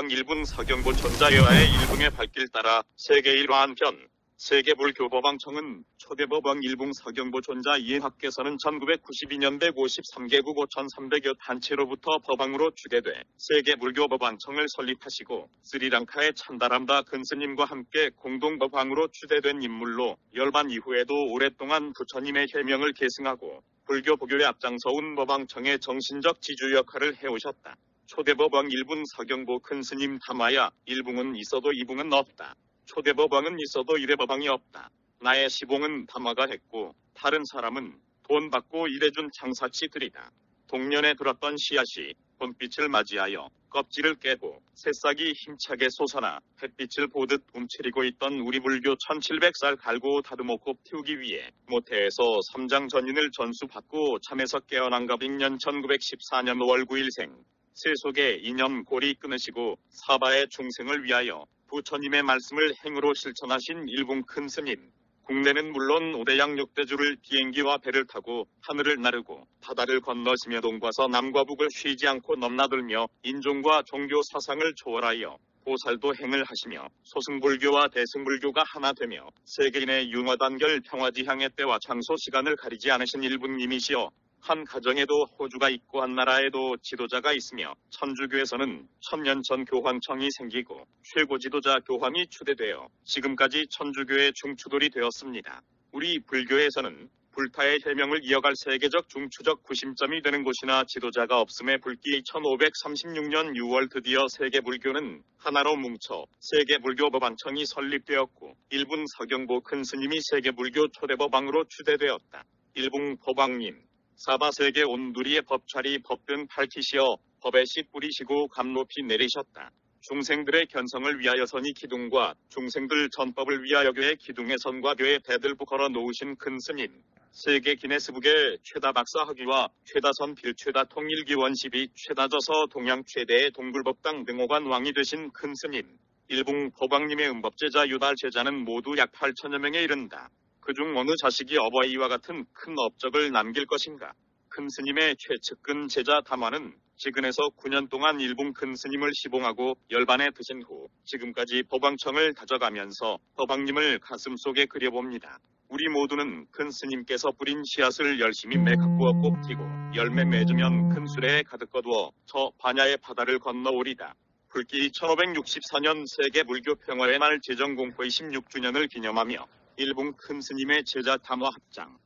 초대법왕 일분 서경보 전자여하의 일붕의 발길 따라 세계 일화한 편 세계불교법왕청은 초대법왕 일붕 서경보 존자 이해학께서는 1992년 153개국 5,300여 단체로부터 법왕으로 추대돼 세계불교법왕청을 설립하시고 스리랑카의 찬다람다 근스님과 함께 공동법왕으로 추대된 인물로 열반 이후에도 오랫동안 부처님의 해명을 계승하고 불교 보교에 앞장서온 법왕청의 정신적 지주 역할을 해오셨다. 초대법왕 일분 서경보 큰스님 담아야 일붕은 있어도 이붕은 없다. 초대법왕은 있어도 이래법왕이 없다. 나의 시봉은 담화가 했고 다른 사람은 돈 받고 일해준 장사치들이다. 동년에 들었던 씨앗이 봄빛을 맞이하여 껍질을 깨고 새싹이 힘차게 솟아나 햇빛을 보듯 움츠리고 있던 우리 불교 1700살 갈고 다듬어고 피우기 위해 모태에서 삼장 전인을 전수받고 참에서 깨어난가 빙년 1914년 5월 9일생 세속의 이념 고리 끊으시고 사바의 중생을 위하여 부처님의 말씀을 행으로 실천하신 일본 큰 스님. 국내는 물론 오대양 육대주를 비행기와 배를 타고 하늘을 나르고 바다를 건너시며 동과서 남과 북을 쉬지 않고 넘나들며 인종과 종교 사상을 초월하여 보살도 행을 하시며 소승불교와 대승불교가 하나 되며 세계인의 융화단결 평화지향의 때와 장소 시간을 가리지 않으신 일분님이시여 한 가정에도 호주가 있고 한 나라에도 지도자가 있으며 천주교에서는 천년 전 교황청이 생기고 최고 지도자 교황이 추대되어 지금까지 천주교의 중추돌이 되었습니다. 우리 불교에서는 불타의 해명을 이어갈 세계적 중추적 구심점이 되는 곳이나 지도자가 없음에 불기 1536년 6월 드디어 세계불교는 하나로 뭉쳐 세계불교법안청이 설립되었고 일본 서경보 큰 스님이 세계불교 초대법왕으로 추대되었다. 일본 법왕님 사바세계 온두리의 법찰이 법등 밝히시어 법의 씨 뿌리시고 감높이 내리셨다. 중생들의 견성을 위하여 선이 기둥과 중생들 전법을 위하여 교회 기둥의 선과 교회 대들부 걸어 놓으신 큰 스님. 세계 기네스북의 최다 박사 학위와 최다선 빌 최다 통일기 원십이 최다저서 동양 최대의 동굴법당 등호관 왕이 되신 큰 스님. 일봉 법왕님의 음법제자 유달 제자는 모두 약 8천여 명에 이른다. 그중 어느 자식이 어버이와 같은 큰 업적을 남길 것인가? 큰 스님의 최측근 제자 담화는 지근에서 9년 동안 일본 큰 스님을 시봉하고 열반에 드신 후 지금까지 법왕청을 다져가면서 법왕님을 가슴속에 그려봅니다. 우리 모두는 큰 스님께서 뿌린 씨앗을 열심히 매가꾸어 꼽히고 열매 맺으면 큰 수레에 가득 거두어 저 반야의 바다를 건너오리다. 불기 1564년 세계 불교 평화의 날 제정 공포의 16주년을 기념하며 일본 큰 스님의 제자 담화 합장.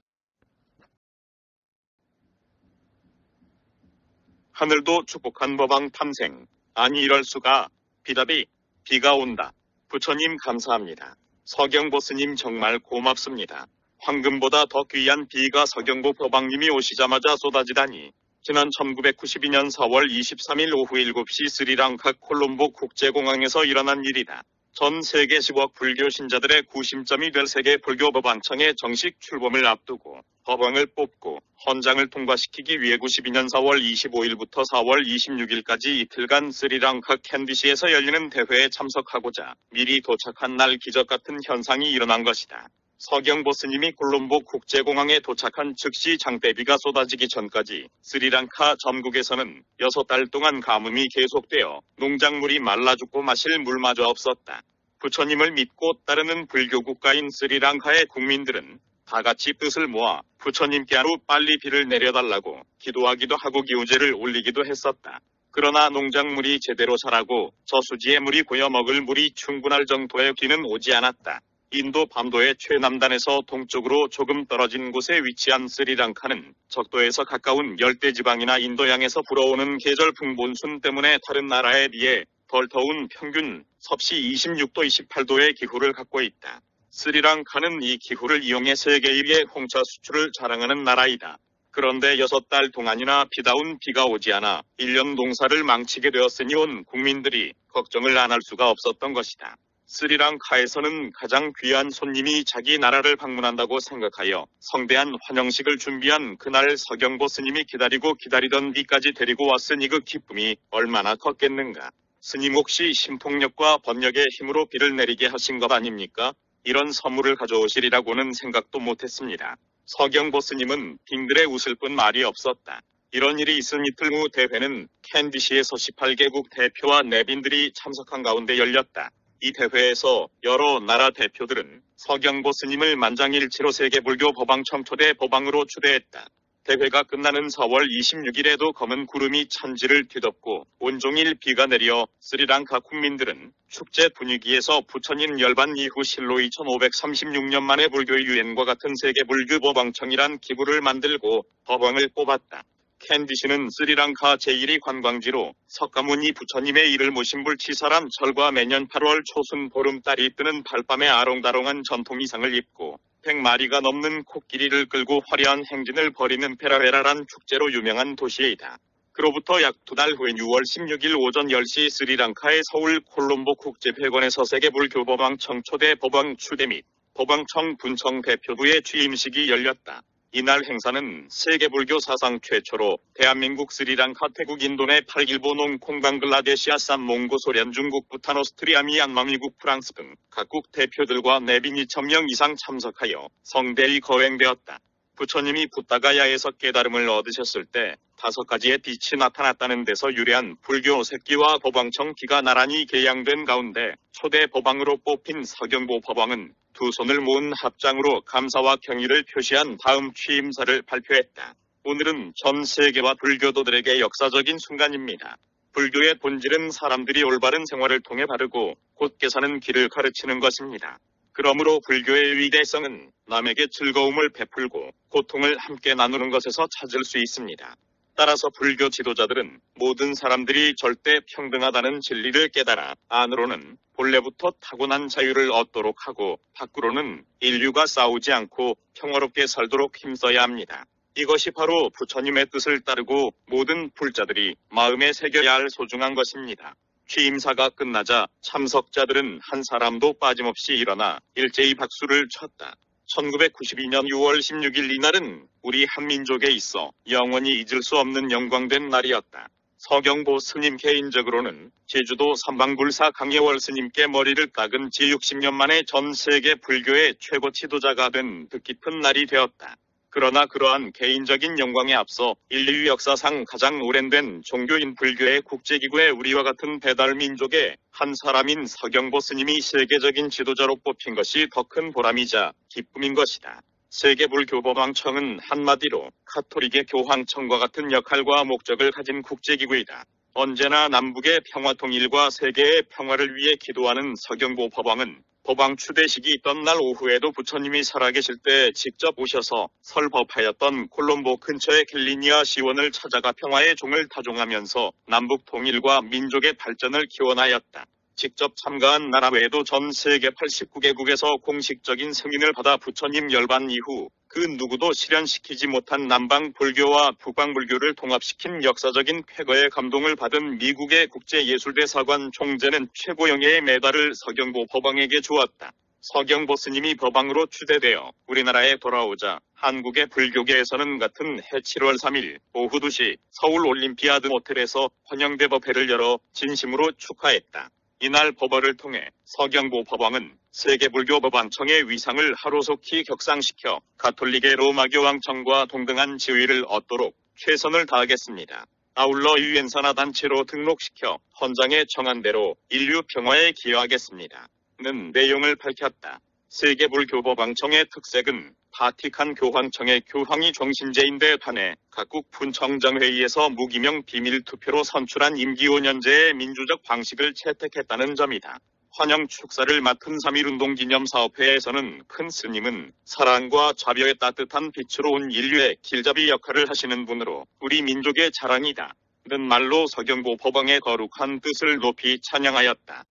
하늘도 축복한 법왕 탐생. 아니 이럴 수가. 비답이 비가 온다. 부처님 감사합니다. 서경보 스님 정말 고맙습니다. 황금보다 더 귀한 비가 서경보 법왕님이 오시자마자 쏟아지다니. 지난 1992년 4월 23일 오후 7시 스리랑카 콜롬보 국제공항에서 일어난 일이다. 전 세계 10억 불교 신자들의 구심점이 될 세계 불교 법안청의 정식 출범을 앞두고 법왕을 뽑고 헌장을 통과시키기 위해 92년 4월 25일부터 4월 26일까지 이틀간 스리랑카 캔디시에서 열리는 대회에 참석하고자 미리 도착한 날 기적 같은 현상이 일어난 것이다. 서경보 스님이 콜롬보 국제공항에 도착한 즉시 장대비가 쏟아지기 전까지 스리랑카 전국에서는 6달 동안 가뭄이 계속되어 농작물이 말라 죽고 마실 물마저 없었다. 부처님을 믿고 따르는 불교 국가인 스리랑카의 국민들은 다 같이 뜻을 모아 부처님께 하루 빨리 비를 내려달라고 기도하기도 하고 기우제를 올리기도 했었다. 그러나 농작물이 제대로 자라고 저수지에 물이 고여 먹을 물이 충분할 정도의 비는 오지 않았다. 인도 밤도의 최남단에서 동쪽으로 조금 떨어진 곳에 위치한 스리랑카는 적도에서 가까운 열대지방이나 인도양에서 불어오는 계절풍 몬순 때문에 다른 나라에 비해 덜 더운 평균 섭씨 26도 28도의 기후를 갖고 있다. 스리랑카는 이 기후를 이용해 세계 1위의 홍차 수출을 자랑하는 나라이다. 그런데 6달 동안이나 비다운 비가 오지 않아 1년 농사를 망치게 되었으니 온 국민들이 걱정을 안 할 수가 없었던 것이다. 스리랑카에서는 가장 귀한 손님이 자기 나라를 방문한다고 생각하여 성대한 환영식을 준비한 그날 서경보 스님이 기다리고 기다리던 비까지 데리고 왔으니 그 기쁨이 얼마나 컸겠는가. 스님 혹시 신통력과 법력의 힘으로 비를 내리게 하신 것 아닙니까? 이런 선물을 가져오시리라고는 생각도 못했습니다. 서경보 스님은 빙그레 웃을 뿐 말이 없었다. 이런 일이 있은 이틀 후 대회는 캔디시에서 18개국 대표와 내빈들이 참석한 가운데 열렸다. 이 대회에서 여러 나라 대표들은 서경보 스님을 만장일치로 세계불교 법왕청 초대 법왕으로 추대했다. 대회가 끝나는 4월 26일에도 검은 구름이 천지를 뒤덮고 온종일 비가 내려 스리랑카 국민들은 축제 분위기에서 부처님 열반 이후 실로 2536년 만에 불교의 유엔과 같은 세계 불교 법왕청이란 기구를 만들고 법왕을 뽑았다. 캔디시는 스리랑카 제1위 관광지로 석가모니 부처님의 이를 모신 불치사람 절과 매년 8월 초순 보름달이 뜨는 발밤에 아롱다롱한 전통 의상을 입고 100마리가 넘는 코끼리를 끌고 화려한 행진을 벌이는 페라레라란 축제로 유명한 도시이다. 그로부터 약 두 달 후인 6월 16일 오전 10시 스리랑카의 서울 콜롬보 국제회관에서 세계불교 법왕청 초대 법왕 추대 및 법왕청 분청 대표부의 취임식이 열렸다. 이날 행사는 세계불교 사상 최초로 대한민국 스리랑카 태국 인도네 8 일본 콩 방글라데시 아산 몽고 소련 중국 부탄 오스트리아 미얀마 미국 프랑스 등 각국 대표들과 내빈 2천명 이상 참석하여 성대히 거행되었다. 부처님이 부다가야에서 깨달음을 얻으셨을 때 다섯 가지의 빛이 나타났다는 데서 유래한 불교 새끼와 법왕청 기가 나란히 개양된 가운데 초대 법왕으로 뽑힌 서경보 법왕은 두 손을 모은 합장으로 감사와 경의를 표시한 다음 취임사를 발표했다. 오늘은 전 세계와 불교도들에게 역사적인 순간입니다. 불교의 본질은 사람들이 올바른 생활을 통해 바르고 곧게 사는 길을 가르치는 것입니다. 그러므로 불교의 위대성은 남에게 즐거움을 베풀고 고통을 함께 나누는 것에서 찾을 수 있습니다. 따라서 불교 지도자들은 모든 사람들이 절대 평등하다는 진리를 깨달아 안으로는 본래부터 타고난 자유를 얻도록 하고 밖으로는 인류가 싸우지 않고 평화롭게 살도록 힘써야 합니다. 이것이 바로 부처님의 뜻을 따르고 모든 불자들이 마음에 새겨야 할 소중한 것입니다. 취임사가 끝나자 참석자들은 한 사람도 빠짐없이 일어나 일제히 박수를 쳤다. 1992년 6월 16일 이날은 우리 한민족에 있어 영원히 잊을 수 없는 영광된 날이었다. 서경보 스님 개인적으로는 제주도 삼방불사 강예월 스님께 머리를 깎은 지 60년 만에 전 세계 불교의 최고 지도자가 된 뜻깊은 날이 되었다. 그러나 그러한 개인적인 영광에 앞서 인류 역사상 가장 오랜된 종교인 불교의 국제기구의 우리와 같은 배달민족의 한 사람인 서경보 스님이 세계적인 지도자로 뽑힌 것이 더 큰 보람이자 기쁨인 것이다. 세계불교법왕청은 한마디로 카톨릭의 교황청과 같은 역할과 목적을 가진 국제기구이다. 언제나 남북의 평화 통일과 세계의 평화를 위해 기도하는 서경보 법왕은 법왕 추대식이 있던 날 오후에도 부처님이 살아계실 때 직접 오셔서 설법하였던 콜롬보 근처의 킬리니아 시원을 찾아가 평화의 종을 타종하면서 남북 통일과 민족의 발전을 기원하였다. 직접 참가한 나라 외에도 전 세계 89개국에서 공식적인 승인을 받아 부처님 열반 이후 그 누구도 실현시키지 못한 남방 불교와 북방 불교를 통합시킨 역사적인 쾌거의 감동을 받은 미국의 국제예술대사관 총재는 최고영예의 메달을 서경보 법왕에게 주었다. 서경보 스님이 법왕으로 추대되어 우리나라에 돌아오자 한국의 불교계에서는 같은 해 7월 3일 오후 2시 서울 올림피아드 호텔에서 환영대 법회를 열어 진심으로 축하했다. 이날 법원을 통해 서경보 법왕은 세계불교 법왕청의 위상을 하루속히 격상시켜 가톨릭의 로마교 왕청과 동등한 지위를 얻도록 최선을 다하겠습니다. 아울러 유엔 산하 단체로 등록시켜 헌장에 정한 대로 인류 평화에 기여하겠습니다. 는 내용을 밝혔다. 세계불교법왕청의 특색은 바티칸 교황청의 교황이 정신제인데 반해 각국 분청정회의에서 무기명 비밀 투표로 선출한 임기 5년제의 민주적 방식을 채택했다는 점이다. 환영 축사를 맡은 3.1운동 기념사업회에서는 큰 스님은 사랑과 자비의 따뜻한 빛으로 온 인류의 길잡이 역할을 하시는 분으로 우리 민족의 자랑이다. 는 말로 서경보 법왕의 거룩한 뜻을 높이 찬양하였다.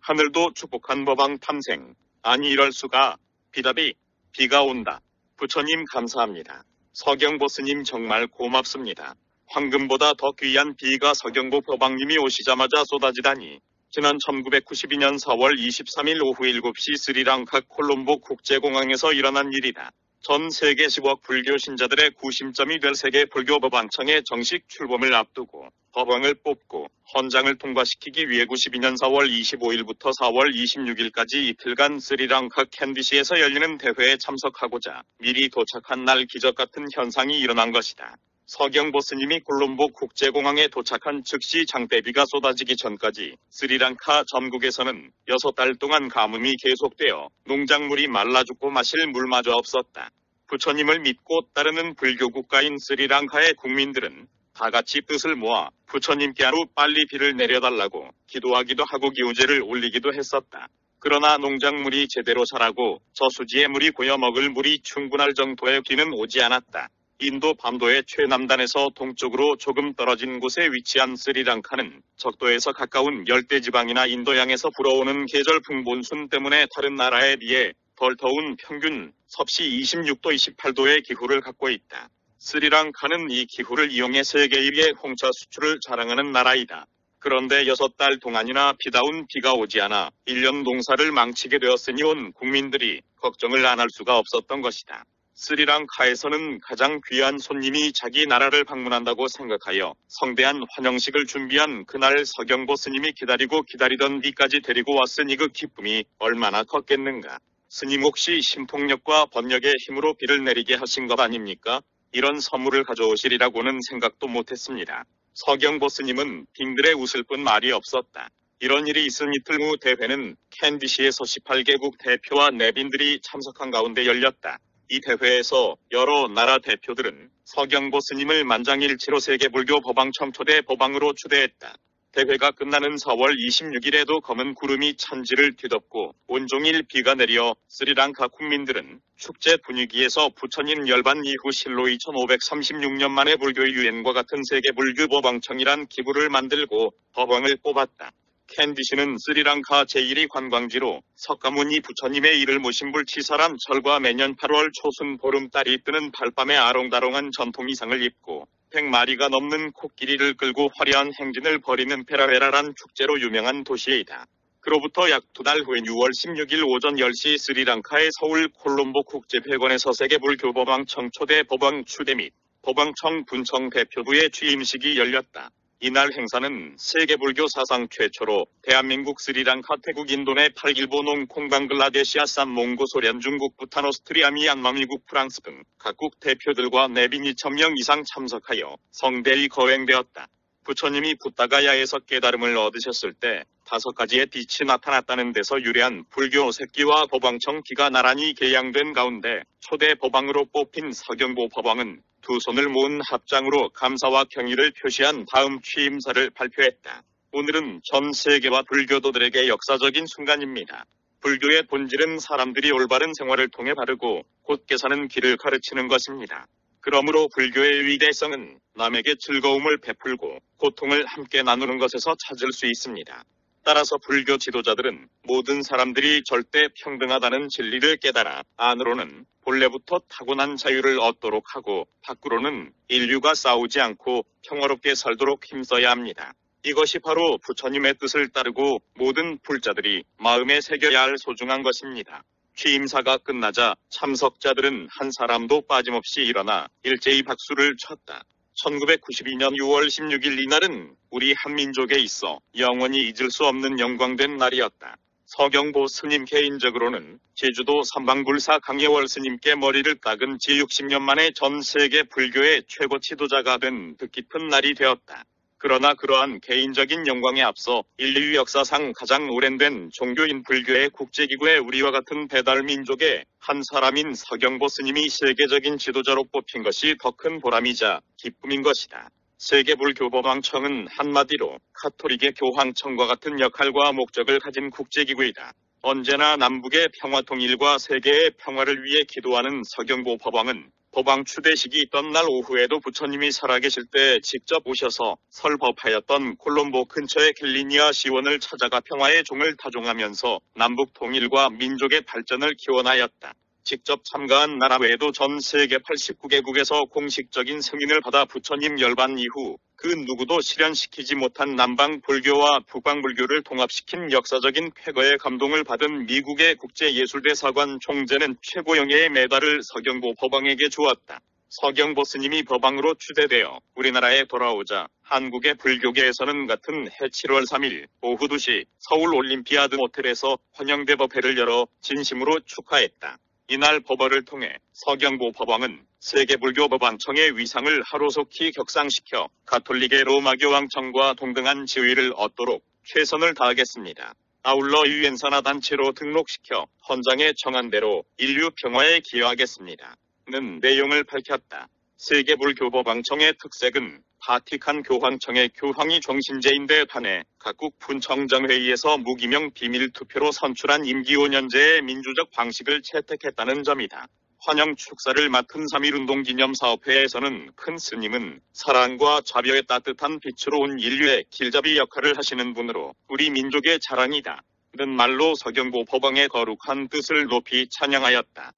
하늘도 축복한 법왕 탐생. 아니 이럴 수가. 비답이 비가 온다. 부처님 감사합니다. 서경보 스님 정말 고맙습니다. 황금보다 더 귀한 비가 서경보 법왕님이 오시자마자 쏟아지다니. 지난 1992년 4월 23일 오후 7시 스리랑카 콜롬보 국제공항에서 일어난 일이다. 전 세계 10억 불교 신자들의 구심점이 될 세계 불교 법안청의 정식 출범을 앞두고 법왕을 뽑고 헌장을 통과시키기 위해 92년 4월 25일부터 4월 26일까지 이틀간 스리랑카 캔디시에서 열리는 대회에 참석하고자 미리 도착한 날 기적 같은 현상이 일어난 것이다. 서경보 스님이 콜롬보 국제공항에 도착한 즉시 장대비가 쏟아지기 전까지 스리랑카 전국에서는 6달 동안 가뭄이 계속되어 농작물이 말라 죽고 마실 물마저 없었다. 부처님을 믿고 따르는 불교 국가인 스리랑카의 국민들은 다 같이 뜻을 모아 부처님께 하루 빨리 비를 내려달라고 기도하기도 하고 기우제를 올리기도 했었다. 그러나 농작물이 제대로 자라고 저수지에 물이 고여 먹을 물이 충분할 정도의 비는 오지 않았다. 인도 밤도의 최남단에서 동쪽으로 조금 떨어진 곳에 위치한 스리랑카는 적도에서 가까운 열대지방이나 인도양에서 불어오는 계절 풍 몬순 때문에 다른 나라에 비해 덜 더운 평균 섭씨 26도 28도의 기후를 갖고 있다. 스리랑카는 이 기후를 이용해 세계 1위의 홍차 수출을 자랑하는 나라이다. 그런데 6달 동안이나 비다운 비가 오지 않아 1년 농사를 망치게 되었으니 온 국민들이 걱정을 안 할 수가 없었던 것이다. 스리랑카에서는 가장 귀한 손님이 자기 나라를 방문한다고 생각하여 성대한 환영식을 준비한 그날 서경보 스님이 기다리고 기다리던 비까지 데리고 왔으니 그 기쁨이 얼마나 컸겠는가. 스님 혹시 심통력과 번역의 힘으로 비를 내리게 하신 것 아닙니까? 이런 선물을 가져오시리라고는 생각도 못했습니다. 서경보 스님은 빙들에 웃을 뿐 말이 없었다. 이런 일이 있은 이틀 후 대회는 캔디시에서 18개국 대표와 내빈들이 참석한 가운데 열렸다. 이 대회에서 여러 나라 대표들은 서경보 스님을 만장일치로 세계불교 법왕청 초대 법왕으로 추대했다. 대회가 끝나는 4월 26일에도 검은 구름이 천지를 뒤덮고 온종일 비가 내려 스리랑카 국민들은 축제 분위기에서 부처님 열반 이후 실로 2536년 만에 불교의 유엔과 같은 세계 불교 법왕청이란 기구를 만들고 법왕을 뽑았다. 캔디시는 스리랑카 제1위 관광지로 석가모니 부처님의 이를 모신 불치사란 절과 매년 8월 초순 보름달이 뜨는 달밤에 아롱다롱한 전통 의상을 입고 100마리가 넘는 코끼리를 끌고 화려한 행진을 벌이는 페라베라란 축제로 유명한 도시이다. 그로부터 약 두 달 후인 6월 16일 오전 10시 스리랑카의 서울 콜롬보 국제회관에서 세계불교법왕청 초대 법왕 추대 및 법왕청 분청 대표부의 취임식이 열렸다. 이날 행사는 세계불교 사상 최초로 대한민국 스리랑카 태국 인도네 8일본 홍콩 방글라데시 아산 몽고 소련 중국 부탄 오스트리아 미얀마 미국 프랑스 등 각국 대표들과 내빈 2천명 이상 참석하여 성대히 거행되었다. 부처님이 부다가야에서 깨달음을 얻으셨을 때 다섯 가지의 빛이 나타났다는 데서 유래한 불교 새끼와 법왕청 기가 나란히 개양된 가운데 초대 법왕으로 뽑힌 서경보 법왕은 두 손을 모은 합장으로 감사와 경의를 표시한 다음 취임사를 발표했다. 오늘은 전 세계와 불교도들에게 역사적인 순간입니다. 불교의 본질은 사람들이 올바른 생활을 통해 바르고 곧게 사는 길을 가르치는 것입니다. 그러므로 불교의 위대성은 남에게 즐거움을 베풀고 고통을 함께 나누는 것에서 찾을 수 있습니다. 따라서 불교 지도자들은 모든 사람들이 절대 평등하다는 진리를 깨달아 안으로는 본래부터 타고난 자유를 얻도록 하고 밖으로는 인류가 싸우지 않고 평화롭게 살도록 힘써야 합니다. 이것이 바로 부처님의 뜻을 따르고 모든 불자들이 마음에 새겨야 할 소중한 것입니다. 취임사가 끝나자 참석자들은 한 사람도 빠짐없이 일어나 일제히 박수를 쳤다. 1992년 6월 16일 이날은 우리 한민족에 있어 영원히 잊을 수 없는 영광된 날이었다. 서경보 스님 개인적으로는 제주도 삼방불사 강예월 스님께 머리를 깎은 지 60년 만에 전 세계 불교의 최고 지도자가 된 뜻깊은 날이 되었다. 그러나 그러한 개인적인 영광에 앞서 인류 역사상 가장 오랜된 종교인 불교의 국제기구에 우리와 같은 배달민족의 한 사람인 서경보 스님이 세계적인 지도자로 뽑힌 것이 더 큰 보람이자 기쁨인 것이다. 세계불교법왕청은 한마디로 카톨릭의 교황청과 같은 역할과 목적을 가진 국제기구이다. 언제나 남북의 평화 통일과 세계의 평화를 위해 기도하는 서경보 법왕은 법왕 추대식이 있던 날 오후에도 부처님이 살아계실 때 직접 오셔서 설법하였던 콜롬보 근처의 캘리니아 시원을 찾아가 평화의 종을 타종하면서 남북 통일과 민족의 발전을 기원하였다. 직접 참가한 나라 외에도 전 세계 89개국에서 공식적인 승인을 받아 부처님 열반 이후 그 누구도 실현시키지 못한 남방 불교와 북방 불교를 통합시킨 역사적인 쾌거의 감동을 받은 미국의 국제예술대사관 총재는 최고영예의 메달을 서경보 법왕에게 주었다. 서경보 스님이 법왕으로 추대되어 우리나라에 돌아오자 한국의 불교계에서는 같은 해 7월 3일 오후 2시 서울 올림피아드 호텔에서 환영대 법회를 열어 진심으로 축하했다. 이날 법어를 통해 서경보 법왕은 세계불교 법왕청의 위상을 하루속히 격상시켜 가톨릭의 로마교 왕청과 동등한 지위를 얻도록 최선을 다하겠습니다. 아울러 유엔산하 단체로 등록시켜 헌장에 정한 대로 인류 평화에 기여하겠습니다. 는 내용을 밝혔다. 세계불교법왕청의 특색은 바티칸 교황청의 교황이 중심제인데 반해 각국 분청정회의에서 무기명 비밀투표로 선출한 임기 5년제의 민주적 방식을 채택했다는 점이다. 환영 축사를 맡은 3.1운동 기념사업회에서는 큰 스님은 사랑과 자비의 따뜻한 빛으로 온 인류의 길잡이 역할을 하시는 분으로 우리 민족의 자랑이다. 는 말로 서경보 법왕의 거룩한 뜻을 높이 찬양하였다.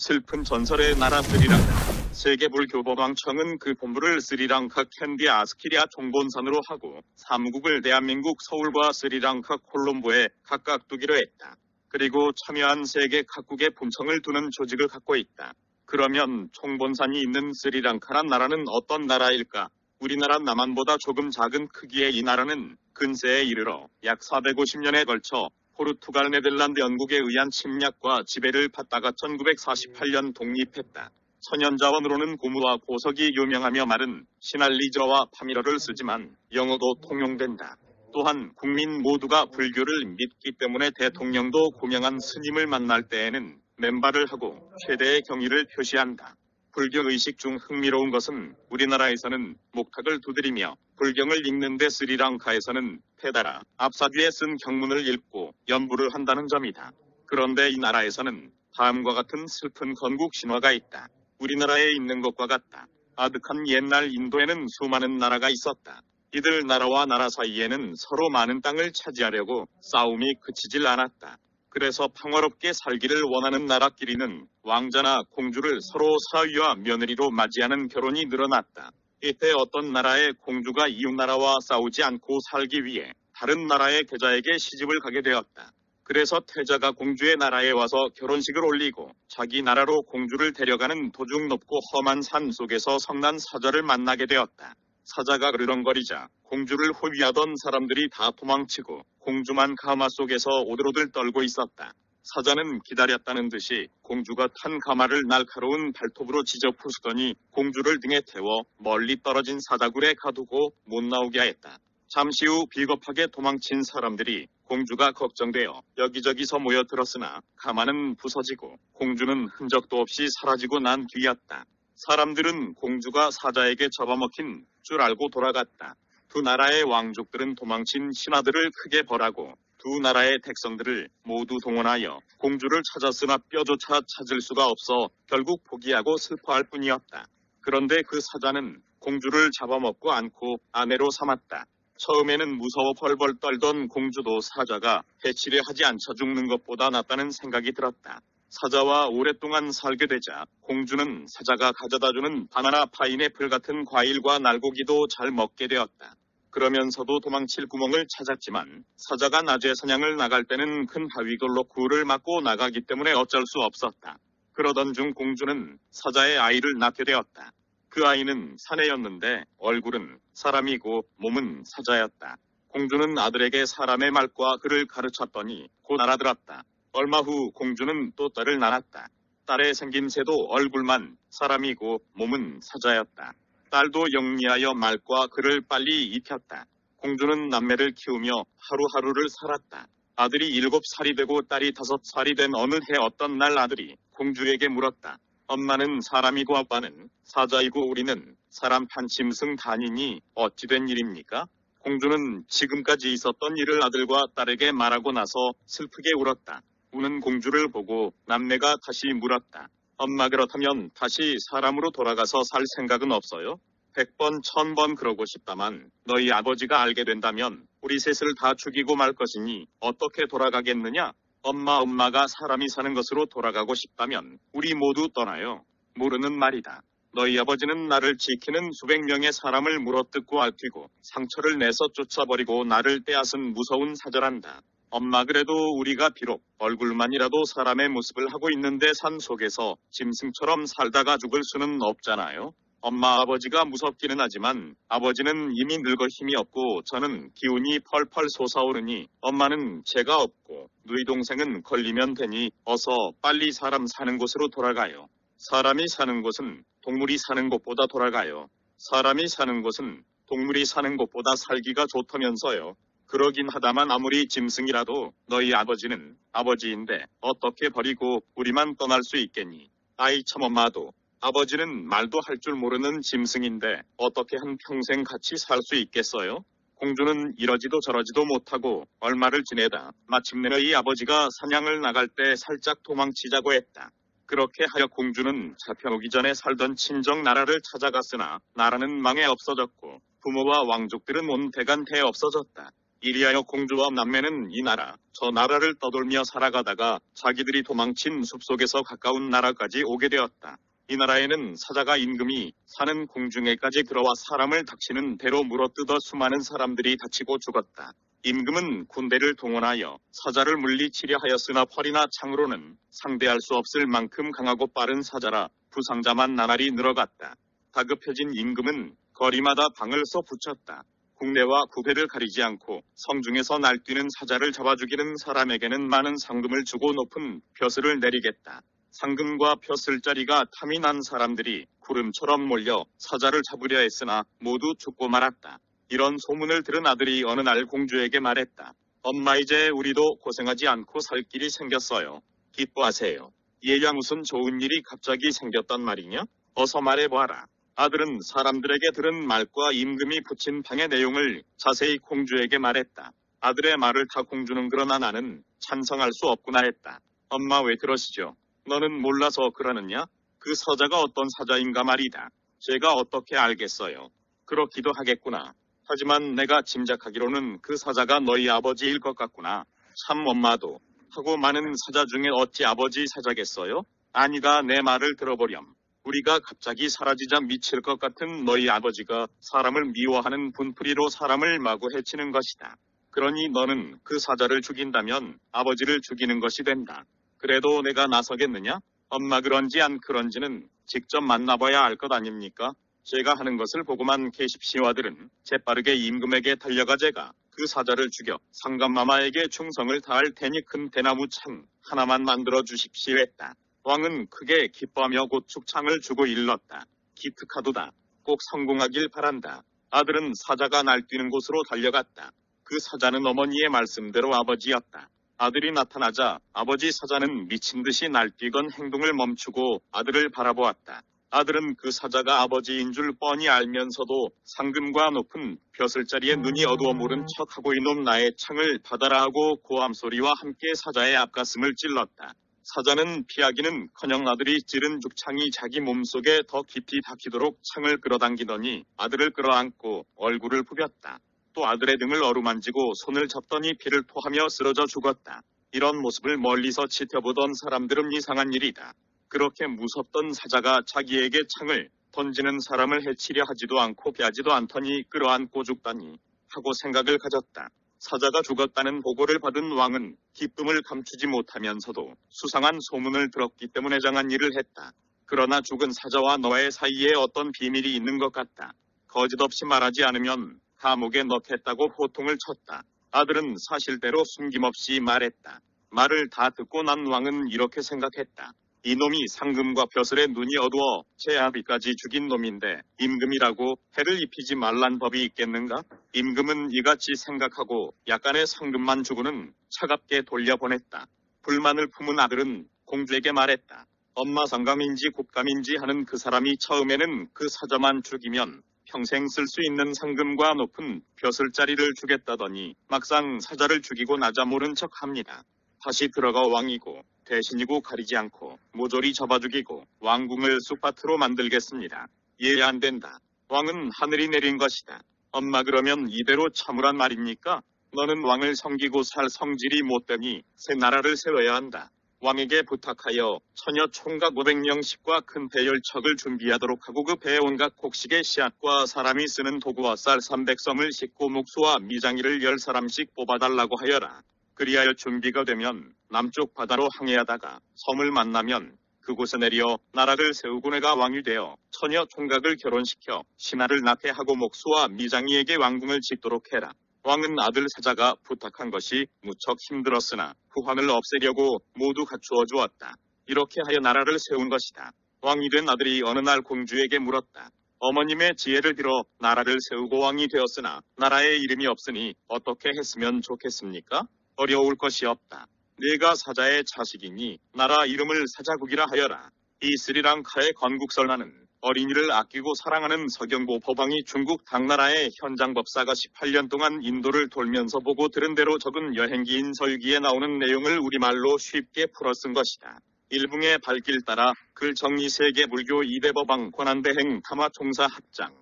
슬픈 전설의 나라 스리랑카. 세계불교법왕청은 그 본부를 스리랑카 캔디 아스키리아 종본산으로 하고 사무국을 대한민국 서울과 스리랑카 콜롬보에 각각 두기로 했다. 그리고 참여한 세계 각국의 본청을 두는 조직을 갖고 있다. 그러면 총본산이 있는 스리랑카란 나라는 어떤 나라일까? 우리나라 남한보다 조금 작은 크기의 이 나라는 근세에 이르러 약 450년에 걸쳐 포르투갈, 네덜란드, 영국에 의한 침략과 지배를 받다가 1948년 독립했다. 천연자원으로는 고무와 보석이 유명하며 말은 시날리저와 파미러를 쓰지만 영어도 통용된다. 또한 국민 모두가 불교를 믿기 때문에 대통령도 고명한 스님을 만날 때에는 맨발을 하고 최대의 경의를 표시한다. 불교 의식 중 흥미로운 것은 우리나라에서는 목탁을 두드리며 불경을 읽는데 스리랑카에서는 페다라 앞사뒤에 쓴 경문을 읽고 연부를 한다는 점이다. 그런데 이 나라에서는 다음과 같은 슬픈 건국 신화가 있다. 우리나라에 있는 것과 같다. 아득한 옛날 인도에는 수많은 나라가 있었다. 이들 나라와 나라 사이에는 서로 많은 땅을 차지하려고 싸움이 그치질 않았다. 그래서 평화롭게 살기를 원하는 나라끼리는 왕자나 공주를 서로 사위와 며느리로 맞이하는 결혼이 늘어났다. 이때 어떤 나라의 공주가 이웃나라와 싸우지 않고 살기 위해 다른 나라의 계자에게 시집을 가게 되었다. 그래서 태자가 공주의 나라에 와서 결혼식을 올리고 자기 나라로 공주를 데려가는 도중 높고 험한 산 속에서 성난 사자를 만나게 되었다. 사자가 그르렁거리자 공주를 호위하던 사람들이 다 도망치고 공주만 가마 속에서 오들오들 떨고 있었다. 사자는 기다렸다는 듯이 공주가 탄 가마를 날카로운 발톱으로 지져 부수더니 공주를 등에 태워 멀리 떨어진 사자굴에 가두고 못 나오게 하였다. 잠시 후 비겁하게 도망친 사람들이 공주가 걱정되어 여기저기서 모여들었으나 가마는 부서지고 공주는 흔적도 없이 사라지고 난 뒤였다. 사람들은 공주가 사자에게 잡아먹힌 줄 알고 돌아갔다. 두 나라의 왕족들은 도망친 신하들을 크게 벌하고 두 나라의 백성들을 모두 동원하여 공주를 찾았으나 뼈조차 찾을 수가 없어 결국 포기하고 슬퍼할 뿐이었다. 그런데 그 사자는 공주를 잡아먹고 안고 아내로 삼았다. 처음에는 무서워 벌벌 떨던 공주도 사자가 해치려 하지 않자 죽는 것보다 낫다는 생각이 들었다. 사자와 오랫동안 살게 되자 공주는 사자가 가져다주는 바나나 파인애플 같은 과일과 날고기도 잘 먹게 되었다. 그러면서도 도망칠 구멍을 찾았지만 사자가 낮에 사냥을 나갈 때는 큰 바위돌로 굴을 막고 나가기 때문에 어쩔 수 없었다. 그러던 중 공주는 사자의 아이를 낳게 되었다. 그 아이는 사내였는데 얼굴은 사람이고 몸은 사자였다. 공주는 아들에게 사람의 말과 글을 가르쳤더니 곧 알아들었다. 얼마 후 공주는 또 딸을 낳았다. 딸의 생김새도 얼굴만 사람이고 몸은 사자였다. 딸도 영리하여 말과 글을 빨리 익혔다. 공주는 남매를 키우며 하루하루를 살았다. 아들이 일곱 살이 되고 딸이 다섯 살이 된 어느 해 어떤 날 아들이 공주에게 물었다. 엄마는 사람이고 아빠는 사자이고 우리는 사람 판침승 단이니 어찌 된 일입니까? 공주는 지금까지 있었던 일을 아들과 딸에게 말하고 나서 슬프게 울었다. 우는 공주를 보고 남매가 다시 물었다. 엄마 그렇다면 다시 사람으로 돌아가서 살 생각은 없어요? 백번 천번 그러고 싶다만 너희 아버지가 알게 된다면 우리 셋을 다 죽이고 말 것이니 어떻게 돌아가겠느냐? 엄마 엄마가 사람이 사는 것으로 돌아가고 싶다면 우리 모두 떠나요. 모르는 말이다. 너희 아버지는 나를 지키는 수백 명의 사람을 물어뜯고 앓히고 상처를 내서 쫓아버리고 나를 빼앗은 무서운 사절한다. 엄마 그래도 우리가 비록 얼굴만이라도 사람의 모습을 하고 있는데 산 속에서 짐승처럼 살다가 죽을 수는 없잖아요. 엄마 아버지가 무섭기는 하지만 아버지는 이미 늙어 힘이 없고 저는 기운이 펄펄 솟아오르니 엄마는 죄가 없고 누이 동생은 걸리면 되니 어서 빨리 사람 사는 곳으로 돌아가요. 사람이 사는 곳은 동물이 사는 곳보다 돌아가요. 사람이 사는 곳은 동물이 사는 곳보다 살기가 좋다면서요. 그러긴 하다만 아무리 짐승이라도 너희 아버지는 아버지인데 어떻게 버리고 우리만 떠날 수 있겠니? 아이 참 엄마도 아버지는 말도 할 줄 모르는 짐승인데 어떻게 한 평생 같이 살 수 있겠어요? 공주는 이러지도 저러지도 못하고 얼마를 지내다 마침내 너희 아버지가 사냥을 나갈 때 살짝 도망치자고 했다. 그렇게 하여 공주는 잡혀오기 전에 살던 친정 나라를 찾아갔으나 나라는 망해 없어졌고 부모와 왕족들은 온데간데 없어졌다. 이리하여 공주와 남매는 이 나라, 저 나라를 떠돌며 살아가다가 자기들이 도망친 숲속에서 가까운 나라까지 오게 되었다. 이 나라에는 사자가 임금이 사는 궁중에까지 들어와 사람을 닥치는 대로 물어뜯어 수많은 사람들이 다치고 죽었다. 임금은 군대를 동원하여 사자를 물리치려 하였으나 활이나 창으로는 상대할 수 없을 만큼 강하고 빠른 사자라 부상자만 나날이 늘어갔다. 다급해진 임금은 거리마다 방을 써 붙였다. 국내와 구배를 가리지 않고 성중에서 날뛰는 사자를 잡아 죽이는 사람에게는 많은 상금을 주고 높은 벼슬을 내리겠다. 상금과 벼슬자리가 탐이 난 사람들이 구름처럼 몰려 사자를 잡으려 했으나 모두 죽고 말았다. 이런 소문을 들은 아들이 어느 날 공주에게 말했다. 엄마 이제 우리도 고생하지 않고 살 길이 생겼어요. 기뻐하세요. 얘야 무슨 좋은 일이 갑자기 생겼단 말이냐? 어서 말해봐라. 아들은 사람들에게 들은 말과 임금이 붙인 방의 내용을 자세히 공주에게 말했다. 아들의 말을 다 공주는 그러나 나는 찬성할 수 없구나 했다. 엄마 왜 그러시죠? 너는 몰라서 그러느냐? 그 서자가 어떤 사자인가 말이다. 제가 어떻게 알겠어요? 그렇기도 하겠구나. 하지만 내가 짐작하기로는 그 사자가 너희 아버지일 것 같구나. 참 엄마도 하고 많은 사자 중에 어찌 아버지 사자겠어요? 아니다 내 말을 들어보렴. 우리가 갑자기 사라지자 미칠 것 같은 너희 아버지가 사람을 미워하는 분풀이로 사람을 마구 해치는 것이다. 그러니 너는 그 사자를 죽인다면 아버지를 죽이는 것이 된다. 그래도 내가 나서겠느냐? 엄마 그런지 안 그런지는 직접 만나봐야 알 것 아닙니까? 제가 하는 것을 보고만 계십시오 아들은 재빠르게 임금에게 달려가 제가 그 사자를 죽여 상감마마에게 충성을 다할 테니 큰 대나무 창 하나만 만들어 주십시오 했다. 왕은 크게 기뻐하며 곧 축창을 주고 일렀다. 기특하도다. 꼭 성공하길 바란다. 아들은 사자가 날뛰는 곳으로 달려갔다. 그 사자는 어머니의 말씀대로 아버지였다. 아들이 나타나자 아버지 사자는 미친 듯이 날뛰건 행동을 멈추고 아들을 바라보았다. 아들은 그 사자가 아버지인 줄 뻔히 알면서도 상금과 높은 벼슬 자리에 눈이 어두워 모른 척하고 이놈 나의 창을 받아라 하고 고함 소리와 함께 사자의 앞가슴을 찔렀다. 사자는 피하기는 커녕 아들이 찌른 죽창이 자기 몸속에 더 깊이 박히도록 창을 끌어당기더니 아들을 끌어안고 얼굴을 부볐다. 또 아들의 등을 어루만지고 손을 잡더니 피를 토하며 쓰러져 죽었다. 이런 모습을 멀리서 지켜보던 사람들은 이상한 일이다. 그렇게 무섭던 사자가 자기에게 창을 던지는 사람을 해치려 하지도 않고 피하지도 않더니 끌어안고 죽다니 하고 생각을 가졌다. 사자가 죽었다는 보고를 받은 왕은 기쁨을 감추지 못하면서도 수상한 소문을 들었기 때문에 장한 일을 했다. 그러나 죽은 사자와 너의 사이에 어떤 비밀이 있는 것 같다. 거짓 없이 말하지 않으면 감옥에 넣겠다고 호통을 쳤다. 아들은 사실대로 숨김없이 말했다. 말을 다 듣고 난 왕은 이렇게 생각했다. 이놈이 상금과 벼슬의 눈이 어두워 제 아비까지 죽인 놈인데 임금이라고 해를 입히지 말란 법이 있겠는가? 임금은 이같이 생각하고 약간의 상금만 주고는 차갑게 돌려보냈다. 불만을 품은 아들은 공주에게 말했다. 엄마 상감인지 곱감인지 하는 그 사람이 처음에는 그 사자만 죽이면 평생 쓸 수 있는 상금과 높은 벼슬자리를 주겠다더니 막상 사자를 죽이고 나자 모른 척 합니다. 다시 들어가 왕이고 대신이고 가리지 않고 모조리 잡아 죽이고 왕궁을 쑥밭으로 만들겠습니다. 이해 안 된다. 왕은 하늘이 내린 것이다. 엄마 그러면 이대로 참으란 말입니까? 너는 왕을 섬기고 살 성질이 못되니 새 나라를 세워야 한다. 왕에게 부탁하여 처녀 총각 500명씩과 큰 배열척을 준비하도록 하고 그 배에 온갖 곡식의 씨앗과 사람이 쓰는 도구와 쌀 300섬을 싣고 목수와 미장이를 10사람씩 뽑아달라고 하여라. 그리하여 준비가 되면 남쪽 바다로 항해하다가 섬을 만나면 그곳에 내려 나라를 세우고 내가 왕이 되어 처녀 총각을 결혼시켜 신하를 낳게 하고 목수와 미장이에게 왕궁을 짓도록 해라. 왕은 아들 사자가 부탁한 것이 무척 힘들었으나 그 황을 없애려고 모두 갖추어 주었다. 이렇게 하여 나라를 세운 것이다. 왕이 된 아들이 어느 날 공주에게 물었다. 어머님의 지혜를 빌어 나라를 세우고 왕이 되었으나 나라에 이름이 없으니 어떻게 했으면 좋겠습니까? 어려울 것이 없다. 내가 사자의 자식이니 나라 이름을 사자국이라 하여라. 이 스리랑카의 건국설나는 어린이를 아끼고 사랑하는 서경보 법왕이 중국 당나라의 현장 법사가 18년 동안 인도를 돌면서 보고 들은 대로 적은 여행기인 설기에 나오는 내용을 우리말로 쉽게 풀어 쓴 것이다. 일붕의 발길 따라 글 정리 세계 불교 이대 법왕 권한대행 타마 총사 합장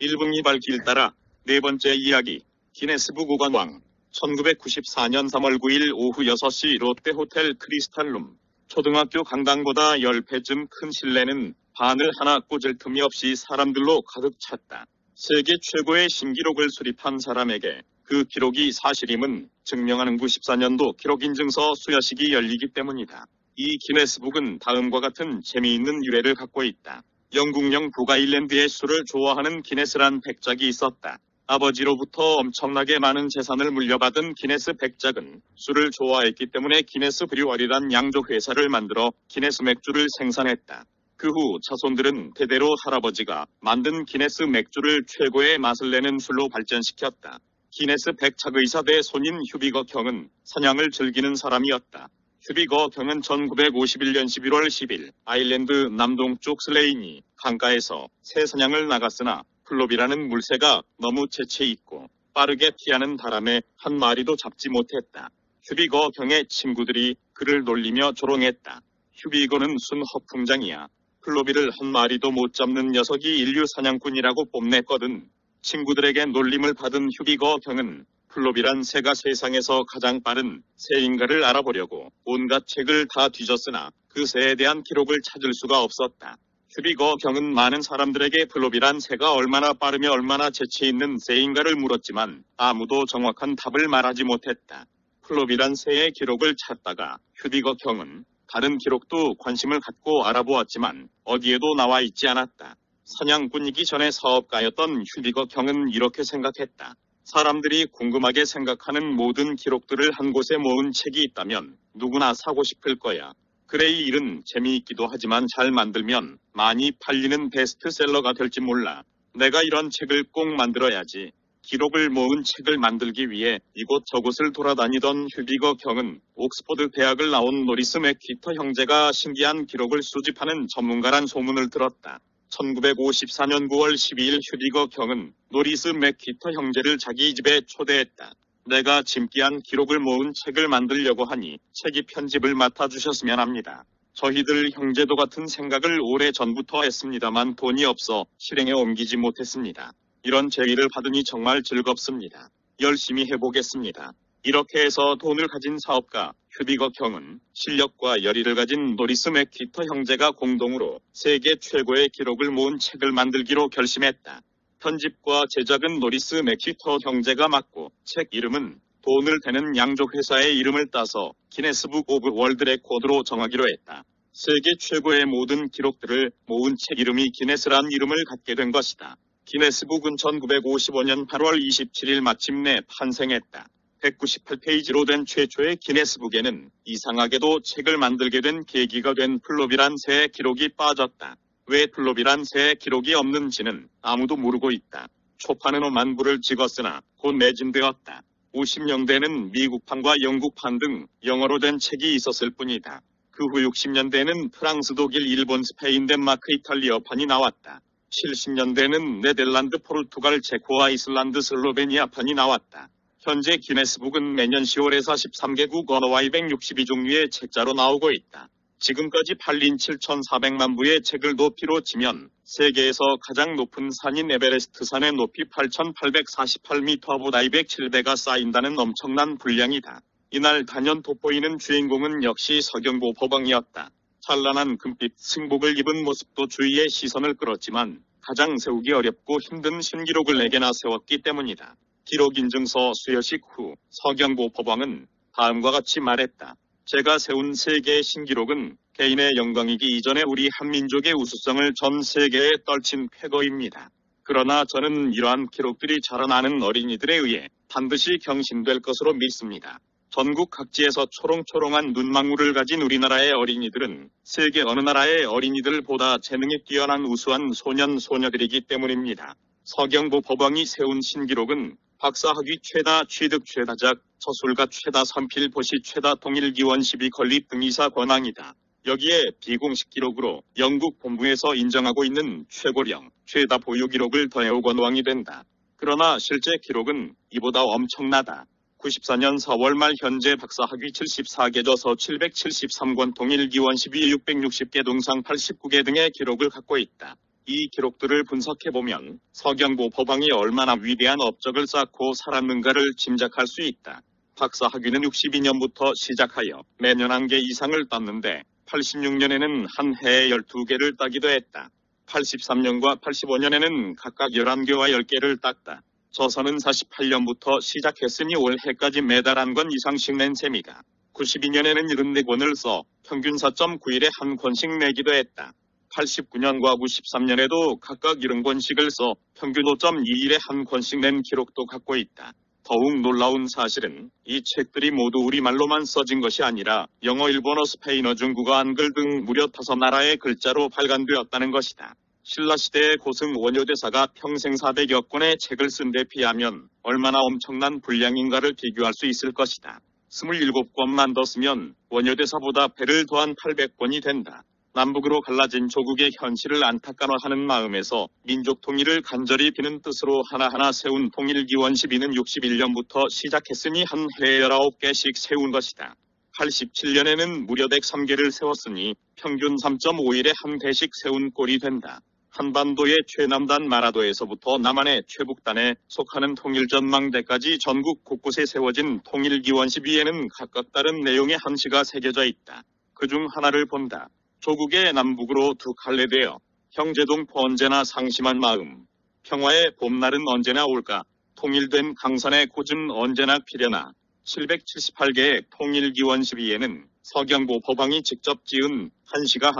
일붕이 발길 따라 네 번째 이야기 기네스북 우관왕 1994년 3월 9일 오후 6시 롯데호텔 크리스탈룸 초등학교 강당보다 10배쯤 큰 실내는 바늘 하나 꽂을 틈이 없이 사람들로 가득 찼다. 세계 최고의 신기록을 수립한 사람에게 그 기록이 사실임은 증명하는 94년도 기록인증서 수여식이 열리기 때문이다. 이 기네스북은 다음과 같은 재미있는 유래를 갖고 있다. 영국령 북아일랜드의 술을 좋아하는 기네스란 백작이 있었다. 아버지로부터 엄청나게 많은 재산을 물려받은 기네스 백작은 술을 좋아했기 때문에 기네스 브리워리란 양조 회사를 만들어 기네스 맥주를 생산했다. 그 후 자손들은 대대로 할아버지가 만든 기네스 맥주를 최고의 맛을 내는 술로 발전시켰다. 기네스 백작 의사대 손인 휴비거 경은 사냥을 즐기는 사람이었다. 휴 비버 경은 1951년 11월 10일 아일랜드 남동쪽 슬레이니 강가에서 새 사냥을 나갔으나 플로버라는 물새가 너무 재치 있고 빠르게 피하는 바람에 한 마리도 잡지 못했다. 휴 비버 경의 친구들이 그를 놀리며 조롱했다. 휴 비버는 순 허풍장이야. 플로버를 한 마리도 못 잡는 녀석이 일류 사냥꾼이라고 뽐냈거든. 친구들에게 놀림을 받은 휴 비버 경은 플로버란 새가 세상에서 가장 빠른 새인가를 알아보려고 온갖 책을 다 뒤졌으나 그 새에 대한 기록을 찾을 수가 없었다. 휴비거 경은 많은 사람들에게 플로비란 새가 얼마나 빠르며 얼마나 재치 있는 새인가를 물었지만 아무도 정확한 답을 말하지 못했다. 플로비란 새의 기록을 찾다가 휴비거 경은 다른 기록도 관심을 갖고 알아보았지만 어디에도 나와 있지 않았다. 사냥꾼이기 전에 사업가였던 휴비거 경은 이렇게 생각했다. 사람들이 궁금하게 생각하는 모든 기록들을 한 곳에 모은 책이 있다면 누구나 사고 싶을 거야. 그래 이 일은 재미있기도 하지만 잘 만들면 많이 팔리는 베스트셀러가 될지 몰라. 내가 이런 책을 꼭 만들어야지. 기록을 모은 책을 만들기 위해 이곳 저곳을 돌아다니던 휴 비버 경은 옥스퍼드 대학을 나온 노리스 맥휘터 형제가 신기한 기록을 수집하는 전문가란 소문을 들었다. 1954년 9월 12일 휴 비버 경은 노리스 맥휘터 형제를 자기 집에 초대했다. 내가 진기한 기록을 모은 책을 만들려고 하니 책의 편집을 맡아주셨으면 합니다. 저희들 형제도 같은 생각을 오래 전부터 했습니다만 돈이 없어 실행에 옮기지 못했습니다. 이런 제의를 받으니 정말 즐겁습니다. 열심히 해보겠습니다. 이렇게 해서 돈을 가진 사업가 휴 비버 경은 실력과 열의를 가진 노리스 맥휘터 형제가 공동으로 세계 최고의 기록을 모은 책을 만들기로 결심했다. 편집과 제작은 노리스 맥휘터 형제가 맡고 책 이름은 돈을 대는 양조 회사의 이름을 따서 Guinness Book of World Records로 정하기로 했다. 세계 최고의 모든 기록들을 모은 책 이름이 기네스란 이름을 갖게 된 것이다. 기네스북은 1955년 8월 27일 마침내 탄생했다. 198페이지로 된 최초의 기네스북에는 이상하게도 책을 만들게 된 계기가 된 플롭이란 새 기록이 빠졌다. 왜 플롭이란 새 기록이 없는지는 아무도 모르고 있다. 초판은 5만 부를 찍었으나 곧 매진되었다. 50년대는 미국판과 영국판 등 영어로 된 책이 있었을 뿐이다. 그 후 60년대는 프랑스, 독일, 일본, 스페인, 덴마크, 이탈리아판이 나왔다. 70년대는 네덜란드, 포르투갈, 체코 아이슬란드, 슬로베니아판이 나왔다. 현재 기네스북은 매년 10월에서 13개국 언어와 262종류의 책자로 나오고 있다. 지금까지 팔린 7,400만 부의 책을 높이로 치면 세계에서 가장 높은 산인 에베레스트 산의 높이 8,848m보다 207배가 쌓인다는 엄청난 분량이다. 이날 단연 돋보이는 주인공은 역시 서경보 법왕이었다. 찬란한 금빛 승복을 입은 모습도 주위의 시선을 끌었지만 가장 세우기 어렵고 힘든 신기록을 내게나 세웠기 때문이다. 기록 인증서 수여식 후 서경보 법왕은 다음과 같이 말했다. 제가 세운 세계의 신기록은 개인의 영광이기 이전에 우리 한민족의 우수성을 전 세계에 떨친 쾌거입니다. 그러나 저는 이러한 기록들이 자라나는 어린이들에 의해 반드시 경신될 것으로 믿습니다. 전국 각지에서 초롱초롱한 눈망울을 가진 우리나라의 어린이들은 세계 어느 나라의 어린이들보다 재능이 뛰어난 우수한 소년 소녀들이기 때문입니다. 서경보 법왕이 세운 신기록은 박사학위 최다 취득 최다작, 서술가 최다 선필 보시 최다 통일기원 12 건립 등 이사 권항이다. 여기에 비공식 기록으로 영국 본부에서 인정하고 있는 최고령, 최다 보유 기록을 더해오 권왕이 된다. 그러나 실제 기록은 이보다 엄청나다. 94년 4월 말 현재 박사학위 74개 저서 773권 통일기원 12 660개 동상 89개 등의 기록을 갖고 있다. 이 기록들을 분석해보면 서경보 법왕이 얼마나 위대한 업적을 쌓고 살았는가를 짐작할 수 있다. 박사 학위는 62년부터 시작하여 매년 한 개 이상을 땄는데 86년에는 한 해에 12개를 따기도 했다. 83년과 85년에는 각각 11개와 10개를 땄다. 저서는 48년부터 시작했으니 올해까지 매달 한 권 이상씩 낸 셈이다. 92년에는 74권을 써 평균 4.9일에 한 권씩 내기도 했다. 89년과 93년에도 각각 70권씩을 써 평균 5.2일에 한 권씩 낸 기록도 갖고 있다. 더욱 놀라운 사실은 이 책들이 모두 우리말로만 써진 것이 아니라 영어, 일본어, 스페인어, 중국어, 한글 등 무려 다섯 나라의 글자로 발간되었다는 것이다. 신라시대의 고승 원효대사가 평생 400여 권의 책을 쓴 데 비하면 얼마나 엄청난 분량인가를 비교할 수 있을 것이다. 27권만 더 쓰면 원효대사보다 배를 더한 800권이 된다. 남북으로 갈라진 조국의 현실을 안타까워하는 마음에서 민족 통일을 간절히 비는 뜻으로 하나하나 세운 통일기원 12는 61년부터 시작했으니 한 해에 19개씩 세운 것이다. 87년에는 무려 103개를 세웠으니 평균 3.5일에 한 개씩 세운 꼴이 된다. 한반도의 최남단 마라도에서부터 남한의 최북단에 속하는 통일전망대까지 전국 곳곳에 세워진 통일기원 12에는 각각 다른 내용의 한시가 새겨져 있다. 그 중 하나를 본다. 조국의 남북으로 두 갈래되어 형제동포 언제나 상심한 마음. 평화의 봄날은 언제나 올까. 통일된 강산의 고은 언제나 피려나. 778개의 통일기원 12에는 서경보 법왕이 직접 지은 한시가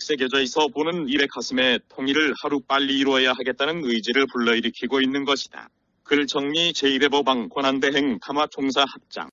새겨져 있어 보는 일의 가슴에 통일을 하루 빨리 이루어야 하겠다는 의지를 불러일으키고 있는 것이다. 글 정리 제1회 법왕 권한대행 타마총사 합장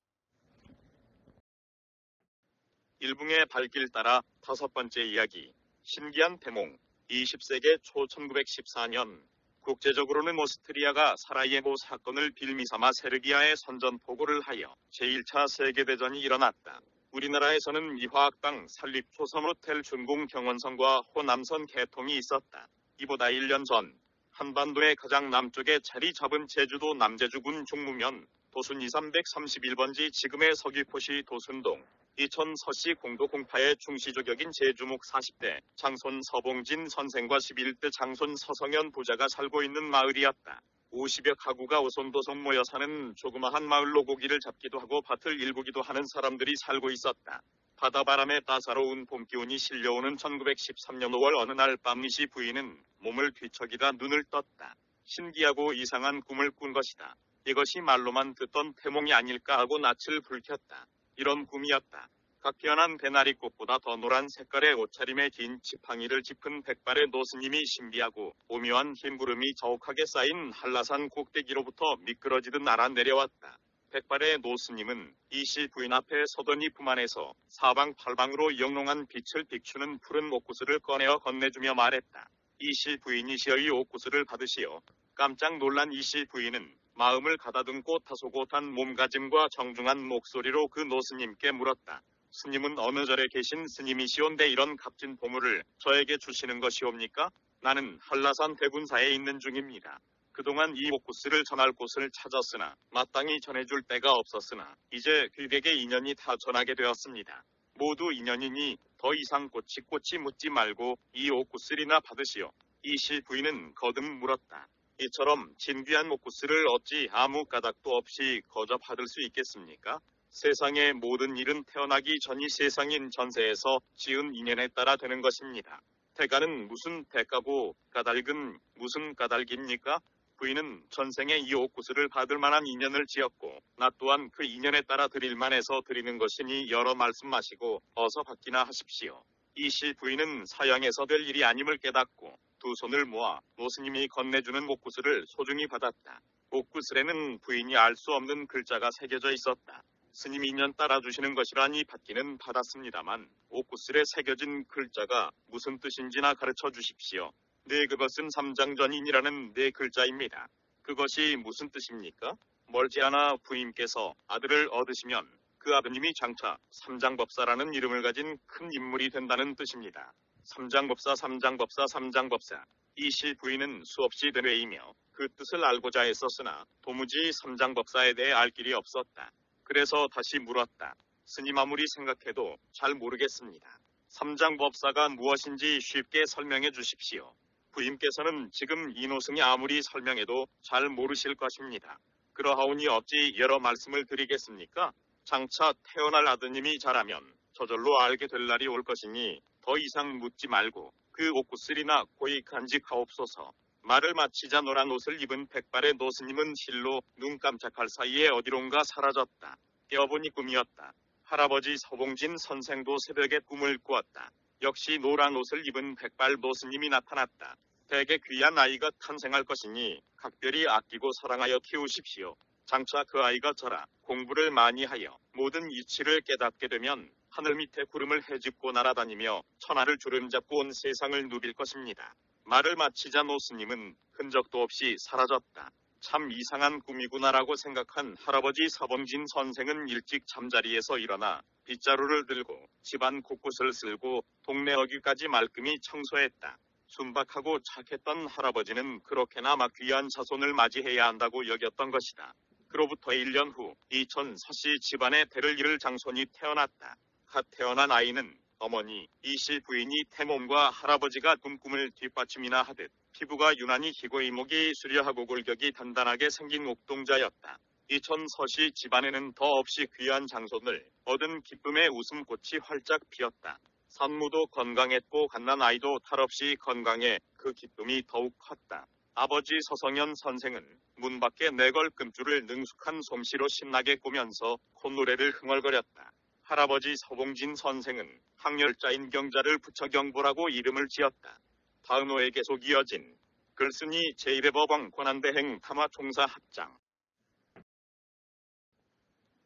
일붕의 발길 따라 다섯 번째 이야기. 신기한 대몽. 20세기 초 1914년 국제적으로는 오스트리아가 사라예보 사건을 빌미삼아 세르비아에 선전 포고를 하여 제1차 세계대전이 일어났다. 우리나라에서는 이화학당 설립 초섬 호텔 준공 경원선과 호남선 개통이 있었다. 이보다 1년 전 한반도의 가장 남쪽에 자리 잡은 제주도 남제주군 중무면 도순 2331번지 지금의 서귀포시 도순동 이천 서씨 공도 공파의 중시조격인 제주목 40대 장손 서봉진 선생과 11대 장손 서성현 부자가 살고 있는 마을이었다. 50여 가구가 오손도손 모여 사는 조그마한 마을로 고기를 잡기도 하고 밭을 일구기도 하는 사람들이 살고 있었다. 바다바람에 따사로운 봄기운이 실려오는 1913년 5월 어느 날 밤이시 부인은 몸을 뒤척이다 눈을 떴다. 신기하고 이상한 꿈을 꾼 것이다. 이것이 말로만 듣던 태몽이 아닐까 하고 낯을 불켰다. 이런 꿈이었다. 각변한 배나리 꽃보다 더 노란 색깔의 옷차림에 긴 지팡이를 짚은 백발의 노스님이 신비하고 오묘한 흰구름이 자욱하게 쌓인 한라산 꼭대기로부터 미끄러지듯 날아 내려왔다. 백발의 노스님은 이시 부인 앞에 서더니 품 안에서 사방팔방으로 영롱한 빛을 비추는 푸른 옷구슬을 꺼내어 건네주며 말했다. 이시 부인이시여 이 옷구슬을 받으시오. 깜짝 놀란 이시 부인은 마음을 가다듬고 타소곳한 몸가짐과 정중한 목소리로 그 노스님께 물었다. 스님은 어느 절에 계신 스님이시온데 이런 값진 보물을 저에게 주시는 것이옵니까? 나는 한라산 대군사에 있는 중입니다. 그동안 이 옥구스를 전할 곳을 찾았으나 마땅히 전해줄 데가 없었으나 이제 귀백의 인연이 다 전하게 되었습니다. 모두 인연이니 더 이상 꼬치꼬치 묻지 말고 이 옥구슬이나 받으시오. 이실 부인은 거듭 물었다. 이처럼 진귀한 옥구슬을 어찌 아무 까닭도 없이 거저 받을 수 있겠습니까? 세상의 모든 일은 태어나기 전이 세상인 전세에서 지은 인연에 따라 되는 것입니다. 대가는 무슨 대가고 까닭은 무슨 까닭입니까? 부인은 전생에 이 옥구슬을 받을 만한 인연을 지었고 나 또한 그 인연에 따라 드릴 만해서 드리는 것이니 여러 말씀 마시고 어서 받기나 하십시오. 이실 부인은 사양에서 될 일이 아님을 깨닫고 두 손을 모아 노스님이 건네주는 옥구슬을 소중히 받았다. 옥구슬에는 부인이 알 수 없는 글자가 새겨져 있었다. 스님 인연 따라주시는 것이라니 받기는 받았습니다만 옥구슬에 새겨진 글자가 무슨 뜻인지나 가르쳐 주십시오. 네 그것은 삼장전인이라는 네 글자입니다. 그것이 무슨 뜻입니까? 멀지 않아 부인께서 아들을 얻으시면 그 아드님이 장차 삼장법사라는 이름을 가진 큰 인물이 된다는 뜻입니다. 삼장법사 삼장법사 삼장법사 이실 부인은 수없이 되뇌이며 그 뜻을 알고자 했었으나 도무지 삼장법사에 대해 알 길이 없었다. 그래서 다시 물었다. 스님 아무리 생각해도 잘 모르겠습니다. 삼장법사가 무엇인지 쉽게 설명해 주십시오. 부임께서는 지금 이노승이 아무리 설명해도 잘 모르실 것입니다. 그러하오니 어찌 여러 말씀을 드리겠습니까? 장차 태어날 아드님이 자라면 저절로 알게 될 날이 올 것이니 더 이상 묻지 말고 그 옥구슬이나 고이 간직하옵소서. 말을 마치자 노란 옷을 입은 백발의 노스님은 실로 눈 깜짝할 사이에 어디론가 사라졌다. 깨어보니 꿈이었다. 할아버지 서봉진 선생도 새벽에 꿈을 꾸었다. 역시 노란 옷을 입은 백발 노스님이 나타났다. 대개 귀한 아이가 탄생할 것이니 각별히 아끼고 사랑하여 키우십시오. 장차 그 아이가 자라 공부를 많이 하여 모든 이치를 깨닫게 되면 하늘 밑에 구름을 헤집고 날아다니며 천하를 주름잡고 온 세상을 누빌 것입니다. 말을 마치자 노스님은 흔적도 없이 사라졌다. 참 이상한 꿈이구나라고 생각한 할아버지 서범진 선생은 일찍 잠자리에서 일어나 빗자루를 들고 집안 곳곳을 쓸고 동네 어귀까지 말끔히 청소했다. 순박하고 착했던 할아버지는 그렇게나마 귀한 자손을 맞이해야 한다고 여겼던 것이다. 그로부터 1년 후 이천 서씨 집안에 대를 이을 장손이 태어났다. 갓 태어난 아이는 어머니 이실 부인이 태몸과 할아버지가 꿈꿈을 뒷받침이나 하듯 피부가 유난히 희고 이목이 수려하고 골격이 단단하게 생긴 옥동자였다. 이천 서씨 집안에는 더 없이 귀한 장손을 얻은 기쁨의 웃음꽃이 활짝 피었다. 산무도 건강했고 갓난 아이도 탈없이 건강해 그 기쁨이 더욱 컸다. 아버지 서성현 선생은 문 밖에 내걸 끔줄을 능숙한 솜씨로 신나게 꾸면서 콧노래를 흥얼거렸다. 할아버지 서봉진 선생은 학렬자인 경자를 부처 경보라고 이름을 지었다. 다음호에 계속 이어진 글쓴이 제1회 법왕 권한대행 탐화총사 합장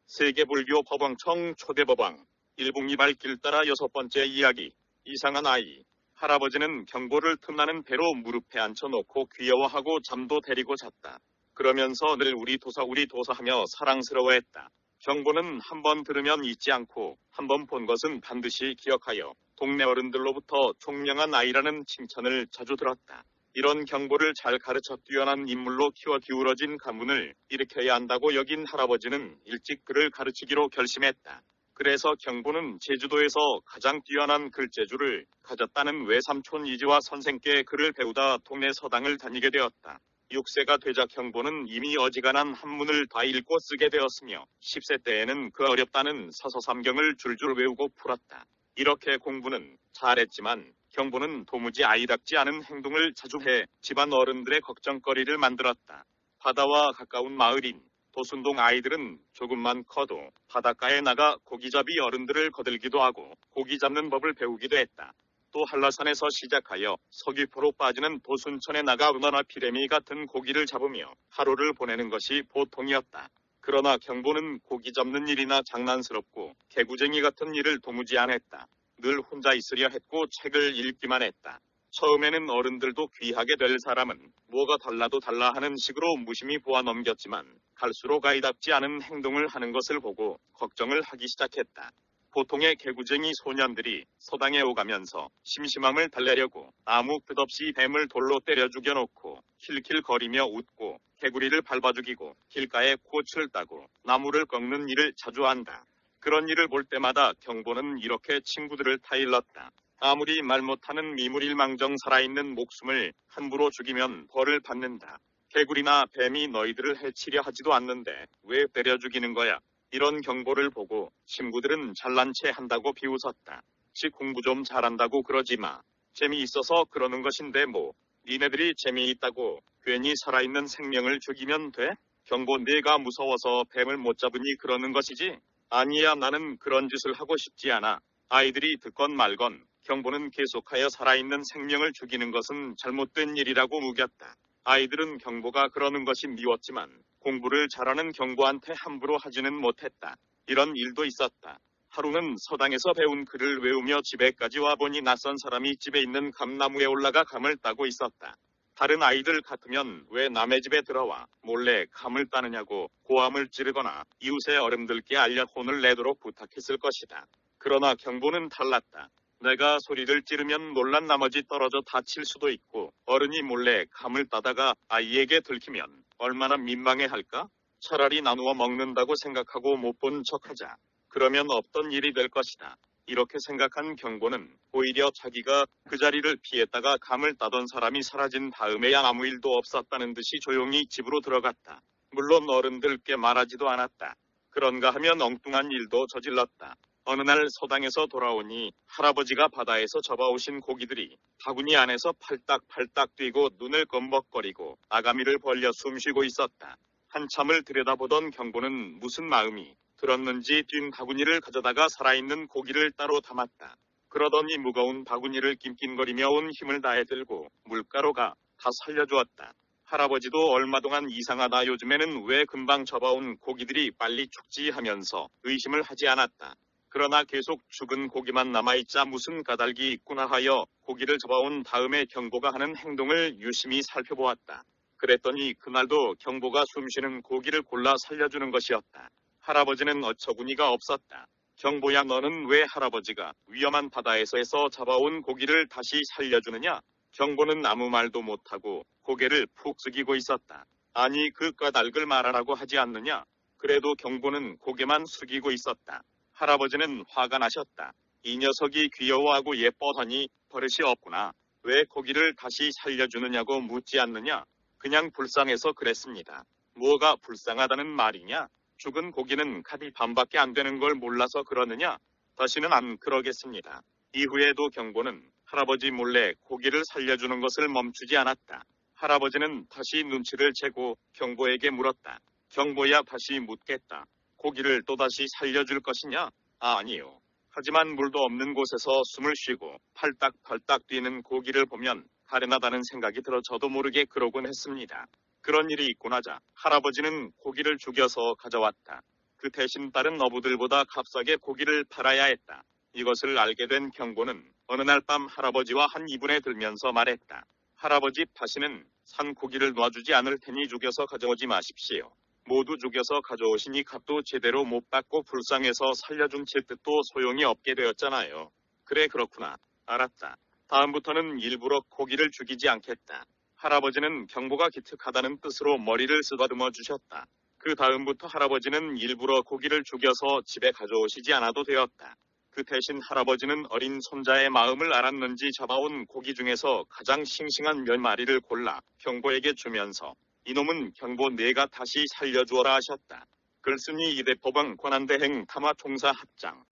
세계불교 법왕청 초대법왕 일봉이 발 길 따라 여섯 번째 이야기 이상한 아이 할아버지는 경보를 틈나는 배로 무릎에 앉혀놓고 귀여워하고 잠도 데리고 잤다. 그러면서 늘 우리 도사 우리 도사하며 사랑스러워했다. 경보는 한 번 들으면 잊지 않고 한 번 본 것은 반드시 기억하여 동네 어른들로부터 총명한 아이라는 칭찬을 자주 들었다. 이런 경보를 잘 가르쳐 뛰어난 인물로 키워 기울어진 가문을 일으켜야 한다고 여긴 할아버지는 일찍 그를 가르치기로 결심했다. 그래서 경보는 제주도에서 가장 뛰어난 글재주를 가졌다는 외삼촌 이지와 선생께 글을 배우다 동네 서당을 다니게 되었다. 6세가 되자 경보는 이미 어지간한 한문을 다 읽고 쓰게 되었으며 10세 때에는 그 어렵다는 서서삼경을 줄줄 외우고 풀었다. 이렇게 공부는 잘했지만 경보는 도무지 아이답지 않은 행동을 자주 해 집안 어른들의 걱정거리를 만들었다. 바다와 가까운 마을인 도순동 아이들은 조금만 커도 바닷가에 나가 고기잡이 어른들을 거들기도 하고 고기 잡는 법을 배우기도 했다. 또 한라산에서 시작하여 서귀포로 빠지는 도순천에 나가 은어나 피레미 같은 고기를 잡으며 하루를 보내는 것이 보통이었다. 그러나 경보는 고기 잡는 일이나 장난스럽고 개구쟁이 같은 일을 도무지 안 했다. 늘 혼자 있으려 했고 책을 읽기만 했다. 처음에는 어른들도 귀하게 될 사람은 뭐가 달라도 달라 하는 식으로 무심히 보아 넘겼지만 갈수록 아이답지 않은 행동을 하는 것을 보고 걱정을 하기 시작했다. 보통의 개구쟁이 소년들이 서당에 오가면서 심심함을 달래려고 아무 끝없이 뱀을 돌로 때려 죽여놓고 킬킬거리며 웃고 개구리를 밟아 죽이고 길가에 꽃을 따고 나무를 꺾는 일을 자주 한다. 그런 일을 볼 때마다 경보는 이렇게 친구들을 타일렀다. 아무리 말 못하는 미물일망정 살아있는 목숨을 함부로 죽이면 벌을 받는다. 개구리나 뱀이 너희들을 해치려 하지도 않는데 왜 때려 죽이는 거야? 이런 경보를 보고 친구들은 잘난 체 한다고 비웃었다. 지 공부 좀 잘한다고 그러지 마. 재미있어서 그러는 것인데 뭐. 니네들이 재미있다고 괜히 살아있는 생명을 죽이면 돼? 경보 내가 무서워서 뱀을 못 잡으니 그러는 것이지? 아니야 나는 그런 짓을 하고 싶지 않아. 아이들이 듣건 말건 경보는 계속하여 살아있는 생명을 죽이는 것은 잘못된 일이라고 우겼다. 아이들은 경보가 그러는 것이 미웠지만 공부를 잘하는 경보한테 함부로 하지는 못했다. 이런 일도 있었다. 하루는 서당에서 배운 글을 외우며 집에까지 와보니 낯선 사람이 집에 있는 감나무에 올라가 감을 따고 있었다. 다른 아이들 같으면 왜 남의 집에 들어와 몰래 감을 따느냐고 고함을 지르거나 이웃의 어른들께 알려 혼을 내도록 부탁했을 것이다. 그러나 경보는 달랐다. 내가 소리를 지르면 놀란 나머지 떨어져 다칠 수도 있고 어른이 몰래 감을 따다가 아이에게 들키면 얼마나 민망해 할까? 차라리 나누어 먹는다고 생각하고 못 본 척하자. 그러면 없던 일이 될 것이다. 이렇게 생각한 경보는 오히려 자기가 그 자리를 피했다가 감을 따던 사람이 사라진 다음에야 아무 일도 없었다는 듯이 조용히 집으로 들어갔다. 물론 어른들께 말하지도 않았다. 그런가 하면 엉뚱한 일도 저질렀다. 어느 날 서당에서 돌아오니 할아버지가 바다에서 잡아오신 고기들이 바구니 안에서 팔딱팔딱 뛰고 눈을 껌벅거리고 아가미를 벌려 숨쉬고 있었다. 한참을 들여다보던 경보는 무슨 마음이 들었는지 빈 바구니를 가져다가 살아있는 고기를 따로 담았다. 그러더니 무거운 바구니를 낑낑거리며 온 힘을 다해 들고 물가로가 다 살려주었다. 할아버지도 얼마 동안 이상하다 요즘에는 왜 금방 잡아온 고기들이 빨리 죽지 하면서 의심을 하지 않았다. 그러나 계속 죽은 고기만 남아있자 무슨 까닭이 있구나 하여 고기를 잡아온 다음에 경보가 하는 행동을 유심히 살펴보았다. 그랬더니 그날도 경보가 숨쉬는 고기를 골라 살려주는 것이었다. 할아버지는 어처구니가 없었다. 경보야 너는 왜 할아버지가 위험한 바다에서에서 잡아온 고기를 다시 살려주느냐? 경보는 아무 말도 못하고 고개를 푹 숙이고 있었다. 아니 그 까닭을 말하라고 하지 않느냐? 그래도 경보는 고개만 숙이고 있었다. 할아버지는 화가 나셨다. 이 녀석이 귀여워하고 예뻐하니 버릇이 없구나. 왜 고기를 다시 살려주느냐고 묻지 않느냐? 그냥 불쌍해서 그랬습니다. 뭐가 불쌍하다는 말이냐? 죽은 고기는 카디 반밖에 안 되는 걸 몰라서 그러느냐? 다시는 안 그러겠습니다. 이후에도 경보는 할아버지 몰래 고기를 살려주는 것을 멈추지 않았다. 할아버지는 다시 눈치를 채고 경보에게 물었다. 경보야 다시 묻겠다. 고기를 또다시 살려줄 것이냐? 아, 아니요. 하지만 물도 없는 곳에서 숨을 쉬고 팔딱팔딱 뛰는 고기를 보면 가련하다는 생각이 들어 저도 모르게 그러곤 했습니다. 그런 일이 있곤 하자 할아버지는 고기를 죽여서 가져왔다. 그 대신 다른 어부들보다 값싸게 고기를 팔아야 했다. 이것을 알게 된 경보는 어느 날 밤 할아버지와 한 이분에 들면서 말했다. 할아버지 다시는 산 고기를 놔주지 않을 테니 죽여서 가져오지 마십시오. 모두 죽여서 가져오시니 값도 제대로 못 받고 불쌍해서 살려준 제 뜻도 소용이 없게 되었잖아요. 그래 그렇구나. 알았다. 다음부터는 일부러 고기를 죽이지 않겠다. 할아버지는 경보가 기특하다는 뜻으로 머리를 쓰다듬어 주셨다. 그 다음부터 할아버지는 일부러 고기를 죽여서 집에 가져오시지 않아도 되었다. 그 대신 할아버지는 어린 손자의 마음을 알았는지 잡아온 고기 중에서 가장 싱싱한 몇 마리를 골라 경보에게 주면서 이놈은 경보 내가 다시 살려주어라 하셨다. 글쓴이 이대 법원 권한대행 탐화 총사 합장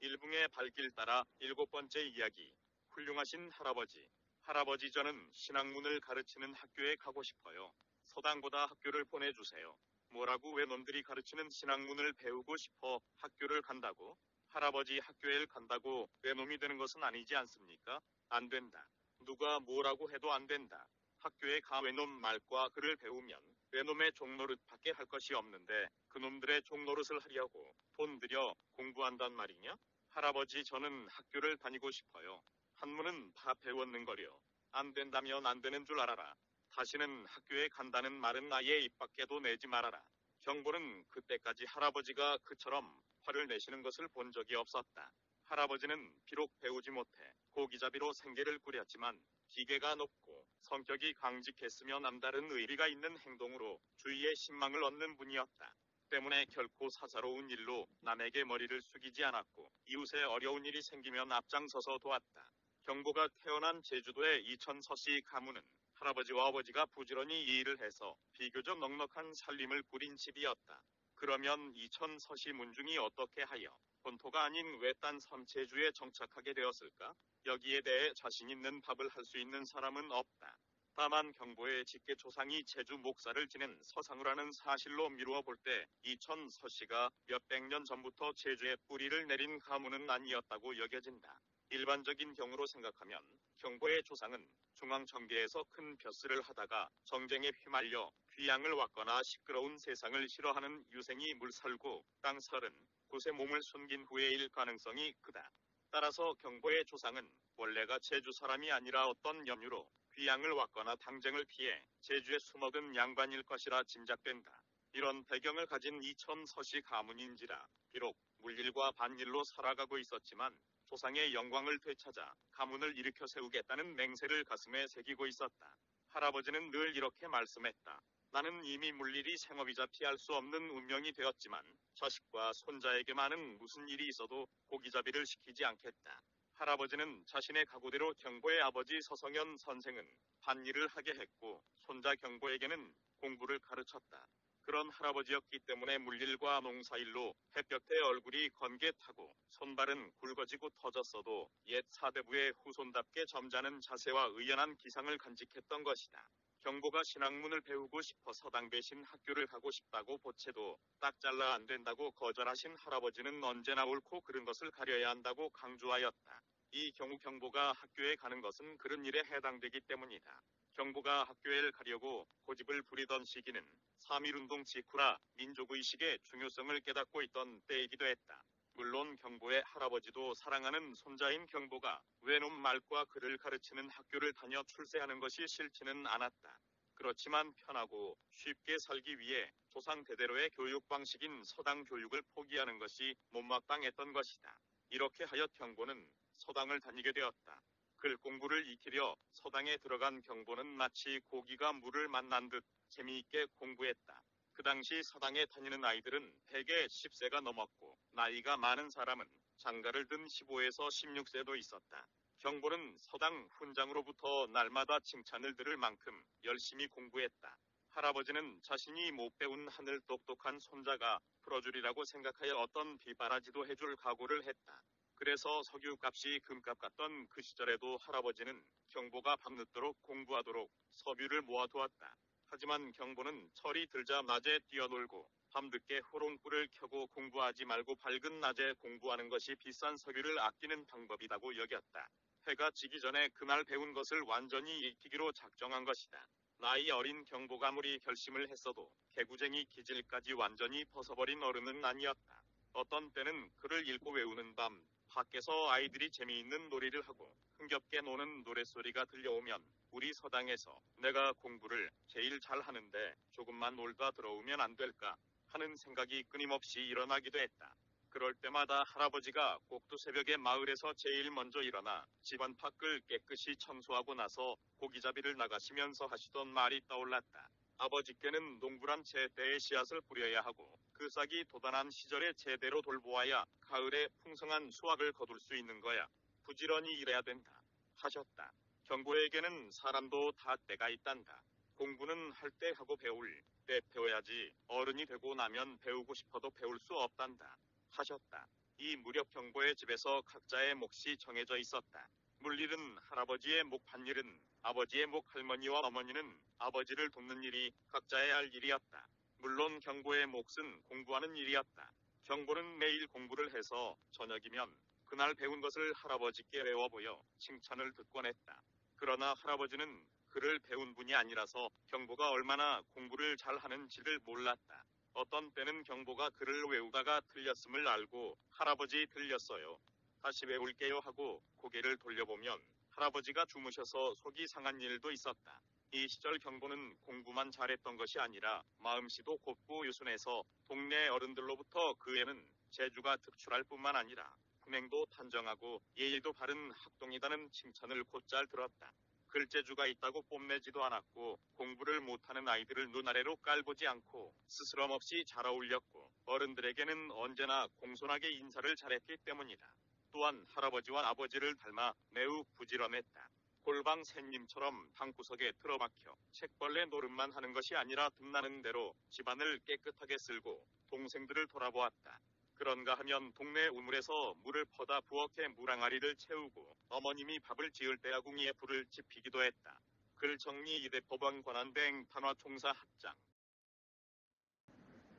일붕의 발길 따라 일곱 번째 이야기 훌륭하신 할아버지 할아버지 저는 신학문을 가르치는 학교에 가고 싶어요. 서당보다 학교를 보내주세요. 뭐라고 왜 놈들이 가르치는 신학문을 배우고 싶어 학교를 간다고? 할아버지 학교에 간다고 외놈이 되는 것은 아니지 않습니까? 안 된다. 누가 뭐라고 해도 안 된다. 학교에 가 외놈 말과 글을 배우면 외놈의 종노릇 밖에 할 것이 없는데 그놈들의 종노릇을 하려고 돈 들여 공부한단 말이냐? 할아버지 저는 학교를 다니고 싶어요. 한문은 다 배웠는 거려. 안 된다면 안 되는 줄 알아라. 다시는 학교에 간다는 말은 아예 입 밖에도 내지 말아라. 경보는 그때까지 할아버지가 그처럼 화를 내시는 것을 본 적이 없었다. 할아버지는 비록 배우지 못해 고기잡이로 생계를 꾸렸지만 기계가 높고 성격이 강직했으며 남다른 의리가 있는 행동으로 주위의 신망을 얻는 분이었다. 때문에 결코 사사로운 일로 남에게 머리를 숙이지 않았고 이웃에 어려운 일이 생기면 앞장서서 도왔다. 경보가 태어난 제주도의 이천 서씨 가문은 할아버지와 아버지가 부지런히 이 일을 해서 비교적 넉넉한 살림을 꾸린 집이었다. 그러면 이천서씨 문중이 어떻게 하여 본토가 아닌 외딴 섬 제주에 정착하게 되었을까? 여기에 대해 자신 있는 답을 할 수 있는 사람은 없다. 다만 경보의 직계 조상이 제주 목사를 지낸 서상우라는 사실로 미루어 볼 때 이천 서씨가 몇백 년 전부터 제주에 뿌리를 내린 가문은 아니었다고 여겨진다. 일반적인 경우로 생각하면 경보의 조상은 중앙정계에서 큰 벼슬을 하다가 정쟁에 휘말려 귀양을 왔거나 시끄러운 세상을 싫어하는 유생이 물살고 땅설은 곳에 몸을 숨긴 후에일 가능성이 크다. 따라서 경보의 조상은 원래가 제주 사람이 아니라 어떤 염유로 귀양을 왔거나 당쟁을 피해 제주에 숨어든 양반일 것이라 짐작된다. 이런 배경을 가진 이천 서씨 가문인지라 비록 물일과 반일로 살아가고 있었지만 조상의 영광을 되찾아 가문을 일으켜 세우겠다는 맹세를 가슴에 새기고 있었다. 할아버지는 늘 이렇게 말씀했다. 나는 이미 물일이 생업이자 피할 수 없는 운명이 되었지만 자식과 손자에게만은 무슨 일이 있어도 고기잡이를 시키지 않겠다. 할아버지는 자신의 각오대로 경보의 아버지 서성현 선생은 반일을 하게 했고 손자 경보에게는 공부를 가르쳤다. 그런 할아버지였기 때문에 물일과 농사일로 햇볕에 얼굴이 건개타고 손발은 굵어지고 터졌어도 옛 사대부의 후손답게 점잖은 자세와 의연한 기상을 간직했던 것이다. 경보가 신학문을 배우고 싶어 서당 대신 학교를 가고 싶다고 보채도 딱 잘라 안 된다고 거절하신 할아버지는 언제나 옳고 그른 것을 가려야 한다고 강조하였다. 이 경우 경보가 학교에 가는 것은 그런 일에 해당되기 때문이다. 경보가 학교에 가려고 고집을 부리던 시기는 3.1운동 직후라 민족의식의 중요성을 깨닫고 있던 때이기도 했다. 물론 경보의 할아버지도 사랑하는 손자인 경보가 외놈 말과 글을 가르치는 학교를 다녀 출세하는 것이 싫지는 않았다. 그렇지만 편하고 쉽게 살기 위해 조상 대대로의 교육 방식인 서당 교육을 포기하는 것이 못마땅했던 것이다. 이렇게 하여 경보는 서당을 다니게 되었다. 글 공부를 익히려 서당에 들어간 경보는 마치 고기가 물을 만난 듯 재미있게 공부했다. 그 당시 서당에 다니는 아이들은 대개 10세가 넘었고 나이가 많은 사람은 장가를 든 15에서 16세도 있었다. 경보는 서당 훈장으로부터 날마다 칭찬을 들을 만큼 열심히 공부했다. 할아버지는 자신이 못 배운 하늘 똑똑한 손자가 풀어주리라고 생각하여 어떤 비바라지도 해줄 각오를 했다. 그래서 석유값이 금값 같던 그 시절에도 할아버지는 경보가 밤늦도록 공부하도록 서뷰를 모아두었다. 하지만 경보는 철이 들자 낮에 뛰어놀고 밤늦게 호롱불을 켜고 공부하지 말고 밝은 낮에 공부하는 것이 비싼 석유를 아끼는 방법이라고 여겼다. 해가 지기 전에 그날 배운 것을 완전히 익히기로 작정한 것이다. 나이 어린 경보가 아무리 결심을 했어도 개구쟁이 기질까지 완전히 벗어버린 어른은 아니었다. 어떤 때는 글을 읽고 외우는 밤 밖에서 아이들이 재미있는 놀이를 하고 흥겹게 노는 노랫소리가 들려오면 우리 서당에서 내가 공부를 제일 잘하는데 조금만 놀다 들어오면 안 될까 하는 생각이 끊임없이 일어나기도 했다. 그럴 때마다 할아버지가 꼭두 새벽에 마을에서 제일 먼저 일어나 집안 밖을 깨끗이 청소하고 나서 고기잡이를 나가시면서 하시던 말이 떠올랐다. 아버지께는 농부란 제때의 씨앗을 뿌려야 하고 그 싹이 도단한 시절에 제대로 돌보아야 가을에 풍성한 수확을 거둘 수 있는 거야. 부지런히 일해야 된다. 하셨다. 경보에게는 사람도 다 때가 있단다. 공부는 할 때 하고 배울 때 배워야지 어른이 되고 나면 배우고 싶어도 배울 수 없단다. 하셨다. 이 무렵 경보의 집에서 각자의 몫이 정해져 있었다. 물일은 할아버지의 목 반일은 아버지의 목 할머니와 어머니는 아버지를 돕는 일이 각자의 할 일이었다. 물론 경보의 몫은 공부하는 일이었다. 경보는 매일 공부를 해서 저녁이면 그날 배운 것을 할아버지께 외워 보여 칭찬을 듣곤 했다. 그러나 할아버지는 글을 배운 분이 아니라서 경보가 얼마나 공부를 잘하는지를 몰랐다. 어떤 때는 경보가 글을 외우다가 틀렸음을 알고 할아버지 틀렸어요. 다시 외울게요 하고 고개를 돌려보면 할아버지가 주무셔서 속이 상한 일도 있었다. 이 시절 경보는 공부만 잘했던 것이 아니라 마음씨도 곱고 유순해서 동네 어른들로부터 그 애는 재주가 특출할 뿐만 아니라 품행도 단정하고 예의도 바른 학동이다는 칭찬을 곧잘 들었다. 글재주가 있다고 뽐내지도 않았고 공부를 못하는 아이들을 눈아래로 깔보지 않고 스스럼 없이 잘 어울렸고 어른들에게는 언제나 공손하게 인사를 잘했기 때문이다. 또한 할아버지와 아버지를 닮아 매우 부지런했다. 골방 샌님처럼 방구석에 틀어박혀 책벌레 노릇만 하는 것이 아니라 틈나는 대로 집안을 깨끗하게 쓸고 동생들을 돌아보았다. 그런가 하면 동네 우물에서 물을 퍼다 부엌에 물항아리를 채우고 어머님이 밥을 지을 때 아궁이에 불을 지피기도 했다. 글 정리 이대 법원 권한대행 탄화 총사 합장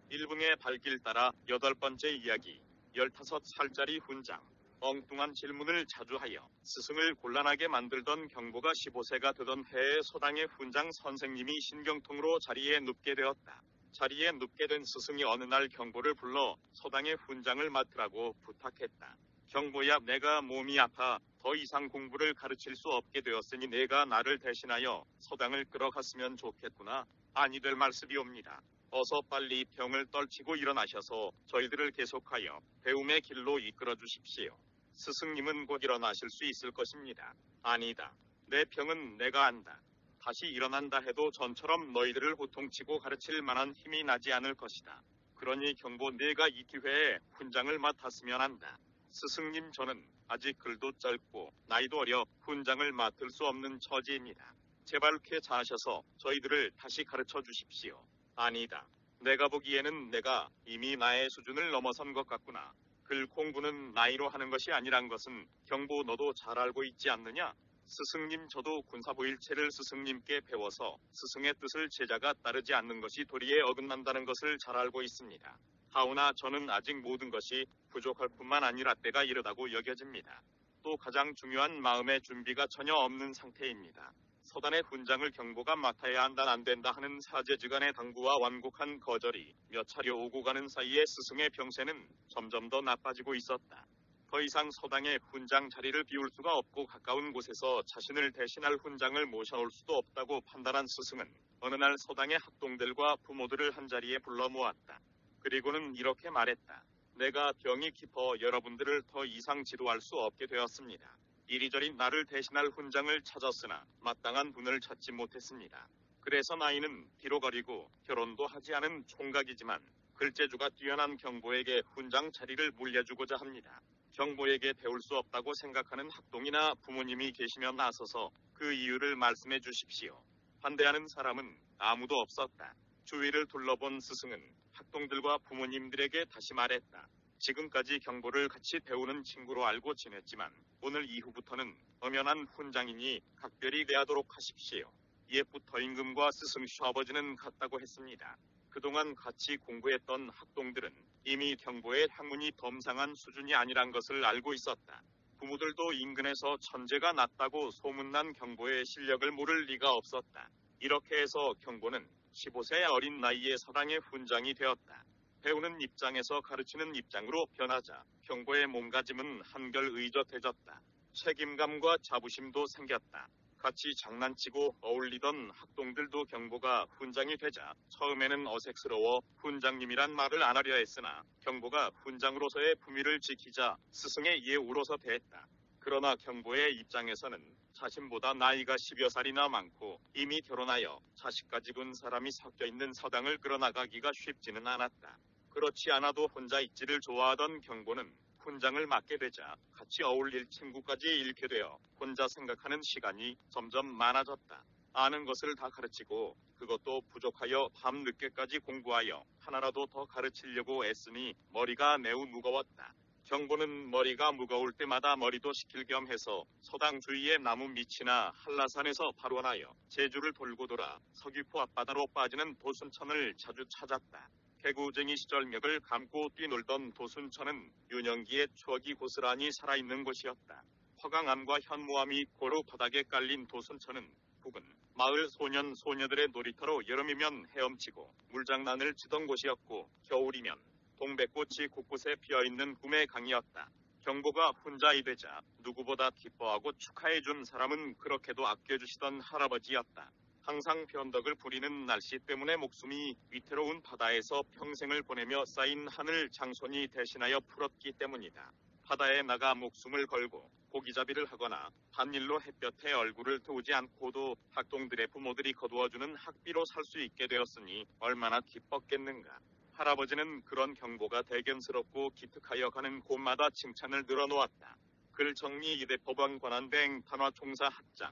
1분의 발길 따라 여덟 번째 이야기 15살짜리 훈장 엉뚱한 질문을 자주 하여 스승을 곤란하게 만들던 경보가 15세가 되던 해에 소당의 훈장 선생님이 신경통으로 자리에 눕게 되었다. 자리에 눕게 된 스승이 어느 날 경보를 불러 서당의 훈장을 맡으라고 부탁했다. 경보야 내가 몸이 아파 더 이상 공부를 가르칠 수 없게 되었으니 내가 나를 대신하여 서당을 끌어갔으면 좋겠구나. 아니 될 말씀이옵니다. 어서 빨리 병을 떨치고 일어나셔서 저희들을 계속하여 배움의 길로 이끌어 주십시오. 스승님은 곧 일어나실 수 있을 것입니다. 아니다. 내 병은 내가 안다. 다시 일어난다 해도 전처럼 너희들을 호통치고 가르칠 만한 힘이 나지 않을 것이다. 그러니 경보 내가 이 기회에 훈장을 맡았으면 한다. 스승님 저는 아직 글도 짧고 나이도 어려 훈장을 맡을 수 없는 처지입니다. 제발 쾌 잘하셔서 저희들을 다시 가르쳐 주십시오. 아니다. 내가 보기에는 내가 이미 나의 수준을 넘어선 것 같구나. 글 공부는 나이로 하는 것이 아니란 것은 경보 너도 잘 알고 있지 않느냐? 스승님 저도 군사부일체를 스승님께 배워서 스승의 뜻을 제자가 따르지 않는 것이 도리에 어긋난다는 것을 잘 알고 있습니다. 하오나 저는 아직 모든 것이 부족할 뿐만 아니라 때가 이르다고 여겨집니다. 또 가장 중요한 마음의 준비가 전혀 없는 상태입니다. 서단의 훈장을 경보가 맡아야 한다 안 된다 하는 사제지간의 당부와 완곡한 거절이 몇 차례 오고 가는 사이에 스승의 병세는 점점 더 나빠지고 있었다. 더 이상 서당의 훈장 자리를 비울 수가 없고 가까운 곳에서 자신을 대신할 훈장을 모셔올 수도 없다고 판단한 스승은 어느 날 서당의 학동들과 부모들을 한자리에 불러 모았다. 그리고는 이렇게 말했다. 내가 병이 깊어 여러분들을 더 이상 지도할 수 없게 되었습니다. 이리저리 나를 대신할 훈장을 찾았으나 마땅한 분을 찾지 못했습니다. 그래서 나이는 비록 어리고 결혼도 하지 않은 총각이지만 글재주가 뛰어난 경보에게 훈장 자리를 물려주고자 합니다. 경보에게 배울 수 없다고 생각하는 학동이나 부모님이 계시면 나서서 그 이유를 말씀해 주십시오. 반대하는 사람은 아무도 없었다. 주위를 둘러본 스승은 학동들과 부모님들에게 다시 말했다. 지금까지 경보를 같이 배우는 친구로 알고 지냈지만 오늘 이후부터는 엄연한 훈장이니 각별히 대하도록 하십시오. 옛부터 임금과 스승 시아버지는 같다고 했습니다. 그동안 같이 공부했던 학동들은 이미 경보의 학문이 범상한 수준이 아니란 것을 알고 있었다. 부모들도 인근에서 천재가 낮다고 소문난 경보의 실력을 모를 리가 없었다. 이렇게 해서 경보는 15세 어린 나이에 사랑의 훈장이 되었다. 배우는 입장에서 가르치는 입장으로 변하자 경보의 몸가짐은 한결 의젓해졌다. 책임감과 자부심도 생겼다. 같이 장난치고 어울리던 학동들도 경보가 훈장이 되자 처음에는 어색스러워 훈장님이란 말을 안 하려 했으나 경보가 훈장으로서의 품위를 지키자 스승의 예우로서 대했다. 그러나 경보의 입장에서는 자신보다 나이가 10여 살이나 많고 이미 결혼하여 자식까지 둔 사람이 섞여 있는 서당을 끌어나가기가 쉽지는 않았다. 그렇지 않아도 혼자 있지를 좋아하던 경보는 훈장을 맡게 되자 같이 어울릴 친구까지 잃게 되어 혼자 생각하는 시간이 점점 많아졌다. 아는 것을 다 가르치고 그것도 부족하여 밤 늦게까지 공부하여 하나라도 더 가르치려고 애쓰니 머리가 매우 무거웠다. 경보는 머리가 무거울 때마다 머리도 식힐 겸 해서 서당 주위의 나무 밑이나 한라산에서 발원하여 제주를 돌고 돌아 서귀포 앞바다로 빠지는 도순천을 자주 찾았다. 개구쟁이 시절 멱을 감고 뛰놀던 도순천은 유년기의 추억이 고스란히 살아있는 곳이었다. 화강암과 현무암이 고루 바닥에 깔린 도순천은 북은 마을 소년 소녀들의 놀이터로 여름이면 헤엄치고 물장난을 치던 곳이었고 겨울이면 동백꽃이 곳곳에 피어있는 꿈의 강이었다. 경보가 혼자이 되자 누구보다 기뻐하고 축하해준 사람은 그렇게도 아껴주시던 할아버지였다. 항상 변덕을 부리는 날씨 때문에 목숨이 위태로운 바다에서 평생을 보내며 쌓인 하늘 장손이 대신하여 풀었기 때문이다. 바다에 나가 목숨을 걸고 고기잡이를 하거나 반일로 햇볕에 얼굴을 태우지 않고도 학동들의 부모들이 거두어주는 학비로 살 수 있게 되었으니 얼마나 기뻤겠는가. 할아버지는 그런 경보가 대견스럽고 기특하여 가는 곳마다 칭찬을 늘어놓았다. 글 정리 이대 법원 관한대행 단화 총사 학장.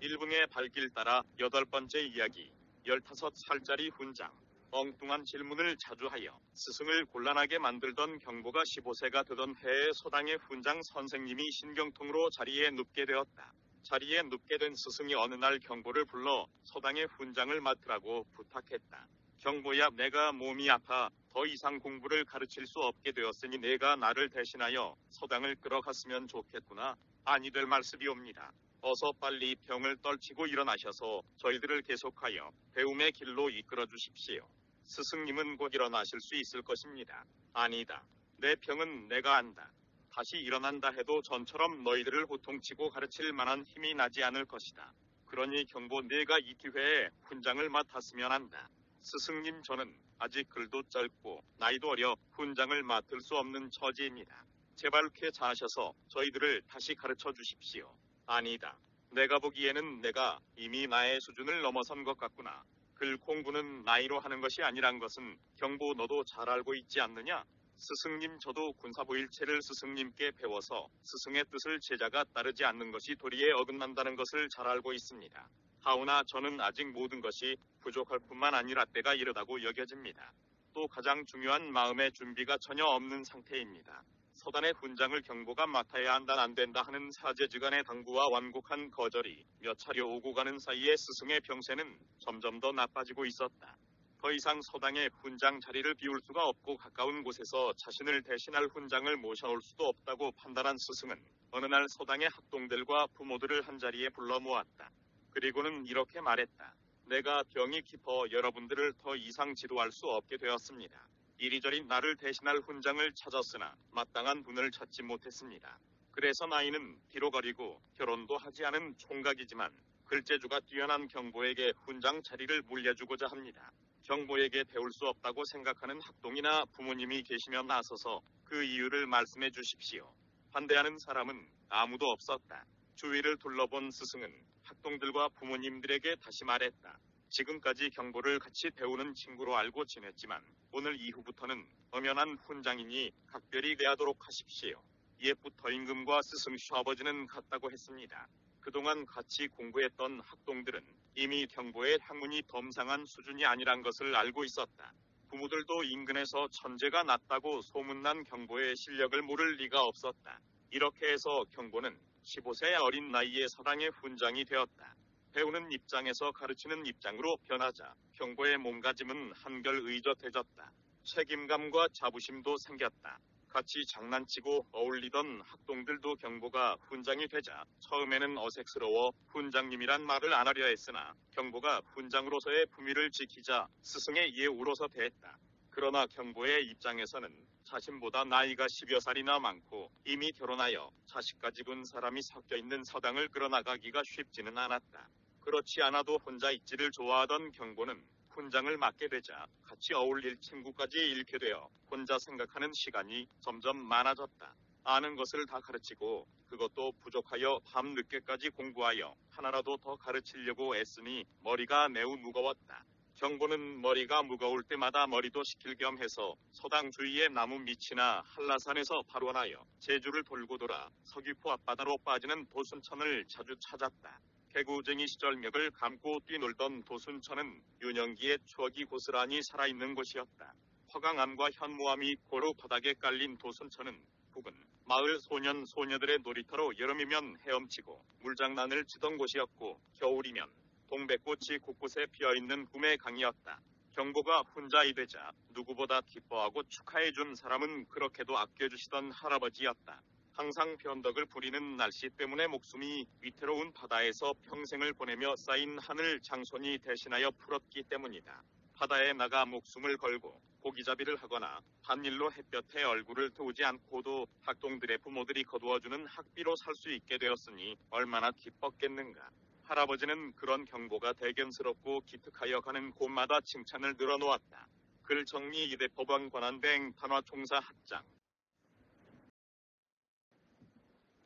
일붕의 발길 따라 여덟 번째 이야기. 열다섯 살짜리 훈장. 엉뚱한 질문을 자주 하여 스승을 곤란하게 만들던 경보가 15세가 되던 해에 소당의 훈장 선생님이 신경통으로 자리에 눕게 되었다. 자리에 눕게 된 스승이 어느 날 경보를 불러 소당의 훈장을 맡으라고 부탁했다. 경보야 내가 몸이 아파 더 이상 공부를 가르칠 수 없게 되었으니 내가 나를 대신하여 서당을 끌어갔으면 좋겠구나. 아니 될 말씀이옵니다. 어서 빨리 병을 떨치고 일어나셔서 저희들을 계속하여 배움의 길로 이끌어 주십시오. 스승님은 곧 일어나실 수 있을 것입니다. 아니다. 내 병은 내가 안다. 다시 일어난다 해도 전처럼 너희들을 호통치고 가르칠 만한 힘이 나지 않을 것이다. 그러니 경보 내가 이 기회에 훈장을 맡았으면 한다. 스승님 저는 아직 글도 짧고 나이도 어려 훈장을 맡을 수 없는 처지입니다. 제발 쾌차하셔서 저희들을 다시 가르쳐 주십시오. 아니다. 내가 보기에는 내가 이미 나의 수준을 넘어선 것 같구나. 글 공부는 나이로 하는 것이 아니란 것은 경보 너도 잘 알고 있지 않느냐? 스승님 저도 군사부일체를 스승님께 배워서 스승의 뜻을 제자가 따르지 않는 것이 도리에 어긋난다는 것을 잘 알고 있습니다. 하오나 저는 아직 모든 것이 부족할 뿐만 아니라 때가 이르다고 여겨집니다. 또 가장 중요한 마음의 준비가 전혀 없는 상태입니다. 서단의 훈장을 경보가 맡아야 한다 안 된다 하는 사제지간의 당부와 완곡한 거절이 몇 차례 오고 가는 사이에 스승의 병세는 점점 더 나빠지고 있었다. 더 이상 서당의 훈장 자리를 비울 수가 없고 가까운 곳에서 자신을 대신할 훈장을 모셔올 수도 없다고 판단한 스승은 어느 날 서당의 학동들과 부모들을 한자리에 불러 모았다. 그리고는 이렇게 말했다. 내가 병이 깊어 여러분들을 더 이상 지도할 수 없게 되었습니다. 이리저리 나를 대신할 훈장을 찾았으나 마땅한 분을 찾지 못했습니다. 그래서 나이는 어리고 결혼도 하지 않은 총각이지만 글재주가 뛰어난 경보에게 훈장 자리를 물려주고자 합니다. 경보에게 배울 수 없다고 생각하는 학동이나 부모님이 계시면 나서서 그 이유를 말씀해 주십시오. 반대하는 사람은 아무도 없었다. 주위를 둘러본 스승은 학동들과 부모님들에게 다시 말했다. 지금까지 경보를 같이 배우는 친구로 알고 지냈지만 오늘 이후부터는 엄연한 훈장이니 각별히 대하도록 하십시오. 옛부터 임금과 스승 시아버지는 같다고 했습니다. 그동안 같이 공부했던 학동들은 이미 경보의 학문이 범상한 수준이 아니란 것을 알고 있었다. 부모들도 인근에서 천재가 낮다고 소문난 경보의 실력을 모를 리가 없었다. 이렇게 해서 경보는 15세 어린 나이에 사랑의 훈장이 되었다. 배우는 입장에서 가르치는 입장으로 변하자 경보의 몸가짐은 한결 의젓해졌다. 책임감과 자부심도 생겼다. 같이 장난치고 어울리던 학동들도 경보가 훈장이 되자 처음에는 어색스러워 훈장님이란 말을 안 하려 했으나 경보가 훈장으로서의 품위를 지키자 스승의 예우로서 대했다. 그러나 경보의 입장에서는 자신보다 나이가 10여 살이나 많고 이미 결혼하여 자식까지 둔 사람이 섞여 있는 서당을 끌어나가기가 쉽지는 않았다. 그렇지 않아도 혼자 있지를 좋아하던 경보는 훈장을 맡게 되자 같이 어울릴 친구까지 잃게 되어 혼자 생각하는 시간이 점점 많아졌다. 아는 것을 다 가르치고 그것도 부족하여 밤 늦게까지 공부하여 하나라도 더 가르치려고 애쓰니 머리가 매우 무거웠다. 경보는 머리가 무거울 때마다 머리도 식힐 겸 해서 서당 주위의 나무 밑이나 한라산에서 발원하여 제주를 돌고 돌아 서귀포 앞바다로 빠지는 도순천을 자주 찾았다. 개구쟁이 시절 맥을 감고 뛰놀던 도순천은 유년기의 추억이 고스란히 살아있는 곳이었다. 화강암과 현무암이 고루 바닥에 깔린 도순천은 북은 마을 소년 소녀들의 놀이터로 여름이면 헤엄치고 물장난을 치던 곳이었고 겨울이면 동백꽃이 곳곳에 피어있는 꿈의 강이었다. 경보가 혼자이 되자 누구보다 기뻐하고 축하해준 사람은 그렇게도 아껴주시던 할아버지였다. 항상 변덕을 부리는 날씨 때문에 목숨이 위태로운 바다에서 평생을 보내며 쌓인 하늘 장손이 대신하여 풀었기 때문이다. 바다에 나가 목숨을 걸고 고기잡이를 하거나 반일로 햇볕에 얼굴을 태우지 않고도 학동들의 부모들이 거두어주는 학비로 살 수 있게 되었으니 얼마나 기뻤겠는가. 할아버지는 그런 경보가 대견스럽고 기특하여 가는 곳마다 칭찬을 늘어놓았다. 글 정리 이대 법원 관한대행 단화 총사 학장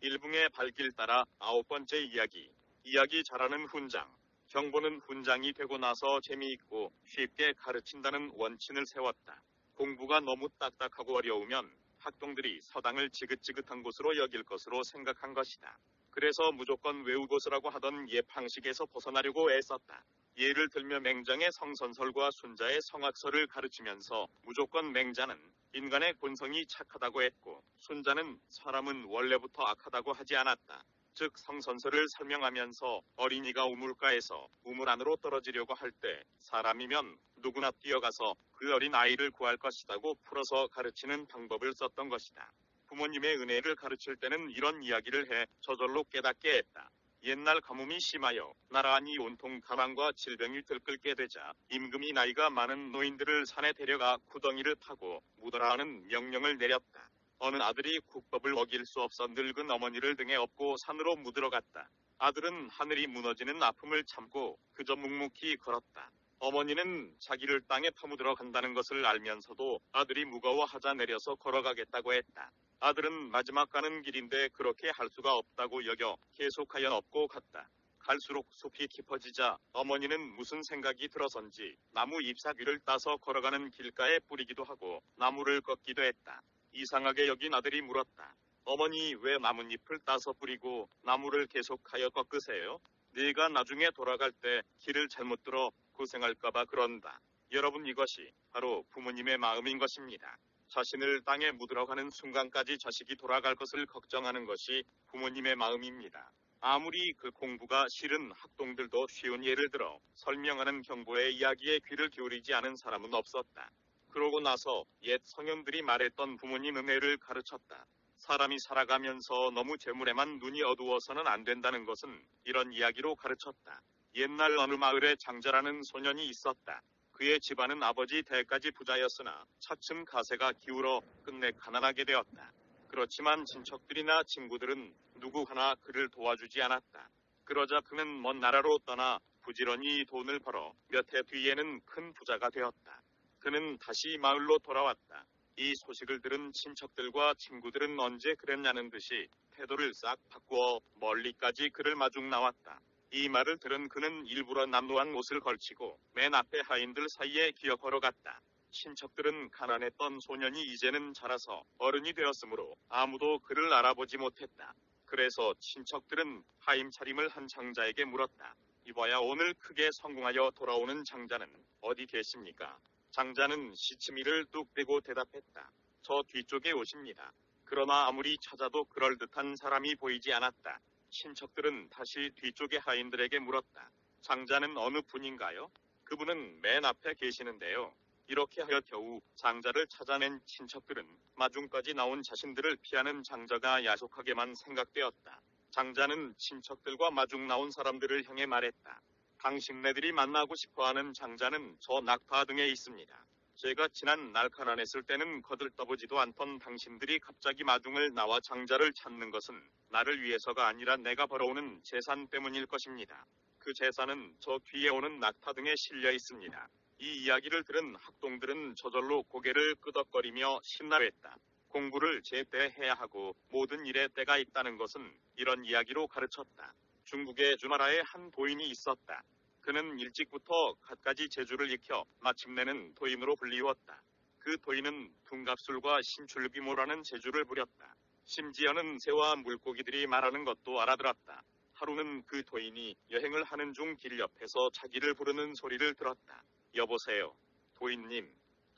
일붕의 발길 따라 아홉 번째 이야기. 이야기 잘하는 훈장. 경보는 훈장이 되고 나서 재미있고 쉽게 가르친다는 원칙을 세웠다. 공부가 너무 딱딱하고 어려우면 학동들이 서당을 지긋지긋한 곳으로 여길 것으로 생각한 것이다. 그래서 무조건 외우고서라고 하던 옛 방식에서 벗어나려고 애썼다. 예를 들며 맹장의 성선설과 순자의 성악설을 가르치면서 무조건 맹자는 인간의 본성이 착하다고 했고 순자는 사람은 원래부터 악하다고 하지 않았다. 즉 성선설을 설명하면서 어린이가 우물가에서 우물 안으로 떨어지려고 할 때 사람이면 누구나 뛰어가서 그 어린 아이를 구할 것이라고 풀어서 가르치는 방법을 썼던 것이다. 부모님의 은혜를 가르칠 때는 이런 이야기를 해 저절로 깨닫게 했다. 옛날 가뭄이 심하여 나라 안이 온통 가난과 질병이 들끓게 되자 임금이 나이가 많은 노인들을 산에 데려가 구덩이를 파고 묻어라 하는 명령을 내렸다. 어느 아들이 국법을 어길 수 없어 늙은 어머니를 등에 업고 산으로 묻으러 갔다. 아들은 하늘이 무너지는 아픔을 참고 그저 묵묵히 걸었다. 어머니는 자기를 땅에 파묻으러 간다는 것을 알면서도 아들이 무거워하자 내려서 걸어가겠다고 했다. 아들은 마지막 가는 길인데 그렇게 할 수가 없다고 여겨 계속하여 업고 갔다. 갈수록 숲이 깊어지자 어머니는 무슨 생각이 들어선지 나무 잎사귀를 따서 걸어가는 길가에 뿌리기도 하고 나무를 꺾기도 했다. 이상하게 여긴 아들이 물었다. 어머니 왜 나뭇잎을 따서 뿌리고 나무를 계속하여 꺾으세요? 네가 나중에 돌아갈 때 길을 잘못 들어 고생할까봐 그런다. 여러분 이것이 바로 부모님의 마음인 것입니다. 자신을 땅에 묻으러 가는 순간까지 자식이 돌아갈 것을 걱정하는 것이 부모님의 마음입니다. 아무리 그 공부가 싫은 학동들도 쉬운 예를 들어 설명하는 경보의 이야기에 귀를 기울이지 않은 사람은 없었다. 그러고 나서 옛 성현들이 말했던 부모님 은혜를 가르쳤다. 사람이 살아가면서 너무 재물에만 눈이 어두워서는 안 된다는 것은 이런 이야기로 가르쳤다. 옛날 어느 마을에 장자라는 소년이 있었다. 그의 집안은 아버지 대까지 부자였으나 차츰 가세가 기울어 끝내 가난하게 되었다. 그렇지만 친척들이나 친구들은 누구 하나 그를 도와주지 않았다. 그러자 그는 먼 나라로 떠나 부지런히 돈을 벌어 몇 해 뒤에는 큰 부자가 되었다. 그는 다시 마을로 돌아왔다. 이 소식을 들은 친척들과 친구들은 언제 그랬냐는 듯이 태도를 싹 바꾸어 멀리까지 그를 마중 나왔다. 이 말을 들은 그는 일부러 남루한 옷을 걸치고 맨 앞에 하인들 사이에 기어 걸어갔다. 친척들은 가난했던 소년이 이제는 자라서 어른이 되었으므로 아무도 그를 알아보지 못했다. 그래서 친척들은 하임 차림을 한 장자에게 물었다. 이봐야 오늘 크게 성공하여 돌아오는 장자는 어디 계십니까? 장자는 시치미를 뚝 떼고 대답했다. 저 뒤쪽에 오십니다. 그러나 아무리 찾아도 그럴듯한 사람이 보이지 않았다. 친척들은 다시 뒤쪽의 하인들에게 물었다. 장자는 어느 분인가요? 그분은 맨 앞에 계시는데요. 이렇게 하여 겨우 장자를 찾아낸 친척들은 마중까지 나온 자신들을 피하는 장자가 야속하게만 생각되었다. 장자는 친척들과 마중 나온 사람들을 향해 말했다. 당신네들이 만나고 싶어하는 장자는 저 낙타 등에 있습니다. 제가 지난 날 가난했을 때는 거들떠보지도 않던 당신들이 갑자기 마중을 나와 장자를 찾는 것은 나를 위해서가 아니라 내가 벌어오는 재산 때문일 것입니다. 그 재산은 저 뒤에 오는 낙타 등에 실려 있습니다. 이 이야기를 들은 학동들은 저절로 고개를 끄덕거리며 신나했다. 공부를 제때 해야 하고 모든 일에 때가 있다는 것은 이런 이야기로 가르쳤다. 중국의 주나라에 한 도인이 있었다. 그는 일찍부터 갖가지 재주를 익혀 마침내는 도인으로 불리웠다. 그 도인은 둔갑술과 신출귀모라는 재주를 부렸다. 심지어는 새와 물고기들이 말하는 것도 알아들었다. 하루는 그 도인이 여행을 하는 중 길 옆에서 자기를 부르는 소리를 들었다. 여보세요. 도인님.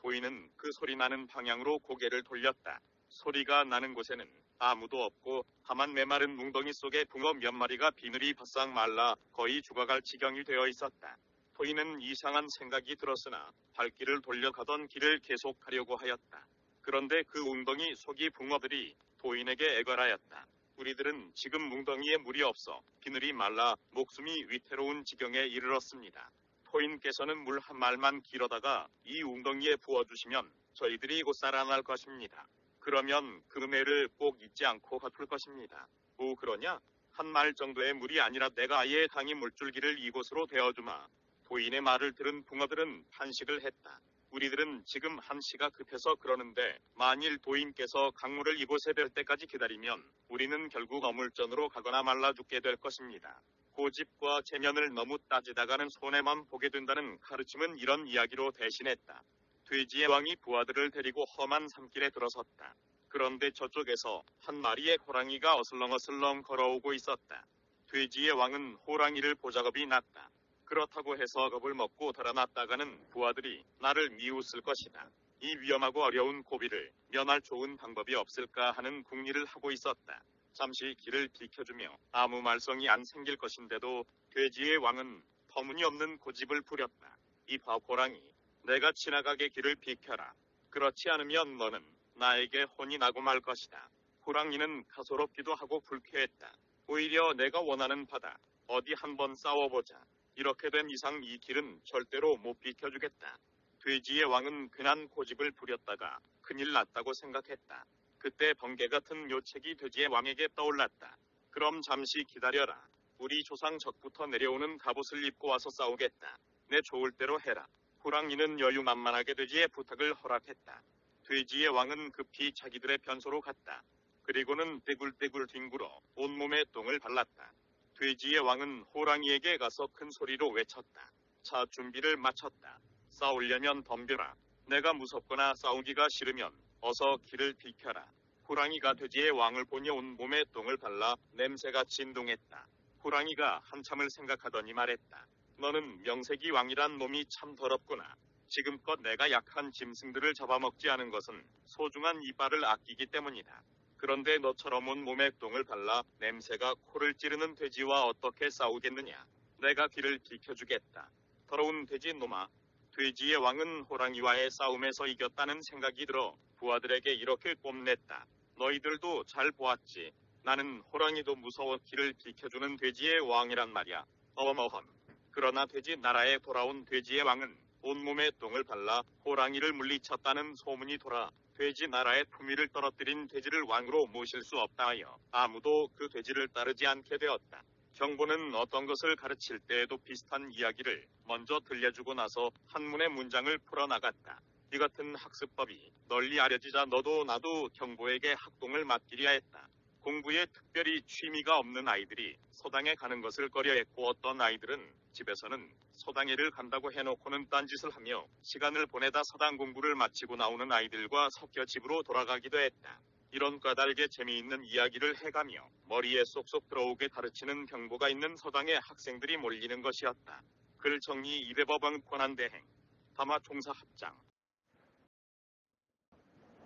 도인은 그 소리 나는 방향으로 고개를 돌렸다. 소리가 나는 곳에는 아무도 없고 다만 메마른 웅덩이 속에 붕어 몇 마리가 비늘이 바싹 말라 거의 죽어갈 지경이 되어 있었다. 도인은 이상한 생각이 들었으나 발길을 돌려 가던 길을 계속하려고 하였다. 그런데 그 웅덩이 속이 붕어들이 도인에게 애걸하였다. 우리들은 지금 웅덩이에 물이 없어 비늘이 말라 목숨이 위태로운 지경에 이르렀습니다. 토인께서는 물 한 말만 길어다가 이 웅덩이에 부어주시면 저희들이 곧 살아날 것입니다. 그러면 그 은혜를 꼭 잊지 않고 갚을 것입니다. 오 그러냐? 한 말 정도의 물이 아니라 내가 아예 강이 물줄기를 이곳으로 대어주마. 도인의 말을 들은 붕어들은 탄식을 했다. 우리들은 지금 한시가 급해서 그러는데 만일 도인께서 강물을 이곳에 뵐 때까지 기다리면 우리는 결국 어물전으로 가거나 말라 죽게 될 것입니다. 고집과 체면을 너무 따지다가는 손해만 보게 된다는 가르침은 이런 이야기로 대신했다. 돼지의 왕이 부하들을 데리고 험한 산길에 들어섰다. 그런데 저쪽에서 한 마리의 호랑이가 어슬렁어슬렁 걸어오고 있었다. 돼지의 왕은 호랑이를 보작업이 났다. 그렇다고 해서 겁을 먹고 달아났다가는 부하들이 나를 미웃을 것이다. 이 위험하고 어려운 고비를 면할 좋은 방법이 없을까 하는 궁리를 하고 있었다. 잠시 길을 비켜주며 아무 말썽이 안 생길 것인데도 돼지의 왕은 터무니없는 고집을 부렸다. 이 바호랑이, 내가 지나가게 길을 비켜라. 그렇지 않으면 너는 나에게 혼이 나고 말 것이다. 호랑이는 가소롭기도 하고 불쾌했다. 오히려 내가 원하는 바다, 어디 한번 싸워보자. 이렇게 된 이상 이 길은 절대로 못 비켜주겠다. 돼지의 왕은 괜한 고집을 부렸다가 큰일 났다고 생각했다. 그때 번개 같은 묘책이 돼지의 왕에게 떠올랐다. 그럼 잠시 기다려라. 우리 조상 적부터 내려오는 갑옷을 입고 와서 싸우겠다. 내 좋을 대로 해라. 호랑이는 여유만만하게 돼지의 부탁을 허락했다. 돼지의 왕은 급히 자기들의 변소로 갔다. 그리고는 떼굴떼굴 뒹굴어 온몸에 똥을 발랐다. 돼지의 왕은 호랑이에게 가서 큰 소리로 외쳤다. 자 준비를 마쳤다. 싸우려면 덤벼라. 내가 무섭거나 싸우기가 싫으면 어서 길을 비켜라. 호랑이가 돼지의 왕을 보니 온몸에 똥을 발라 냄새가 진동했다. 호랑이가 한참을 생각하더니 말했다. 너는 명색이 왕이란 놈이 참 더럽구나. 지금껏 내가 약한 짐승들을 잡아먹지 않은 것은 소중한 이빨을 아끼기 때문이다. 그런데 너처럼 온 몸에 똥을 발라 냄새가 코를 찌르는 돼지와 어떻게 싸우겠느냐. 내가 길을 비켜주겠다. 더러운 돼지 놈아. 돼지의 왕은 호랑이와의 싸움에서 이겼다는 생각이 들어 부하들에게 이렇게 뽐냈다. 너희들도 잘 보았지. 나는 호랑이도 무서워 길을 비켜주는 돼지의 왕이란 말이야. 어머험. 그러나 돼지 나라에 돌아온 돼지의 왕은 온몸에 똥을 발라 호랑이를 물리쳤다는 소문이 돌아 돼지 나라의 품위를 떨어뜨린 돼지를 왕으로 모실 수 없다 하여 아무도 그 돼지를 따르지 않게 되었다. 경보는 어떤 것을 가르칠 때에도 비슷한 이야기를 먼저 들려주고 나서 한문의 문장을 풀어나갔다. 이 같은 학습법이 널리 알려지자 너도 나도 경보에게 학동을 맡기려 했다. 공부에 특별히 취미가 없는 아이들이 서당에 가는 것을 꺼려했고 어떤 아이들은 집에서는 서당에를 간다고 해놓고는 딴짓을 하며 시간을 보내다 서당 공부를 마치고 나오는 아이들과 섞여 집으로 돌아가기도 했다. 이런 까닭에 재미있는 이야기를 해가며 머리에 쏙쏙 들어오게 가르치는 경보가 있는 서당에 학생들이 몰리는 것이었다. 글 정리 이배법왕 권한대행 담화 총사 합장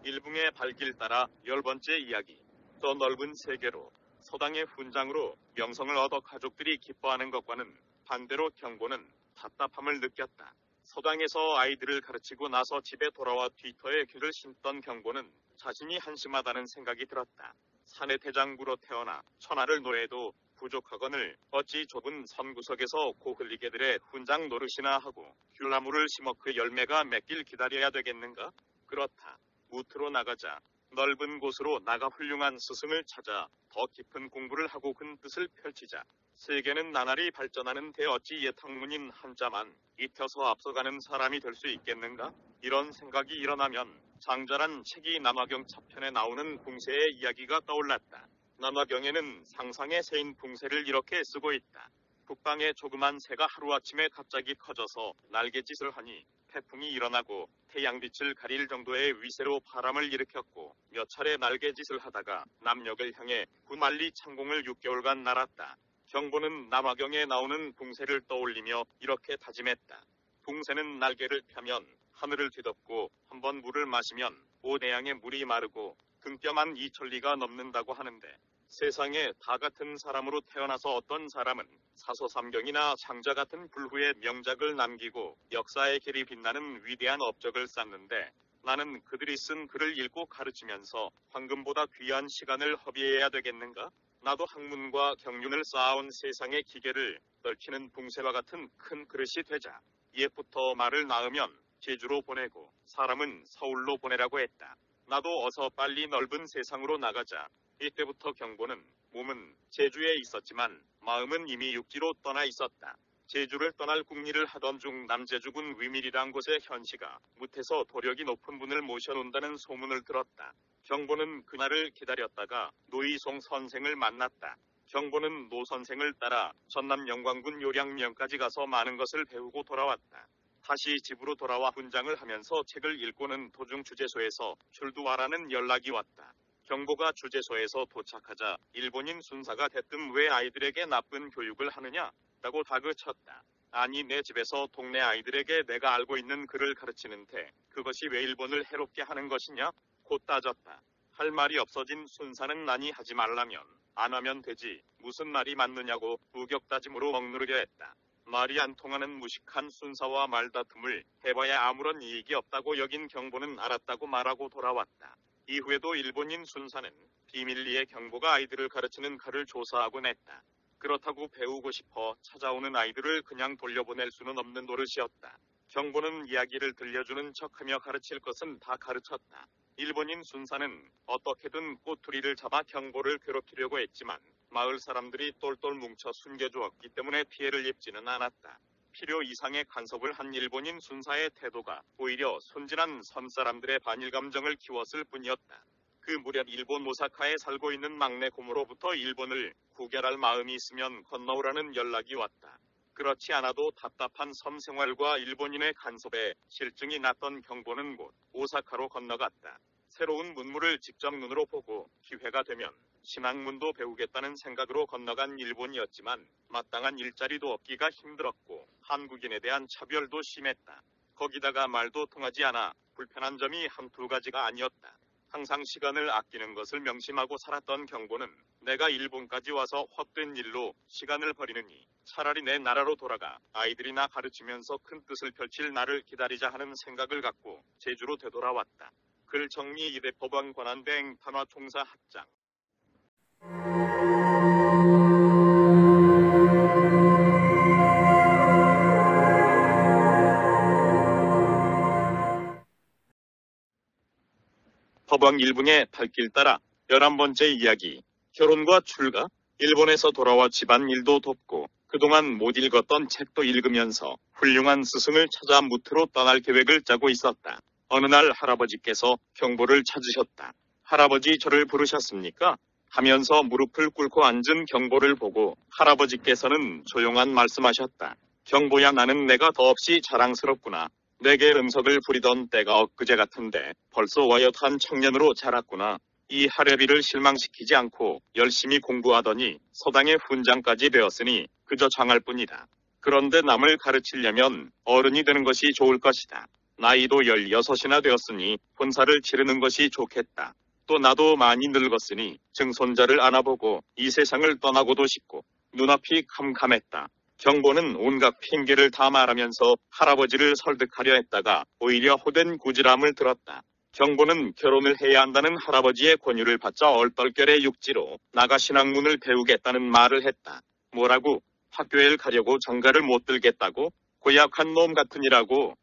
일붕의 발길 따라 열 번째 이야기 더 넓은 세계로 서당의 훈장으로 명성을 얻어 가족들이 기뻐하는 것과는 반대로 경보는 답답함을 느꼈다. 서당에서 아이들을 가르치고 나서 집에 돌아와 뒤터에 길을 신던 경보는 자신이 한심하다는 생각이 들었다. 산의 대장부로 태어나 천하를 노래해도 부족하거늘 어찌 좁은 선구석에서 고 흘리게들의 훈장 노릇이나 하고 귤나무를 심어 그 열매가 맺길 기다려야 되겠는가? 그렇다. 무트로 나가자 넓은 곳으로 나가 훌륭한 스승을 찾아 더 깊은 공부를 하고 큰 뜻을 펼치자. 세계는 나날이 발전하는 데 어찌 예탕문인 한자만 익혀서 앞서가는 사람이 될 수 있겠는가? 이런 생각이 일어나면 장자란 책이 남화경 차편에 나오는 붕새의 이야기가 떠올랐다. 남화경에는 상상의 새인 붕새를 이렇게 쓰고 있다. 북방의 조그만 새가 하루아침에 갑자기 커져서 날갯짓을 하니 태풍이 일어나고 태양빛을 가릴 정도의 위세로 바람을 일으켰고 몇 차례 날개짓을 하다가 남녘을 향해 구만리 창공을 6개월간 날았다. 경보는 남화경에 나오는 붕새를 떠올리며 이렇게 다짐했다. 붕새는 날개를 펴면 하늘을 뒤덮고 한번 물을 마시면 오대양의 물이 마르고 등뼈만 2천리가 넘는다고 하는데 세상에 다 같은 사람으로 태어나서 어떤 사람은 사소삼경이나 창자 같은 불후의 명작을 남기고 역사의 길이 빛나는 위대한 업적을 쌓는데 나는 그들이 쓴 글을 읽고 가르치면서 황금보다 귀한 시간을 허비해야 되겠는가? 나도 학문과 경륜을 쌓아온 세상의 기계를 떨치는 붕새와 같은 큰 그릇이 되자. 옛부터 말을 낳으면 제주로 보내고 사람은 서울로 보내라고 했다. 나도 어서 빨리 넓은 세상으로 나가자. 이때부터 경보는 몸은 제주에 있었지만 마음은 이미 육지로 떠나 있었다. 제주를 떠날 궁리를 하던 중 남제주군 위미리란 곳에 현씨가 뭍에서 도력이 높은 분을 모셔놓는다는 소문을 들었다. 경보는 그날을 기다렸다가 노이송 선생을 만났다. 경보는 노 선생을 따라 전남 영광군 묘량면까지 가서 많은 것을 배우고 돌아왔다. 다시 집으로 돌아와 훈장을 하면서 책을 읽고는 도중 주재소에서 출두하라는 연락이 왔다. 경보가 주재소에서 도착하자 일본인 순사가 대뜸 왜 아이들에게 나쁜 교육을 하느냐? 다고 다그쳤다. 아니 내 집에서 동네 아이들에게 내가 알고 있는 글을 가르치는데 그것이 왜 일본을 해롭게 하는 것이냐? 곧 따졌다. 할 말이 없어진 순사는 난이 하지 말라면 안 하면 되지 무슨 말이 맞느냐고 우격다짐으로 억누르려 했다. 말이 안 통하는 무식한 순사와 말다툼을 해봐야 아무런 이익이 없다고 여긴 경보는 알았다고 말하고 돌아왔다. 이후에도 일본인 순사는 비밀리에 경보가 아이들을 가르치는 칼을 조사하곤 했다. 그렇다고 배우고 싶어 찾아오는 아이들을 그냥 돌려보낼 수는 없는 노릇이었다. 경보는 이야기를 들려주는 척하며 가르칠 것은 다 가르쳤다. 일본인 순사는 어떻게든 꼬투리를 잡아 경보를 괴롭히려고 했지만 마을 사람들이 똘똘 뭉쳐 숨겨주었기 때문에 피해를 입지는 않았다. 필요 이상의 간섭을 한 일본인 순사의 태도가 오히려 순진한 섬 사람들의 반일 감정을 키웠을 뿐이었다. 그 무렵 일본 오사카에 살고 있는 막내 고모로부터 일본을 구결할 마음이 있으면 건너오라는 연락이 왔다. 그렇지 않아도 답답한 섬 생활과 일본인의 간섭에 실증이 났던 경보는 곧 오사카로 건너갔다. 새로운 문물을 직접 눈으로 보고 기회가 되면 신학문도 배우겠다는 생각으로 건너간 일본이었지만 마땅한 일자리도 얻기가 힘들었고 한국인에 대한 차별도 심했다. 거기다가 말도 통하지 않아 불편한 점이 한두 가지가 아니었다. 항상 시간을 아끼는 것을 명심하고 살았던 경보는 내가 일본까지 와서 헛된 일로 시간을 버리느니 차라리 내 나라로 돌아가 아이들이나 가르치면서 큰 뜻을 펼칠 나를 기다리자 하는 생각을 갖고 제주로 되돌아왔다. 글 정리 이대 법원 권한대행 탄화 총사 합장. 법왕 일붕의 발길 따라 11번째 이야기. 결혼과 출가? 일본에서 돌아와 집안 일도 돕고 그동안 못 읽었던 책도 읽으면서 훌륭한 스승을 찾아 무트로 떠날 계획을 짜고 있었다. 어느 날 할아버지께서 경보를 찾으셨다. 할아버지 저를 부르셨습니까? 하면서 무릎을 꿇고 앉은 경보를 보고 할아버지께서는 조용한 말씀하셨다. 경보야 나는 내가 더없이 자랑스럽구나. 내게 음석을 부리던 때가 엊그제 같은데 벌써 와엿한 청년으로 자랐구나. 이 하레비를 실망시키지 않고 열심히 공부하더니 서당의 훈장까지 배웠으니 그저 장할 뿐이다. 그런데 남을 가르치려면 어른이 되는 것이 좋을 것이다. 나이도 16이나 되었으니 본사를 치르는 것이 좋겠다. 또 나도 많이 늙었으니 증손자를 안아보고 이 세상을 떠나고도 싶고 눈앞이 캄캄했다. 경보는 온갖 핑계를 다 말하면서 할아버지를 설득하려 했다가 오히려 호된 구질함을 들었다. 경보는 결혼을 해야 한다는 할아버지의 권유를 받자 얼떨결에 육지로 나가 신학문을 배우겠다는 말을 했다. 뭐라고? 학교에 가려고 정가를 못 들겠다고? 고약한 놈 같으니라고?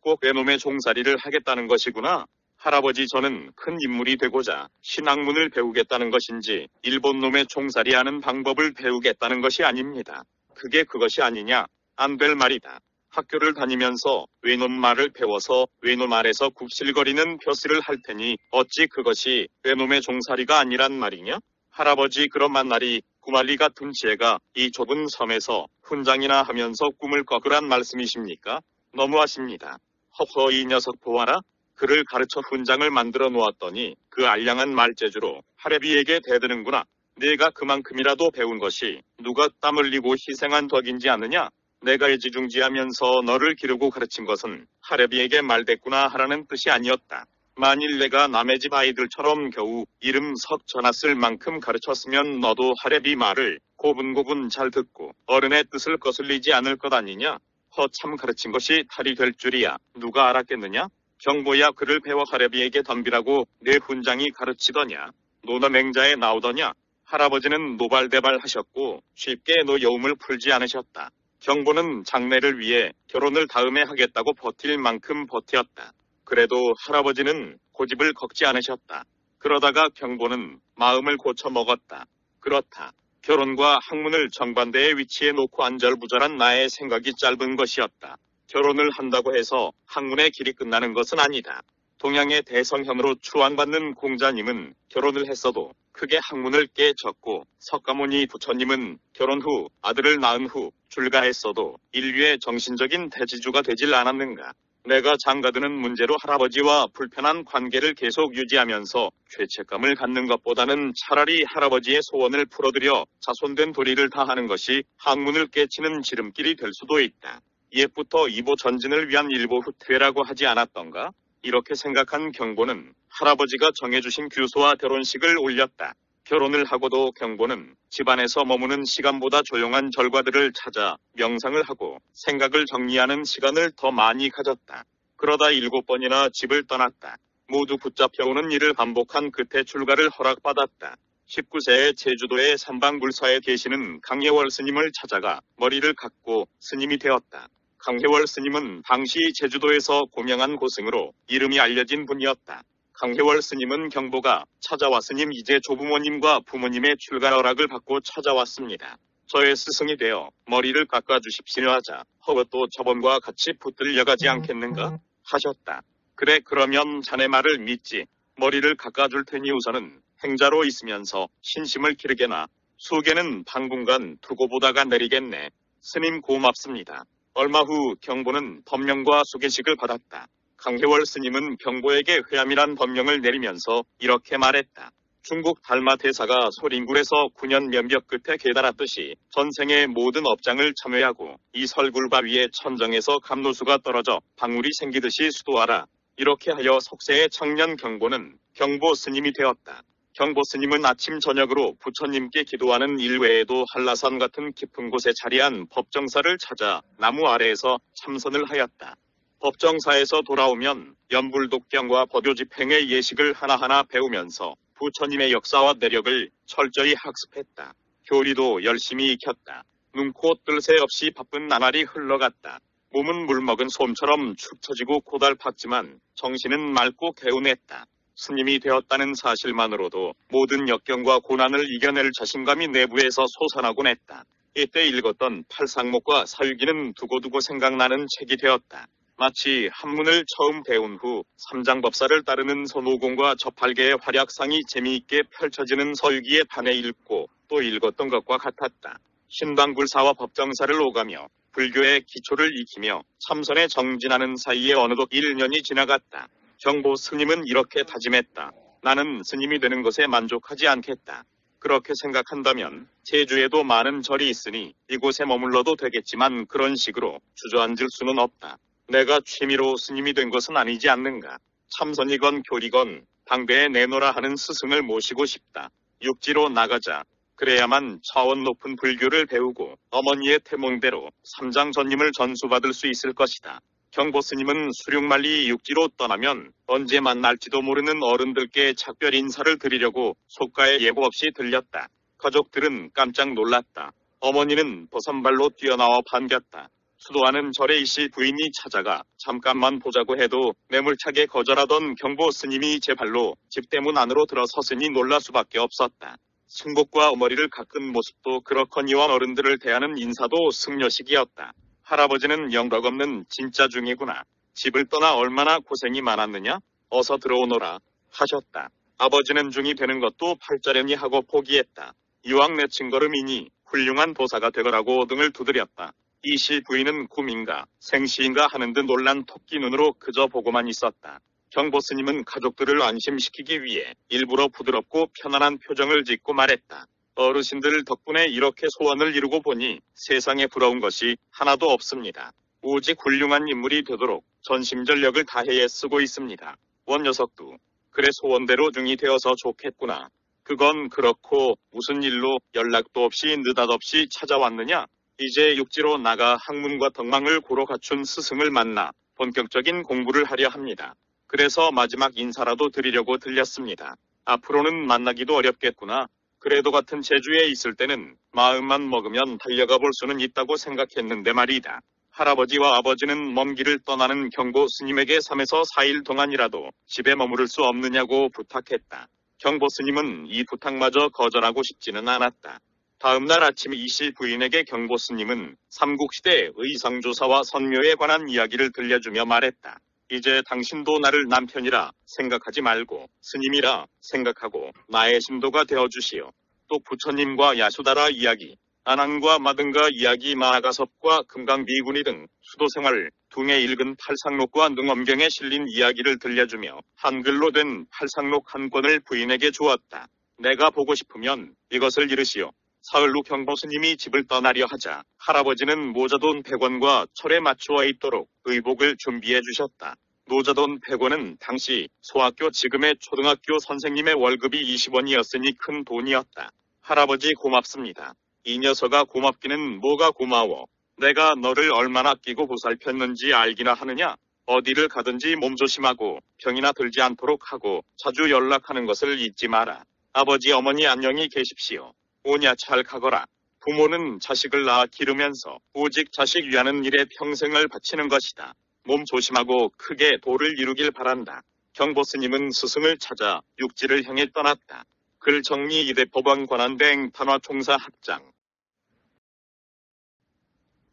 꼭 외놈의 종살이를 하겠다는 것이구나. 할아버지 저는 큰 인물이 되고자 신학문을 배우겠다는 것인지 일본 놈의 종살이하는 방법을 배우겠다는 것이 아닙니다. 그게 그것이 아니냐? 안 될 말이다. 학교를 다니면서 외놈 말을 배워서 외놈 말에서 굽실거리는 벼슬을 할 테니 어찌 그것이 외놈의 종살이가 아니란 말이냐? 할아버지 그런 날이 구말리 같은 지혜가 이 좁은 섬에서 훈장이나 하면서 꿈을 꺾으란 말씀이십니까? 너무하십니다. 허허 이 녀석 보아라. 그를 가르쳐 훈장을 만들어 놓았더니 그 알량한 말재주로 하레비에게 대드는구나. 내가 그만큼이라도 배운 것이 누가 땀 흘리고 희생한 덕인지 아느냐? 내가 애지중지하면서 너를 기르고 가르친 것은 하레비에게 말됐구나 하라는 뜻이 아니었다. 만일 내가 남의 집 아이들처럼 겨우 이름 석 전했을 만큼 가르쳤으면 너도 하레비 말을 고분고분 잘 듣고 어른의 뜻을 거슬리지 않을 것 아니냐? 허참 가르친 것이 탈이 될 줄이야. 누가 알았겠느냐? 경보야 그를 배워 하레비에게 덤비라고 내 훈장이 가르치더냐? 노나 맹자에 나오더냐? 할아버지는 노발대발 하셨고 쉽게 노여움을 풀지 않으셨다. 경보는 장래를 위해 결혼을 다음에 하겠다고 버틸 만큼 버텼다. 그래도 할아버지는 고집을 걷지 않으셨다. 그러다가 경보는 마음을 고쳐 먹었다. 그렇다. 결혼과 학문을 정반대의 위치에 놓고 안절부절한 나의 생각이 짧은 것이었다. 결혼을 한다고 해서 학문의 길이 끝나는 것은 아니다. 동양의 대성현으로 추앙받는 공자님은 결혼을 했어도 크게 학문을 깨졌고 석가모니 부처님은 결혼 후 아들을 낳은 후 출가했어도 인류의 정신적인 대지주가 되질 않았는가. 내가 장가드는 문제로 할아버지와 불편한 관계를 계속 유지하면서 죄책감을 갖는 것보다는 차라리 할아버지의 소원을 풀어드려 자손된 도리를 다하는 것이 학문을 깨치는 지름길이 될 수도 있다. 옛부터 이보 전진을 위한 일보 후퇴라고 하지 않았던가? 이렇게 생각한 경보는 할아버지가 정해주신 규소와 결혼식을 올렸다. 결혼을 하고도 경보는 집안에서 머무는 시간보다 조용한 절과들을 찾아 명상을 하고 생각을 정리하는 시간을 더 많이 가졌다. 그러다 일곱 번이나 집을 떠났다. 모두 붙잡혀오는 일을 반복한 끝에 출가를 허락받았다. 19세에 제주도의 삼방불사에 계시는 강예월 스님을 찾아가 머리를 갖고 스님이 되었다. 강혜월 스님은 당시 제주도에서 고명한 고승으로 이름이 알려진 분이었다. 강혜월 스님은 경보가 찾아와 스님 이제 조부모님과 부모님의 출가 허락을 받고 찾아왔습니다. 저의 스승이 되어 머리를 깎아주십시오 하자 허것도 저번과 같이 붙들려가지 않겠는가? 하셨다. 그래 그러면 자네 말을 믿지. 머리를 깎아줄 테니 우선은 행자로 있으면서 신심을 기르게나 수계는 당분간 두고 보다가 내리겠네. 스님 고맙습니다. 얼마 후 경보는 법령과 수계식을 받았다. 강혜월 스님은 경보에게 회암이란 법령을 내리면서 이렇게 말했다. 중국 달마 대사가 소린굴에서 9년 면벽 끝에 깨달았듯이 전생의 모든 업장을 참여하고 이 설굴바 위에 천정에서 감노수가 떨어져 방울이 생기듯이 수도하라. 이렇게 하여 석세의 청년 경보는 경보 스님이 되었다. 경보 스님은 아침 저녁으로 부처님께 기도하는 일 외에도 한라산 같은 깊은 곳에 자리한 법정사를 찾아 나무 아래에서 참선을 하였다. 법정사에서 돌아오면 연불독경과 법요집행의 예식을 하나하나 배우면서 부처님의 역사와 내력을 철저히 학습했다. 교리도 열심히 익혔다. 눈코 뜰 새 없이 바쁜 나날이 흘러갔다. 몸은 물먹은 솜처럼 축 처지고 고달팠지만 정신은 맑고 개운했다. 스님이 되었다는 사실만으로도 모든 역경과 고난을 이겨낼 자신감이 내부에서 솟아나곤 했다. 이때 읽었던 팔상목과 사유기는 두고두고 생각나는 책이 되었다. 마치 한문을 처음 배운 후 삼장법사를 따르는 선호공과 저팔계의 활약상이 재미있게 펼쳐지는 서유기에 반해 읽고 또 읽었던 것과 같았다. 신방불사와 법정사를 오가며 불교의 기초를 익히며 참선에 정진하는 사이에 어느덧 1년이 지나갔다. 경보 스님은 이렇게 다짐했다. 나는 스님이 되는 것에 만족하지 않겠다. 그렇게 생각한다면 제주에도 많은 절이 있으니 이곳에 머물러도 되겠지만 그런 식으로 주저앉을 수는 없다. 내가 취미로 스님이 된 것은 아니지 않는가. 참선이건 교리건 당대에 내놓으라 하는 스승을 모시고 싶다. 육지로 나가자. 그래야만 차원 높은 불교를 배우고 어머니의 태몽대로 삼장전님을 전수받을 수 있을 것이다. 경보 스님은 수륙만리 육지로 떠나면 언제 만날지도 모르는 어른들께 작별 인사를 드리려고 속가에 예고 없이 들렸다. 가족들은 깜짝 놀랐다. 어머니는 버선발로 뛰어나와 반겼다. 수도하는 절의 이씨 부인이 찾아가 잠깐만 보자고 해도 매물차게 거절하던 경보 스님이 제 발로 집 대문 안으로 들어섰으니 놀랄 수밖에 없었다. 승복과 어머니를 깎은 모습도 그렇거니와 어른들을 대하는 인사도 승려식이었다. 할아버지는 영락 없는 진짜 중이구나. 집을 떠나 얼마나 고생이 많았느냐? 어서 들어오너라. 하셨다. 아버지는 중이 되는 것도 팔자련이 하고 포기했다. 이왕 내친 걸음이니 훌륭한 도사가 되거라고 등을 두드렸다. 이 시 부인은 꿈인가 생시인가 하는 듯 놀란 토끼 눈으로 그저 보고만 있었다. 경보 스님은 가족들을 안심시키기 위해 일부러 부드럽고 편안한 표정을 짓고 말했다. 어르신들 덕분에 이렇게 소원을 이루고 보니 세상에 부러운 것이 하나도 없습니다. 오직 훌륭한 인물이 되도록 전심전력을 다해 쓰고 있습니다. 원 녀석도 그래 소원대로 중이 되어서 좋겠구나. 그건 그렇고 무슨 일로 연락도 없이 느닷없이 찾아왔느냐? 이제 육지로 나가 학문과 덕망을 고루 갖춘 스승을 만나 본격적인 공부를 하려 합니다. 그래서 마지막 인사라도 드리려고 들렸습니다. 앞으로는 만나기도 어렵겠구나. 그래도 같은 제주에 있을 때는 마음만 먹으면 달려가 볼 수는 있다고 생각했는데 말이다. 할아버지와 아버지는 먼 길을 떠나는 경보 스님에게 3에서 4일 동안이라도 집에 머무를 수 없느냐고 부탁했다. 경보 스님은 이 부탁마저 거절하고 싶지는 않았다. 다음날 아침 이씨 부인에게 경보 스님은 삼국시대 의상조사와 선묘에 관한 이야기를 들려주며 말했다. 이제 당신도 나를 남편이라 생각하지 말고 스님이라 생각하고 나의 신도가 되어주시오. 또 부처님과 야수다라 이야기, 안항과 마등가 이야기 마가섭과 금강비군이 등 수도생활, 둥에 읽은 팔상록과 능엄경에 실린 이야기를 들려주며 한글로 된 팔상록 한 권을 부인에게 주었다. 내가 보고 싶으면 이것을 잃으시오. 사흘 후 경보 스님이 집을 떠나려 하자 할아버지는 모자돈 100원과 철에 맞추어 있도록 의복을 준비해 주셨다. 모자돈 100원은 당시 소학교 지금의 초등학교 선생님의 월급이 20원이었으니 큰 돈이었다. 할아버지 고맙습니다. 이 녀석아 고맙기는 뭐가 고마워. 내가 너를 얼마나 끼고 보살폈는지 알기나 하느냐? 어디를 가든지 몸조심하고 병이나 들지 않도록 하고 자주 연락하는 것을 잊지 마라. 아버지 어머니 안녕히 계십시오. 오냐 잘 가거라. 부모는 자식을 낳아 기르면서 오직 자식 위하는 일에 평생을 바치는 것이다. 몸 조심하고 크게 도를 이루길 바란다. 경보스님은 스승을 찾아 육지를 향해 떠났다. 글 정리 이대 법원 관한뱅 판화 총사 학장.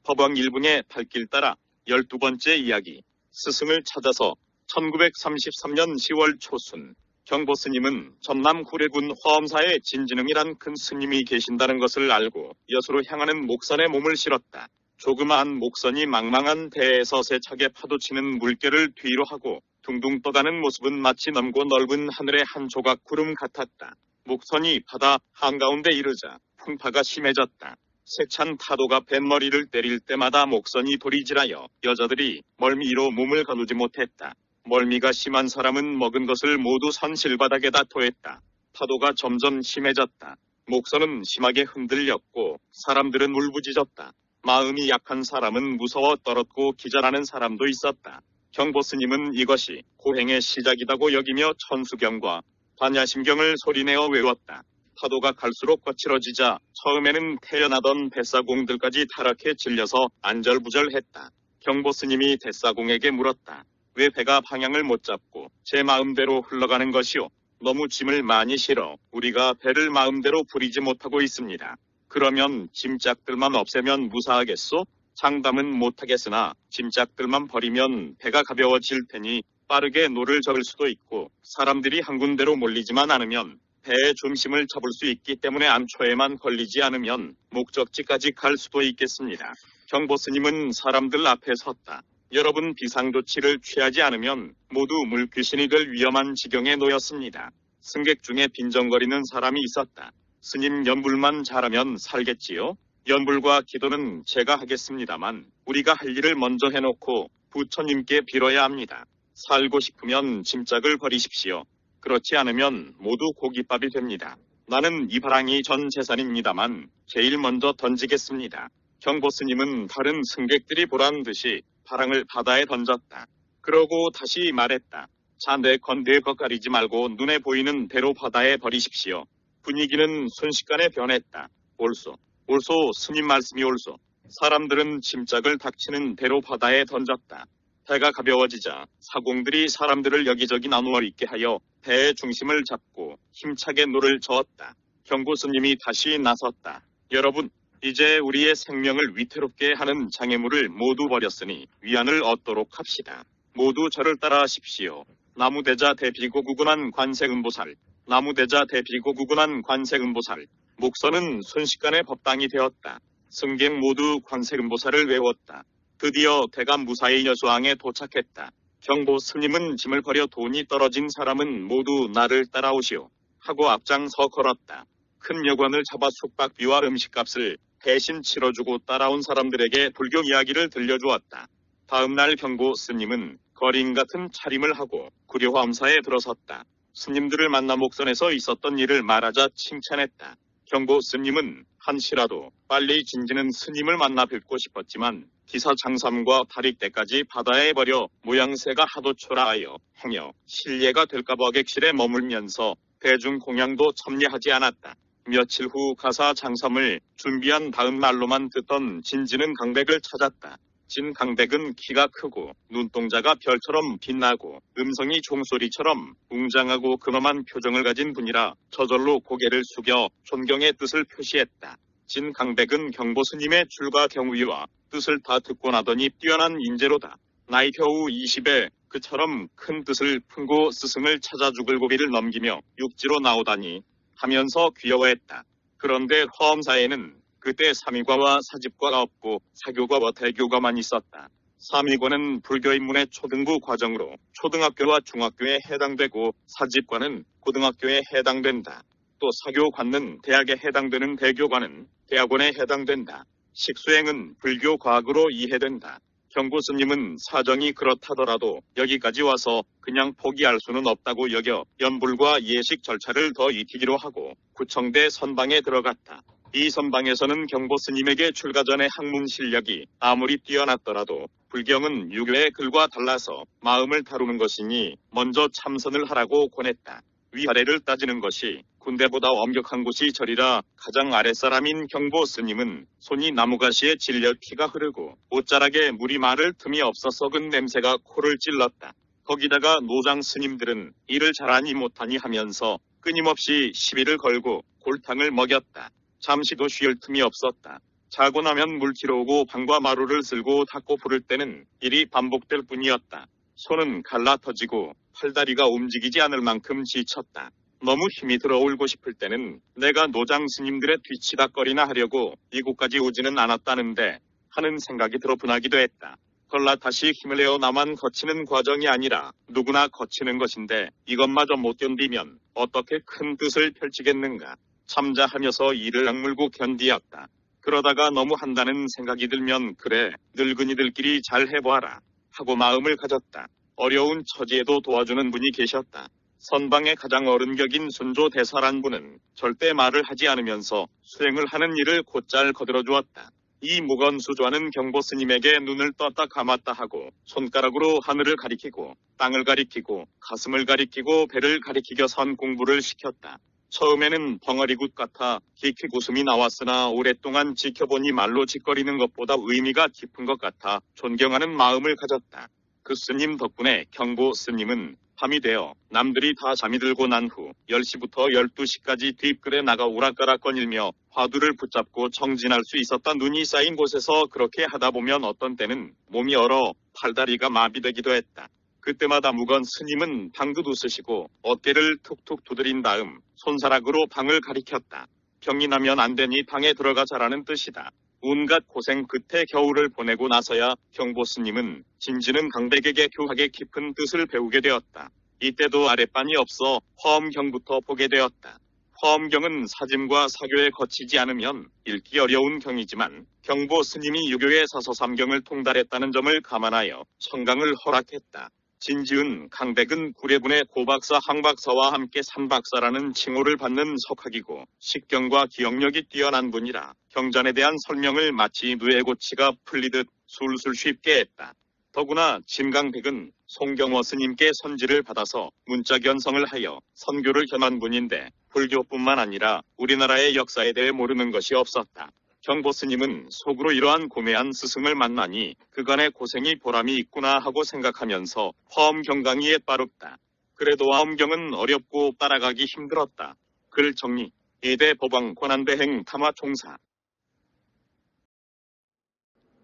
법원 일붕의 발길 따라 열두 번째 이야기. 스승을 찾아서 1933년 10월 초순 경보 스님은 전남 구례군 화엄사에 진진응이란 큰 스님이 계신다는 것을 알고 여수로 향하는 목선에 몸을 실었다. 조그마한 목선이 망망한 배에서 세차게 파도치는 물결을 뒤로 하고 둥둥 떠가는 모습은 마치 넘고 넓은 하늘의 한 조각 구름 같았다. 목선이 바다 한가운데 이르자 풍파가 심해졌다. 세찬 파도가 뱃머리를 때릴 때마다 목선이 도리질하여 여자들이 멀미로 몸을 가누지 못했다. 멀미가 심한 사람은 먹은 것을 모두 산실바닥에다 토했다. 파도가 점점 심해졌다. 목선은 심하게 흔들렸고 사람들은 울부짖었다. 마음이 약한 사람은 무서워 떨었고 기절하는 사람도 있었다. 경보 스님은 이것이 고행의 시작이라고 여기며 천수경과 반야심경을 소리내어 외웠다. 파도가 갈수록 거칠어지자 처음에는 태어나던 뱃사공들까지 타락해 질려서 안절부절했다. 경보 스님이 뱃사공에게 물었다. 왜 배가 방향을 못 잡고 제 마음대로 흘러가는 것이오? 너무 짐을 많이 실어 우리가 배를 마음대로 부리지 못하고 있습니다. 그러면 짐짝들만 없애면 무사하겠소? 장담은 못하겠으나 짐짝들만 버리면 배가 가벼워질 테니 빠르게 노를 저을 수도 있고 사람들이 한 군데로 몰리지만 않으면 배의 중심을 잡을 수 있기 때문에 암초에만 걸리지 않으면 목적지까지 갈 수도 있겠습니다. 경보 스님은 사람들 앞에 섰다. 여러분 비상조치를 취하지 않으면 모두 물귀신이 될 위험한 지경에 놓였습니다. 승객 중에 빈정거리는 사람이 있었다. 스님 연불만 잘하면 살겠지요? 연불과 기도는 제가 하겠습니다만 우리가 할 일을 먼저 해놓고 부처님께 빌어야 합니다. 살고 싶으면 짐짝을 버리십시오. 그렇지 않으면 모두 고깃밥이 됩니다. 나는 이바랑이 전 재산입니다만 제일 먼저 던지겠습니다. 경보스님은 다른 승객들이 보란 듯이 바랑을 바다에 던졌다. 그러고 다시 말했다. 자, 네 것 내 것 가리지 말고 눈에 보이는 대로 바다에 버리십시오. 분위기는 순식간에 변했다. 옳소. 옳소 스님 말씀이 옳소. 사람들은 짐짝을 닥치는 대로 바다에 던졌다. 배가 가벼워지자 사공들이 사람들을 여기저기 나누어 앉게 하여 배의 중심을 잡고 힘차게 노를 저었다. 경보 스님이 다시 나섰다. 여러분, 이제 우리의 생명을 위태롭게 하는 장애물을 모두 버렸으니 위안을 얻도록 합시다. 모두 저를 따라하십시오. 나무대자 대비고구군한 관세음보살, 나무대자 대비고구군한 관세음보살, 목선은 순식간에 법당이 되었다. 승객 모두 관세음보살을 외웠다. 드디어 대감 무사히 여수항에 도착했다. 경보 스님은 짐을 버려 돈이 떨어진 사람은 모두 나를 따라오시오. 하고 앞장서 걸었다. 큰 여관을 잡아 숙박비와 음식값을 대신 치러주고 따라온 사람들에게 불교 이야기를 들려주었다. 다음날 경고 스님은 거린 같은 차림을 하고 구려화엄사에 들어섰다. 스님들을 만나 목선에서 있었던 일을 말하자 칭찬했다. 경보 스님은 한시라도 빨리 진지는 스님을 만나 뵙고 싶었지만 기사 장삼과 다리 때까지 바다에 버려 모양새가 하도 초라하여 행여 실례가 될까봐 객실에 머물면서 대중 공양도 참여하지 않았다. 며칠 후 가사 장삼을 준비한 다음 날로만 듣던 진지는 강백을 찾았다. 진 강백은 키가 크고 눈동자가 별처럼 빛나고 음성이 종소리처럼 웅장하고 근엄한 표정을 가진 분이라 저절로 고개를 숙여 존경의 뜻을 표시했다. 진 강백은 경보 스님의 출가 경위와 뜻을 다 듣고 나더니 뛰어난 인재로다. 나이 겨우 20에 그처럼 큰 뜻을 품고 스승을 찾아 죽을 고비를 넘기며 육지로 나오다니 하면서 귀여워했다. 그런데 허엄사에는 그때 삼위과와 사집과가 없고 사교과와 대교과만 있었다. 삼위과는 불교 인문의 초등부 과정으로 초등학교와 중학교에 해당되고 사집과는 고등학교에 해당된다. 또 사교관은 대학에 해당되는 대교관은 대학원에 해당된다. 식수행은 불교 과학으로 이해된다. 경고 스님은 사정이 그렇다더라도 여기까지 와서 그냥 포기할 수는 없다고 여겨 연불과 예식 절차를 더 익히기로 하고 구청대 선방에 들어갔다. 이 선방에서는 경보 스님에게 출가 전의 학문 실력이 아무리 뛰어났더라도 불경은 유교의 글과 달라서 마음을 다루는 것이니 먼저 참선을 하라고 권했다. 위아래를 따지는 것이 군대보다 엄격한 곳이 절이라 가장 아랫사람인 경보 스님은 손이 나무가시에 질려 피가 흐르고 옷자락에 물이 마를 틈이 없어 썩은 냄새가 코를 찔렀다. 거기다가 노장 스님들은 일을 잘하니 못하니 하면서 끊임없이 시비를 걸고 골탕을 먹였다. 잠시도 쉴 틈이 없었다. 자고 나면 물티러 오고 방과 마루를 쓸고 닦고 부를 때는 일이 반복될 뿐이었다. 손은 갈라 터지고 팔다리가 움직이지 않을 만큼 지쳤다. 너무 힘이 들어 울고 싶을 때는 내가 노장 스님들의 뒤치다거리나 하려고 이곳까지 오지는 않았다는데 하는 생각이 들어 분하기도 했다. 헐라 다시 힘을 내어 나만 거치는 과정이 아니라 누구나 거치는 것인데 이것마저 못 견디면 어떻게 큰 뜻을 펼치겠는가. 참자하면서 이를 악물고 견디었다. 그러다가 너무 한다는 생각이 들면 그래 늙은이들끼리 잘 해보아라 하고 마음을 가졌다. 어려운 처지에도 도와주는 분이 계셨다. 선방의 가장 어른격인 순조 대사란 분은 절대 말을 하지 않으면서 수행을 하는 일을 곧잘 거들어 주었다. 이 무건수조하는 경보 스님에게 눈을 떴다 감았다 하고 손가락으로 하늘을 가리키고 땅을 가리키고 가슴을 가리키고 배를 가리키겨 선 공부를 시켰다. 처음에는 벙어리굿 같아 기키 웃음이 나왔으나 오랫동안 지켜보니 말로 짓거리는 것보다 의미가 깊은 것 같아 존경하는 마음을 가졌다. 그 스님 덕분에 경보 스님은 밤이 되어 남들이 다 잠이 들고 난 후 10시부터 12시까지 뒷글에 나가 오락가락 거닐며 화두를 붙잡고 정진할 수 있었다 눈이 쌓인 곳에서 그렇게 하다 보면 어떤 때는 몸이 얼어 팔다리가 마비되기도 했다. 그때마다 무건 스님은 방긋 웃으시고 어깨를 툭툭 두드린 다음 손가락으로 방을 가리켰다. 병이 나면 안 되니 방에 들어가 자라는 뜻이다. 온갖 고생 끝에 겨울을 보내고 나서야 경보 스님은 진지는 강백에게 교학의 깊은 뜻을 배우게 되었다. 이때도 아랫반이 없어 화엄경부터 보게 되었다. 화엄경은 사짐과 사교에 거치지 않으면 읽기 어려운 경이지만 경보 스님이 유교의 사서삼경을 통달했다는 점을 감안하여 청강을 허락했다. 진지은 강백은 구례군의 고박사 항박사와 함께 삼박사라는 칭호를 받는 석학이고 식경과 기억력이 뛰어난 분이라 경전에 대한 설명을 마치 뇌고치가 풀리듯 술술 쉽게 했다. 더구나 진강백은 송경호 스님께 선지를 받아서 문자 견성을 하여 선교를 겸한 분인데 불교뿐만 아니라 우리나라의 역사에 대해 모르는 것이 없었다. 경보 스님은 속으로 이러한 고매한 스승을 만나니 그간의 고생이 보람이 있구나 하고 생각하면서 화엄경강의에 빠릅다. 그래도 화엄경은 어렵고 따라가기 힘들었다. 글 정리 이대 법왕 권한대행 탐화 총사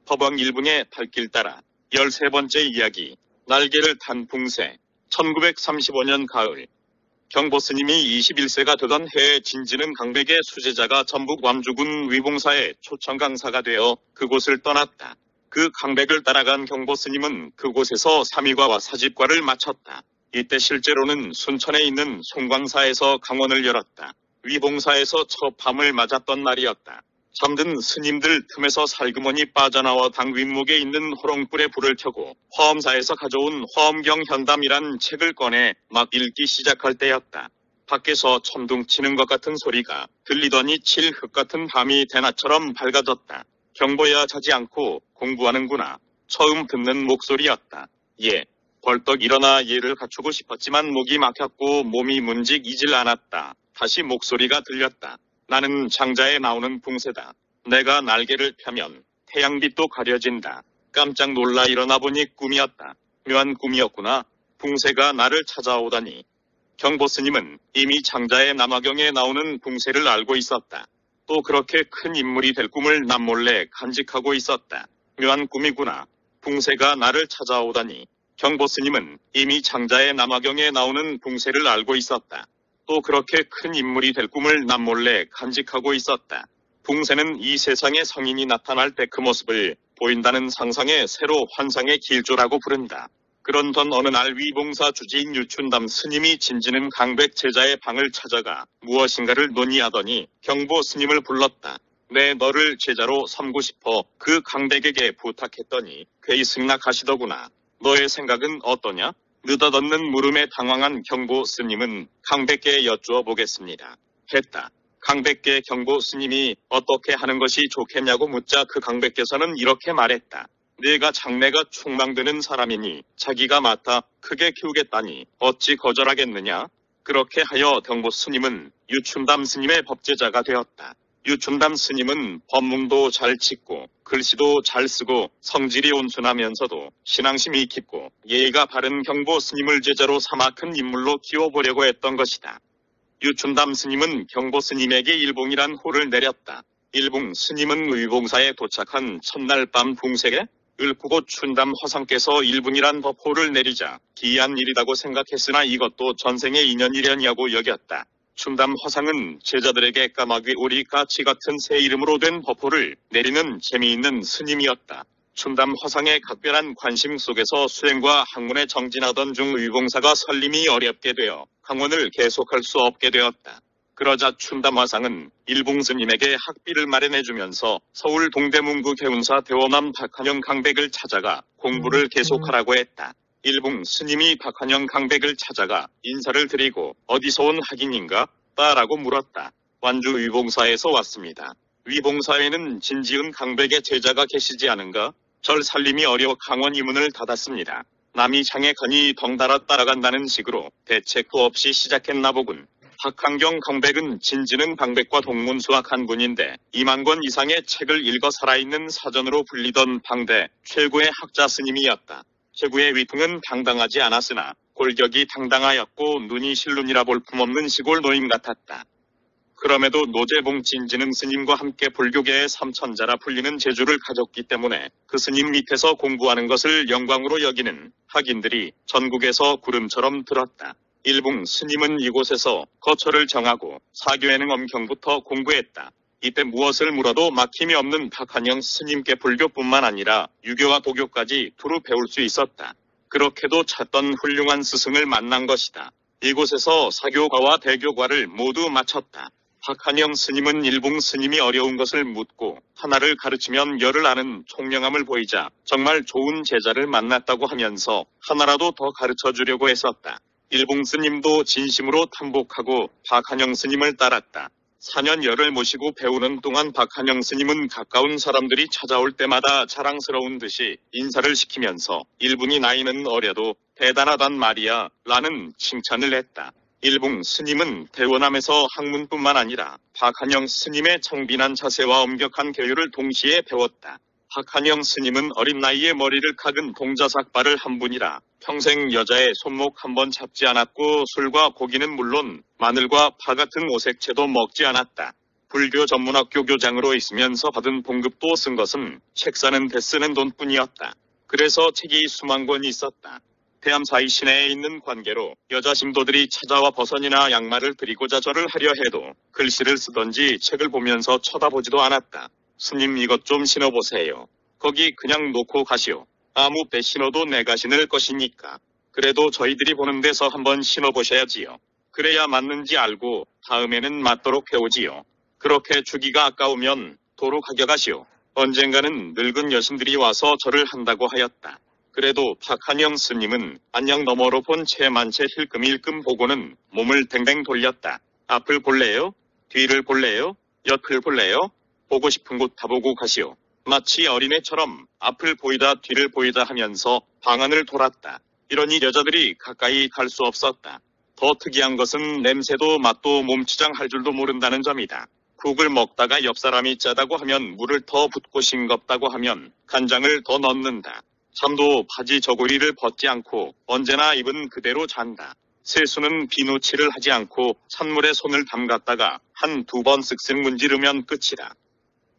법왕 일붕의 발길 따라 13번째 이야기 날개를 탄 붕새 1935년 가을 경보 스님이 21세가 되던 해에 진지는 강백의 수제자가 전북 완주군 위봉사의 초청 강사가 되어 그곳을 떠났다. 그 강백을 따라간 경보 스님은 그곳에서 삼위과와 사집과를 마쳤다. 이때 실제로는 순천에 있는 송광사에서 강원을 열었다. 위봉사에서 첫 밤을 맞았던 날이었다. 잠든 스님들 틈에서 살그머니 빠져나와 당 윗목에 있는 호롱불에 불을 켜고 화엄사에서 가져온 화엄경 현담이란 책을 꺼내 막 읽기 시작할 때였다. 밖에서 천둥 치는 것 같은 소리가 들리더니 칠흑 같은 밤이 대낮처럼 밝아졌다. 경보야 자지 않고 공부하는구나. 처음 듣는 목소리였다. 예. 벌떡 일어나 예를 갖추고 싶었지만 목이 막혔고 몸이 문직 이질 않았다. 다시 목소리가 들렸다. 나는 장자에 나오는 붕새다. 내가 날개를 펴면 태양빛도 가려진다. 깜짝 놀라 일어나 보니 꿈이었다. 묘한 꿈이었구나. 붕새가 나를 찾아오다니. 경보 스님은 이미 장자의 남화경에 나오는 붕새를 알고 있었다. 또 그렇게 큰 인물이 될 꿈을 남몰래 간직하고 있었다. 묘한 꿈이구나. 붕세가 나를 찾아오다니. 경보 스님은 이미 장자의 남화경에 나오는 붕세를 알고 있었다. 또 그렇게 큰 인물이 될 꿈을 남몰래 간직하고 있었다. 붕세는 이 세상에 성인이 나타날 때 그 모습을 보인다는 상상의 새로 환상의 길조라고 부른다. 그런 던 어느 날 위봉사 주지인 유춘담 스님이 진지는 강백 제자의 방을 찾아가 무엇인가를 논의하더니 경보 스님을 불렀다. 내 너를 제자로 삼고 싶어 그 강백에게 부탁했더니 괴이 승낙하시더구나. 너의 생각은 어떠냐? 느닷없는 물음에 당황한 경보 스님은 강백께 여쭈어 보겠습니다. 했다. 강백계 경보 스님이 어떻게 하는 것이 좋겠냐고 묻자 그 강백께서는 이렇게 말했다. 내가 장래가 충망되는 사람이니 자기가 맡아 크게 키우겠다니 어찌 거절하겠느냐? 그렇게 하여 경보 스님은 유춘담 스님의 법제자가 되었다. 유춘담 스님은 법문도 잘 짓고 글씨도 잘 쓰고 성질이 온순하면서도 신앙심이 깊고 예의가 바른 경보 스님을 제자로 삼아 큰 인물로 키워보려고 했던 것이다. 유춘담 스님은 경보 스님에게 일봉이란 호를 내렸다. 일봉 스님은 의봉사에 도착한 첫날 밤 붕색에 을구고 춘담 화상께서 일분이란 법호를 내리자 기이한 일이라고 생각했으나 이것도 전생의 인연이려냐고 여겼다. 춘담 화상은 제자들에게 까마귀 오리 까치 같은 새 이름으로 된 법호를 내리는 재미있는 스님이었다. 춘담 화상의 각별한 관심 속에서 수행과 학문에 정진하던 중 의봉사가 설림이 어렵게 되어 강원을 계속할 수 없게 되었다. 그러자 춘담 화상은 일봉 스님에게 학비를 마련해주면서 서울 동대문구 개운사 대원암 박한영 강백을 찾아가 공부를 계속하라고 했다. 일봉 스님이 박한영 강백을 찾아가 인사를 드리고 어디서 온 학인인가? 따라고 물었다. 완주 위봉사에서 왔습니다. 위봉사에는 진지은 강백의 제자가 계시지 않은가? 절 살림이 어려워 강원 이문을 닫았습니다. 남이 장에 가니 덩달아 따라간다는 식으로 대책도 없이 시작했나 보군. 박한경 강백은 진지는 강백과 동문 수학한 분인데 2만 권 이상의 책을 읽어 살아있는 사전으로 불리던 방대 최고의 학자 스님이었다. 최고의 위풍은 당당하지 않았으나 골격이 당당하였고 눈이 실눈이라 볼품없는 시골 노인 같았다. 그럼에도 노재봉 진지능 스님과 함께 불교계의 삼천자라 불리는 재주를 가졌기 때문에 그 스님 밑에서 공부하는 것을 영광으로 여기는 학인들이 전국에서 구름처럼 들었다. 일봉 스님은 이곳에서 거처를 정하고 사교에는 엄경부터 공부했다. 이때 무엇을 물어도 막힘이 없는 박한영 스님께 불교뿐만 아니라 유교와 도교까지 두루 배울 수 있었다. 그렇게도 찾던 훌륭한 스승을 만난 것이다. 이곳에서 사교과와 대교과를 모두 마쳤다. 박한영 스님은 일봉 스님이 어려운 것을 묻고 하나를 가르치면 열을 아는 총명함을 보이자 정말 좋은 제자를 만났다고 하면서 하나라도 더 가르쳐 주려고 했었다. 일봉 스님도 진심으로 탐복하고 박한영 스님을 따랐다. 4년 열을 모시고 배우는 동안 박한영 스님은 가까운 사람들이 찾아올 때마다 자랑스러운 듯이 인사를 시키면서 일bun이 나이는 어려도 대단하단 말이야 라는 칭찬을 했다. 일봉 스님은 대원함에서 학문뿐만 아니라 박한영 스님의 청빈한 자세와 엄격한 교육을 동시에 배웠다. 박한영 스님은 어린 나이에 머리를 각은 동자삭발을 한 분이라 평생 여자의 손목 한 번 잡지 않았고 술과 고기는 물론 마늘과 파 같은 오색채도 먹지 않았다. 불교 전문학교 교장으로 있으면서 받은 봉급도 쓴 것은 책 사는 데 쓰는 돈뿐이었다. 그래서 책이 수만 권 있었다. 대암사이 시내에 있는 관계로 여자 신도들이 찾아와 버선이나 양말을 드리고자 절을 하려 해도 글씨를 쓰던지 책을 보면서 쳐다보지도 않았다. 스님 이것 좀 신어보세요. 거기 그냥 놓고 가시오. 아무 배 신어도 내가 신을 것이니까. 그래도 저희들이 보는 데서 한번 신어보셔야지요. 그래야 맞는지 알고 다음에는 맞도록 해오지요. 그렇게 주기가 아까우면 도로 가져가시오. 언젠가는 늙은 여신들이 와서 절을 한다고 하였다. 그래도 박한영 스님은 안양 너머로 본 채 만채 힐끔 힐끔 보고는 몸을 댕댕 돌렸다. 앞을 볼래요? 뒤를 볼래요? 옆을 볼래요? 보고 싶은 곳 다 보고 가시오. 마치 어린애처럼 앞을 보이다 뒤를 보이다 하면서 방안을 돌았다. 이러니 여자들이 가까이 갈 수 없었다. 더 특이한 것은 냄새도 맛도 몸치장할 줄도 모른다는 점이다. 국을 먹다가 옆 사람이 짜다고 하면 물을 더 붓고 싱겁다고 하면 간장을 더 넣는다. 잠도 바지 저고리를 벗지 않고 언제나 입은 그대로 잔다. 세수는 비누칠을 하지 않고 찬물에 손을 담갔다가 한 두 번 쓱쓱 문지르면 끝이다.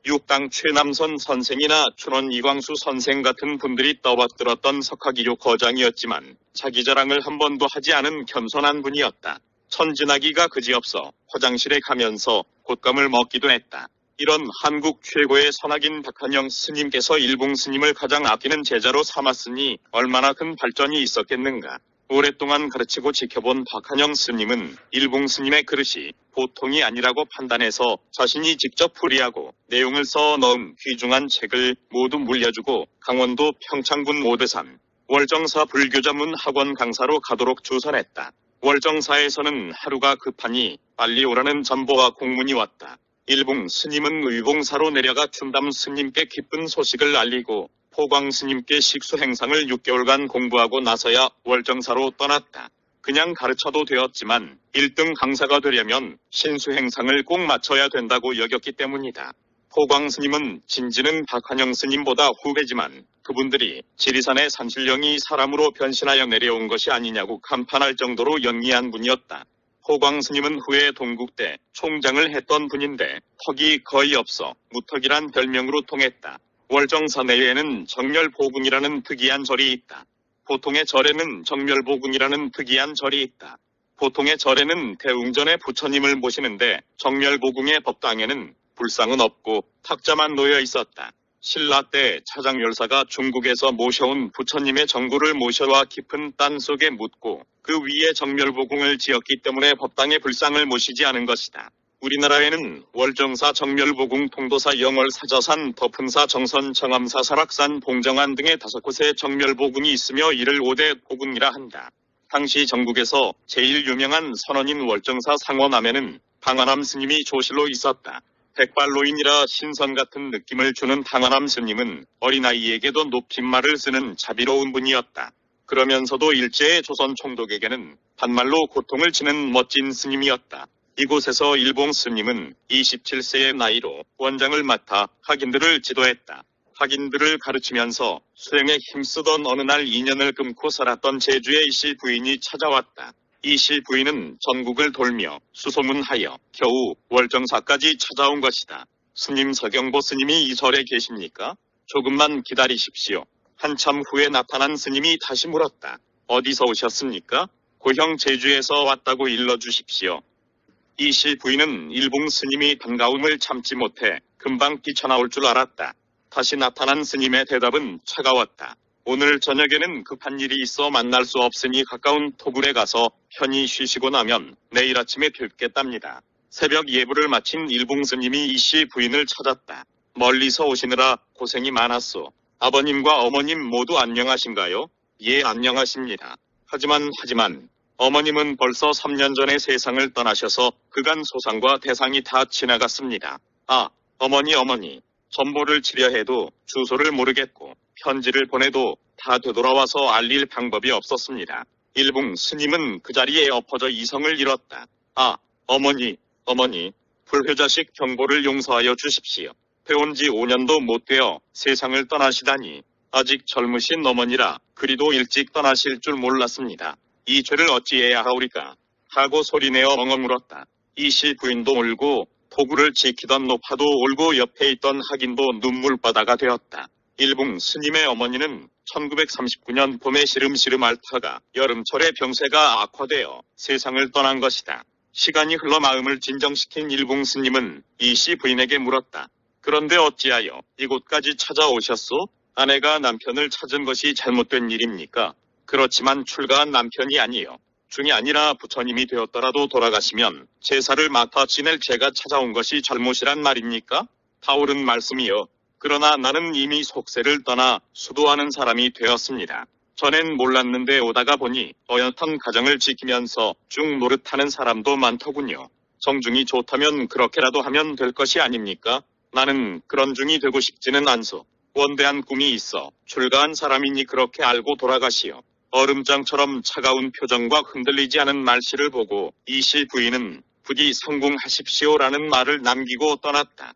육당 최남선 선생이나 춘원 이광수 선생 같은 분들이 떠받들었던 석학이료 거장이었지만 자기 자랑을 한 번도 하지 않은 겸손한 분이었다. 천진하기가 그지없어 화장실에 가면서 곶감을 먹기도 했다. 이런 한국 최고의 선악인 박한영 스님께서 일봉 스님을 가장 아끼는 제자로 삼았으니 얼마나 큰 발전이 있었겠는가. 오랫동안 가르치고 지켜본 박한영 스님은 일봉 스님의 그릇이 보통이 아니라고 판단해서 자신이 직접 풀이하고 내용을 써 넣은 귀중한 책을 모두 물려주고 강원도 평창군 오대산 월정사 불교자문 학원 강사로 가도록 주선했다. 월정사에서는 하루가 급하니 빨리 오라는 전보와 공문이 왔다. 일봉 스님은 의봉사로 내려가 춘담 스님께 기쁜 소식을 알리고 포광 스님께 식수 행상을 6개월간 공부하고 나서야 월정사로 떠났다. 그냥 가르쳐도 되었지만 1등 강사가 되려면 신수 행상을 꼭 마쳐야 된다고 여겼기 때문이다. 포광 스님은 진지는 박한영 스님보다 후배지만 그분들이 지리산의 산신령이 사람으로 변신하여 내려온 것이 아니냐고 감탄할 정도로 영리한 분이었다. 호광 스님은 후에 동국대 총장을 했던 분인데 턱이 거의 없어 무턱이란 별명으로 통했다. 월정사 내에는 정멸보궁이라는 특이한 절이 있다. 보통의 절에는 정멸보궁이라는 특이한 절이 있다. 보통의 절에는 대웅전에 부처님을 모시는데 정멸보궁의 법당에는 불상은 없고 탁자만 놓여 있었다. 신라 때 차장 열사가 중국에서 모셔온 부처님의 정구를 모셔와 깊은 땅 속에 묻고 그 위에 정멸보궁을 지었기 때문에 법당에 불상을 모시지 않은 것이다. 우리나라에는 월정사 정멸보궁 통도사 영월 사저산 덕풍사 정선 정암사 설악산 봉정안 등의 다섯 곳에 정멸보궁이 있으며 이를 오대 보궁이라 한다. 당시 전국에서 제일 유명한 선원인 월정사 상원암에는 방한암 스님이 조실로 있었다. 백발로인이라 신선 같은 느낌을 주는 당한암 스님은 어린아이에게도 높임말을 쓰는 자비로운 분이었다. 그러면서도 일제의 조선 총독에게는 반말로 고통을 치는 멋진 스님이었다. 이곳에서 일봉 스님은 27세의 나이로 원장을 맡아 학인들을 지도했다. 학인들을 가르치면서 수행에 힘쓰던 어느 날 인연을 끊고 살았던 제주의 이씨 부인이 찾아왔다. 이씨 부인은 전국을 돌며 수소문하여 겨우 월정사까지 찾아온 것이다. 스님 서경보 스님이 이 절에 계십니까? 조금만 기다리십시오. 한참 후에 나타난 스님이 다시 물었다. 어디서 오셨습니까? 고형 제주에서 왔다고 일러주십시오. 이씨 부인은 일봉 스님이 반가움을 참지 못해 금방 뛰쳐나올 줄 알았다. 다시 나타난 스님의 대답은 차가웠다. 오늘 저녁에는 급한 일이 있어 만날 수 없으니 가까운 토굴에 가서 편히 쉬시고 나면 내일 아침에 뵙겠답니다. 새벽 예불을 마친 일봉 스님이 이 씨 부인을 찾았다. 멀리서 오시느라 고생이 많았소. 아버님과 어머님 모두 안녕하신가요? 예, 안녕하십니다. 하지만, 하지만, 어머님은 벌써 3년 전에 세상을 떠나셔서 그간 소상과 대상이 다 지나갔습니다. 아, 어머니, 어머니. 전보를 치려 해도 주소를 모르겠고, 편지를 보내도 다 되돌아와서 알릴 방법이 없었습니다. 일봉 스님은 그 자리에 엎어져 이성을 잃었다. 아, 어머니, 어머니, 불효자식 경보를 용서하여 주십시오. 배운 지 5년도 못 되어 세상을 떠나시다니 아직 젊으신 어머니라 그리도 일찍 떠나실 줄 몰랐습니다. 이 죄를 어찌해야 하오리까? 하고 소리내어 엉엉 울었다. 이씨 부인도 울고 도구를 지키던 노파도 울고 옆에 있던 학인도 눈물바다가 되었다. 일봉 스님의 어머니는 1939년 봄에 시름시름 앓다가 여름철에 병세가 악화되어 세상을 떠난 것이다. 시간이 흘러 마음을 진정시킨 일봉 스님은 이씨 부인에게 물었다. 그런데 어찌하여 이곳까지 찾아오셨소? 아내가 남편을 찾은 것이 잘못된 일입니까? 그렇지만 출가한 남편이 아니요. 중이 아니라 부처님이 되었더라도 돌아가시면 제사를 맡아 지낼 제가 찾아온 것이 잘못이란 말입니까? 타오른 말씀이요. 그러나 나는 이미 속세를 떠나 수도하는 사람이 되었습니다. 전엔 몰랐는데 오다가 보니 어엿한 가정을 지키면서 쭉 노릇하는 사람도 많더군요. 정중이 좋다면 그렇게라도 하면 될 것이 아닙니까? 나는 그런 중이 되고 싶지는 않소. 원대한 꿈이 있어 출가한 사람이니 그렇게 알고 돌아가시오. 얼음장처럼 차가운 표정과 흔들리지 않은 말씨를 보고 이씨 부인은 부디 성공하십시오라는 말을 남기고 떠났다.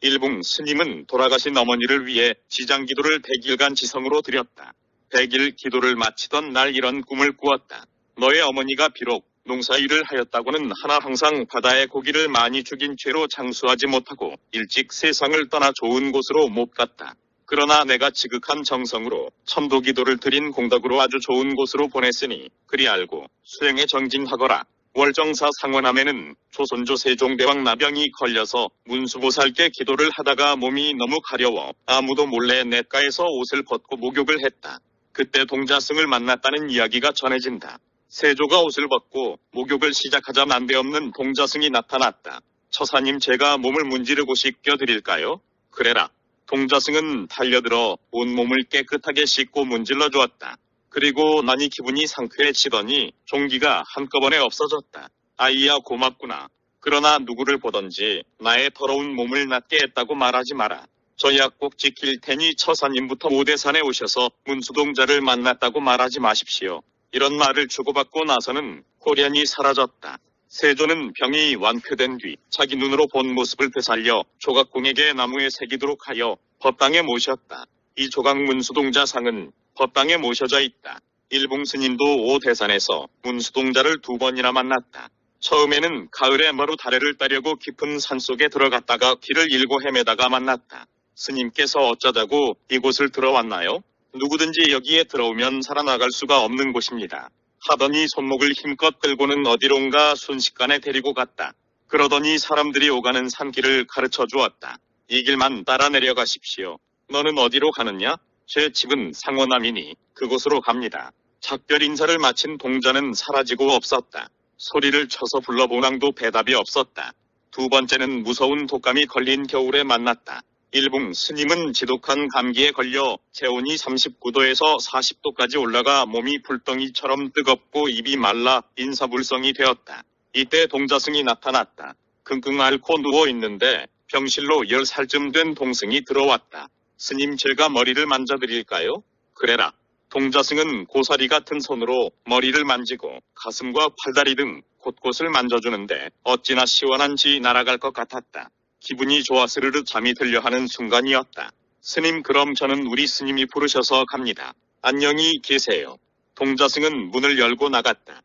일봉 스님은 돌아가신 어머니를 위해 지장 기도를 100일간 지성으로 드렸다. 100일 기도를 마치던 날 이런 꿈을 꾸었다. 너의 어머니가 비록 농사 일을 하였다고는 하나 항상 바다에 고기를 많이 죽인 죄로 장수하지 못하고 일찍 세상을 떠나 좋은 곳으로 못 갔다. 그러나 내가 지극한 정성으로 천도 기도를 드린 공덕으로 아주 좋은 곳으로 보냈으니 그리 알고 수행에 정진하거라. 월정사 상원함에는 조선조 세종대왕 나병이 걸려서 문수보살께 기도를 하다가 몸이 너무 가려워 아무도 몰래 냇가에서 옷을 벗고 목욕을 했다. 그때 동자승을 만났다는 이야기가 전해진다. 세조가 옷을 벗고 목욕을 시작하자 난데없는 동자승이 나타났다. 처사님 제가 몸을 문지르고 씻겨드릴까요? 그래라. 동자승은 달려들어 온몸을 깨끗하게 씻고 문질러 주었다. 그리고 난이 기분이 상쾌해지더니 종기가 한꺼번에 없어졌다. 아이야 고맙구나. 그러나 누구를 보던지 나의 더러운 몸을 낫게 했다고 말하지 마라. 저약꼭 지킬 테니 처사님부터 오대산에 오셔서 문수동자를 만났다고 말하지 마십시오. 이런 말을 주고받고 나서는 호련이 사라졌다. 세조는 병이 완쾌된 뒤 자기 눈으로 본 모습을 되살려 조각공에게 나무에 새기도록 하여 법당에 모셨다. 이 조각문 수동자상은 법당에 모셔져 있다. 일봉 스님도 오 대산에서 문수동자를 두 번이나 만났다. 처음에는 가을에 머루 다래를 따려고 깊은 산속에 들어갔다가 길을 잃고 헤매다가 만났다. 스님께서 어쩌자고 이곳을 들어왔나요? 누구든지 여기에 들어오면 살아나갈 수가 없는 곳입니다. 하더니 손목을 힘껏 끌고는 어디론가 순식간에 데리고 갔다. 그러더니 사람들이 오가는 산길을 가르쳐 주었다. 이 길만 따라 내려가십시오. 너는 어디로 가느냐? 제 집은 상원남이니 그곳으로 갑니다. 작별 인사를 마친 동자는 사라지고 없었다. 소리를 쳐서 불러보낭도 대답이 없었다. 두 번째는 무서운 독감이 걸린 겨울에 만났다. 일봉 스님은 지독한 감기에 걸려 체온이 39도에서 40도까지 올라가 몸이 불덩이처럼 뜨겁고 입이 말라 인사불성이 되었다. 이때 동자승이 나타났다. 끙끙 앓고 누워 있는데 병실로 10살쯤 된 동승이 들어왔다. 스님 제가 머리를 만져드릴까요? 그래라. 동자승은 고사리 같은 손으로 머리를 만지고 가슴과 팔다리 등 곳곳을 만져주는데 어찌나 시원한지 날아갈 것 같았다. 기분이 좋아 스르르 잠이 들려 하는 순간이었다. 스님 그럼 저는 우리 스님이 부르셔서 갑니다. 안녕히 계세요. 동자승은 문을 열고 나갔다.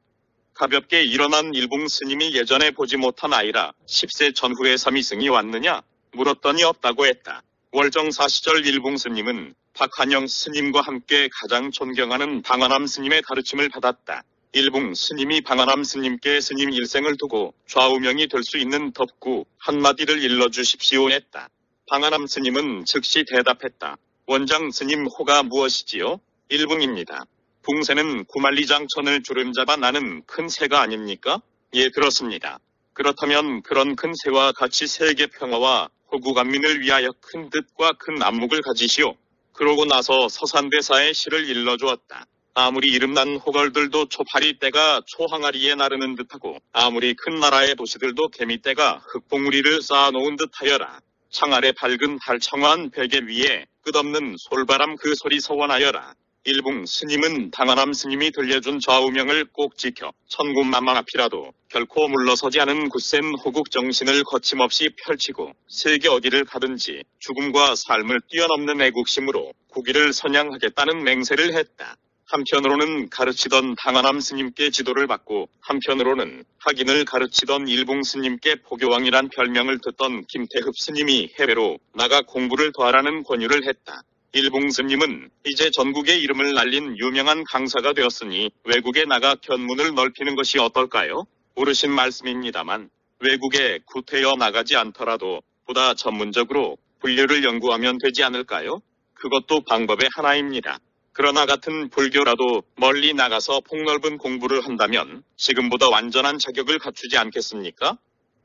가볍게 일어난 일봉 스님이 예전에 보지 못한 아이라 10세 전후에 삼이승이 왔느냐 물었더니 없다고 했다. 월정사 시절 일봉 스님은 박한영 스님과 함께 가장 존경하는 방한암 스님의 가르침을 받았다. 일봉 스님이 방한암 스님께 스님 일생을 두고 좌우명이 될 수 있는 덕구 한마디를 일러주십시오 했다. 방한암 스님은 즉시 대답했다. 원장 스님 호가 무엇이지요? 일봉입니다. 붕새는 구만리장천을 주름 잡아 나는 큰 새가 아닙니까? 예, 그렇습니다. 그렇다면 그런 큰 새와 같이 세계 평화와 호구간민을 위하여 큰 뜻과 큰 안목을 가지시오. 그러고 나서 서산대사의 시를 일러주었다. 아무리 이름난 호걸들도 초파리 때가 초항아리에 나르는 듯하고 아무리 큰 나라의 도시들도 개미떼가 흙봉우리를 쌓아놓은 듯하여라. 창아래 밝은 달청한 베개 위에 끝없는 솔바람 그 소리 서원하여라. 일붕 스님은 방한암 스님이 들려준 좌우명을 꼭 지켜 천군만마 앞이라도 결코 물러서지 않은 굳센 호국 정신을 거침없이 펼치고 세계 어디를 가든지 죽음과 삶을 뛰어넘는 애국심으로 국위를 선양하겠다는 맹세를 했다. 한편으로는 가르치던 방한암 스님께 지도를 받고 한편으로는 학인을 가르치던 일붕 스님께 포교왕이란 별명을 듣던 김태흡 스님이 해외로 나가 공부를 더하라는 권유를 했다. 일봉 스님은 이제 전국에 이름을 날린 유명한 강사가 되었으니 외국에 나가 견문을 넓히는 것이 어떨까요? 오르신 말씀입니다만 외국에 구태여 나가지 않더라도 보다 전문적으로 분류를 연구하면 되지 않을까요? 그것도 방법의 하나입니다. 그러나 같은 불교라도 멀리 나가서 폭넓은 공부를 한다면 지금보다 완전한 자격을 갖추지 않겠습니까?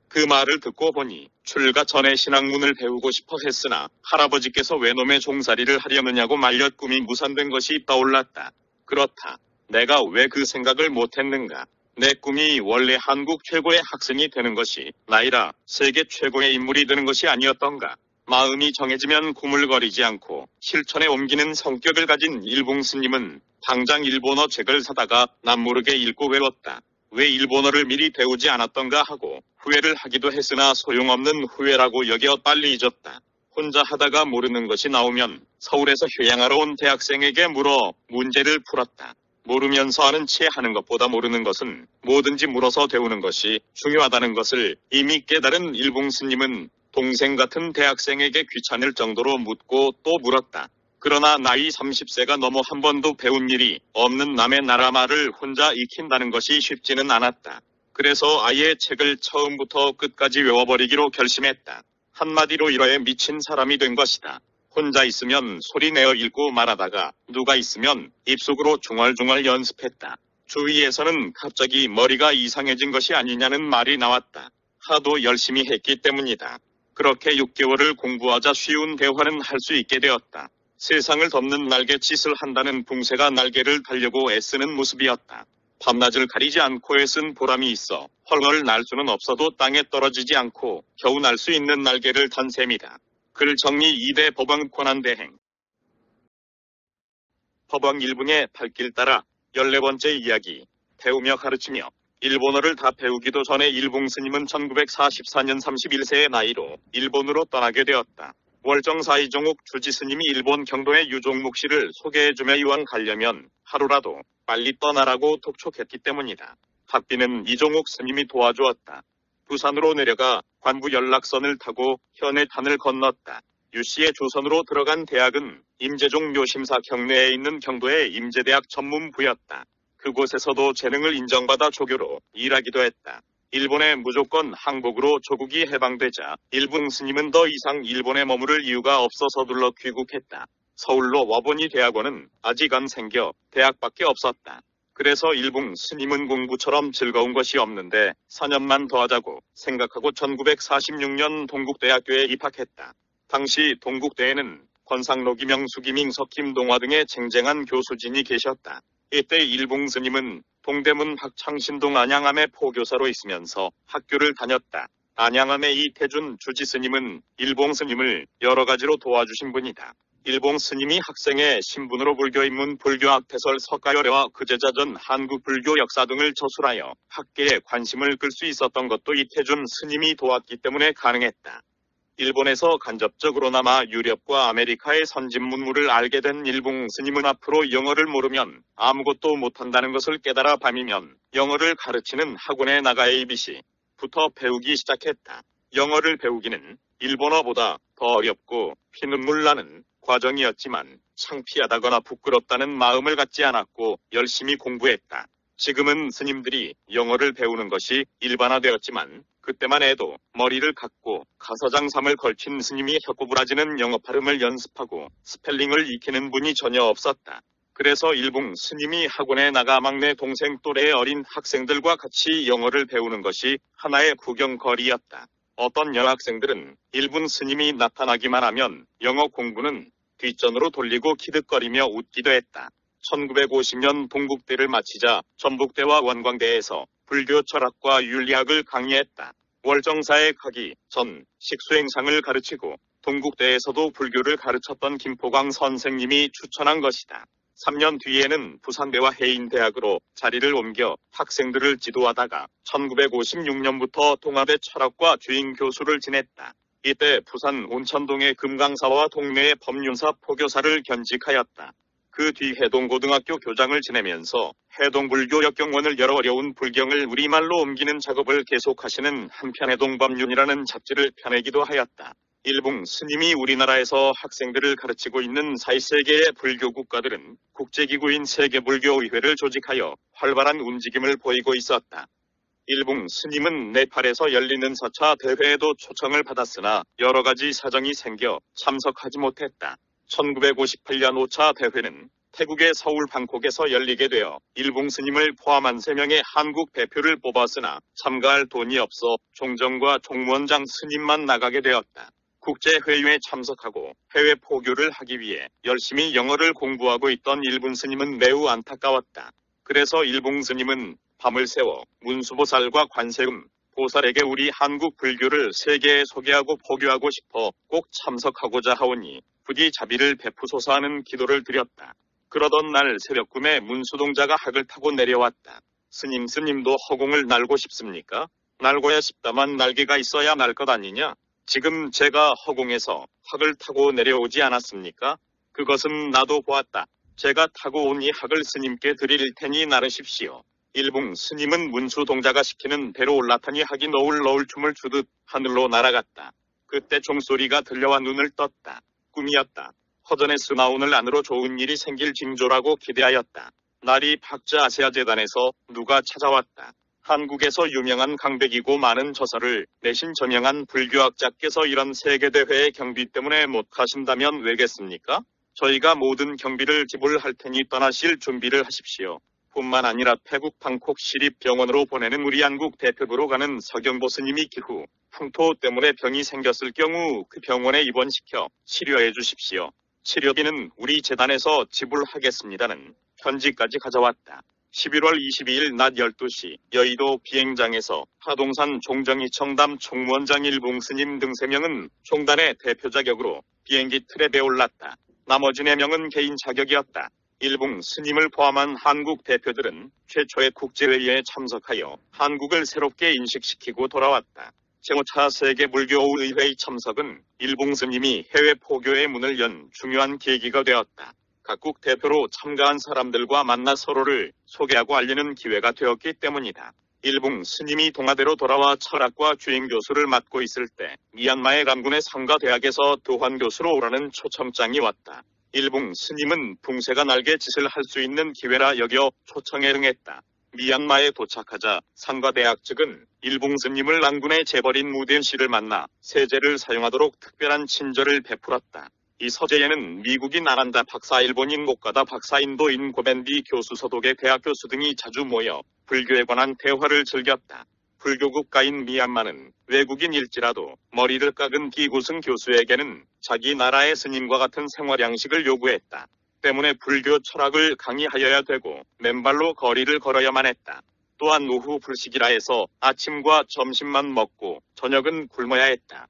그 말을 듣고 보니 출가 전에 신학문을 배우고 싶어 했으나 할아버지께서 외놈의 종살이를 하려느냐고 말려 꿈이 무산된 것이 떠올랐다. 그렇다. 내가 왜 그 생각을 못했는가? 내 꿈이 원래 한국 최고의 학생이 되는 것이 나이라 세계 최고의 인물이 되는 것이 아니었던가? 마음이 정해지면 구물거리지 않고 실천에 옮기는 성격을 가진 일봉 스님은 당장 일본어 책을 사다가 남모르게 읽고 외웠다. 왜 일본어를 미리 배우지 않았던가 하고 후회를 하기도 했으나 소용없는 후회라고 여겨 빨리 잊었다. 혼자 하다가 모르는 것이 나오면 서울에서 휴양하러 온 대학생에게 물어 문제를 풀었다. 모르면서 하는 채 하는 것보다 모르는 것은 뭐든지 물어서 배우는 것이 중요하다는 것을 이미 깨달은 일봉 스님은 동생 같은 대학생에게 귀찮을 정도로 묻고 또 물었다. 그러나 나이 30세가 넘어 한 번도 배운 일이 없는 남의 나라 말을 혼자 익힌다는 것이 쉽지는 않았다. 그래서 아예 책을 처음부터 끝까지 외워버리기로 결심했다. 한마디로 이러에 미친 사람이 된 것이다. 혼자 있으면 소리 내어 읽고 말하다가 누가 있으면 입속으로 중얼중얼 연습했다. 주위에서는 갑자기 머리가 이상해진 것이 아니냐는 말이 나왔다. 하도 열심히 했기 때문이다. 그렇게 6개월을 공부하자 쉬운 대화는 할 수 있게 되었다. 세상을 덮는 날갯짓을 한다는 붕새가 날개를 달려고 애쓰는 모습이었다. 밤낮을 가리지 않고 애쓴 보람이 있어 헐헐 날 수는 없어도 땅에 떨어지지 않고 겨우 날 수 있는 날개를 단 셈이다. 글 정리 2대 법왕 권한대행 법왕 일붕의 발길 따라 14번째 이야기 배우며 가르치며 일본어를 다 배우기도 전에 일봉 스님은 1944년 31세의 나이로 일본으로 떠나게 되었다. 월정사 이종욱 주지 스님이 일본 경도의 유종묵 씨를 소개해주며 이왕 가려면 하루라도 빨리 떠나라고 독촉했기 때문이다. 학비는 이종욱 스님이 도와주었다. 부산으로 내려가 관부 연락선을 타고 현해탄을 건넜다. 유 씨의 조선으로 들어간 대학은 임재종 묘심사 경내에 있는 경도의 임재대학 전문부였다. 그곳에서도 재능을 인정받아 조교로 일하기도 했다. 일본에 무조건 항복으로 조국이 해방되자 일본 스님은 더 이상 일본에 머무를 이유가 없어 서 둘러 귀국했다. 서울로 와보니 대학원은 아직 안 생겨 대학밖에 없었다. 그래서 일본 스님은 공부처럼 즐거운 것이 없는데 4년만 더 하자고 생각하고 1946년 동국대학교에 입학했다. 당시 동국대에는 권상로 김영수 김잉석 김동화 등의 쟁쟁한 교수진이 계셨다. 이때 일봉 스님은 동대문 학창신동 안양암의 포교사로 있으면서 학교를 다녔다. 안양암의 이태준 주지 스님은 일봉 스님을 여러 가지로 도와주신 분이다. 일봉 스님이 학생의 신분으로 불교 입문 불교 학 태설 석가열애와 그제자전 한국 불교 역사 등을 저술하여 학계에 관심을 끌 수 있었던 것도 이태준 스님이 도왔기 때문에 가능했다. 일본에서 간접적으로나마 유럽과 아메리카의 선진 문물을 알게 된 일봉 스님은 앞으로 영어를 모르면 아무것도 못한다는 것을 깨달아 밤이면 영어를 가르치는 학원에 나가 ABC부터 배우기 시작했다. 영어를 배우기는 일본어보다 더 어렵고 피눈물 나는 과정이었지만 창피하다거나 부끄럽다는 마음을 갖지 않았고 열심히 공부했다. 지금은 스님들이 영어를 배우는 것이 일반화되었지만 그때만 해도 머리를 깎고 가사장삼을 걸친 스님이 혀꼬부라지는 영어 발음을 연습하고 스펠링을 익히는 분이 전혀 없었다. 그래서 일붕 스님이 학원에 나가 막내 동생 또래의 어린 학생들과 같이 영어를 배우는 것이 하나의 구경거리였다. 어떤 여학생들은 일본 스님이 나타나기만 하면 영어 공부는 뒷전으로 돌리고 키득거리며 웃기도 했다. 1950년 동국대를 마치자 전북대와 원광대에서 불교 철학과 윤리학을 강의했다. 월정사에 가기 전 식수행상을 가르치고 동국대에서도 불교를 가르쳤던 김포광 선생님이 추천한 것이다. 3년 뒤에는 부산대와 해인대학으로 자리를 옮겨 학생들을 지도하다가 1956년부터 동아대 철학과 주임 교수를 지냈다. 이때 부산 온천동의 금강사와 동네의 법륜사 포교사를 견직하였다. 그 뒤 해동고등학교 교장을 지내면서 해동불교 역경원을 열어 어려운 불경을 우리말로 옮기는 작업을 계속하시는 한편 해동법륜이라는 잡지를 펴내기도 하였다. 일봉 스님이 우리나라에서 학생들을 가르치고 있는 4세계의 불교 국가들은 국제기구인 세계불교의회를 조직하여 활발한 움직임을 보이고 있었다. 일봉 스님은 네팔에서 열리는 4차 대회에도 초청을 받았으나 여러 가지 사정이 생겨 참석하지 못했다. 1958년 5차 대회는 태국의 서울 방콕에서 열리게 되어 일봉 스님을 포함한 3명의 한국 대표를 뽑았으나 참가할 돈이 없어 종정과 종무원장 스님만 나가게 되었다. 국제회의에 참석하고 해외 포교를 하기 위해 열심히 영어를 공부하고 있던 일본 스님은 매우 안타까웠다. 그래서 일봉 스님은 밤을 새워 문수보살과 관세음 보살에게 우리 한국 불교를 세계에 소개하고 포교하고 싶어 꼭 참석하고자 하오니 부디 자비를 베푸소서 하는 기도를 드렸다. 그러던 날 새벽 꿈에 문수동자가 학을 타고 내려왔다. 스님 스님도 허공을 날고 싶습니까? 날고야 싶다만 날개가 있어야 날 것 아니냐? 지금 제가 허공에서 학을 타고 내려오지 않았습니까? 그것은 나도 보았다. 제가 타고 온 이 학을 스님께 드릴 테니 나르십시오. 일봉 스님은 문수 동자가 시키는 배로 올라타니 학이 너울너울 춤을 추듯 하늘로 날아갔다. 그때 종소리가 들려와 눈을 떴다. 꿈이었다. 허전에서 나오늘 안으로 좋은 일이 생길 징조라고 기대하였다. 날이 박자 아세아 재단에서 누가 찾아왔다. 한국에서 유명한 강백이고 많은 저서를 내신 전형한 불교학자께서 이런 세계대회의 경비 때문에 못 가신다면 왜겠습니까? 저희가 모든 경비를 지불할 테니 떠나실 준비를 하십시오. 뿐만 아니라 태국 방콕 시립병원으로 보내는 우리 한국 대표부로 가는 서경보 스님이 기후 풍토 때문에 병이 생겼을 경우 그 병원에 입원시켜 치료해 주십시오. 치료비는 우리 재단에서 지불하겠습니다는 편지까지 가져왔다. 11월 22일 낮 12시 여의도 비행장에서 하동산 종정이 청담 총무원장 일봉스님 등 3명은 총단의 대표 자격으로 비행기 트랩에 올랐다. 나머지 4명은 개인 자격이었다. 일봉 스님을 포함한 한국 대표들은 최초의 국제회의에 참석하여 한국을 새롭게 인식시키고 돌아왔다. 제5차 세계불교의회 참석은 일봉 스님이 해외 포교의 문을 연 중요한 계기가 되었다. 각국 대표로 참가한 사람들과 만나 서로를 소개하고 알리는 기회가 되었기 때문이다. 일봉 스님이 동아대로 돌아와 철학과 주행 교수를 맡고 있을 때 미얀마의 람군의 상가 대학에서 도환 교수로 오라는 초청장이 왔다. 일봉 스님은 붕새가 날개 짓을 할 수 있는 기회라 여겨 초청에 응했다. 미얀마에 도착하자 상가대학 측은 일봉 스님을 랑군의 재벌인 무덴 씨를 만나 세제를 사용하도록 특별한 친절을 베풀었다. 이 서재에는 미국인 아란다 박사, 일본인 목가다 박사, 인도인 고벤디 교수, 서독의 대학 교수 등이 자주 모여 불교에 관한 대화를 즐겼다. 불교 국가인 미얀마는 외국인일지라도 머리를 깎은 기구승 교수에게는 자기 나라의 스님과 같은 생활 양식을 요구했다. 때문에 불교 철학을 강의하여야 되고 맨발로 거리를 걸어야만 했다. 또한 오후 불식이라 해서 아침과 점심만 먹고 저녁은 굶어야 했다.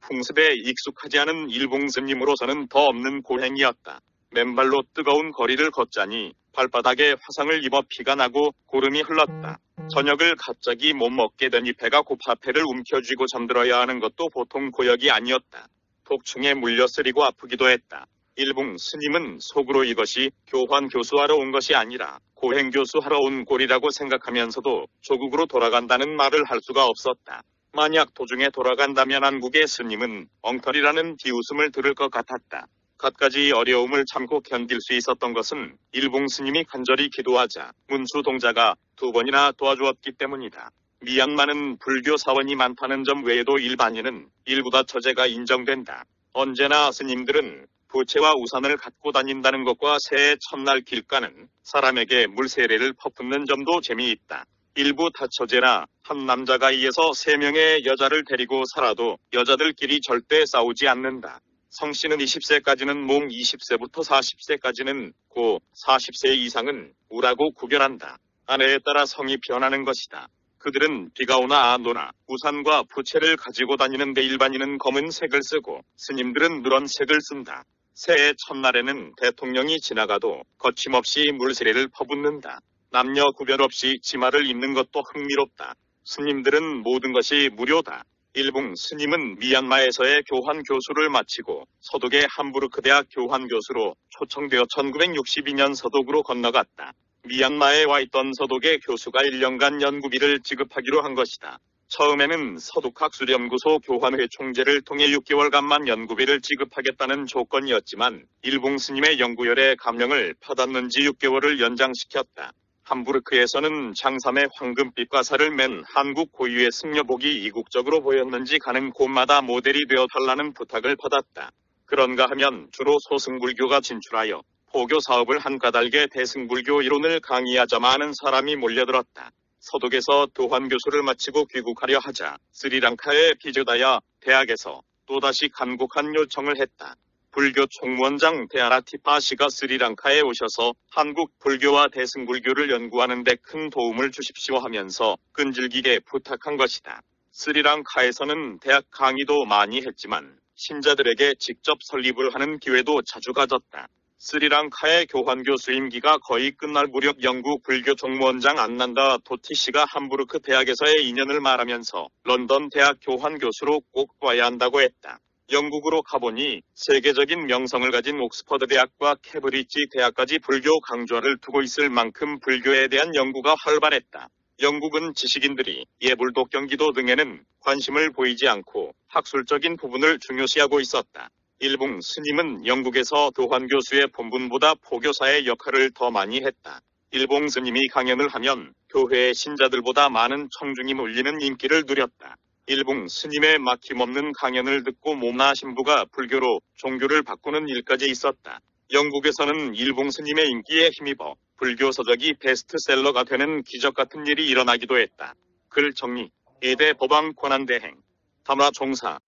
풍습에 익숙하지 않은 일봉 스님으로서는 더 없는 고행이었다. 맨발로 뜨거운 거리를 걷자니 발바닥에 화상을 입어 피가 나고 고름이 흘렀다. 저녁을 갑자기 못 먹게 되니 배가 고파 배를 움켜쥐고 잠들어야 하는 것도 보통 고역이 아니었다. 독충에 물려 쓰리고 아프기도 했다. 일봉 스님은 속으로 이것이 교환 교수하러 온 것이 아니라 고행 교수하러 온 꼴이라고 생각하면서도 조국으로 돌아간다는 말을 할 수가 없었다. 만약 도중에 돌아간다면 한국의 스님은 엉터리라는 비웃음을 들을 것 같았다. 갖가지 어려움을 참고 견딜 수 있었던 것은 일봉 스님이 간절히 기도하자 문수 동자가 두 번이나 도와주었기 때문이다. 미얀마는 불교 사원이 많다는 점 외에도 일반인은 일부다 처제가 인정된다. 언제나 스님들은 부채와 우산을 갖고 다닌다는 것과 새해 첫날 길가는 사람에게 물세례를 퍼붓는 점도 재미있다. 일부 다처제나 한 남자가 이에서 세 명의 여자를 데리고 살아도 여자들끼리 절대 싸우지 않는다. 성씨는 20세까지는 몽 20세부터 40세까지는 고 40세 이상은 우라고 구별한다. 아내에 따라 성이 변하는 것이다. 그들은 비가 오나 안 오나 우산과 부채를 가지고 다니는데 일반인은 검은 색을 쓰고 스님들은 누런 색을 쓴다. 새해 첫날에는 대통령이 지나가도 거침없이 물세례를 퍼붓는다. 남녀 구별 없이 치마를 입는 것도 흥미롭다. 스님들은 모든 것이 무료다. 일봉 스님은 미얀마에서의 교환 교수를 마치고 서독의 함부르크 대학 교환 교수로 초청되어 1962년 서독으로 건너갔다. 미얀마에 와 있던 서독의 교수가 1년간 연구비를 지급하기로 한 것이다. 처음에는 서독학술연구소 교환회 총재를 통해 6개월간만 연구비를 지급하겠다는 조건이었지만 일봉 스님의 연구열에 감명을 받았는지 6개월을 연장시켰다. 함부르크에서는 장삼에 황금빛 가사를 맨 한국 고유의 승려복이 이국적으로 보였는지 가는 곳마다 모델이 되어 달라는 부탁을 받았다. 그런가 하면 주로 소승불교가 진출하여 포교 사업을 한 까닭에 대승불교 이론을 강의하자 많은 사람이 몰려들었다. 서독에서 교환 교수를 마치고 귀국하려 하자 스리랑카의 비즈다야 대학에서 또다시 간곡한 요청을 했다. 불교 총무원장 데아라 티파 씨가 스리랑카에 오셔서 한국 불교와 대승불교를 연구하는 데 큰 도움을 주십시오 하면서 끈질기게 부탁한 것이다. 스리랑카에서는 대학 강의도 많이 했지만 신자들에게 직접 설립을 하는 기회도 자주 가졌다. 스리랑카의 교환 교 수 임기가 거의 끝날 무렵 영국 불교 총무원장 안난다 도티 씨가 함부르크 대학에서의 인연을 말하면서 런던 대학 교환 교수로 꼭 와야 한다고 했다. 영국으로 가보니 세계적인 명성을 가진 옥스퍼드 대학과 케브리지 대학까지 불교 강좌를 두고 있을 만큼 불교에 대한 연구가 활발했다. 영국은 지식인들이 예불독 경기도 등에는 관심을 보이지 않고 학술적인 부분을 중요시하고 있었다. 일봉 스님은 영국에서 도환 교수의 본분보다 포교사의 역할을 더 많이 했다. 일봉 스님이 강연을 하면 교회의 신자들보다 많은 청중이 몰리는 인기를 누렸다. 일봉 스님의 막힘없는 강연을 듣고 모나 신부가 불교로 종교를 바꾸는 일까지 있었다. 영국에서는 일봉 스님의 인기에 힘입어 불교 서적이 베스트셀러가 되는 기적 같은 일이 일어나기도 했다. 글 정리, 예대 법왕 권한대행, 담화 종사.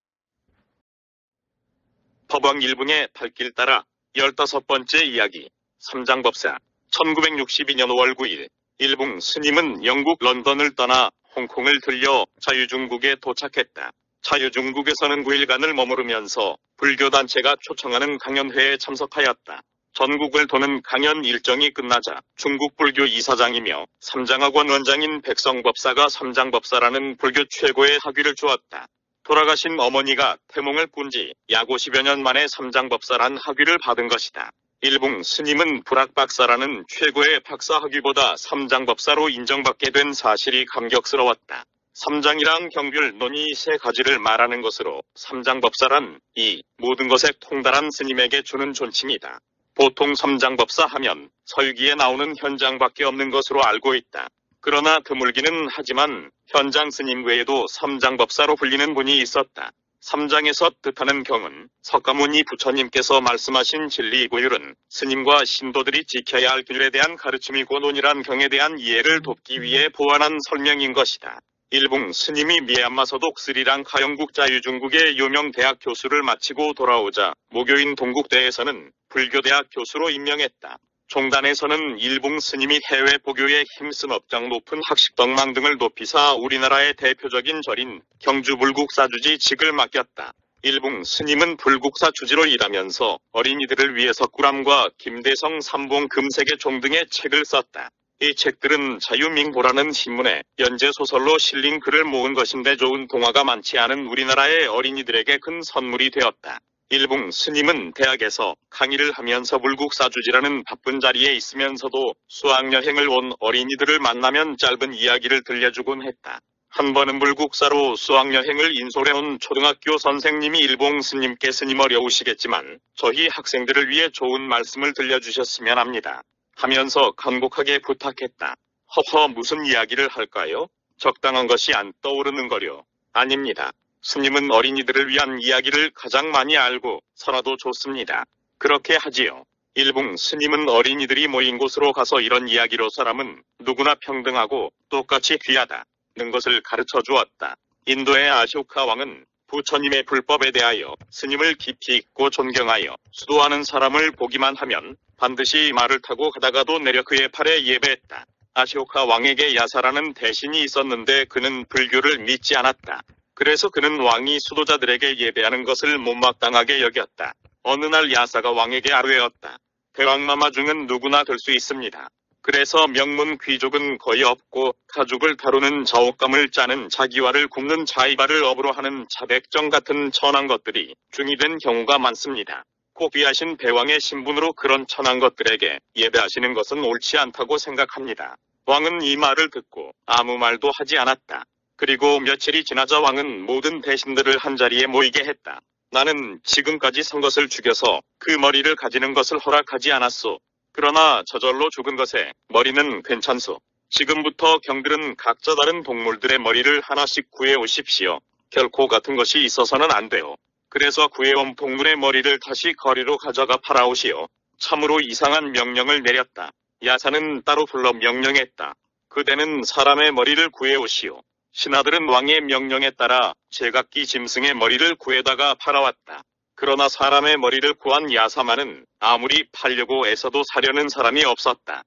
법왕 일붕의 발길 따라 15번째 이야기, 삼장법사, 1962년 5월 9일, 일봉 스님은 영국 런던을 떠나 홍콩을 들려 자유중국에 도착했다. 자유중국에서는 9일간을 머무르면서 불교단체가 초청하는 강연회에 참석하였다. 전국을 도는 강연 일정이 끝나자 중국 불교 이사장이며 삼장학원 원장인 백성법사가 삼장법사라는 불교 최고의 학위를 주었다. 돌아가신 어머니가 태몽을 꾼 지 약 50여 년 만에 삼장법사란 학위를 받은 것이다. 일봉 스님은 불학박사라는 최고의 박사 학위보다 삼장법사로 인정받게 된 사실이 감격스러웠다. 삼장이랑 경귤 논이 세 가지를 말하는 것으로 삼장법사란 이 모든 것에 통달한 스님에게 주는 존칭이다. 보통 삼장법사 하면 설기에 나오는 현장밖에 없는 것으로 알고 있다. 그러나 드물기는 하지만 현장 스님 외에도 삼장법사로 불리는 분이 있었다. 삼장에서 뜻하는 경은 석가모니 부처님께서 말씀하신 진리 고율은 스님과 신도들이 지켜야 할 규율에 대한 가르침이고 논이란 경에 대한 이해를 돕기 위해 보완한 설명인 것이다. 일봉 스님이 미얀마 서독 스리랑카 영국 자유중국의 유명 대학 교수를 마치고 돌아오자 모교인 동국대에서는 불교대학 교수로 임명했다. 종단에서는 일봉 스님이 해외 보교에 힘쓴 업장 높은 학식덕망 등을 높이사 우리나라의 대표적인 절인 경주 불국사 주지 직을 맡겼다. 일봉 스님은 불국사 주지로 일하면서 어린이들을 위해서 꾸람과 김대성 삼봉 금색의 종 등의 책을 썼다. 이 책들은 자유민보라는 신문에 연재 소설로 실린 글을 모은 것인데 좋은 동화가 많지 않은 우리나라의 어린이들에게 큰 선물이 되었다. 일봉 스님은 대학에서 강의를 하면서 물국 사주지라는 바쁜 자리에 있으면서도 수학여행을 온 어린이들을 만나면 짧은 이야기를 들려주곤 했다. 한 번은 물국사로 수학여행을 인솔해온 초등학교 선생님이 일봉 스님께 스님 어려우시겠지만 저희 학생들을 위해 좋은 말씀을 들려주셨으면 합니다. 하면서 간곡하게 부탁했다. 허허 무슨 이야기를 할까요? 적당한 것이 안 떠오르는 거려. 아닙니다. 스님은 어린이들을 위한 이야기를 가장 많이 알고 살아도 좋습니다. 그렇게 하지요. 일봉 스님은 어린이들이 모인 곳으로 가서 이런 이야기로 사람은 누구나 평등하고 똑같이 귀하다. 는 것을 가르쳐 주었다. 인도의 아쇼카 왕은 부처님의 불법에 대하여 스님을 깊이 있고 존경하여 수도하는 사람을 보기만 하면 반드시 말을 타고 가다가도 내려 그의 팔에 예배했다. 아쇼카 왕에게 야사라는 대신이 있었는데 그는 불교를 믿지 않았다. 그래서 그는 왕이 수도자들에게 예배하는 것을 못마땅하게 여겼다. 어느 날 야사가 왕에게 아뢰었다. 대왕마마 중은 누구나 될 수 있습니다. 그래서 명문 귀족은 거의 없고 가죽을 다루는 자옥감을 짜는 자기와를 굽는 자이바를 업으로 하는 자백정 같은 천한 것들이 중이 된 경우가 많습니다. 꼭 귀하신 대왕의 신분으로 그런 천한 것들에게 예배하시는 것은 옳지 않다고 생각합니다. 왕은 이 말을 듣고 아무 말도 하지 않았다. 그리고 며칠이 지나자 왕은 모든 대신들을 한자리에 모이게 했다. 나는 지금까지 선 것을 죽여서 그 머리를 가지는 것을 허락하지 않았소. 그러나 저절로 죽은 것에 머리는 괜찮소. 지금부터 경들은 각자 다른 동물들의 머리를 하나씩 구해 오십시오. 결코 같은 것이 있어서는 안 돼요. 그래서 구해온 동물의 머리를 다시 거리로 가져가 팔아오시오. 참으로 이상한 명령을 내렸다. 야사는 따로 불러 명령했다. 그대는 사람의 머리를 구해오시오. 신하들은 왕의 명령에 따라 제각기 짐승의 머리를 구해다가 팔아왔다. 그러나 사람의 머리를 구한 야사만은 아무리 팔려고 애써도 사려는 사람이 없었다.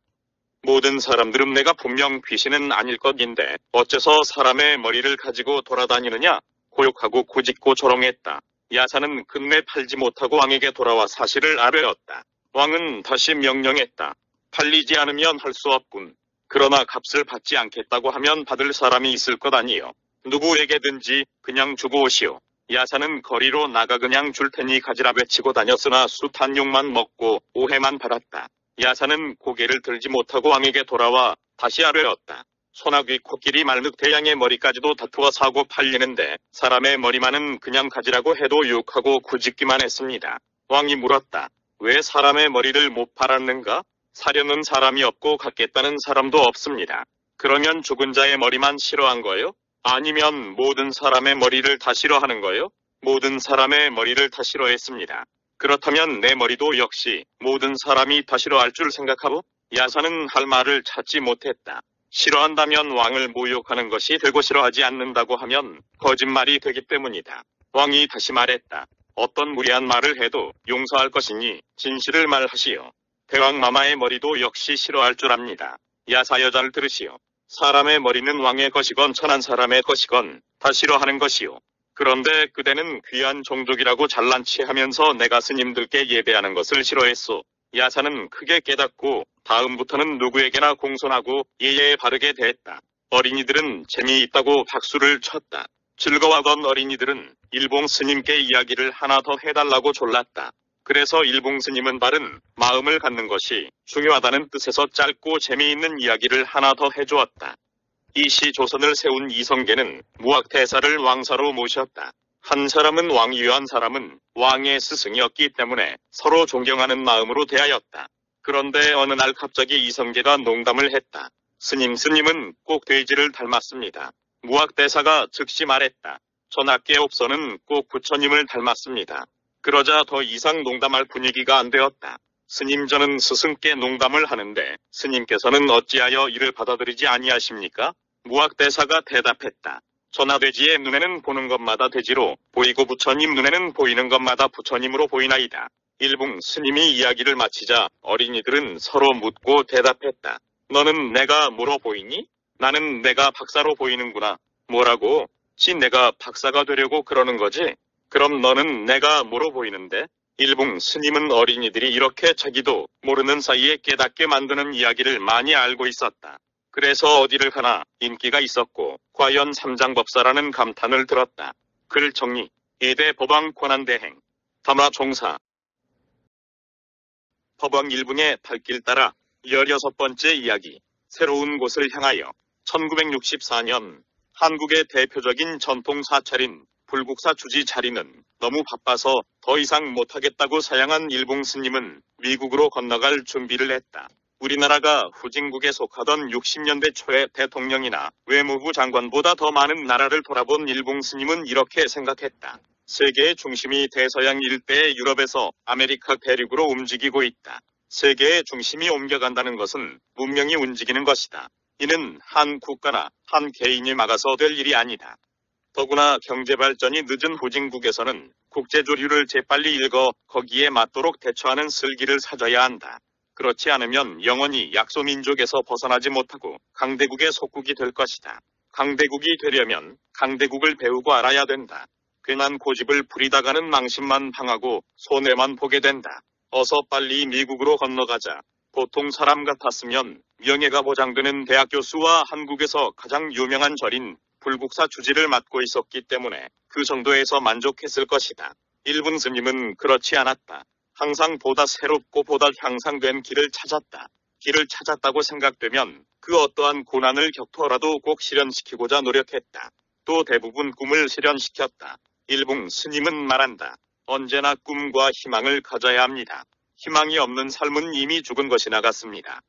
모든 사람들은 내가 분명 귀신은 아닐 것인데 어째서 사람의 머리를 가지고 돌아다니느냐? 고욕하고 고짓고 조롱했다. 야사는 끝내 팔지 못하고 왕에게 돌아와 사실을 아뢰었다. 왕은 다시 명령했다. 팔리지 않으면 할 수 없군. 그러나 값을 받지 않겠다고 하면 받을 사람이 있을 것 아니요. 누구에게든지 그냥 주고 오시오. 야사는 거리로 나가 그냥 줄 테니 가지라 외치고 다녔으나 숱한 욕만 먹고 오해만 받았다. 야사는 고개를 들지 못하고 왕에게 돌아와 다시 아뢰었다. 소나귀 코끼리 말늑 대양의 머리까지도 다투어 사고 팔리는데 사람의 머리만은 그냥 가지라고 해도 욕하고 구짓기만 했습니다. 왕이 물었다. 왜 사람의 머리를 못 팔았는가? 사려는 사람이 없고 갖겠다는 사람도 없습니다. 그러면 죽은 자의 머리만 싫어한 거요? 아니면 모든 사람의 머리를 다 싫어하는 거요? 모든 사람의 머리를 다 싫어했습니다. 그렇다면 내 머리도 역시 모든 사람이 다 싫어할 줄 생각하고 야사는 할 말을 찾지 못했다. 싫어한다면 왕을 모욕하는 것이 되고 싫어하지 않는다고 하면 거짓말이 되기 때문이다. 왕이 다시 말했다. 어떤 무리한 말을 해도 용서할 것이니 진실을 말하시오. 대왕 마마의 머리도 역시 싫어할 줄 압니다. 야사 여자를 들으시오. 사람의 머리는 왕의 것이건 천한 사람의 것이건 다 싫어하는 것이오. 그런데 그대는 귀한 종족이라고 잘난치 하면서 내가 스님들께 예배하는 것을 싫어했소. 야사는 크게 깨닫고 다음부터는 누구에게나 공손하고 예의에 바르게 대했다. 어린이들은 재미있다고 박수를 쳤다. 즐거워하던 어린이들은 일봉 스님께 이야기를 하나 더 해달라고 졸랐다. 그래서 일봉 스님은 바른 마음을 갖는 것이 중요하다는 뜻에서 짧고 재미있는 이야기를 하나 더 해주었다. 이시 조선을 세운 이성계는 무학대사를 왕사로 모셨다. 한 사람은 왕이요 한 사람은 왕의 스승이었기 때문에 서로 존경하는 마음으로 대하였다. 그런데 어느 날 갑자기 이성계가 농담을 했다. 스님 스님은 꼭 돼지를 닮았습니다. 무학대사가 즉시 말했다. 전학계 옵서는 꼭 부처님을 닮았습니다. 그러자 더 이상 농담할 분위기가 안 되었다. 스님 저는 스승께 농담을 하는데 스님께서는 어찌하여 이를 받아들이지 아니하십니까? 무학대사가 대답했다. 전하돼지의 눈에는 보는 것마다 돼지로 보이고 부처님 눈에는 보이는 것마다 부처님으로 보이나이다. 일봉 스님이 이야기를 마치자 어린이들은 서로 묻고 대답했다. 너는 내가 물어 보이니? 나는 내가 박사로 보이는구나. 뭐라고? 지 내가 박사가 되려고 그러는 거지? 그럼 너는 내가 물어 보이는데? 일봉 스님은 어린이들이 이렇게 자기도 모르는 사이에 깨닫게 만드는 이야기를 많이 알고 있었다. 그래서 어디를 가나 인기가 있었고 과연 삼장법사라는 감탄을 들었다. 글 정리 이대 법왕 권한대행 담화 종사 법왕 일붕의 발길 따라 16번째 이야기 새로운 곳을 향하여 1964년 한국의 대표적인 전통 사찰인 불국사 주지 자리는 너무 바빠서 더 이상 못하겠다고 사양한 일봉 스님은 미국으로 건너갈 준비를 했다. 우리나라가 후진국에 속하던 60년대 초에 대통령이나 외무부 장관보다 더 많은 나라를 돌아본 일봉 스님은 이렇게 생각했다. 세계의 중심이 대서양 일대의 유럽에서 아메리카 대륙으로 움직이고 있다. 세계의 중심이 옮겨간다는 것은 문명이 움직이는 것이다. 이는 한 국가나 한 개인이 막아서 될 일이 아니다. 더구나 경제 발전이 늦은 후진국에서는 국제조류를 재빨리 읽어 거기에 맞도록 대처하는 슬기를 가져야 한다. 그렇지 않으면 영원히 약소민족에서 벗어나지 못하고 강대국의 속국이 될 것이다. 강대국이 되려면 강대국을 배우고 알아야 된다. 괜한 고집을 부리다가는 망신만 당하고 손해만 보게 된다. 어서 빨리 미국으로 건너가자. 보통 사람 같았으면 명예가 보장되는 대학 교수와 한국에서 가장 유명한 절인 불국사 주지를 맡고 있었기 때문에 그 정도에서 만족했을 것이다. 일본 스님은 그렇지 않았다. 항상 보다 새롭고 보다 향상된 길을 찾았다. 길을 찾았다고 생각되면 그 어떠한 고난을 겪더라도 꼭 실현시키고자 노력했다. 또 대부분 꿈을 실현시켰다. 일봉 스님은 말한다. 언제나 꿈과 희망을 가져야 합니다. 희망이 없는 삶은 이미 죽은 것이나 같습니다.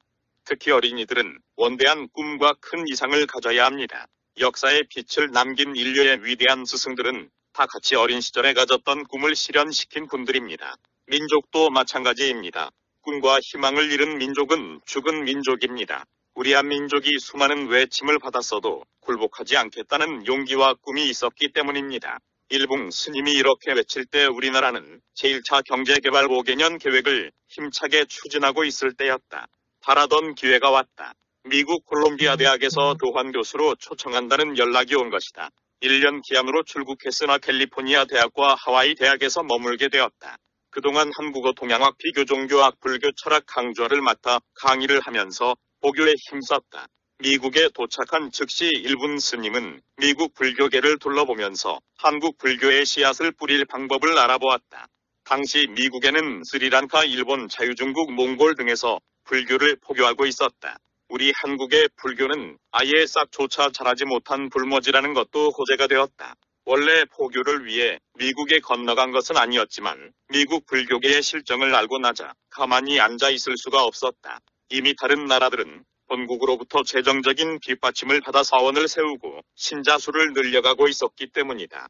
특히 어린이들은 원대한 꿈과 큰 이상을 가져야 합니다. 역사의 빛을 남긴 인류의 위대한 스승들은 다 같이 어린 시절에 가졌던 꿈을 실현시킨 분들입니다. 민족도 마찬가지입니다. 꿈과 희망을 잃은 민족은 죽은 민족입니다. 우리 한 민족이 수많은 외침을 받았어도 굴복하지 않겠다는 용기와 꿈이 있었기 때문입니다. 일봉 스님이 이렇게 외칠 때 우리나라는 제1차 경제개발 5개년 계획을 힘차게 추진하고 있을 때였다. 바라던 기회가 왔다. 미국 콜롬비아 대학에서 도환 교수로 초청한다는 연락이 온 것이다. 1년 기한으로 출국했으나 캘리포니아 대학과 하와이 대학에서 머물게 되었다. 그동안 한국어 동양학 비교 종교학 불교 철학 강좌를 맡아 강의를 하면서 보교에 힘썼다. 미국에 도착한 즉시 일본 스님은 미국 불교계를 둘러보면서 한국 불교의 씨앗을 뿌릴 방법을 알아보았다. 당시 미국에는 스리랑카, 일본, 자유중국, 몽골 등에서 불교를 포교하고 있었다. 우리 한국의 불교는 아예 싹조차 자라지 못한 불모지라는 것도 호재가 되었다. 원래 포교를 위해 미국에 건너간 것은 아니었지만 미국 불교계의 실정을 알고 나자 가만히 앉아 있을 수가 없었다. 이미 다른 나라들은 본국으로부터 재정적인 뒷받침을 받아 사원을 세우고 신자 수를 늘려가고 있었기 때문이다.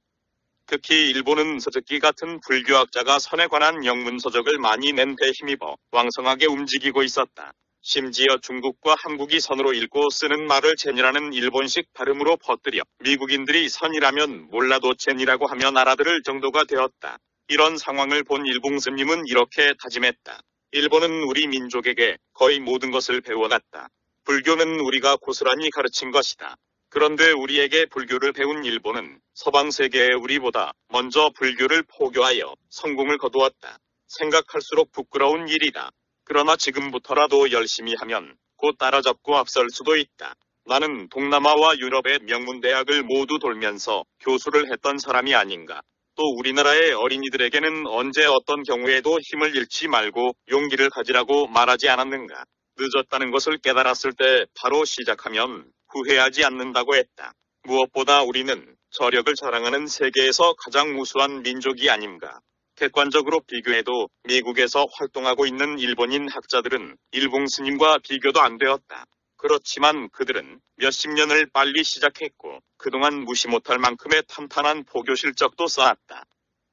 특히 일본은 서적기 같은 불교학자가 선에 관한 영문 서적을 많이 낸 데 힘입어 왕성하게 움직이고 있었다. 심지어 중국과 한국이 선으로 읽고 쓰는 말을 젠이라는 일본식 발음으로 퍼뜨려 미국인들이 선이라면 몰라도 젠이라고 하면 알아들을 정도가 되었다. 이런 상황을 본 일봉 스님은 이렇게 다짐했다. 일본은 우리 민족에게 거의 모든 것을 배워갔다. 불교는 우리가 고스란히 가르친 것이다. 그런데 우리에게 불교를 배운 일본은 서방 세계의 우리보다 먼저 불교를 포교하여 성공을 거두었다. 생각할수록 부끄러운 일이다. 그러나 지금부터라도 열심히 하면 곧 따라잡고 앞설 수도 있다. 나는 동남아와 유럽의 명문 대학을 모두 돌면서 교수를 했던 사람이 아닌가. 또 우리나라의 어린이들에게는 언제 어떤 경우에도 힘을 잃지 말고 용기를 가지라고 말하지 않았는가. 늦었다는 것을 깨달았을 때 바로 시작하면 후회하지 않는다고 했다. 무엇보다 우리는 저력을 자랑하는 세계에서 가장 우수한 민족이 아닌가. 객관적으로 비교해도 미국에서 활동하고 있는 일본인 학자들은 일봉 스님과 비교도 안 되었다. 그렇지만 그들은 몇십 년을 빨리 시작했고 그동안 무시 못할 만큼의 탄탄한 포교 실적도 쌓았다.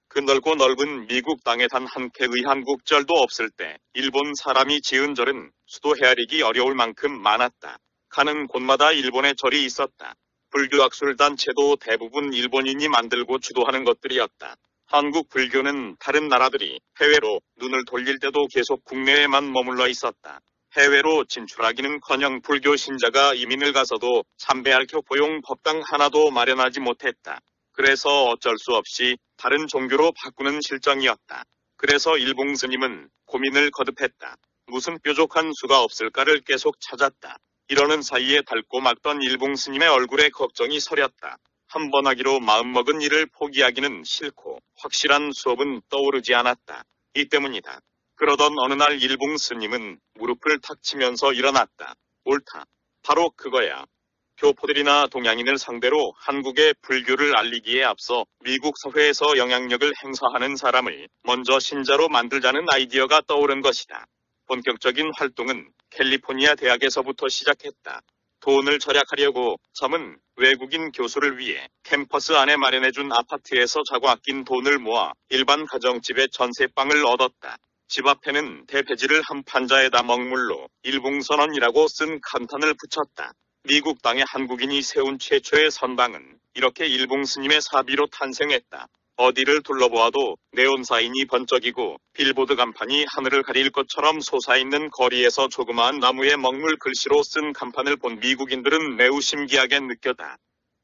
그 넓고 넓은 미국 땅에 단한 쾌의 한국절도 없을 때 일본 사람이 지은 절은 수도 헤아리기 어려울 만큼 많았다. 가는 곳마다 일본의 절이 있었다. 불교 학술 단체도 대부분 일본인이 만들고 주도하는 것들이었다. 한국 불교는 다른 나라들이 해외로 눈을 돌릴 때도 계속 국내에만 머물러 있었다. 해외로 진출하기는커녕 불교 신자가 이민을 가서도 참배할 교포용 법당 하나도 마련하지 못했다. 그래서 어쩔 수 없이 다른 종교로 바꾸는 실정이었다. 그래서 일봉 스님은 고민을 거듭했다. 무슨 뾰족한 수가 없을까를 계속 찾았다. 이러는 사이에 닳고 막던 일봉 스님의 얼굴에 걱정이 서렸다. 한 번 하기로 마음먹은 일을 포기하기는 싫고 확실한 수업은 떠오르지 않았다. 이 때문이다. 그러던 어느 날 일봉 스님은 무릎을 탁 치면서 일어났다. 옳다. 바로 그거야. 교포들이나 동양인을 상대로 한국의 불교를 알리기에 앞서 미국 사회에서 영향력을 행사하는 사람을 먼저 신자로 만들자는 아이디어가 떠오른 것이다. 본격적인 활동은 캘리포니아 대학에서부터 시작했다. 돈을 절약하려고 점은 외국인 교수를 위해 캠퍼스 안에 마련해준 아파트에서 자고 아낀 돈을 모아 일반 가정집에 전세방을 얻었다. 집 앞에는 대패지를 한 판자에다 먹물로 일봉선언이라고 쓴 간판을 붙였다. 미국 땅에 한국인이 세운 최초의 선방은 이렇게 일봉 스님의 사비로 탄생했다. 어디를 둘러보아도 네온사인이 번쩍이고 빌보드 간판이 하늘을 가릴 것처럼 솟아있는 거리에서 조그마한 나무에 먹물 글씨로 쓴 간판을 본 미국인들은 매우 신기하게 느꼈다.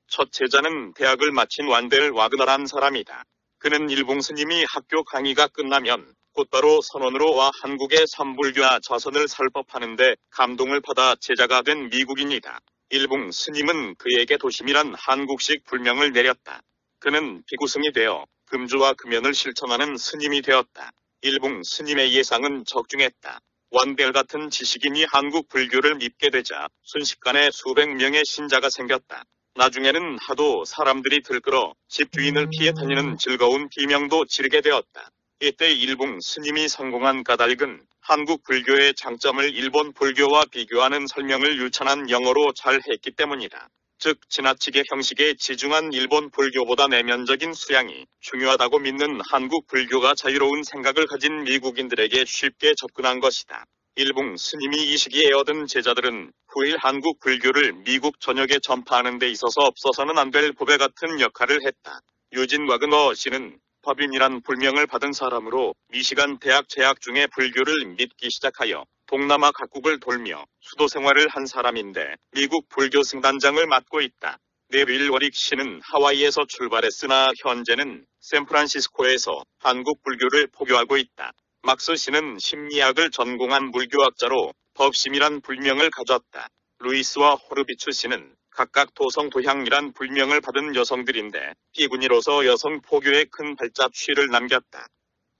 첫 제자는 대학을 마친 완델 와그너란 사람이다. 그는 일봉 스님이 학교 강의가 끝나면 곧바로 선원으로 와 한국의 삼불교와 자선을 살법하는데 감동을 받아 제자가 된 미국인이다. 일봉 스님은 그에게 도심이란 한국식 불명을 내렸다. 그는 비구승이 되어 금주와 금연을 실천하는 스님이 되었다. 일봉 스님의 예상은 적중했다. 완델 같은 지식인이 한국 불교를 믿게 되자 순식간에 수백 명의 신자가 생겼다. 나중에는 하도 사람들이 들끓어 집 주인을 피해 다니는 즐거운 비명도 지르게 되었다. 이때 일봉 스님이 성공한 까닭은 한국 불교의 장점을 일본 불교와 비교하는 설명을 유창한 영어로 잘 했기 때문이다. 즉 지나치게 형식에 지중한 일본 불교보다 내면적인 수양이 중요하다고 믿는 한국 불교가 자유로운 생각을 가진 미국인들에게 쉽게 접근한 것이다. 일봉 스님이 이 시기에 얻은 제자들은 후일 한국 불교를 미국 전역에 전파하는 데 있어서 없어서는 안 될 보배 같은 역할을 했다. 유진 와그너 씨는 법인이란 불명을 받은 사람으로 미시간 대학 재학 중에 불교를 믿기 시작하여 동남아 각국을 돌며 수도 생활을 한 사람인데 미국 불교 승단장을 맡고 있다. 네빌 워릭 씨는 하와이에서 출발했으나 현재는 샌프란시스코에서 한국 불교를 포교하고 있다. 막스 씨는 심리학을 전공한 불교학자로 법심이란 불명을 가졌다. 루이스와 호르비츠 씨는 각각 도성 도향이란 불명을 받은 여성들인데 비구니로서 여성 포교에 큰 발자취를 남겼다.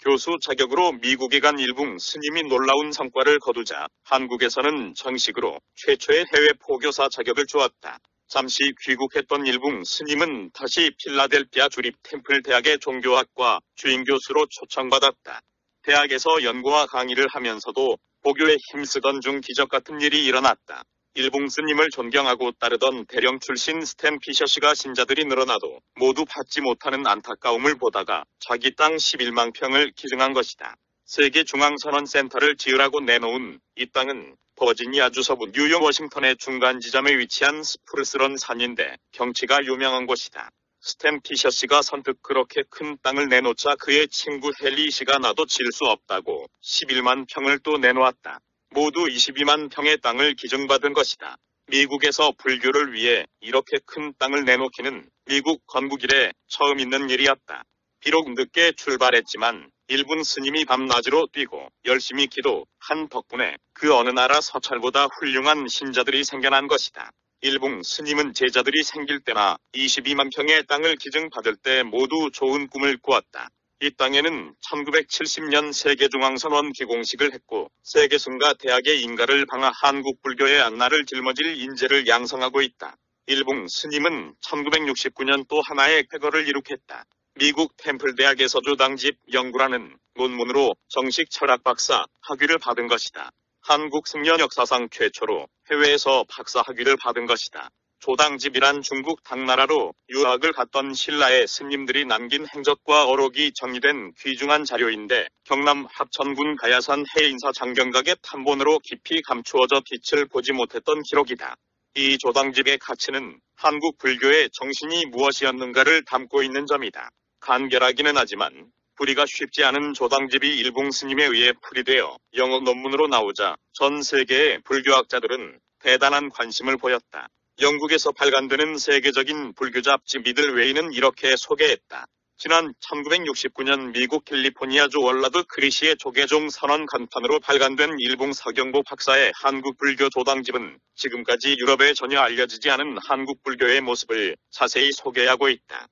교수 자격으로 미국에 간 일붕 스님이 놀라운 성과를 거두자 한국에서는 정식으로 최초의 해외 포교사 자격을 주었다. 잠시 귀국했던 일붕 스님은 다시 필라델피아 주립 템플 대학의 종교학과 주임 교수로 초청받았다. 대학에서 연구와 강의를 하면서도 포교에 힘쓰던 중 기적 같은 일이 일어났다. 일봉 스님을 존경하고 따르던 대령 출신 스탠 피셔 씨가 신자들이 늘어나도 모두 받지 못하는 안타까움을 보다가 자기 땅 11만 평을 기증한 것이다. 세계 중앙선언센터를 지으라고 내놓은 이 땅은 버지니아 주 서부 뉴욕 워싱턴의 중간 지점에 위치한 스프르스런 산인데 경치가 유명한 곳이다. 스탠 피셔 씨가 선뜻 그렇게 큰 땅을 내놓자 그의 친구 헨리 씨가 나도 질 수 없다고 11만 평을 또 내놓았다. 모두 22만 평의 땅을 기증받은 것이다. 미국에서 불교를 위해 이렇게 큰 땅을 내놓기는 미국 건국 이래 처음 있는 일이었다. 비록 늦게 출발했지만 일본 스님이 밤낮으로 뛰고 열심히 기도한 덕분에 그 어느 나라 서찰보다 훌륭한 신자들이 생겨난 것이다. 일본 스님은 제자들이 생길 때나 22만 평의 땅을 기증받을 때 모두 좋은 꿈을 꾸었다. 이 땅에는 1970년 세계중앙선언 기공식을 했고 세계순가 대학의 인가를 방하 한국 불교의 안나를 짊어질 인재를 양성하고 있다. 일봉 스님은 1969년 또 하나의 쾌거를 이룩했다. 미국 템플 대학에서 조당집 연구라는 논문으로 정식 철학 박사 학위를 받은 것이다. 한국 승려 역사상 최초로 해외에서 박사 학위를 받은 것이다. 조당집이란 중국 당나라로 유학을 갔던 신라의 스님들이 남긴 행적과 어록이 정리된 귀중한 자료인데 경남 합천군 가야산 해인사 장경각의 탐본으로 깊이 감추어져 빛을 보지 못했던 기록이다. 이 조당집의 가치는 한국 불교의 정신이 무엇이었는가를 담고 있는 점이다. 간결하기는 하지만 풀이가 쉽지 않은 조당집이 일붕 스님에 의해 풀이되어 영어 논문으로 나오자 전 세계의 불교학자들은 대단한 관심을 보였다. 영국에서 발간되는 세계적인 불교 잡지 Middle Way는 이렇게 소개했다. 지난 1969년 미국 캘리포니아주 월넛 크릭시의 조계종 선원 간판으로 발간된 일붕 서경보 박사의 한국 불교 조당집은 지금까지 유럽에 전혀 알려지지 않은 한국 불교의 모습을 자세히 소개하고 있다.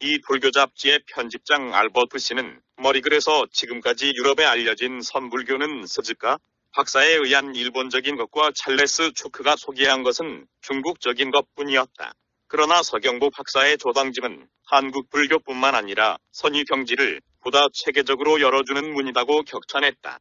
이 불교 잡지의 편집장 알버트 씨는 머리글에서 지금까지 유럽에 알려진 선불교는 스즈카, 박사에 의한 일본적인 것과 찰레스 추크가 소개한 것은 중국적인 것뿐이었다. 그러나 서경보 박사의 조당집은 한국 불교뿐만 아니라 선의 경지를 보다 체계적으로 열어주는 문이라고 격찬했다.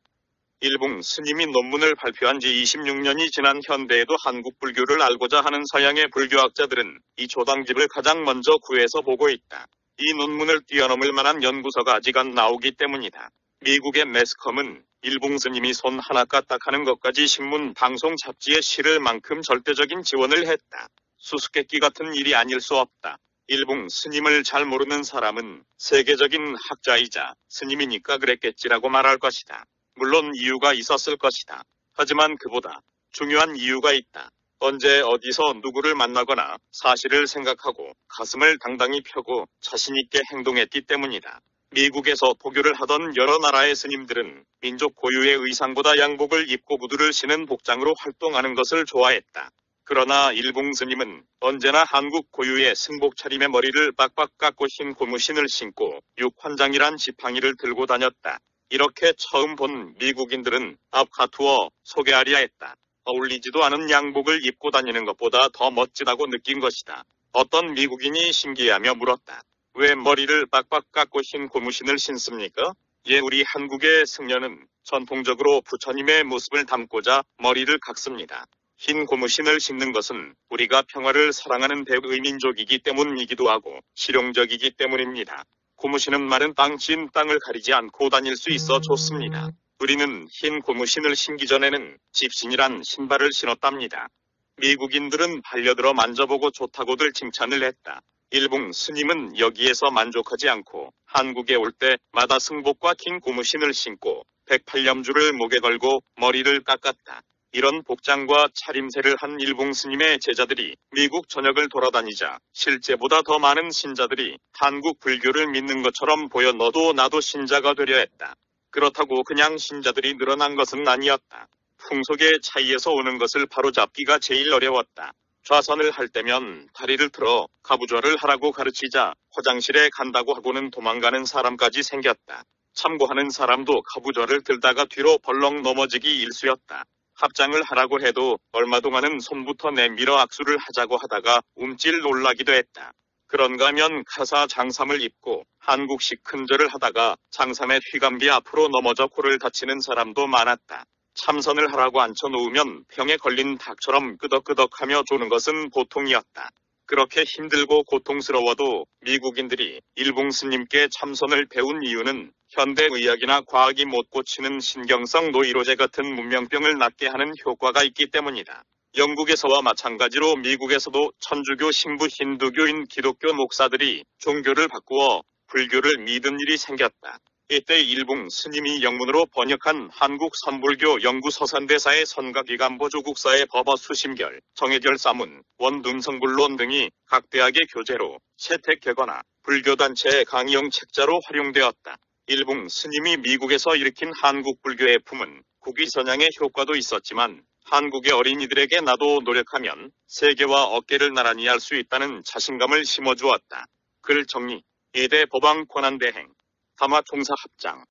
일봉 스님이 논문을 발표한 지 26년이 지난 현대에도 한국 불교를 알고자 하는 서양의 불교학자들은 이 조당집을 가장 먼저 구해서 보고 있다. 이 논문을 뛰어넘을 만한 연구서가 아직 안 나오기 때문이다. 미국의 매스컴은 일봉 스님이 손 하나 까딱하는 것까지 신문 방송 잡지에 실을 만큼 절대적인 지원을 했다. 수수께끼 같은 일이 아닐 수 없다. 일봉 스님을 잘 모르는 사람은 세계적인 학자이자 스님이니까 그랬겠지라고 말할 것이다. 물론 이유가 있었을 것이다. 하지만 그보다 중요한 이유가 있다. 언제 어디서 누구를 만나거나 사실을 생각하고 가슴을 당당히 펴고 자신있게 행동했기 때문이다. 미국에서 포교를 하던 여러 나라의 스님들은 민족 고유의 의상보다 양복을 입고 구두를 신은 복장으로 활동하는 것을 좋아했다. 그러나 일봉 스님은 언제나 한국 고유의 승복 차림의 머리를 빡빡 깎고 흰 고무신을 신고 육환장이란 지팡이를 들고 다녔다. 이렇게 처음 본 미국인들은 앞가투어 소개하려 했다. 어울리지도 않은 양복을 입고 다니는 것보다 더 멋지다고 느낀 것이다. 어떤 미국인이 신기해하며 물었다. 왜 머리를 빡빡 깎고 흰 고무신을 신습니까? 예, 우리 한국의 승려는 전통적으로 부처님의 모습을 담고자 머리를 깎습니다. 흰 고무신을 신는 것은 우리가 평화를 사랑하는 대의 민족이기 때문이기도 하고 실용적이기 때문입니다. 고무신은 마른 땅, 진 땅을 가리지 않고 다닐 수 있어 좋습니다. 우리는 흰 고무신을 신기 전에는 집신이란 신발을 신었답니다. 미국인들은 반려들어 만져보고 좋다고들 칭찬을 했다. 일봉 스님은 여기에서 만족하지 않고 한국에 올 때마다 승복과 긴 고무신을 신고 108렴주를 목에 걸고 머리를 깎았다. 이런 복장과 차림새를 한 일봉 스님의 제자들이 미국 전역을 돌아다니자 실제보다 더 많은 신자들이 한국 불교를 믿는 것처럼 보여 너도 나도 신자가 되려 했다. 그렇다고 그냥 신자들이 늘어난 것은 아니었다. 풍속의 차이에서 오는 것을 바로잡기가 제일 어려웠다. 좌선을 할 때면 다리를 틀어 가부좌를 하라고 가르치자 화장실에 간다고 하고는 도망가는 사람까지 생겼다. 참고하는 사람도 가부좌를 들다가 뒤로 벌렁 넘어지기 일쑤였다. 합장을 하라고 해도 얼마 동안은 손부터 내밀어 악수를 하자고 하다가 움찔 놀라기도 했다. 그런가 하면 카사 장삼을 입고 한국식 큰절을 하다가 장삼의 휘감기 앞으로 넘어져 코를 다치는 사람도 많았다. 참선을 하라고 앉혀놓으면 병에 걸린 닭처럼 끄덕끄덕하며 조는 것은 보통이었다. 그렇게 힘들고 고통스러워도 미국인들이 일봉 스님께 참선을 배운 이유는 현대의학이나 과학이 못 고치는 신경성 노이로제 같은 문명병을 낫게 하는 효과가 있기 때문이다. 영국에서와 마찬가지로 미국에서도 천주교 신부 힌두교인 기독교 목사들이 종교를 바꾸어 불교를 믿은 일이 생겼다. 이때 일봉 스님이 영문으로 번역한 한국 선불교 연구서산대사의 선각기관보 조 국사의 법어 수심결, 정해결 사문, 원둔성불론 등이 각 대학의 교재로 채택되거나 불교단체의 강의용 책자로 활용되었다. 일봉 스님이 미국에서 일으킨 한국 불교의 품은 국위선양의 효과도 있었지만 한국의 어린이들에게 나도 노력하면 세계와 어깨를 나란히 할 수 있다는 자신감을 심어주었다. 글 정리, 이대 법왕 권한대행, 담화 총사 합장.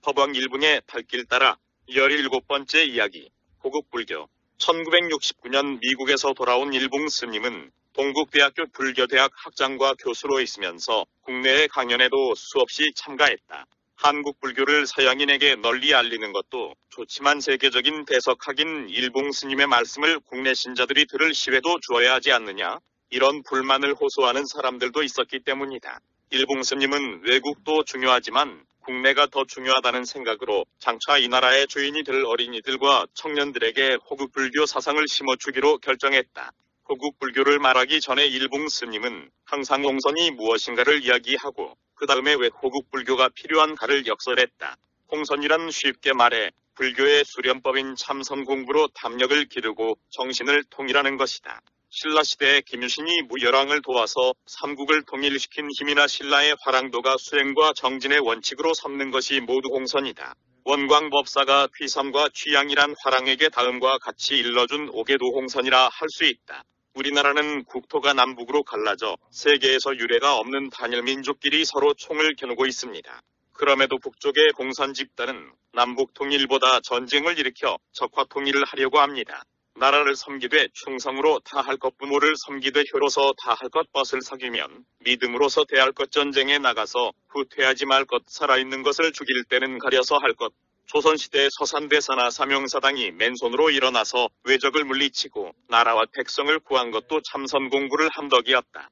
법왕 1분의 발길 따라 17번째 이야기, 고급 불교. 1969년 미국에서 돌아온 일봉 스님은 동국대학교 불교대학 학장과 교수로 있으면서 국내의 강연에도 수없이 참가했다. 한국 불교를 서양인에게 널리 알리는 것도 좋지만 세계적인 대석학인 일봉 스님의 말씀을 국내 신자들이 들을 시회도 주어야 하지 않느냐? 이런 불만을 호소하는 사람들도 있었기 때문이다. 일봉 스님은 외국도 중요하지만 국내가 더 중요하다는 생각으로 장차 이 나라의 주인이 될 어린이들과 청년들에게 호국 불교 사상을 심어주기로 결정했다. 호국 불교를 말하기 전에 일봉 스님은 항상 홍선이 무엇인가를 이야기하고 그 다음에 왜 호국 불교가 필요한가를 역설했다. 홍선이란 쉽게 말해 불교의 수련법인 참선 공부로 담력을 기르고 정신을 통일하는 것이다. 신라시대의 김유신이 무열왕을 도와서 삼국을 통일시킨 힘이나 신라의 화랑도가 수행과 정진의 원칙으로 삼는 것이 모두 홍선이다. 원광법사가 귀삼과 취양이란 화랑에게 다음과 같이 일러준 옥계도 홍선이라 할 수 있다. 우리나라는 국토가 남북으로 갈라져 세계에서 유례가 없는 단일 민족끼리 서로 총을 겨누고 있습니다. 그럼에도 북쪽의 공산 집단은 남북 통일보다 전쟁을 일으켜 적화 통일을 하려고 합니다. 나라를 섬기되 충성으로 다할 것 부모를 섬기되 효로서 다할 것 벗을 사귀면 믿음으로서 대할 것 전쟁에 나가서 후퇴하지 말 것 살아있는 것을 죽일 때는 가려서 할 것 조선시대 서산대사나 사명사당이 맨손으로 일어나서 외적을 물리치고 나라와 백성을 구한 것도 참선 공부를 한 덕이었다.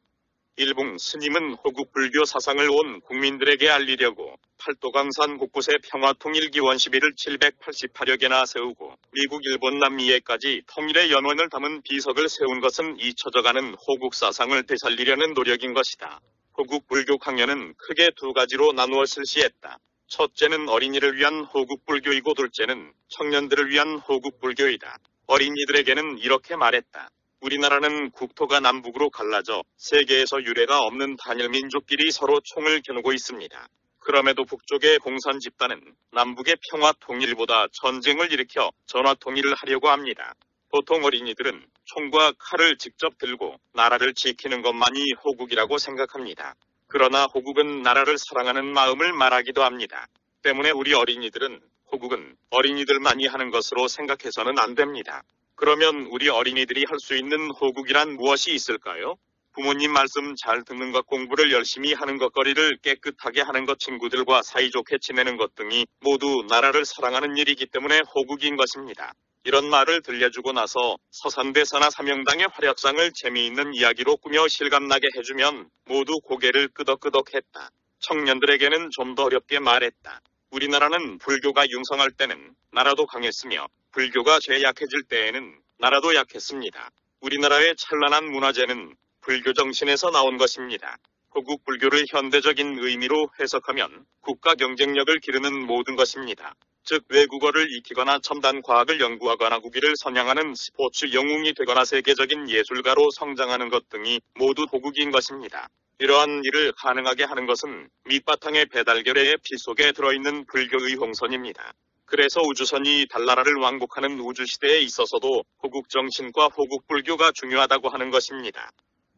일봉 스님은 호국 불교 사상을 온 국민들에게 알리려고 팔도강산 곳곳에 평화통일기원 11을 788여 개나 세우고 미국, 일본, 남미에까지 통일의 연원을 담은 비석을 세운 것은 잊혀져가는 호국 사상을 되살리려는 노력인 것이다. 호국 불교 강연은 크게 두 가지로 나누어 실시했다. 첫째는 어린이를 위한 호국 불교이고 둘째는 청년들을 위한 호국 불교이다. 어린이들에게는 이렇게 말했다. 우리나라는 국토가 남북으로 갈라져 세계에서 유례가 없는 단일 민족끼리 서로 총을 겨누고 있습니다. 그럼에도 북쪽의 공산 집단은 남북의 평화 통일보다 전쟁을 일으켜 전화 통일을 하려고 합니다. 보통 어린이들은 총과 칼을 직접 들고 나라를 지키는 것만이 호국이라고 생각합니다. 그러나 호국은 나라를 사랑하는 마음을 말하기도 합니다. 때문에 우리 어린이들은 호국은 어린이들만이 하는 것으로 생각해서는 안 됩니다. 그러면 우리 어린이들이 할 수 있는 호국이란 무엇이 있을까요? 부모님 말씀 잘 듣는 것, 공부를 열심히 하는 것, 거리를 깨끗하게 하는 것, 친구들과 사이좋게 지내는 것 등이 모두 나라를 사랑하는 일이기 때문에 호국인 것입니다. 이런 말을 들려주고 나서 서산대사나 삼영당의 활약상을 재미있는 이야기로 꾸며 실감나게 해주면 모두 고개를 끄덕끄덕했다. 청년들에게는 좀 더 어렵게 말했다. 우리나라는 불교가 융성할 때는 나라도 강했으며 불교가 죄약해질 때에는 나라도 약했습니다. 우리나라의 찬란한 문화재는 불교 정신에서 나온 것입니다. 고국 불교를 현대적인 의미로 해석하면 국가 경쟁력을 기르는 모든 것입니다. 즉 외국어를 익히거나 첨단 과학을 연구하거나 국위를 선양하는 스포츠 영웅이 되거나 세계적인 예술가로 성장하는 것 등이 모두 호국인 것입니다. 이러한 일을 가능하게 하는 것은 밑바탕의 배달결의의 피 속에 들어있는 불교의 홍선입니다. 그래서 우주선이 달나라를 왕복하는 우주시대에 있어서도 호국정신과 호국불교가 중요하다고 하는 것입니다.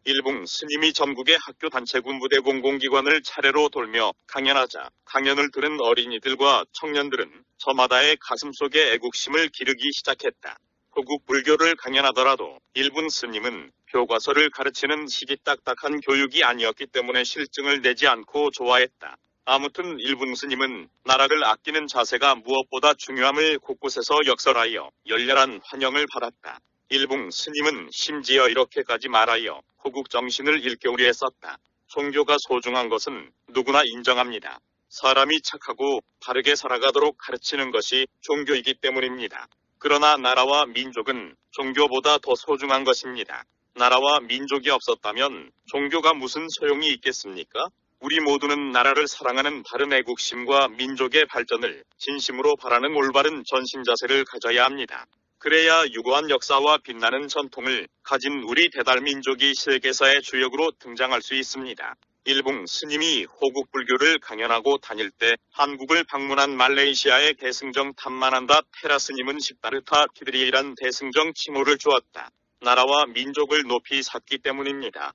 일봉 스님이 전국의 학교 단체 군부대 공공기관을 차례로 돌며 강연하자 강연을 들은 어린이들과 청년들은 저마다의 가슴속에 애국심을 기르기 시작했다. 호국 불교를 강연하더라도 일본 스님은 교과서를 가르치는 시기딱딱한 교육이 아니었기 때문에 실증을 내지 않고 좋아했다. 아무튼 일본 스님은 나라를 아끼는 자세가 무엇보다 중요함을 곳곳에서 역설하여 열렬한 환영을 받았다. 일봉 스님은 심지어 이렇게까지 말하여 호국 정신을 일깨우려 했었다. 종교가 소중한 것은 누구나 인정합니다. 사람이 착하고 바르게 살아가도록 가르치는 것이 종교이기 때문입니다. 그러나 나라와 민족은 종교보다 더 소중한 것입니다. 나라와 민족이 없었다면 종교가 무슨 소용이 있겠습니까? 우리 모두는 나라를 사랑하는 바른 애국심과 민족의 발전을 진심으로 바라는 올바른 전신자세를 가져야 합니다. 그래야 유구한 역사와 빛나는 전통을 가진 우리 대달 민족이 세계사의 주역으로 등장할 수 있습니다. 일봉 스님이 호국 불교를 강연하고 다닐 때 한국을 방문한 말레이시아의 대승정 탐만한다 테라 스님은 십다르타 키드리이란 대승정 칭호를 주었다. 나라와 민족을 높이 샀기 때문입니다.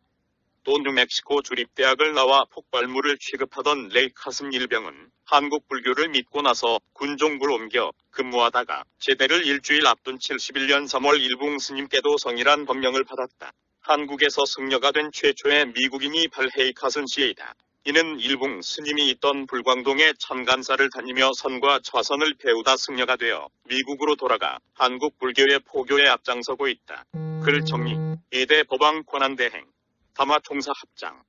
또 뉴멕시코 주립대학을 나와 폭발물을 취급하던 레이카슨 일병은 한국 불교를 믿고 나서 군종부를 옮겨 근무하다가 제대를 일주일 앞둔 71년 3월 일봉 스님께도 성이란 법명을 받았다. 한국에서 승려가 된 최초의 미국인이 발헤이 카슨 씨이다. 이는 일봉 스님이 있던 불광동의 천간사를 다니며 선과 좌선을 배우다 승려가 되어 미국으로 돌아가 한국 불교의 포교에 앞장서고 있다. 글 정리, 이대 법왕 권한대행, 담화 총사 합장.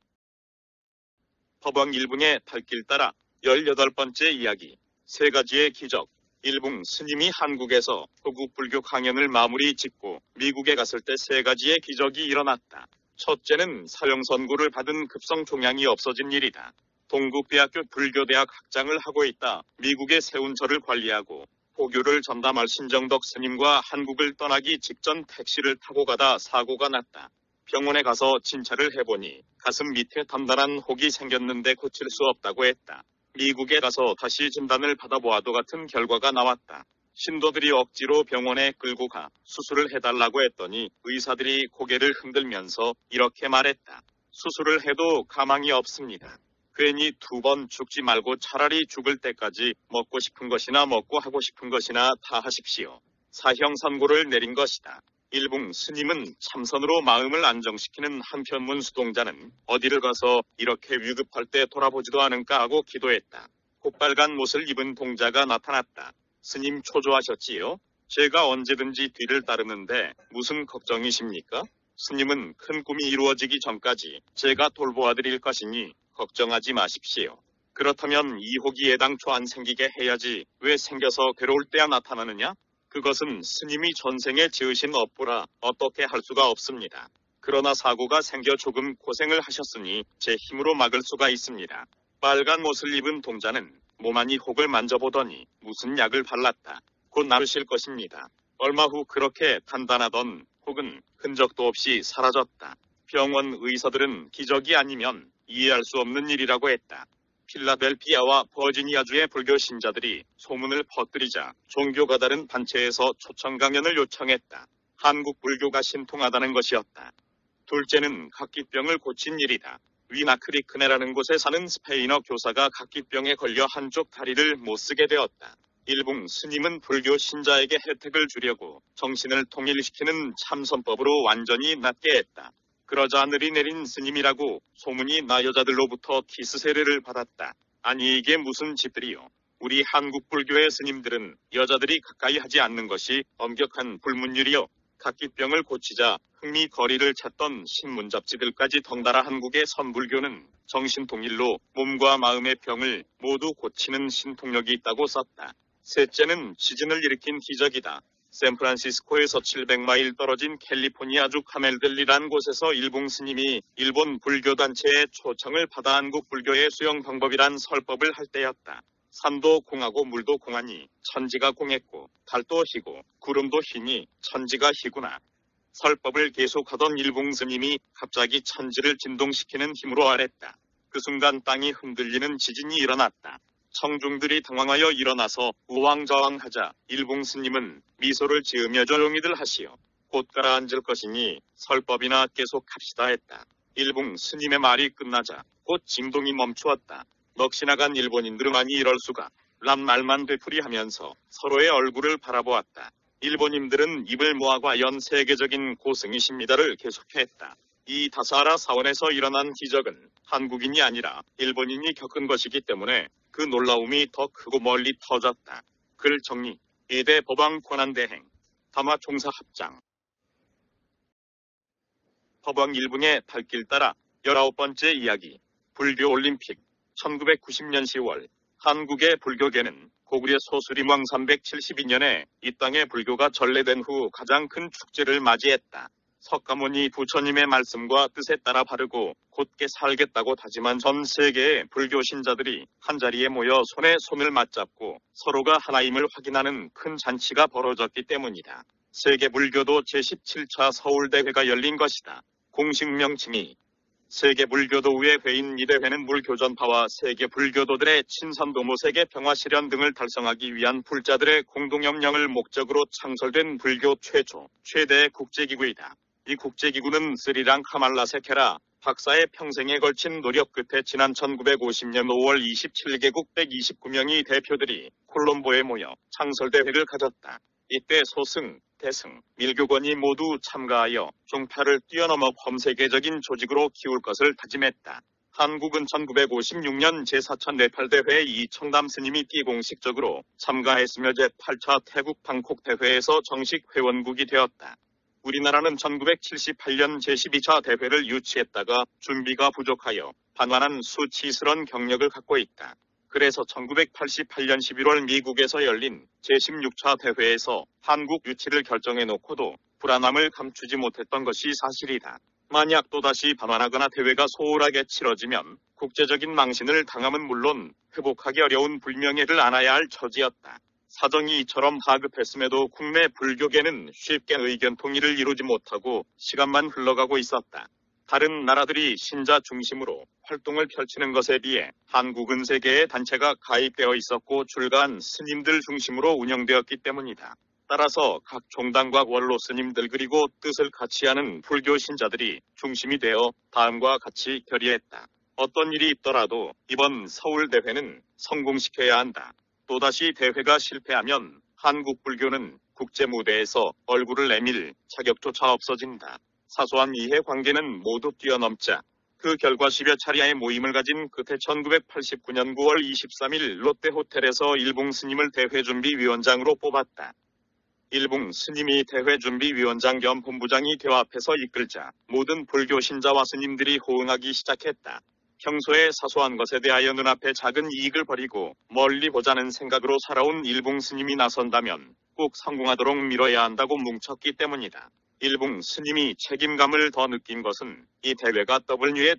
법왕 일붕의 발길 따라 18번째 이야기, 세 가지의 기적, 일봉 스님이 한국에서 호국 불교 강연을 마무리 짓고 미국에 갔을 때 세 가지의 기적이 일어났다. 첫째는 사형 선고를 받은 급성 종양이 없어진 일이다. 동국대학교 불교대학 학장을 하고 있다. 미국의 세운절을 관리하고 포교를 전담할 신정덕 스님과 한국을 떠나기 직전 택시를 타고 가다 사고가 났다. 병원에 가서 진찰을 해보니 가슴 밑에 단단한 혹이 생겼는데 고칠 수 없다고 했다. 미국에 가서 다시 진단을 받아보아도 같은 결과가 나왔다. 신도들이 억지로 병원에 끌고 가 수술을 해달라고 했더니 의사들이 고개를 흔들면서 이렇게 말했다. 수술을 해도 가망이 없습니다. 괜히 두 번 죽지 말고 차라리 죽을 때까지 먹고 싶은 것이나 먹고 하고 싶은 것이나 다 하십시오. 사형 선고를 내린 것이다. 일봉 스님은 참선으로 마음을 안정시키는 한편문 수동자는 어디를 가서 이렇게 위급할 때 돌아보지도 않은가 하고 기도했다. 곱빨간 옷을 입은 동자가 나타났다. 스님 초조하셨지요? 제가 언제든지 뒤를 따르는데 무슨 걱정이십니까? 스님은 큰 꿈이 이루어지기 전까지 제가 돌보아 드릴 것이니 걱정하지 마십시오. 그렇다면 이혹이 애당초 안 생기게 해야지 왜 생겨서 괴로울 때야 나타나느냐? 그것은 스님이 전생에 지으신 업보라 어떻게 할 수가 없습니다. 그러나 사고가 생겨 조금 고생을 하셨으니 제 힘으로 막을 수가 있습니다. 빨간 옷을 입은 동자는 몸안이 혹을 만져보더니 무슨 약을 발랐다. 곧 나으실 것입니다. 얼마 후 그렇게 단단하던 혹은 흔적도 없이 사라졌다. 병원 의사들은 기적이 아니면 이해할 수 없는 일이라고 했다. 필라델피아와 버지니아주의 불교 신자들이 소문을 퍼뜨리자 종교가 다른 단체에서 초청 강연을 요청했다. 한국 불교가 신통하다는 것이었다. 둘째는 각기병을 고친 일이다. 월넛크리크라는 곳에 사는 스페인어 교사가 각기병에 걸려 한쪽 다리를 못 쓰게 되었다. 일붕 스님은 불교 신자에게 혜택을 주려고 정신을 통일시키는 참선법으로 완전히 낫게 했다. 그러자 하늘이 내린 스님이라고 소문이 나 여자들로부터 키스 세례를 받았다. 아니 이게 무슨 짓들이요. 우리 한국 불교의 스님들은 여자들이 가까이 하지 않는 것이 엄격한 불문율이요. 각기병을 고치자 흥미 거리를 찾던 신문 잡지들까지 덩달아 한국의 선불교는 정신통일로 몸과 마음의 병을 모두 고치는 신통력이 있다고 썼다. 셋째는 지진을 일으킨 기적이다. 샌프란시스코에서 700마일 떨어진 캘리포니아주 카멜들리란 곳에서 일봉 스님이 일본 불교단체의 초청을 받아 한국 불교의 수영 방법이란 설법을 할 때였다. 산도 공하고 물도 공하니 천지가 공했고 달도 희고 구름도 희니 천지가 희구나. 설법을 계속하던 일봉 스님이 갑자기 천지를 진동시키는 힘으로 아랬다. 그 순간 땅이 흔들리는 지진이 일어났다. 청중들이 당황하여 일어나서 우왕좌왕하자 일봉 스님은 미소를 지으며 조용히들 하시오. 곧 가라앉을 것이니 설법이나 계속합시다 했다. 일봉 스님의 말이 끝나자 곧 진동이 멈추었다. 넋이 나간 일본인들은 아니 이럴 수가 란 말만 되풀이하면서 서로의 얼굴을 바라보았다. 일본인들은 입을 모아 과연 세계적인 고승이십니다를 계속했다. 이 다사라 사원에서 일어난 기적은 한국인이 아니라 일본인이 겪은 것이기 때문에 그 놀라움이 더 크고 멀리 터졌다. 글 정리, 이대 법왕 권한대행, 담화 총사 합장. 법왕 일붕의 발길 따라 19번째 이야기, 불교 올림픽, 1990년 10월, 한국의 불교계는 고구려 소수림왕 372년에 이 땅에 불교가 전래된 후 가장 큰 축제를 맞이했다. 석가모니 부처님의 말씀과 뜻에 따라 바르고 곧게 살겠다고 다짐한 전 세계의 불교 신자들이 한자리에 모여 손에 손을 맞잡고 서로가 하나임을 확인하는 큰 잔치가 벌어졌기 때문이다. 세계 불교도 제17차 서울대회가 열린 것이다. 공식 명칭이 세계 불교도의 회인 이 대회는 불교전파와 세계 불교도들의 친선도모 세계 평화 실현 등을 달성하기 위한 불자들의 공동협력을 목적으로 창설된 불교 최초 최대 국제기구이다. 이 국제기구는 스리랑 카 말라세케라 박사의 평생에 걸친 노력 끝에 지난 1950년 5월 27개국 129명의 대표들이 콜롬보에 모여 창설대회를 가졌다. 이때 소승, 대승, 밀교권이 모두 참가하여 종파를 뛰어넘어 범세계적인 조직으로 키울 것을 다짐했다. 한국은 1956년 제4차 네팔대회 이청담 스님이 비공식적으로 참가했으며 제8차 태국 방콕 대회에서 정식 회원국이 되었다. 우리나라는 1978년 제12차 대회를 유치했다가 준비가 부족하여 반환한 수치스런 경력을 갖고 있다. 그래서 1988년 11월 미국에서 열린 제16차 대회에서 한국 유치를 결정해 놓고도 불안함을 감추지 못했던 것이 사실이다. 만약 또다시 반환하거나 대회가 소홀하게 치러지면 국제적인 망신을 당함은 물론 회복하기 어려운 불명예를 안아야 할 처지였다. 사정이 이처럼 하급했음에도 국내 불교계는 쉽게 의견 통일을 이루지 못하고 시간만 흘러가고 있었다. 다른 나라들이 신자 중심으로 활동을 펼치는 것에 비해 한국은 세계의 단체가 가입되어 있었고 줄간 스님들 중심으로 운영되었기 때문이다. 따라서 각 종당과 원로 스님들 그리고 뜻을 같이 하는 불교 신자들이 중심이 되어 다음과 같이 결의했다. 어떤 일이 있더라도 이번 서울대회는 성공시켜야 한다. 또다시 대회가 실패하면 한국 불교는 국제 무대에서 얼굴을 내밀 자격조차 없어진다. 사소한 이해 관계는 모두 뛰어넘자 그 결과 10여 차례의 모임을 가진 끝에 1989년 9월 23일 롯데 호텔에서 일봉 스님을 대회준비위원장으로 뽑았다. 일봉 스님이 대회준비위원장 겸 본부장이 대화 앞에서 이끌자 모든 불교 신자와 스님들이 호응하기 시작했다. 평소에 사소한 것에 대하여 눈앞에 작은 이익을 버리고 멀리 보자는 생각으로 살아온 일봉 스님이 나선다면 꼭 성공하도록 밀어야 한다고 뭉쳤기 때문이다. 일봉 스님이 책임감을 더 느낀 것은 이 대회가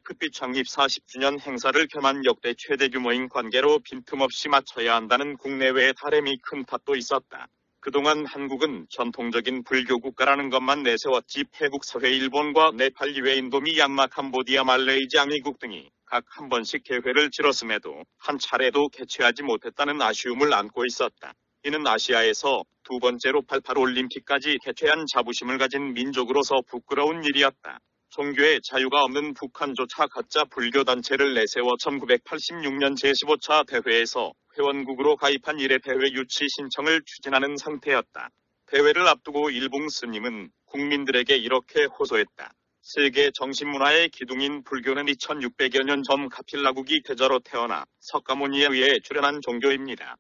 특비 창립 40주년 행사를 겸한 역대 최대 규모인 관계로 빈틈없이 맞춰야 한다는 국내외의 바람이 큰 탓도 있었다. 그동안 한국은 전통적인 불교 국가라는 것만 내세웠지 패국 사회 일본과 네팔 이외 인도미 양마 캄보디아 말레이시아 미국 등이 각 한 번씩 대회를 치렀음에도 한 차례도 개최하지 못했다는 아쉬움을 안고 있었다. 이는 아시아에서 두 번째로 88 올림픽까지 개최한 자부심을 가진 민족으로서 부끄러운 일이었다. 종교의 자유가 없는 북한조차 가짜 불교 단체를 내세워 1986년 제15차 대회에서 회원국으로 가입한 이래 대회 유치 신청을 추진하는 상태였다. 대회를 앞두고 일봉 스님은 국민들에게 이렇게 호소했다. 세계 정신문화의 기둥인 불교는 2600여 년 전 가필라국이 대저로 태어나 석가모니에 의해 출현한 종교입니다.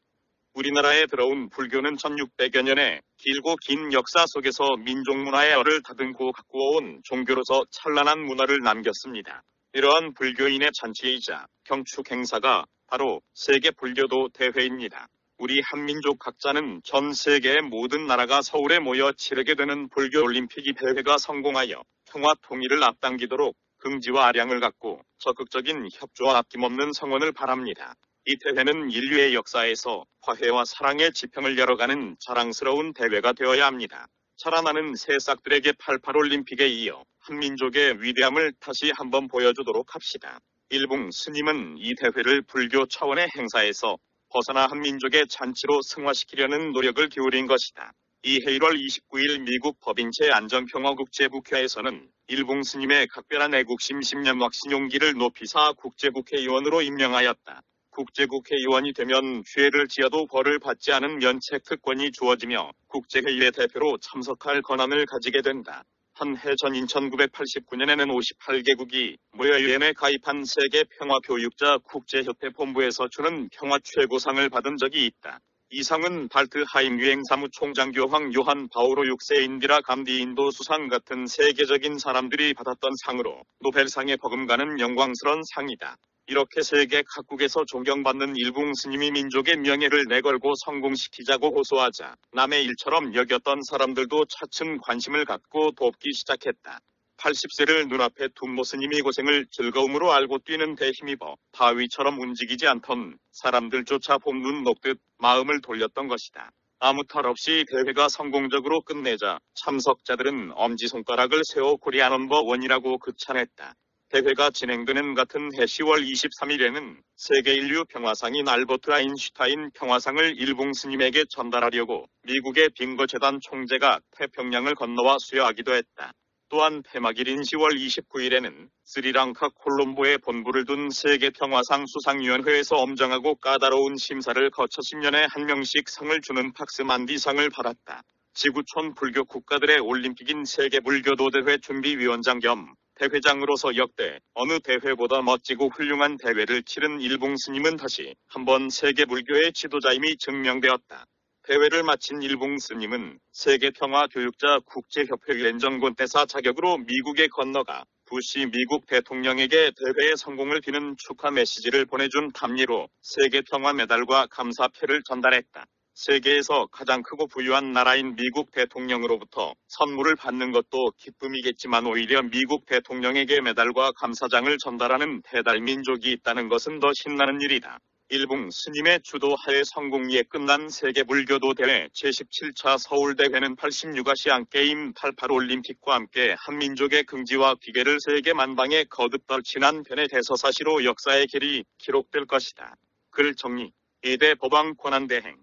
우리나라에 들어온 불교는 1600여 년의 길고 긴 역사 속에서 민족문화의 열을 다듬고 갖고 온 종교로서 찬란한 문화를 남겼습니다. 이러한 불교인의 잔치이자 경축 행사가 바로 세계 불교도 대회입니다. 우리 한민족 각자는 전 세계의 모든 나라가 서울에 모여 치르게 되는 불교 올림픽이 대회가 성공하여 평화 통일을 앞당기도록 긍지와 아량을 갖고 적극적인 협조와 아낌없는 성원을 바랍니다. 이 대회는 인류의 역사에서 화해와 사랑의 지평을 열어가는 자랑스러운 대회가 되어야 합니다. 자라나는 새싹들에게 88올림픽에 이어 한민족의 위대함을 다시 한번 보여주도록 합시다. 일봉 스님은 이 대회를 불교 차원의 행사에서 벗어나 한민족의 잔치로 승화시키려는 노력을 기울인 것이다. 이해 1월 29일 미국 법인체 안전평화국제국회에서는 일봉 스님의 각별한 애국심 10년 왁신 용기를 높이사 국제국회의원으로 임명하였다. 국제국회의원이 되면 죄를 지어도 벌을 받지 않은 면책 특권이 주어지며 국제회의의 대표로 참석할 권한을 가지게 된다. 한해 전인 1989년에는 58개국이 모여 유엔에 가입한 세계 평화 교육자 국제협회 본부에서 주는 평화 최고상을 받은 적이 있다. 이 상은 발트하임 유행 사무총장 교황 요한 바오로 6세 인디라 감디 인도 수상 같은 세계적인 사람들이 받았던 상으로 노벨상에 버금가는 영광스런 상이다. 이렇게 세계 각국에서 존경받는 일봉 스님이 민족의 명예를 내걸고 성공시키자고 호소하자 남의 일처럼 여겼던 사람들도 차츰 관심을 갖고 돕기 시작했다. 80세를 눈앞에 둔 모 스님이 고생을 즐거움으로 알고 뛰는 데 힘입어 바위처럼 움직이지 않던 사람들조차 봄눈 녹듯 마음을 돌렸던 것이다. 아무 탈 없이 대회가 성공적으로 끝내자 참석자들은 엄지손가락을 세워 Korea number one이라고 극찬했다. 대회가 진행되는 같은 해 10월 23일에는 세계 인류 평화상인 알버트 아인슈타인 평화상을 일붕 스님에게 전달하려고 미국의 빙거재단 총재가 태평양을 건너와 수여하기도 했다. 또한 폐막일인 10월 29일에는 스리랑카 콜롬보에 본부를 둔 세계평화상 수상위원회에서 엄정하고 까다로운 심사를 거쳐 10년에 한 명씩 상을 주는 팍스만디상을 받았다. 지구촌 불교 국가들의 올림픽인 세계불교도대회 준비위원장 겸 대회장으로서 역대 어느 대회보다 멋지고 훌륭한 대회를 치른 일봉 스님은 다시 한번 세계 불교의 지도자임이 증명되었다. 대회를 마친 일봉 스님은 세계평화교육자 국제협회 렌정권 대사 자격으로 미국에 건너가 부시 미국 대통령에게 대회의 성공을 비는 축하 메시지를 보내준 답리로 세계평화 메달과 감사패를 전달했다. 세계에서 가장 크고 부유한 나라인 미국 대통령으로부터 선물을 받는 것도 기쁨이겠지만 오히려 미국 대통령에게 메달과 감사장을 전달하는 배달 민족이 있다는 것은 더 신나는 일이다. 일봉 스님의 주도하에 성공리에 끝난 세계불교도 대회 제17차 서울대회는 86아시안 게임 88 올림픽과 함께 한민족의 긍지와 기계를 세계 만방에 거듭 떨친한 변의 대서사시로 역사의 길이 기록될 것이다. 글 정리 2대 법왕 권한대행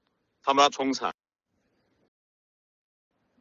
하마 종사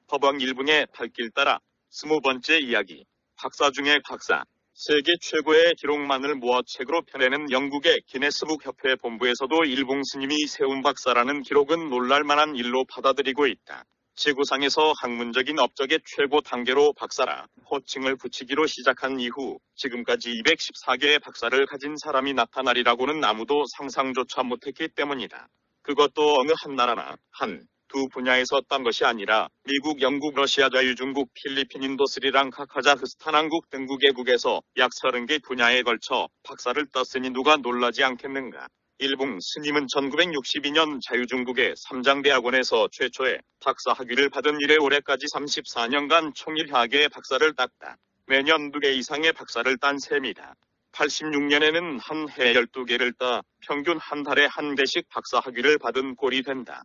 법왕 일붕의 발길 따라 스무 번째 이야기 박사 중의 박사 세계 최고의 기록만을 모아 책으로 펴내는 영국의 기네스북 협회 본부에서도 일봉 스님이 세운 박사라는 기록은 놀랄만한 일로 받아들이고 있다. 지구상에서 학문적인 업적의 최고 단계로 박사라 호칭을 붙이기로 시작한 이후 지금까지 214개의 박사를 가진 사람이 나타나리라고는 아무도 상상조차 못했기 때문이다. 그것도 어느 한 나라나 한 두 분야에서 딴 것이 아니라 미국, 영국, 러시아, 자유 중국, 필리핀, 인도, 스리랑카, 카자흐스탄, 한국 등 9개국에서 약 30개 분야에 걸쳐 박사를 땄으니 누가 놀라지 않겠는가. 일봉 스님은 1962년 자유중국의 삼장대학원에서 최초의 박사 학위를 받은 이래 올해까지 34년간 총 1하계의 박사를 땄다. 매년 2개 이상의 박사를 딴 셈이다. 86년에는 한 해 12개를 따 평균 한 달에 한 개씩 박사 학위를 받은 꼴이 된다.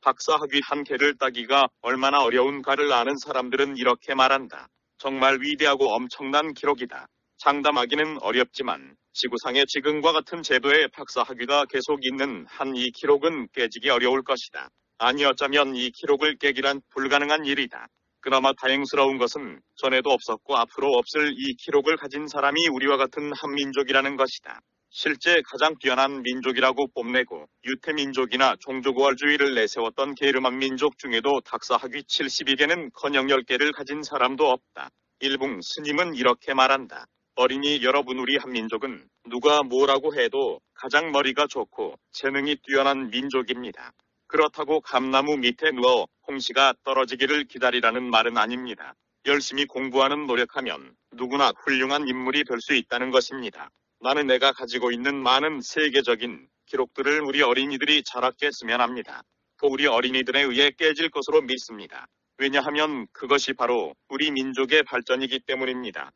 박사 학위 한 개를 따기가 얼마나 어려운가를 아는 사람들은 이렇게 말한다. 정말 위대하고 엄청난 기록이다. 장담하기는 어렵지만 지구상의 지금과 같은 제도의 박사 학위가 계속 있는 한 이 기록은 깨지기 어려울 것이다. 아니었자면 이 기록을 깨기란 불가능한 일이다. 그나마 다행스러운 것은 전에도 없었고 앞으로 없을 이 기록을 가진 사람이 우리와 같은 한민족이라는 것이다. 실제 가장 뛰어난 민족이라고 뽐내고 유태민족이나 종족우월주의를 내세웠던 게르만 민족 중에도 닥사학위 72개는 커녕 10개를 가진 사람도 없다. 일봉 스님은 이렇게 말한다. 어린이 여러분 우리 한민족은 누가 뭐라고 해도 가장 머리가 좋고 재능이 뛰어난 민족입니다. 그렇다고 감나무 밑에 누워 홍시가 떨어지기를 기다리라는 말은 아닙니다. 열심히 공부하는 노력하면 누구나 훌륭한 인물이 될 수 있다는 것입니다. 나는 내가 가지고 있는 많은 세계적인 기록들을 우리 어린이들이 자랐게 쓰면 합니다. 또 우리 어린이들에 의해 깨질 것으로 믿습니다. 왜냐하면 그것이 바로 우리 민족의 발전이기 때문입니다.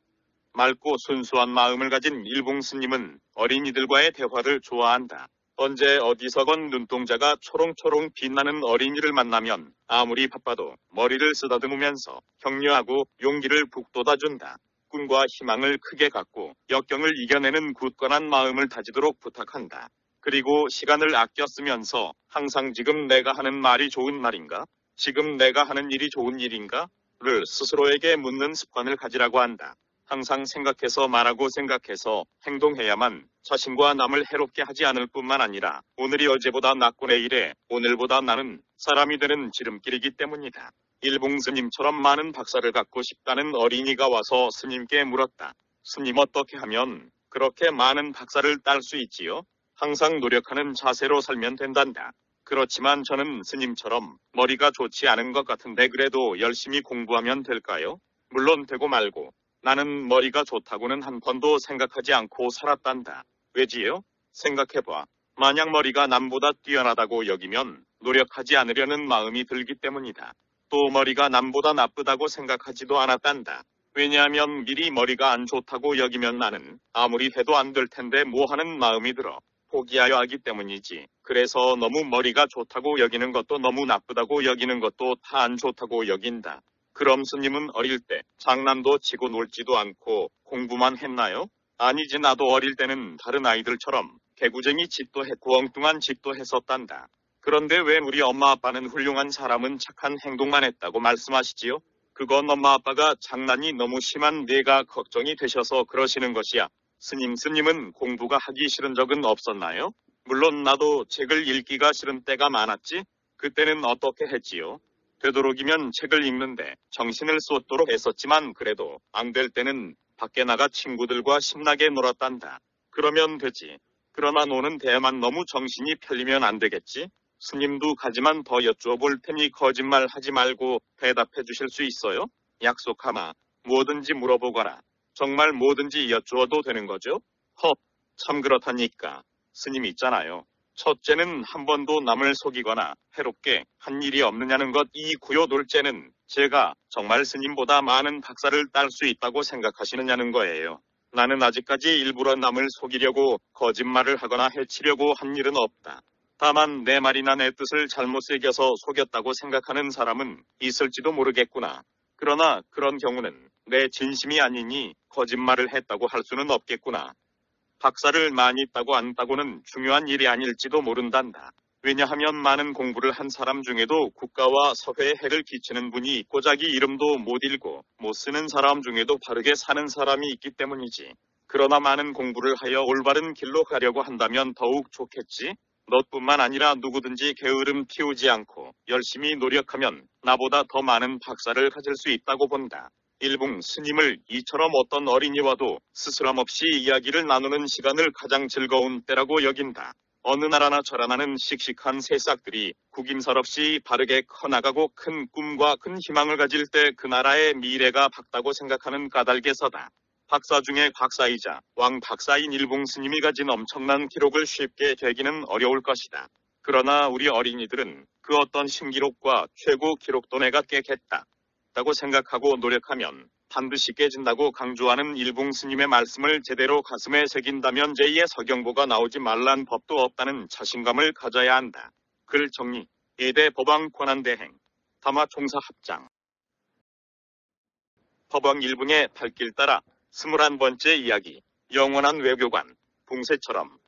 맑고 순수한 마음을 가진 일봉 스님은 어린이들과의 대화를 좋아한다. 언제 어디서건 눈동자가 초롱초롱 빛나는 어린이를 만나면 아무리 바빠도 머리를 쓰다듬으면서 격려하고 용기를 북돋아준다. 꿈과 희망을 크게 갖고 역경을 이겨내는 굳건한 마음을 다지도록 부탁한다. 그리고 시간을 아껴 쓰면서 항상 지금 내가 하는 말이 좋은 말인가? 지금 내가 하는 일이 좋은 일인가? 를 스스로에게 묻는 습관을 가지라고 한다. 항상 생각해서 말하고 생각해서 행동해야만 자신과 남을 해롭게 하지 않을 뿐만 아니라 오늘이 어제보다 낫고 내일에 오늘보다 나는 사람이 되는 지름길이기 때문이다. 일봉 스님처럼 많은 박사를 갖고 싶다는 어린이가 와서 스님께 물었다. 스님 어떻게 하면 그렇게 많은 박사를 딸 수 있지요? 항상 노력하는 자세로 살면 된단다. 그렇지만 저는 스님처럼 머리가 좋지 않은 것 같은데 그래도 열심히 공부하면 될까요? 물론 되고 말고 나는 머리가 좋다고는 한 번도 생각하지 않고 살았단다. 왜지요? 생각해봐. 만약 머리가 남보다 뛰어나다고 여기면 노력하지 않으려는 마음이 들기 때문이다. 또 머리가 남보다 나쁘다고 생각하지도 않았단다. 왜냐하면 미리 머리가 안 좋다고 여기면 나는 아무리 해도 안 될 텐데 뭐 하는 마음이 들어. 포기하여 하기 때문이지. 그래서 너무 머리가 좋다고 여기는 것도 너무 나쁘다고 여기는 것도 다 안 좋다고 여긴다. 그럼 스님은 어릴 때 장난도 치고 놀지도 않고 공부만 했나요? 아니지 나도 어릴 때는 다른 아이들처럼 개구쟁이 짓도 했고 엉뚱한 짓도 했었단다. 그런데 왜 우리 엄마 아빠는 훌륭한 사람은 착한 행동만 했다고 말씀하시지요? 그건 엄마 아빠가 장난이 너무 심한 내가 걱정이 되셔서 그러시는 것이야. 스님 스님은 공부가 하기 싫은 적은 없었나요? 물론 나도 책을 읽기가 싫은 때가 많았지. 그때는 어떻게 했지요? 되도록이면 책을 읽는데 정신을 쏟도록 했었지만 그래도 안 될 때는 밖에 나가 친구들과 신나게 놀았단다. 그러면 되지. 그러나 노는 데에만 너무 정신이 팔리면 안 되겠지? 스님도 가지만 더 여쭈어볼 테니 거짓말 하지 말고 대답해 주실 수 있어요? 약속하마. 뭐든지 물어보거라. 정말 뭐든지 여쭈어도 되는 거죠? 헉, 참 그렇다니까. 스님 있잖아요. 첫째는 한 번도 남을 속이거나 해롭게 한 일이 없느냐는 것 이구요 둘째는 제가 정말 스님보다 많은 박사를 딸 수 있다고 생각하시느냐는 거예요. 나는 아직까지 일부러 남을 속이려고 거짓말을 하거나 해치려고 한 일은 없다. 다만 내 말이나 내 뜻을 잘못 새겨서 속였다고 생각하는 사람은 있을지도 모르겠구나. 그러나 그런 경우는 내 진심이 아니니 거짓말을 했다고 할 수는 없겠구나. 박사를 많이 따고 안 따고는 중요한 일이 아닐지도 모른단다. 왜냐하면 많은 공부를 한 사람 중에도 국가와 사회에 해를 끼치는 분이 있고 자기 이름도 못 읽고 못 쓰는 사람 중에도 바르게 사는 사람이 있기 때문이지. 그러나 많은 공부를 하여 올바른 길로 가려고 한다면 더욱 좋겠지. 너뿐만 아니라 누구든지 게으름 피우지 않고 열심히 노력하면 나보다 더 많은 박사를 가질 수 있다고 본다. 일봉 스님을 이처럼 어떤 어린이와도 스스럼 없이 이야기를 나누는 시간을 가장 즐거운 때라고 여긴다. 어느 나라나 저라나는 씩씩한 새싹들이 구김살 없이 바르게 커나가고 큰 꿈과 큰 희망을 가질 때 그 나라의 미래가 밝다고 생각하는 까닭에서다. 박사 중에 박사이자 왕 박사인 일봉 스님이 가진 엄청난 기록을 쉽게 되기는 어려울 것이다. 그러나 우리 어린이들은 그 어떤 신기록과 최고 기록도 내가 깨겠다. 다고 생각하고 노력하면 반드시 깨진다고 강조하는 일봉 스님의 말씀을 제대로 가슴에 새긴다면 제2의 서경보가 나오지 말란 법도 없다는 자신감을 가져야 한다. 글 정리 1대 법왕 권한대행 담화 총사 합장 법왕 일붕의 발길 따라 21번째 이야기 영원한 외교관 봉쇄처럼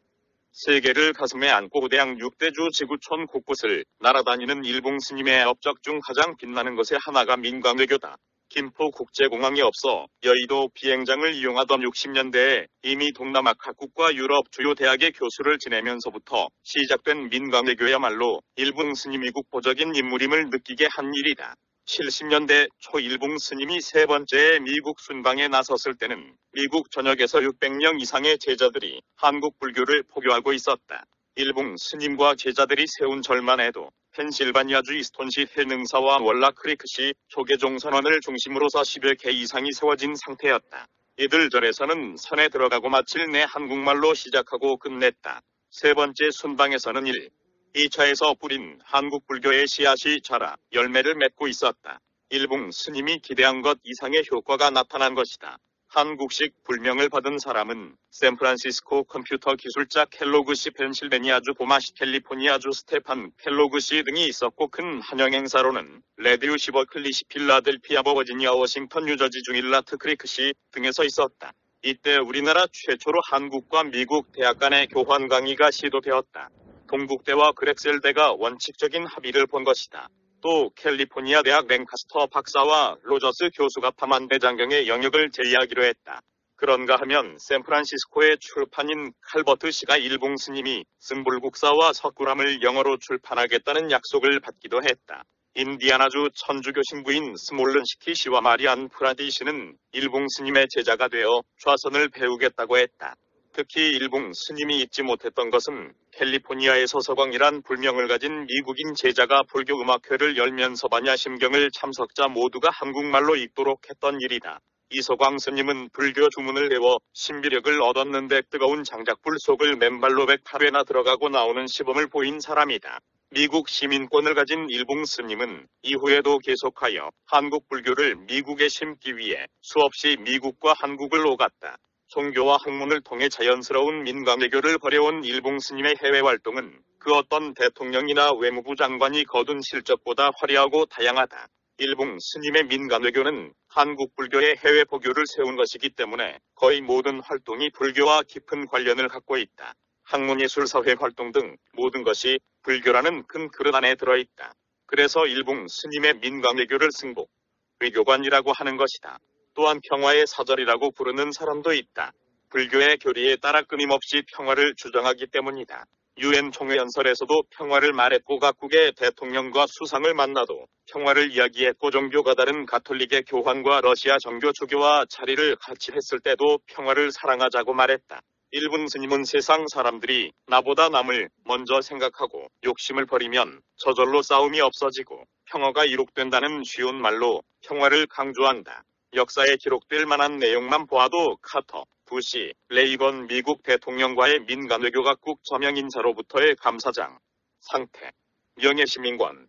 세계를 가슴에 안고 대양 6대주 지구촌 곳곳을 날아다니는 일봉 스님의 업적 중 가장 빛나는 것의 하나가 민간외교다. 김포 국제공항이 없어 여의도 비행장을 이용하던 60년대에 이미 동남아 각국과 유럽 주요 대학의 교수를 지내면서부터 시작된 민간외교야말로 일본 스님 이 국보적인 인물임을 느끼게 한 일이다. 70년대 초 일봉 스님이 세 번째 미국 순방에 나섰을 때는 미국 전역에서 600명 이상의 제자들이 한국 불교를 포교하고 있었다. 일봉 스님과 제자들이 세운 절만 해도 펜실바니아주 이스톤시 헬능사와 월라크리크시 초계종 선원을 중심으로 40여 개 이상이 세워진 상태였다. 이들 절에서는 선에 들어가고 마칠 내 한국말로 시작하고 끝냈다. 세 번째 순방에서는 1. 2차에서 뿌린 한국 불교의 씨앗이 자라 열매를 맺고 있었다. 일봉 스님이 기대한 것 이상의 효과가 나타난 것이다. 한국식 불명을 받은 사람은 샌프란시스코 컴퓨터 기술자 켈로그시 펜실베니아주 보마시 캘리포니아주 스테판 켈로그시 등이 있었고 큰 환영 행사로는 레디우 시버클리시 필라델피아 버지니아 워싱턴 뉴저지 중 일라트 크리크시 등에서 있었다. 이때 우리나라 최초로 한국과 미국 대학 간의 교환 강의가 시도되었다. 동국대와 드렉셀대가 원칙적인 합의를 본 것이다. 또 캘리포니아 대학 랭카스터 박사와 로저스 교수가 팔만대장경의 영역을 제의하기로 했다. 그런가 하면 샌프란시스코의 출판인 칼버트 씨가 일붕 스님이 쓴 불국사와 석굴암을 영어로 출판하겠다는 약속을 받기도 했다. 인디아나주 천주교 신부인 스몰른시키 씨와 마리안 프라디 씨는 일붕 스님의 제자가 되어 좌선을 배우겠다고 했다. 특히 일봉 스님이 잊지 못했던 것은 캘리포니아에서 서광이란 불명을 가진 미국인 제자가 불교 음악회를 열면서 반야 심경을 참석자 모두가 한국말로 읽도록 했던 일이다. 이서광 스님은 불교 주문을 외워 신비력을 얻었는데 뜨거운 장작불 속을 맨발로 108회나 들어가고 나오는 시범을 보인 사람이다. 미국 시민권을 가진 일봉 스님은 이후에도 계속하여 한국 불교를 미국에 심기 위해 수없이 미국과 한국을 오갔다. 종교와 학문을 통해 자연스러운 민간외교를 벌여온 일봉 스님의 해외 활동은 그 어떤 대통령이나 외무부 장관이 거둔 실적보다 화려하고 다양하다. 일봉 스님의 민간외교는 한국 불교의 해외 보교를 세운 것이기 때문에 거의 모든 활동이 불교와 깊은 관련을 갖고 있다. 학문예술사회 활동 등 모든 것이 불교라는 큰 그릇 안에 들어있다. 그래서 일봉 스님의 민간외교를 승복, 외교관이라고 하는 것이다. 또한 평화의 사절이라고 부르는 사람도 있다. 불교의 교리에 따라 끊임없이 평화를 주장하기 때문이다. 유엔 총회연설에서도 평화를 말했고 각국의 대통령과 수상을 만나도 평화를 이야기했고 종교가 다른 가톨릭의 교황과 러시아 정교 주교와 자리를 같이 했을 때도 평화를 사랑하자고 말했다. 일본 스님은 세상 사람들이 나보다 남을 먼저 생각하고 욕심을 버리면 저절로 싸움이 없어지고 평화가 이룩된다는 쉬운 말로 평화를 강조한다. 역사에 기록될 만한 내용만 보아도 카터, 부시, 레이건 미국 대통령과의 민간 외교 각국 저명 인사로부터의 감사장, 상태, 명예시민권,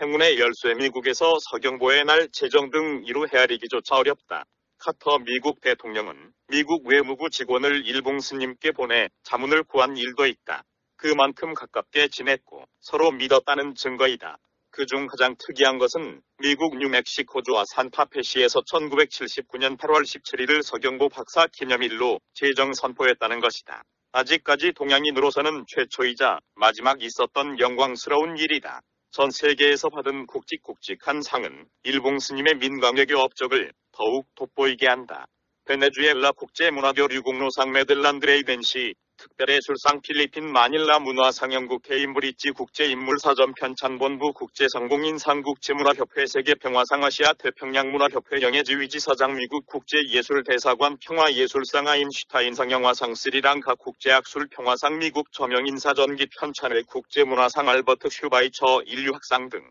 행운의 열쇠 미국에서 서경보의 날 제정 등 이루 헤아리기조차 어렵다. 카터 미국 대통령은 미국 외무부 직원을 일봉 스님께 보내 자문을 구한 일도 있다. 그만큼 가깝게 지냈고 서로 믿었다는 증거이다. 그중 가장 특이한 것은 미국 뉴멕시코주와 산타페시에서 1979년 8월 17일을 서경보 박사 기념일로 제정 선포했다는 것이다. 아직까지 동양인으로서는 최초이자 마지막 있었던 영광스러운 일이다. 전 세계에서 받은 굵직굵직한 상은 일붕 스님의 민간외교 업적을 더욱 돋보이게 한다. 베네수엘라 국제문화교 류공로상 메들란드레이덴시 특별예술상 필리핀 마닐라 문화상영국 케임브리지 국제인물사전 편찬본부 국제성공인상국제문화협회 세계평화상 아시아 태평양문화협회 영예지위지 사장 미국 국제예술대사관 평화예술상 아인슈타인상 영화상 스리랑카 국제학술 평화상 미국 저명인사전기 편찬회 국제문화상 알버트 슈바이처 인류학상 등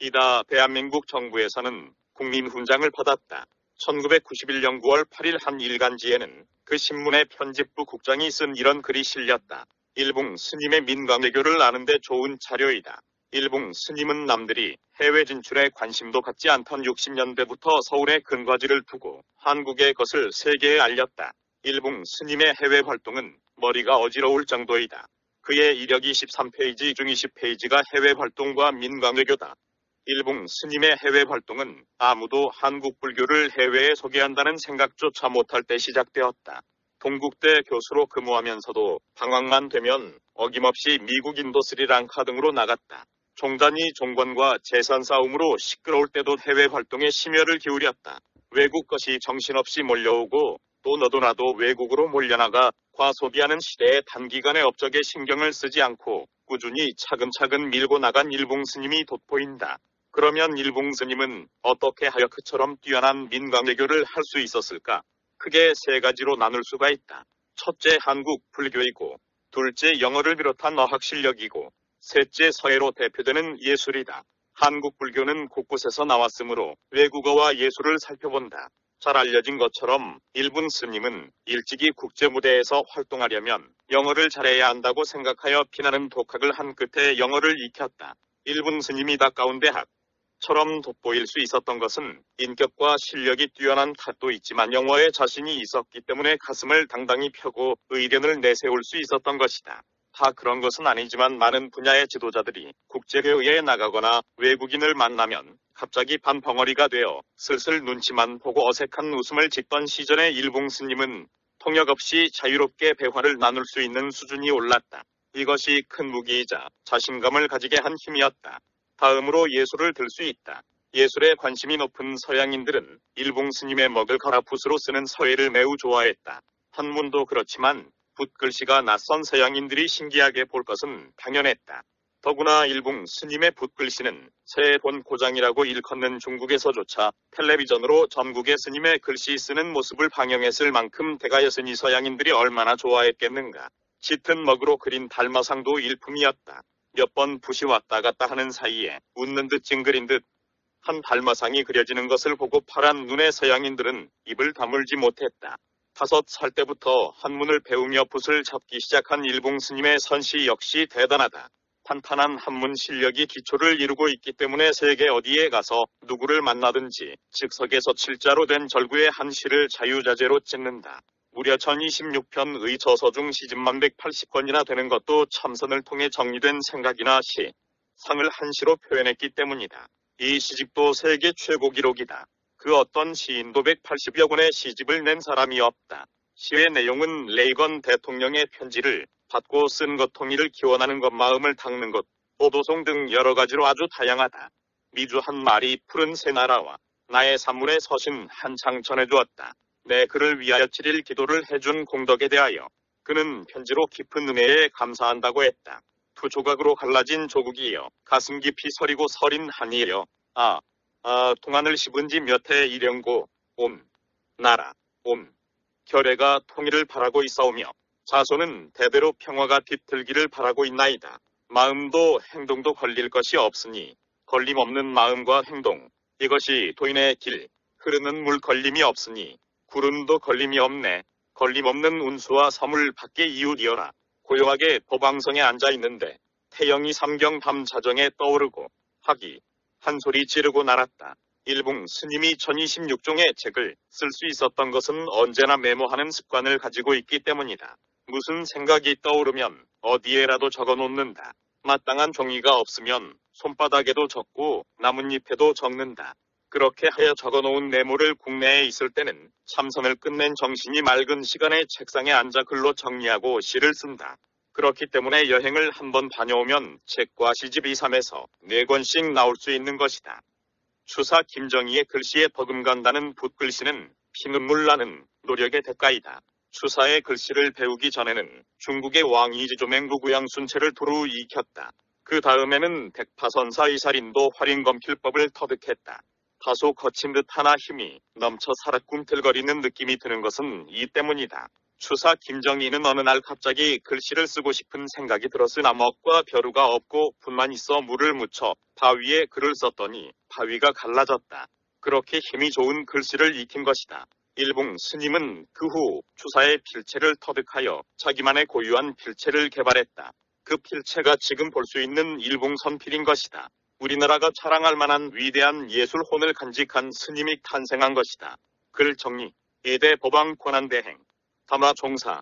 이다 대한민국 정부에서는 국민훈장을 받았다. 1991년 9월 8일 한 일간지에는 그 신문의 편집부 국장이 쓴 이런 글이 실렸다. 일봉 스님의 민감외교를 아는데 좋은 자료이다. 일봉 스님은 남들이 해외 진출에 관심도 갖지 않던 60년대부터 서울에 근거지를 두고 한국의 것을 세계에 알렸다. 일봉 스님의 해외 활동은 머리가 어지러울 정도이다. 그의 이력이 13페이지 중 20페이지가 해외 활동과 민감외교다. 일봉 스님의 해외 활동은 아무도 한국 불교를 해외에 소개한다는 생각조차 못할 때 시작되었다. 동국대 교수로 근무하면서도 방황만 되면 어김없이 미국 인도 스리랑카 등으로 나갔다. 종단이 종권과 재산 싸움으로 시끄러울 때도 해외 활동에 심혈을 기울였다. 외국 것이 정신없이 몰려오고 또 너도 나도 외국으로 몰려나가 과소비하는 시대에 단기간에 업적에 신경을 쓰지 않고 꾸준히 차근차근 밀고 나간 일봉 스님이 돋보인다. 그러면 일봉 스님은 어떻게 하여 그처럼 뛰어난 민감외교를 할 수 있었을까? 크게 세 가지로 나눌 수가 있다. 첫째 한국 불교이고, 둘째 영어를 비롯한 어학 실력이고, 셋째 서해로 대표되는 예술이다. 한국 불교는 곳곳에서 나왔으므로 외국어와 예술을 살펴본다. 잘 알려진 것처럼 일본 스님은 일찍이 국제 무대에서 활동하려면 영어를 잘해야 한다고 생각하여 피나는 독학을 한 끝에 영어를 익혔다. 일본 스님이 가까운 대학, 처럼 돋보일 수 있었던 것은 인격과 실력이 뛰어난 탓도 있지만 영어에 자신이 있었기 때문에 가슴을 당당히 펴고 의견을 내세울 수 있었던 것이다. 다 그런 것은 아니지만 많은 분야의 지도자들이 국제회의에 나가거나 외국인을 만나면 갑자기 반벙어리가 되어 슬슬 눈치만 보고 어색한 웃음을 짓던 시절의 일봉 스님은 통역 없이 자유롭게 배화를 나눌 수 있는 수준이 올랐다. 이것이 큰 무기이자 자신감을 가지게 한 힘이었다. 다음으로 예술을 들 수 있다. 예술에 관심이 높은 서양인들은 일봉 스님의 먹을 가라 붓으로 쓰는 서예를 매우 좋아했다. 한문도 그렇지만 붓글씨가 낯선 서양인들이 신기하게 볼 것은 당연했다. 더구나 일봉 스님의 붓글씨는 새해 본 고장이라고 일컫는 중국에서조차 텔레비전으로 전국의 스님의 글씨 쓰는 모습을 방영했을 만큼 대가여스니 서양인들이 얼마나 좋아했겠는가. 짙은 먹으로 그린 달마상도 일품이었다. 몇 번 붓이 왔다 갔다 하는 사이에 웃는 듯 찡그린 듯 한 달마상이 그려지는 것을 보고 파란 눈의 서양인들은 입을 다물지 못했다. 다섯 살 때부터 한문을 배우며 붓을 잡기 시작한 일봉 스님의 선시 역시 대단하다. 탄탄한 한문 실력이 기초를 이루고 있기 때문에 세계 어디에 가서 누구를 만나든지 즉석에서 칠자로 된 절구의 한 시를 자유자재로 찢는다. 무려 1026편의 저서 중 시집만 180권이나 되는 것도 참선을 통해 정리된 생각이나 시, 상을 한 시로 표현했기 때문이다. 이 시집도 세계 최고 기록이다. 그 어떤 시인도 180여 권의 시집을 낸 사람이 없다. 시의 내용은 레이건 대통령의 편지를 받고 쓴 것 통일을 기원하는 것 마음을 닦는 것 오도송 등 여러 가지로 아주 다양하다. 미주 한 마리 푸른 새나라와 나의 산문의 서신 한창 전해주었다. 내 그를 위하여 7일 기도를 해준 공덕에 대하여 그는 편지로 깊은 은혜에 감사한다고 했다. 두 조각으로 갈라진 조국이여 가슴 깊이 서리고 서린 한이여 아, 아 동안을 씹은 지 몇해 이령고 옴 나라 옴 결애가 통일을 바라고 있사오며 자손은 대대로 평화가 뒤틀기를 바라고 있나이다. 마음도 행동도 걸릴 것이 없으니 걸림없는 마음과 행동 이것이 도인의 길 흐르는 물 걸림이 없으니 구름도 걸림이 없네. 걸림없는 운수와 선물 밖에 이웃이어라. 고요하게 법왕성에 앉아 있는데 태영이 삼경 밤 자정에 떠오르고 하기 한 소리 지르고 날았다. 일봉 스님이 1026종의 책을 쓸 수 있었던 것은 언제나 메모하는 습관을 가지고 있기 때문이다. 무슨 생각이 떠오르면 어디에라도 적어 놓는다. 마땅한 종이가 없으면 손바닥에도 적고 나뭇잎에도 적는다. 그렇게 하여 적어놓은 메모를 국내에 있을 때는 참선을 끝낸 정신이 맑은 시간에 책상에 앉아 글로 정리하고 시를 쓴다. 그렇기 때문에 여행을 한번 다녀오면 책과 시집 2, 3에서 4권씩 나올 수 있는 것이다. 추사 김정희의 글씨에 버금간다는 붓글씨는 피눈물 나는 노력의 대가이다. 추사의 글씨를 배우기 전에는 중국의 왕이지조맹부 구양순체를 두루 익혔다. 그 다음에는 백파선사 이살인도 활인검필법을 터득했다. 다소 거친 듯 하나 힘이 넘쳐 살아 꿈틀거리는 느낌이 드는 것은 이 때문이다. 추사 김정희는 어느 날 갑자기 글씨를 쓰고 싶은 생각이 들었으나 먹과 벼루가 없고 분만 있어 물을 묻혀 바위에 글을 썼더니 바위가 갈라졌다. 그렇게 힘이 좋은 글씨를 익힌 것이다. 일봉 스님은 그 후 추사의 필체를 터득하여 자기만의 고유한 필체를 개발했다. 그 필체가 지금 볼 수 있는 일봉 선필인 것이다. 우리나라가 자랑할 만한 위대한 예술 혼을 간직한 스님이 탄생한 것이다. 글 정리, 예대 법왕 권한대행, 담화 종사.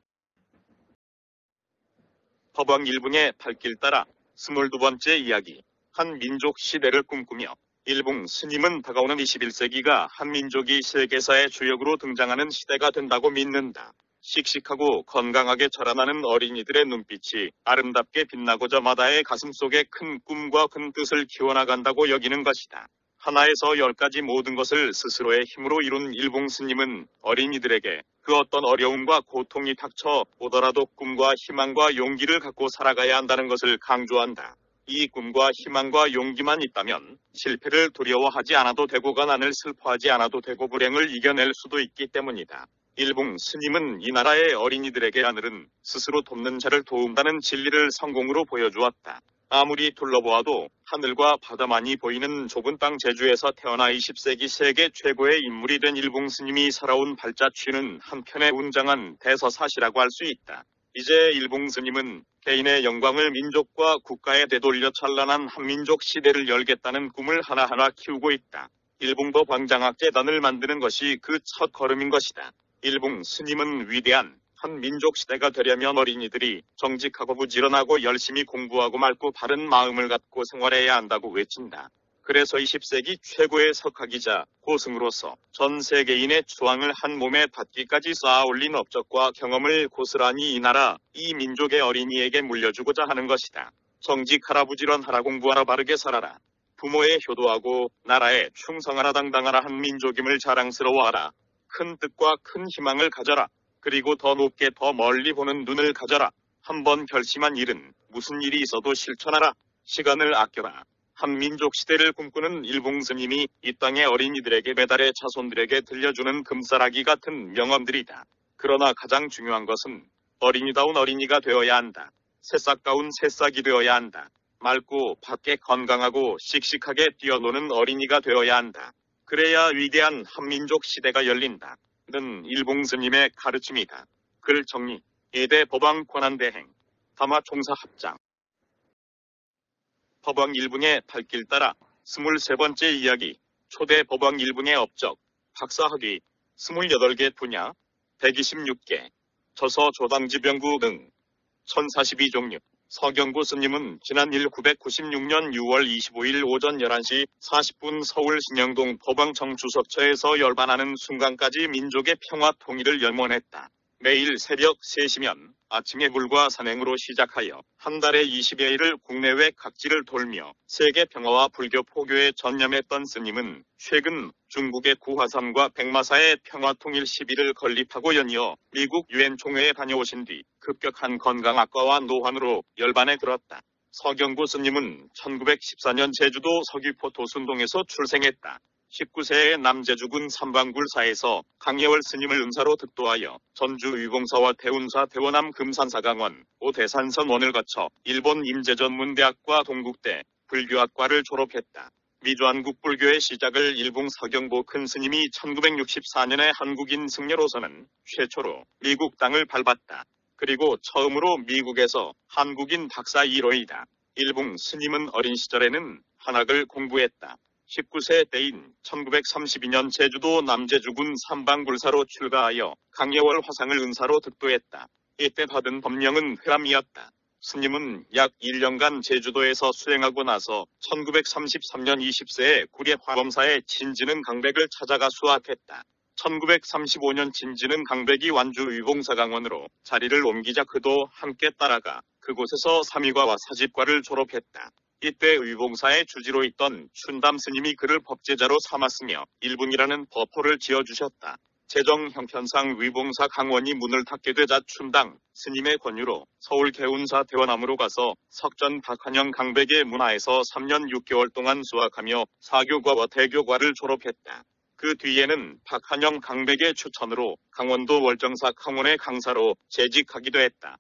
법왕 일붕의 발길 따라 스물두 번째 이야기, 한 민족 시대를 꿈꾸며 일봉 스님은 다가오는 21세기가 한 민족이 세계사의 주역으로 등장하는 시대가 된다고 믿는다. 씩씩하고 건강하게 자라나는 어린이들의 눈빛이 아름답게 빛나고 저마다의 가슴 속에 큰 꿈과 큰 뜻을 키워나간다고 여기는 것이다. 하나에서 열까지 모든 것을 스스로의 힘으로 이룬 일봉 스님은 어린이들에게 그 어떤 어려움과 고통이 닥쳐 오더라도 꿈과 희망과 용기를 갖고 살아가야 한다는 것을 강조한다. 이 꿈과 희망과 용기만 있다면 실패를 두려워하지 않아도 되고 가난을 슬퍼하지 않아도 되고 불행을 이겨낼 수도 있기 때문이다. 일봉 스님은 이 나라의 어린이들에게 하늘은 스스로 돕는 자를 도운다는 진리를 성공으로 보여주었다. 아무리 둘러보아도 하늘과 바다만이 보이는 좁은 땅 제주에서 태어나 20세기 세계 최고의 인물이 된 일봉 스님이 살아온 발자취는 한편의 웅장한 대서사시라고 할 수 있다. 이제 일봉 스님은 개인의 영광을 민족과 국가에 되돌려 찬란한 한민족 시대를 열겠다는 꿈을 하나하나 키우고 있다. 일봉도 광장학 재단을 만드는 것이 그 첫 걸음인 것이다. 일봉 스님은 위대한 한 민족 시대가 되려면 어린이들이 정직하고 부지런하고 열심히 공부하고 맑고 바른 마음을 갖고 생활해야 한다고 외친다. 그래서 20세기 최고의 석학이자 고승으로서 전 세계인의 추앙을 한 몸에 받기까지 쌓아올린 업적과 경험을 고스란히 이 나라, 이 민족의 어린이에게 물려주고자 하는 것이다. 정직하라 부지런하라 공부하라 바르게 살아라. 부모에 효도하고 나라에 충성하라 당당하라 한 민족임을 자랑스러워하라. 큰 뜻과 큰 희망을 가져라. 그리고 더 높게 더 멀리 보는 눈을 가져라. 한번 결심한 일은 무슨 일이 있어도 실천하라. 시간을 아껴라. 한민족 시대를 꿈꾸는 일봉 스님이 이 땅의 어린이들에게 배달의 자손들에게 들려주는 금싸라기 같은 명언들이다. 그러나 가장 중요한 것은 어린이다운 어린이가 되어야 한다. 새싹다운 새싹이 되어야 한다. 맑고 밖에 건강하고 씩씩하게 뛰어노는 어린이가 되어야 한다. 그래야 위대한 한민족 시대가 열린다. 는 일봉 스님의 가르침이다. 글 정리, 예대 법왕 권한대행, 다마 총사 합장. 법왕 일붕의 발길 따라 23번째 이야기, 초대 법왕 일붕의 업적, 박사학위, 28개 분야, 126개, 저서 조당지병구 등 1042 종류. 서경구 스님은 지난 1996년 6월 25일 오전 11시 40분 서울 신영동 법왕청 주석처에서 열반하는 순간까지 민족의 평화 통일을 염원했다. 매일 새벽 3시면 아침 예불과 산행으로 시작하여 한 달에 20여일을 국내외 각지를 돌며 세계 평화와 불교 포교에 전념했던 스님은 최근 중국의 구화산과 백마사의 평화통일 시비를 건립하고 연이어 미국 유엔 총회에 다녀오신 뒤 급격한 건강 악화와 노환으로 열반에 들었다. 서경보 스님은 1914년 제주도 서귀포 도순동에서 출생했다. 19세의 남제주군 산방굴사에서 강예월 스님을 은사로 득도하여 전주 위봉사와 대운사 대원암 금산사 강원 오대산선 원을 거쳐 일본 임제전문대학과 동국대 불교학과를 졸업했다. 미주한국 불교의 시작을 일봉 서경보 큰 스님이 1964년에 한국인 승려로서는 최초로 미국 땅을 밟았다. 그리고 처음으로 미국에서 한국인 박사 1호이다. 일봉 스님은 어린 시절에는 한학을 공부했다. 19세 때인 1932년 제주도 남제주군 삼방불사로 출가하여 강예월 화상을 은사로 득도했다. 이때 받은 법령은 회람이었다. 스님은 약 1년간 제주도에서 수행하고 나서 1933년 20세에 구례 화범사의 진지는 강백을 찾아가 수학했다. 1935년 진지는 강백이 완주 위봉사강원으로 자리를 옮기자 그도 함께 따라가 그곳에서 삼위과와 사집과를 졸업했다. 이때 의봉사의 주지로 있던 춘담 스님이 그를 법제자로 삼았으며 일분이라는 버포를 지어주셨다. 재정 형편상 위봉사 강원이 문을 닫게 되자 춘당 스님의 권유로 서울 개운사 대원암으로 가서 석전 박한영 강백의 문화에서 3년 6개월 동안 수학하며 사교과와 대교과를 졸업했다. 그 뒤에는 박한영 강백의 추천으로 강원도 월정사 강원의 강사로 재직하기도 했다.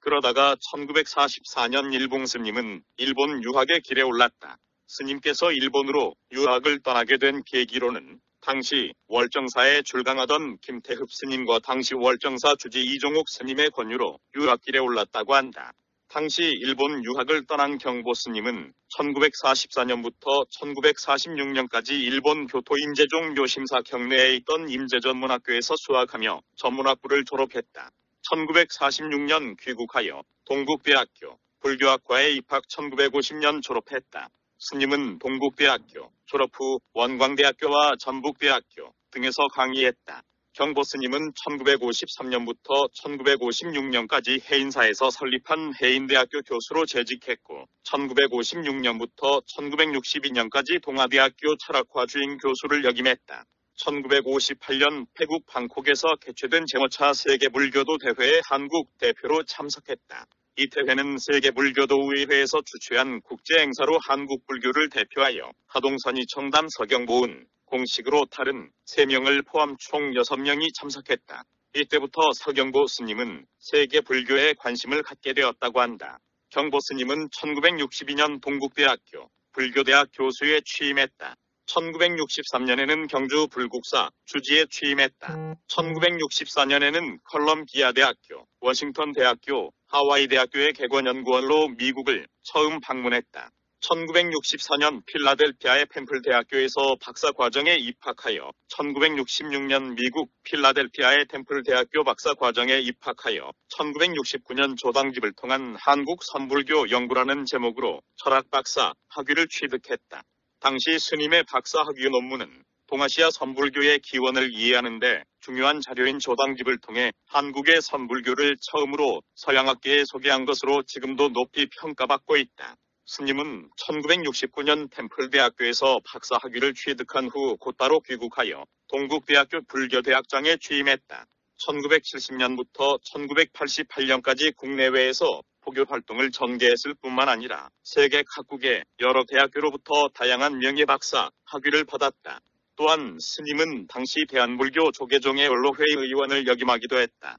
그러다가 1944년 일봉 스님은 일본 유학의 길에 올랐다. 스님께서 일본으로 유학을 떠나게 된 계기로는 당시 월정사에 출강하던 김태흡 스님과 당시 월정사 주지 이종욱 스님의 권유로 유학길에 올랐다고 한다. 당시 일본 유학을 떠난 경보 스님은 1944년부터 1946년까지 일본 교토 임재종 묘심사 경내에 있던 임재전문학교에서 수학하며 전문학부를 졸업했다. 1946년 귀국하여 동국대학교 불교학과에 입학 1950년 졸업했다. 스님은 동국대학교 졸업 후 원광대학교와 전북대학교 등에서 강의했다. 경보 스님은 1953년부터 1956년까지 해인사에서 설립한 해인대학교 교수로 재직했고 1956년부터 1962년까지 동아대학교 철학과 주임 교수를 역임했다. 1958년 태국 방콕에서 개최된 제5차 세계불교도 대회에 한국 대표로 참석했다. 이 대회는 세계불교도 의회에서 주최한 국제 행사로 한국 불교를 대표하여 하동선이 청담 서경보은 공식으로 다른 3명을 포함 총 6명이 참석했다. 이때부터 서경보 스님은 세계 불교에 관심을 갖게 되었다고 한다. 경보 스님은 1962년 동국대학교 불교대학 교수에 취임했다. 1963년에는 경주 불국사 주지에 취임했다. 1964년에는 컬럼비아 대학교, 워싱턴 대학교, 하와이 대학교의 개관연구원으로 미국을 처음 방문했다. 1964년 필라델피아의 펜플 대학교에서 박사 과정에 입학하여 1966년 미국 필라델피아의 템플 대학교 박사 과정에 입학하여 1969년 조당집을 통한 한국 선불교 연구라는 제목으로 철학 박사 학위를 취득했다. 당시 스님의 박사학위 논문은 동아시아 선불교의 기원을 이해하는 데 중요한 자료인 조당집을 통해 한국의 선불교를 처음으로 서양학계에 소개한 것으로 지금도 높이 평가받고 있다. 스님은 1969년 템플대학교에서 박사학위를 취득한 후 곧바로 귀국하여 동국대학교 불교대학장에 취임했다. 1970년부터 1988년까지 국내외에서 포교 활동을 전개했을 뿐만 아니라 세계 각국의 여러 대학교로부터 다양한 명예 박사 학위를 받았다. 또한 스님은 당시 대한불교 조계종의 원로회 의원을 역임하기도 했다.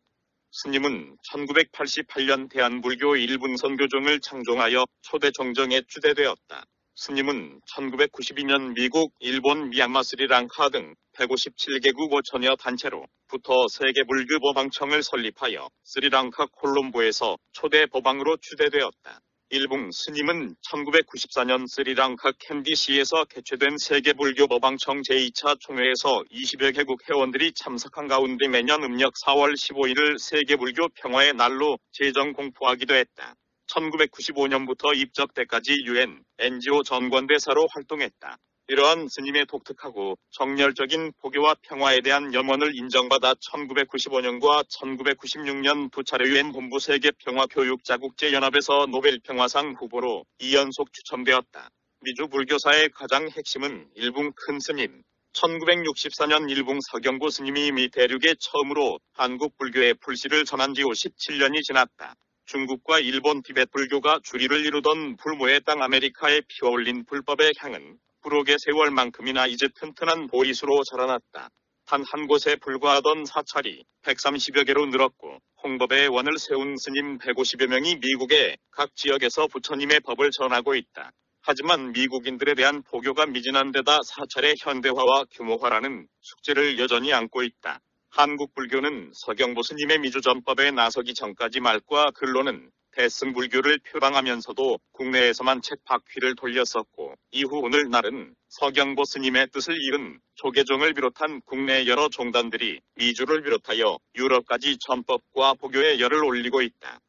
스님은 1988년 대한불교 일붕 선교종을 창종하여 초대 종정에 추대되었다. 스님은 1992년 미국, 일본, 미얀마, 스리랑카 등 157개국 5천여 단체로 부터 세계 불교 법왕청을 설립하여 스리랑카 콜롬보에서 초대 법왕으로 추대되었다. 일붕 스님은 1994년 스리랑카 캔디시에서 개최된 세계 불교 법왕청 제2차 총회에서 20여 개국 회원들이 참석한 가운데 매년 음력 4월 15일을 세계 불교 평화의 날로 제정 공포하기도 했다. 1995년부터 입적 때까지 UN, NGO 전권대사로 활동했다. 이러한 스님의 독특하고 정열적인 포교와 평화에 대한 염원을 인정받아 1995년과 1996년 두 차례 유엔 본부 세계 평화 교육 자국제 연합에서 노벨 평화상 후보로 2연속 추첨되었다. 미주 불교사의 가장 핵심은 일본 큰 스님. 1964년 일본 서경고 스님이 이미 대륙에 처음으로 한국 불교의 불씨를 전한 지 57년이 지났다. 중국과 일본 티벳 불교가 주리를 이루던 불모의 땅 아메리카에 피어올린 불법의 향은 부록의 세월만큼이나 이제 튼튼한 보리수로 자라났다. 단 한 곳에 불과하던 사찰이 130여 개로 늘었고 홍법의 원을 세운 스님 150여 명이 미국의 각 지역에서 부처님의 법을 전하고 있다. 하지만 미국인들에 대한 포교가 미진한 데다 사찰의 현대화와 규모화라는 숙제를 여전히 안고 있다. 한국 불교는 서경보 스님의 미주전법에 나서기 전까지 말과 글로는 대승불교를 표방하면서도 국내에서만 책 바퀴를 돌렸었고 이후 오늘날은 서경보 스님의 뜻을 이은 조계종을 비롯한 국내 여러 종단들이 미주를 비롯하여 유럽까지 전법과 보교의 열을 올리고 있다.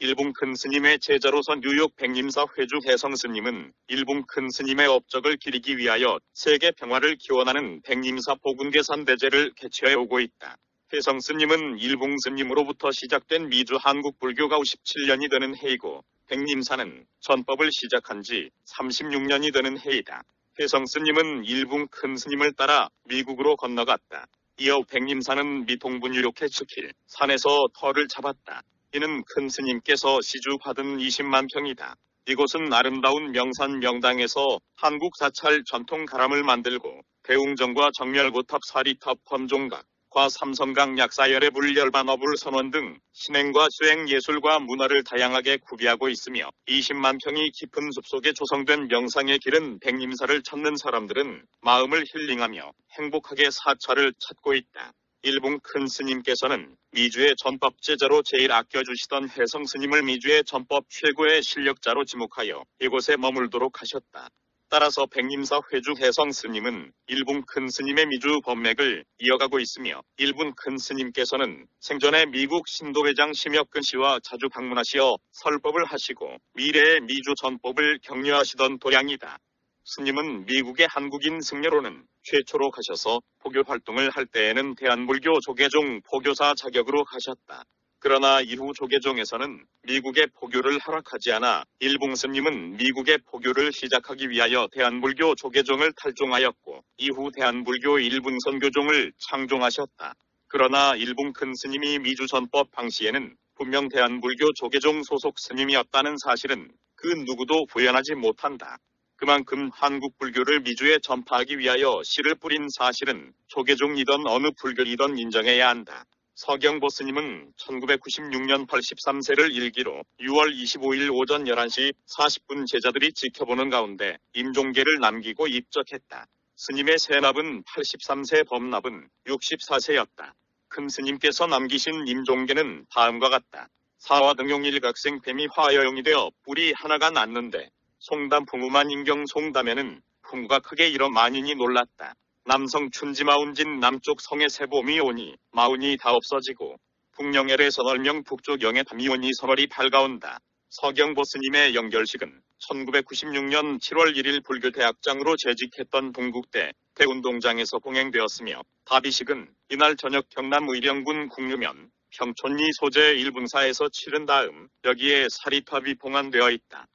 일본 큰 스님의 제자로서 뉴욕 백림사 회주 해성 스님은 일본 큰 스님의 업적을 기리기 위하여 세계 평화를 기원하는 백림사 보군계산 대제를 개최해 오고 있다. 혜성 스님은 일봉 스님으로부터 시작된 미주 한국 불교가 57년이 되는 해이고 백림사는 전법을 시작한 지 36년이 되는 해이다. 혜성 스님은 일봉 큰 스님을 따라 미국으로 건너갔다. 이어 백림사는 미통분 유력해 지킬 산에서 터를 잡았다. 이는 큰 스님께서 시주 받은 20만 평이다. 이곳은 아름다운 명산 명당에서 한국 사찰 전통 가람을 만들고 대웅정과 정멸고탑 사리탑 범종각 과 삼성강 약사열의 불열반어불 선원 등 신행과 수행 예술과 문화를 다양하게 구비하고 있으며 20만 평이 깊은 숲속에 조성된 명상의 길은 백림사를 찾는 사람들은 마음을 힐링하며 행복하게 사찰을 찾고 있다. 일본 큰 스님께서는 미주의 전법 제자로 제일 아껴주시던 해성 스님을 미주의 전법 최고의 실력자로 지목하여 이곳에 머물도록 하셨다. 따라서 백림사 회주 해성 스님은 일본 큰 스님의 미주 법맥을 이어가고 있으며 일본 큰 스님께서는 생전에 미국 신도회장 심혁근 씨와 자주 방문하시어 설법을 하시고 미래의 미주 전법을 격려하시던 도량이다. 스님은 미국의 한국인 승려로는 최초로 가셔서 포교 활동을 할 때에는 대한불교 조계종 포교사 자격으로 가셨다. 그러나 이후 조계종에서는 미국의 포교를 허락하지 않아 일봉 스님은 미국의 포교를 시작하기 위하여 대한불교 조계종을 탈종하였고 이후 대한불교 일본 선교종을 창종하셨다. 그러나 일본 큰 스님이 미주 전법 방시에는 분명 대한불교 조계종 소속 스님이었다는 사실은 그 누구도 부연하지 못한다. 그만큼 한국 불교를 미주에 전파하기 위하여 씨를 뿌린 사실은 조계종이던 어느 불교이던 인정해야 한다. 서경보 스님은 1996년 83세를 일기로 6월 25일 오전 11시 40분 제자들이 지켜보는 가운데 임종계를 남기고 입적했다. 스님의 세납은 83세 범납은 64세였다. 큰 스님께서 남기신 임종계는 다음과 같다. 사화 등용 일각생 뱀이 화여용이 되어 뿔이 하나가 났는데 송담 풍우만 인경 송담에는 풍우가 크게 일어 만인이 놀랐다. 남성 춘지 마운진 남쪽 성의 세봄이 오니 마운이 다 없어지고 북령엘의 선월명 북쪽 영의 담이 오니 선월이 밝아온다. 서경보 스님의 연결식은 1996년 7월 1일 불교대학장으로 재직했던 동국대 대운동장에서 봉행되었으며 다비식은 이날 저녁 경남 의령군 국류면 평촌리 소재 1분사에서 치른 다음 여기에 사리탑이 봉안되어 있다.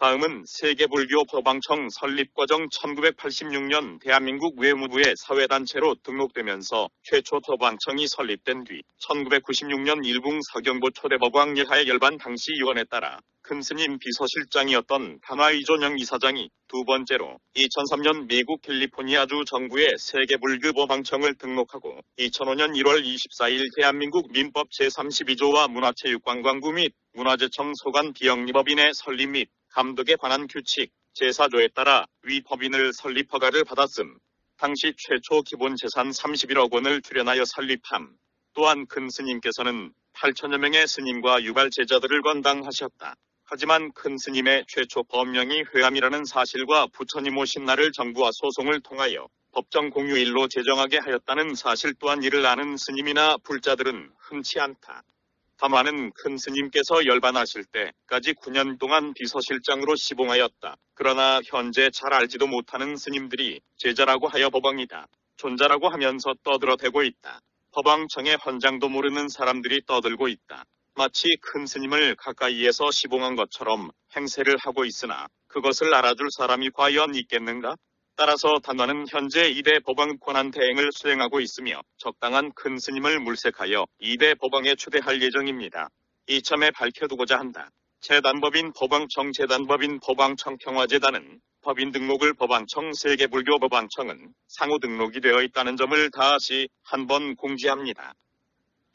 다음은 세계불교 법왕청 설립 과정 1986년 대한민국 외무부의 사회단체로 등록되면서 최초 법왕청이 설립된 뒤 1996년 일붕 서경보 초대법왕 예하의 열반 당시 유언에 따라 큰 스님 비서실장이었던 단화 이존영 이사장이 두 번째로 2003년 미국 캘리포니아주 정부의 세계불교 법왕청을 등록하고 2005년 1월 24일 대한민국 민법 제32조와 문화체육관광부 및 문화재청 소관 비영리법인의 설립 및 감독에 관한 규칙 제4조에 따라 위 법인을 설립 허가를 받았음. 당시 최초 기본 재산 31억 원을 출연하여 설립함. 또한 큰 스님께서는 8천여 명의 스님과 유발 제자들을 건당하셨다. 하지만 큰 스님의 최초 법명이 회암이라는 사실과 부처님 오신 날을 정부와 소송을 통하여 법정 공휴일로 제정하게 하였다는 사실 또한 이를 아는 스님이나 불자들은 흔치 않다. 다만은 큰 스님께서 열반하실 때까지 9년 동안 비서실장으로 시봉하였다. 그러나 현재 잘 알지도 못하는 스님들이 제자라고 하여 법왕이다. 존자라고 하면서 떠들어대고 있다. 법왕청의 헌장도 모르는 사람들이 떠들고 있다. 마치 큰 스님을 가까이에서 시봉한 것처럼 행세를 하고 있으나 그것을 알아줄 사람이 과연 있겠는가? 따라서 단원은 현재 2대 법왕 권한 대행을 수행하고 있으며 적당한 큰 스님을 물색하여 2대 법왕에 초대할 예정입니다. 이참에 밝혀두고자 한다. 재단법인 법왕청 재단법인 법왕청 평화재단은 법인 등록을 법왕청 세계불교 법왕청은 상호 등록이 되어 있다는 점을 다시 한번 공지합니다.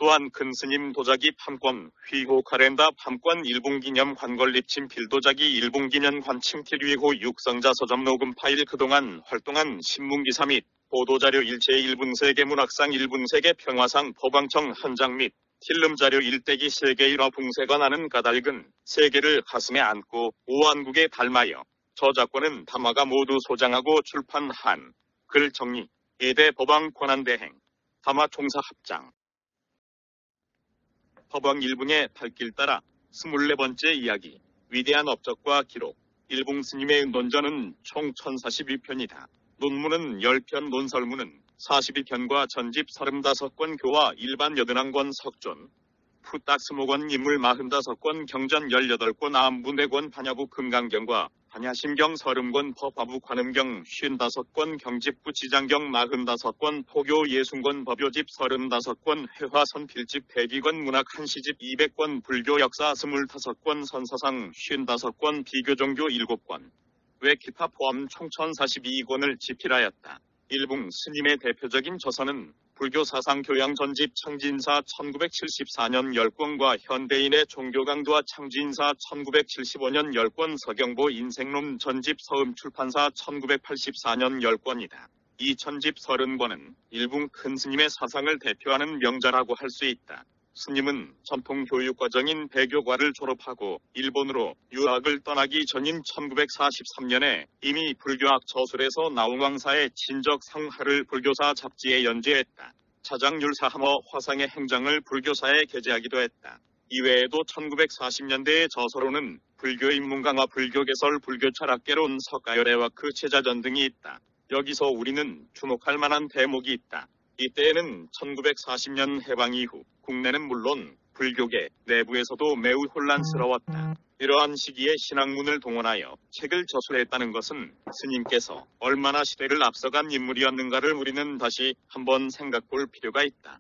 또한 큰 스님 도자기 판권, 휘호 카렌다 판권 일봉기념 관걸립침 필도자기 일봉기념 관침필 위호 육성자 서점 녹음 파일 그동안 활동한 신문기사 및 보도자료 일체 일분 세계 문학상 일분 세계 평화상 법왕청 현장 및 필름 자료 일대기 세계 일화 붕세가 나는 까닭은 세계를 가슴에 안고 오한국에 닮아여 저작권은 담화가 모두 소장하고 출판한 글 정리, 예대 법왕 권한대행, 담화 총사 합장 법왕 일붕의 발길 따라 24번째 이야기 위대한 업적과 기록 일붕 스님의 논전은 총 1042편이다. 논문은 10편 논설문은 42편과 전집 35권 교화 일반 80권 석존 푸딱 20권 인물 45권 경전 18권 암부 4권 반야부 금강경과 반야심경 서름권 법화부 관음경 55권 경집부 지장경 45권 포교 예순권 법요집 35권 회화선 필집 대기권 문학 한시집 200권 불교 역사 25권 선사상 55권 비교종교 7권 외 기타 포함 총 1042권을 집필하였다. 일붕 스님의 대표적인 저서는 불교 사상 교양 전집 청진사 1974년 10권과 현대인의 종교 강도와 청진사 1975년 10권 서경보 인생론 전집 서음 출판사 1984년 10권이다. 이 전집 30권은 일붕 큰 스님의 사상을 대표하는 명자라고 할 수 있다. 스님은 전통 교육 과정인 배교과를 졸업하고 일본으로 유학을 떠나기 전인 1943년에 이미 불교학 저술에서 나온 왕사의 친적 상하를 불교사 잡지에 연재했다. 차장율사 하머 화상의 행장을 불교사에 게재하기도 했다. 이외에도 1940년대의 저서로는 불교 인문강화 불교 개설 불교 철학개론 석가열애와 그 제자전 등이 있다. 여기서 우리는 주목할 만한 대목이 있다. 이때에는 1940년 해방 이후 국내는 물론 불교계 내부에서도 매우 혼란스러웠다. 이러한 시기에 신학문을 동원하여 책을 저술했다는 것은 스님께서 얼마나 시대를 앞서간 인물이었는가를 우리는 다시 한번 생각 볼 필요가 있다.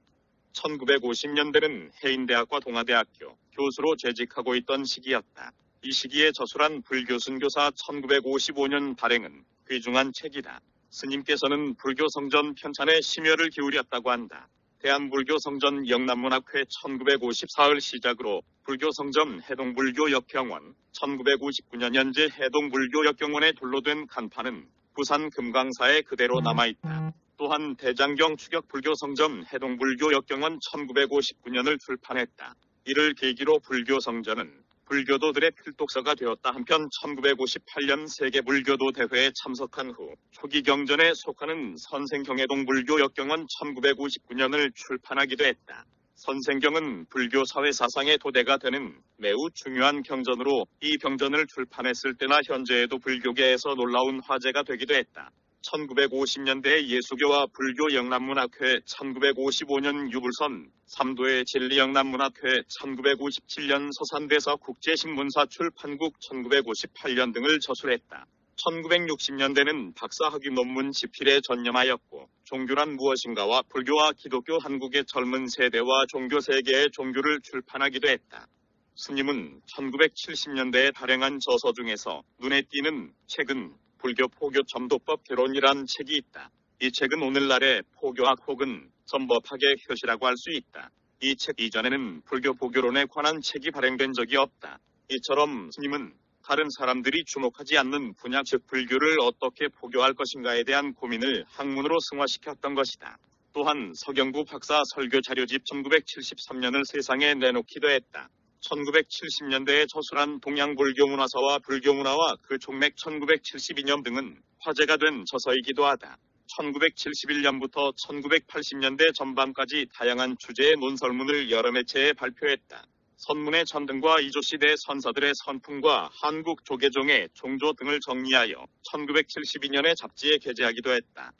1950년대는 해인대학과 동아대학교 교수로 재직하고 있던 시기였다. 이 시기에 저술한 불교 순교사 1955년 발행은 귀중한 책이다. 스님께서는 불교 성전 편찬에 심혈을 기울였다고 한다. 대한불교성전 영남문학회 1954을 시작으로 불교성전 해동불교역경원, 1959년 현재 해동불교역경원에 둘러된 간판은 부산 금강사에 그대로 남아있다. 또한 대장경 추격 불교성전 해동불교역경원 1959년을 출판했다. 이를 계기로 불교성전은 불교도들의 필독서가 되었다 한편 1958년 세계 불교도 대회에 참석한 후 초기 경전에 속하는 선생경해동 불교 역경은 1959년을 출판하기도 했다. 선생경은 불교 사회 사상의 토대가 되는 매우 중요한 경전으로 이 경전을 출판했을 때나 현재에도 불교계에서 놀라운 화제가 되기도 했다. 1950년대 예수교와 불교 영남문학회 1955년 유불선, 삼도의 진리 영남문학회 1957년 서산대서 국제신문사 출판국 1958년 등을 저술했다. 1960년대는 박사학위 논문 집필에 전념하였고 종교란 무엇인가와 불교와 기독교 한국의 젊은 세대와 종교 세계의 종교를 출판하기도 했다. 스님은 1970년대에 발행한 저서 중에서 눈에 띄는 책은 불교 포교 점도법 개론이란 책이 있다. 이 책은 오늘날의 포교학 혹은 전법학의 효시라고 할 수 있다. 이 책 이전에는 불교 포교론에 관한 책이 발행된 적이 없다. 이처럼 스님은 다른 사람들이 주목하지 않는 분야 즉 불교를 어떻게 포교할 것인가에 대한 고민을 학문으로 승화시켰던 것이다. 또한 서경구 박사 설교 자료집 1973년을 세상에 내놓기도 했다. 1970년대에 저술한 동양불교 문화사와 불교 문화와 그 종맥 1972년 등은 화제가 된 저서이기도 하다. 1971년부터 1980년대 전반까지 다양한 주제의 논설문을 여러 매체에 발표했다. 선문의 전등과 이조시대 선사들의 선풍과 한국 조계종의 종조 등을 정리하여 1972년에 잡지에 게재하기도 했다.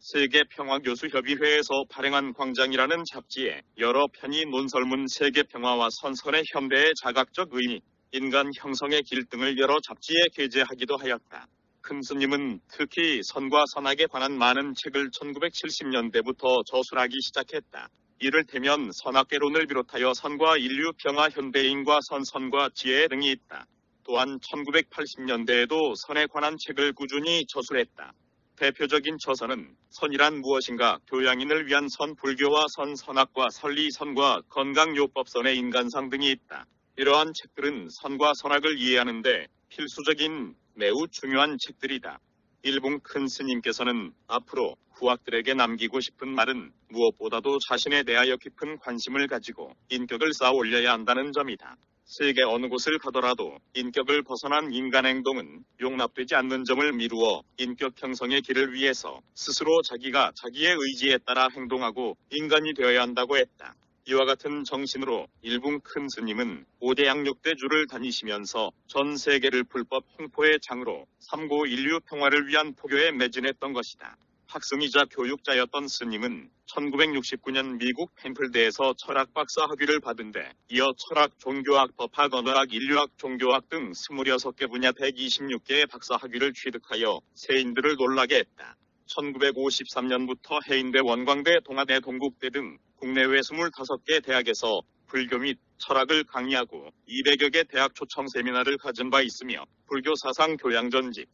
세계평화교수협의회에서 발행한 광장이라는 잡지에 여러 편이 논설문 세계평화와 선선의 현대의 자각적 의미, 인간 형성의 길 등을 여러 잡지에 게재하기도 하였다. 큰 스님은 특히 선과 선악에 관한 많은 책을 1970년대부터 저술하기 시작했다. 이를테면 선악계론을 비롯하여 선과 인류 평화 현대인과 선선과 지혜 등이 있다. 또한 1980년대에도 선에 관한 책을 꾸준히 저술했다. 대표적인 저서는 선이란 무엇인가 교양인을 위한 선 불교와 선 선악과 설리 선과 건강요법 선의 인간상 등이 있다. 이러한 책들은 선과 선악을 이해하는데 필수적인 매우 중요한 책들이다. 일본 큰 스님께서는 앞으로 후학들에게 남기고 싶은 말은 무엇보다도 자신에 대하여 깊은 관심을 가지고 인격을 쌓아 올려야 한다는 점이다. 세계 어느 곳을 가더라도 인격을 벗어난 인간 행동은 용납되지 않는 점을 미루어 인격 형성의 길을 위해서 스스로 자기가 자기의 의지에 따라 행동하고 인간이 되어야 한다고 했다. 이와 같은 정신으로 일본 큰 스님은 5대 양육대 주를 다니시면서 전 세계를 불법 홍포의 장으로 삼고 인류 평화를 위한 포교에 매진했던 것이다. 학생이자 교육자였던 스님은 1969년 미국 펜플대에서 철학 박사 학위를 받은 데 이어 철학, 종교학, 법학, 언어학, 인류학, 종교학 등 26개 분야 126개의 박사 학위를 취득하여 세인들을 놀라게 했다. 1953년부터 해인대, 원광대, 동아대, 동국대 등 국내외 25개 대학에서 불교 및 철학을 강의하고 200여 개 대학 초청 세미나를 가진 바 있으며 불교 사상 교양 전집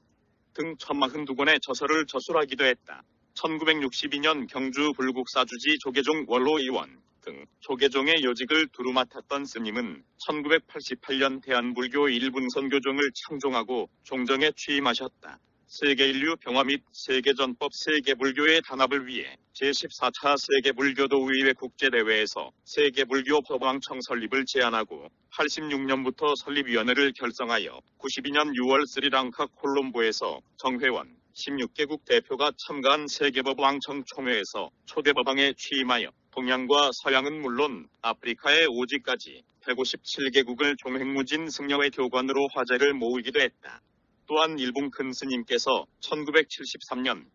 등 1042권의 저서를 저술하기도 했다. 1962년 경주 불국사주지 조계종 원로 의원 등 조계종의 요직을 두루 맡았던 스님은 1988년 대한불교 일분 선교종을 창종하고 종정에 취임하셨다. 세계인류 평화 및 세계전법 세계불교의 단합을 위해 제14차 세계불교도의회 국제대회에서 세계불교 법왕청 설립을 제안하고 86년부터 설립위원회를 결성하여 92년 6월 스리랑카 콜롬보에서 정회원 16개국 대표가 참가한 세계법 왕청 총회에서 초대법왕에 취임하여 동양과 서양은 물론 아프리카의 오지까지 157개국을 종횡무진 승려의 교관으로 화제를 모으기도 했다. 또한 일본 큰 스님께서 1973년,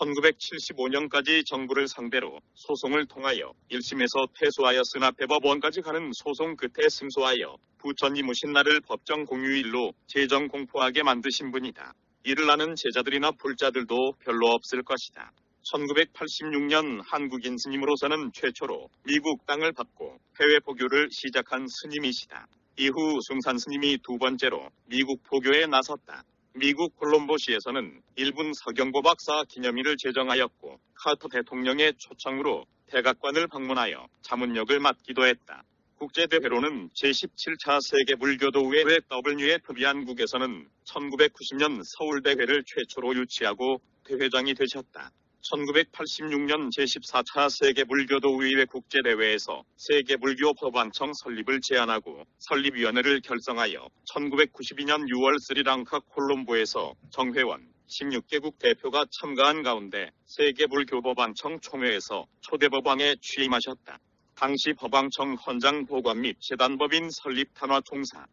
1975년까지 정부를 상대로 소송을 통하여 1심에서 패소하였으나 대법원까지 가는 소송 끝에 승소하여 부처 이무신 날을 법정 공휴일로 재정 공포하게 만드신 분이다. 이를 아는 제자들이나 불자들도 별로 없을 것이다. 1986년 한국인 스님으로서는 최초로 미국 땅을 받고 해외 포교를 시작한 스님이시다. 이후 숭산 스님이 두 번째로 미국 포교에 나섰다. 미국 콜롬보시에서는 일본 서경보 박사 기념일을 제정하였고 카터 대통령의 초청으로 대각관을 방문하여 자문역을 맡기도 했다. 국제대회로는 제17차 세계불교도의회 WFB 한국에서는 1990년 서울대회를 최초로 유치하고 대회장이 되셨다. 1986년 제14차 세계불교도의회 국제대회에서 세계불교 법안청 설립을 제안하고 설립위원회를 결성하여 1992년 6월 스리랑카 콜롬보에서 정회원 16개국 대표가 참가한 가운데 세계불교법안청 총회에서 초대법왕에 취임하셨다. 당시 법왕청 헌장 보관 및 재단법인 설립 탄화 총사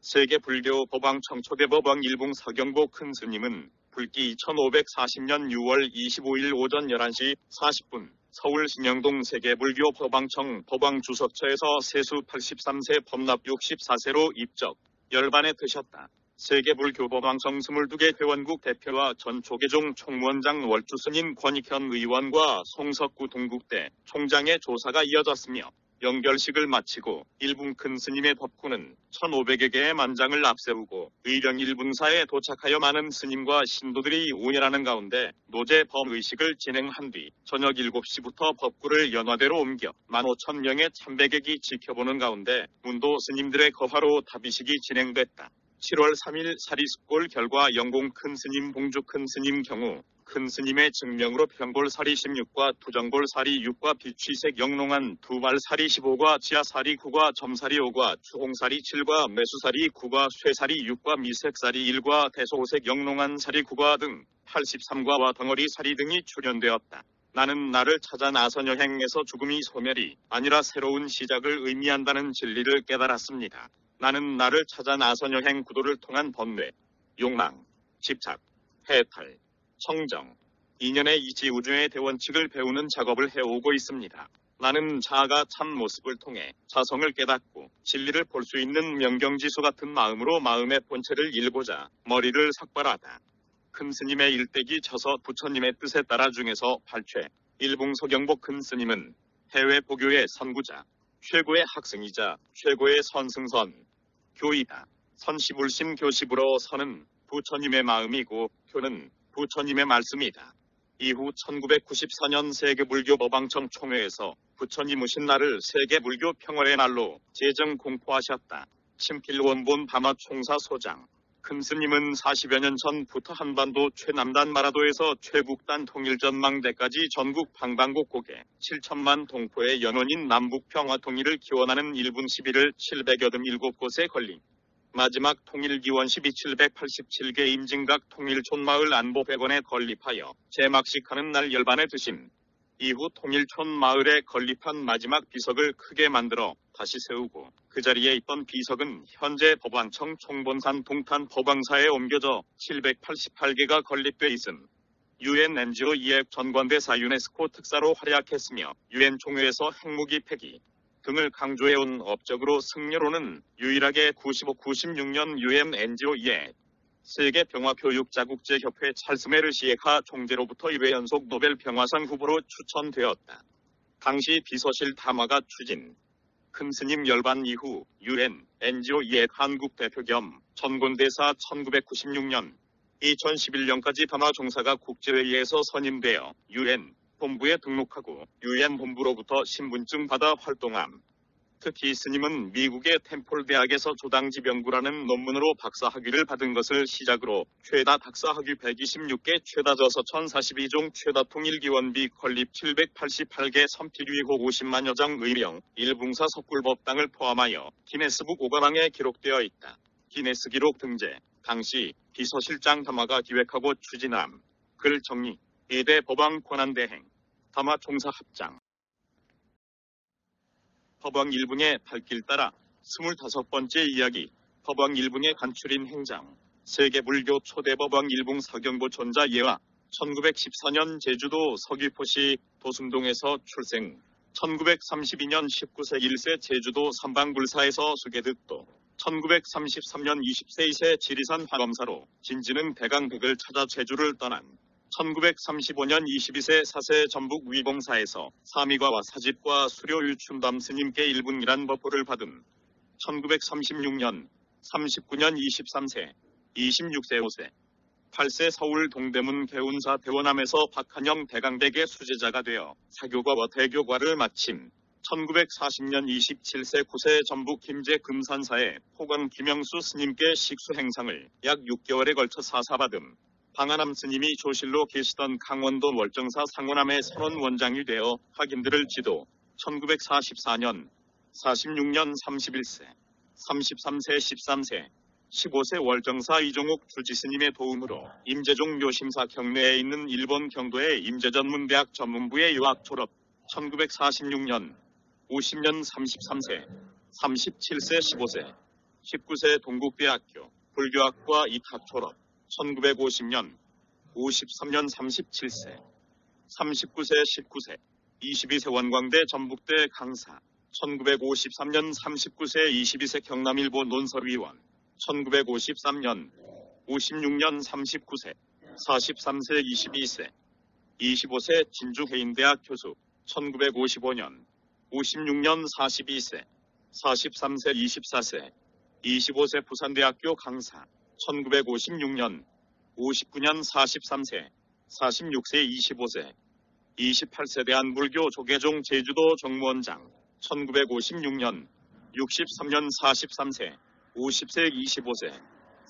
세계 불교 법왕청 초대 법왕 일봉 서경보 큰 스님은 불기 2540년 6월 25일 오전 11시 40분 서울 신영동 세계불교 법왕청 법왕주석처에서 세수 83세 법납 64세로 입적, 열반에 드셨다. 세계불교 법왕청 22개 회원국 대표와 전 조계종 총무원장 월주스님 권익현 의원과 송석구 동국대 총장의 조사가 이어졌으며 연결식을 마치고 일본 큰 스님의 법구는 1500여 개의 만장을 앞세우고 의령 일분사에 도착하여 많은 스님과 신도들이 운열하는 가운데 노제 범 의식을 진행한 뒤 저녁 7시부터 법구를 연화대로 옮겨 15,000명의 참배객이 지켜보는 가운데 문도 스님들의 거화로 답의식이 진행됐다. 7월 3일 사리습골 결과 영공 큰 스님 봉주 큰 스님 경우 큰 스님의 증명으로 평골사리 16과 투정골사리 6과 비취색 영롱한 두발사리 15과 지하사리 9과 점사리 5과 추홍사리 7과 매수사리 9과 쇠사리 6과 미색사리 1과 대소색 영롱한 사리 9과 등 83과와 덩어리 사리 등이 출연되었다. 나는 나를 찾아 나선 여행에서 죽음이 소멸이 아니라 새로운 시작을 의미한다는 진리를 깨달았습니다. 나는 나를 찾아 나선 여행 구도를 통한 번뇌, 욕망, 집착, 해탈, 청정, 인연의 이지우주의 대원칙을 배우는 작업을 해오고 있습니다. 나는 자아가 참 모습을 통해 자성을 깨닫고 진리를 볼 수 있는 명경지수 같은 마음으로 마음의 본체를 일고자 머리를 삭발하다. 큰 스님의 일대기 쳐서 부처님의 뜻에 따라 중에서 발췌, 일봉 서경복 큰 스님은 해외 보교의 선구자, 최고의 학생이자 최고의 선승선, 교이다. 선시불심 교시부로 선은 부처님의 마음이고 교는 부처님의 말씀이다. 이후 1994년 세계불교 법왕청 총회에서 부처님 오신 날을 세계불교 평화의 날로 제정 공포하셨다. 친필 원본 바마 총사 소장 큰 스님은 40여 년 전부터 한반도 최남단 마라도에서 최북단 통일전망대까지 전국 방방곡곡에 7천만 동포의 연원인 남북평화 통일을 기원하는 1분 11을 787곳에 걸린 마지막 통일기원 12787개 임진각 통일촌마을 안보백원에 건립하여 제막식하는 날 열반에 드심. 이후 통일촌 마을에 건립한 마지막 비석을 크게 만들어 다시 세우고 그 자리에 있던 비석은 현재 법왕청 총본산 동탄 법왕사에 옮겨져 788개가 건립돼 있음. 유엔 NGO 이앱 전관대사 유네스코 특사로 활약했으며 유엔 총회에서 핵무기 폐기, 등을 강조해온 업적으로 승려로는 유일하게 95-96년 UN NGO에 세계 평화교육자국제협회 찰스 메르시에카 총재로부터 1회 연속 노벨 평화상 후보로 추천되었다. 당시 비서실 담화가 추진. 큰 스님 열반 이후 UN NGO의 한국 대표 겸 전곤대사 1996년 2011년까지 담화 종사가 국제회의에서 선임되어 UN 본부에 등록하고 유엔 본부로부터 신분증 받아 활동함. 특히 스님은 미국의 템폴 대학에서 조당지병구라는 논문으로 박사학위를 받은 것을 시작으로 최다 박사학위 126개, 최다 저서 1042종, 최다 통일기원비 건립 788개, 선필위고 50만여 장 의령, 일붕사 석굴법당을 포함하여 기네스북 5가방에 기록되어 있다. 기네스 기록 등재, 당시 비서실장 담화가 기획하고 추진함. 글 정리, 예대 법왕 권한대행, 담화 총사 합장. 법왕 일붕의 발길 따라 25번째 이야기, 법왕 일붕의 간출인 행장, 세계불교 초대 법왕 일붕 서경보 존자 예화, 1914년 제주도 서귀포시 도순동에서 출생, 1932년 19세 1세 제주도 삼방불사에서 수계득도, 1933년 20세 2세 지리산 화검사로 진지는 대강백을 찾아 제주를 떠난 1935년 22세 4세 전북 위봉사에서 사미과와 사집과 수료 유춘담 스님께 일분이란 법보를 받은 1936년 39년 23세 26세 5세 8세 서울 동대문 개운사 대원암에서 박한영 대강백의 수제자가 되어 사교과와 대교과를 마친 1940년 27세 9세 전북 김제 금산사에 포건 김영수 스님께 식수 행상을 약 6개월에 걸쳐 사사받음 방한암 스님이 조실로 계시던 강원도 월정사 상원암의 선원 원장이 되어 학인들을 지도 1944년 46년 31세 33세 13세 15세 월정사 이종욱 주지스님의 도움으로 임재종 묘심사 경내에 있는 일본 경도의 임재전문대학 전문부의 유학 졸업 1946년 50년 33세, 37세 15세, 19세 동국대학교 불교학과 이탑 졸업, 1950년, 53년 37세, 39세 19세, 22세 원광대 전북대 강사, 1953년 39세 22세 경남일보 논설위원, 1953년, 56년 39세, 43세 22세, 25세 진주해인대학 교수, 1955년, 56년 42세, 43세 24세, 25세 부산대학교 강사, 1956년, 59년 43세, 46세 25세, 28세 대한불교 조계종 제주도 정무원장, 1956년, 63년 43세, 50세 25세,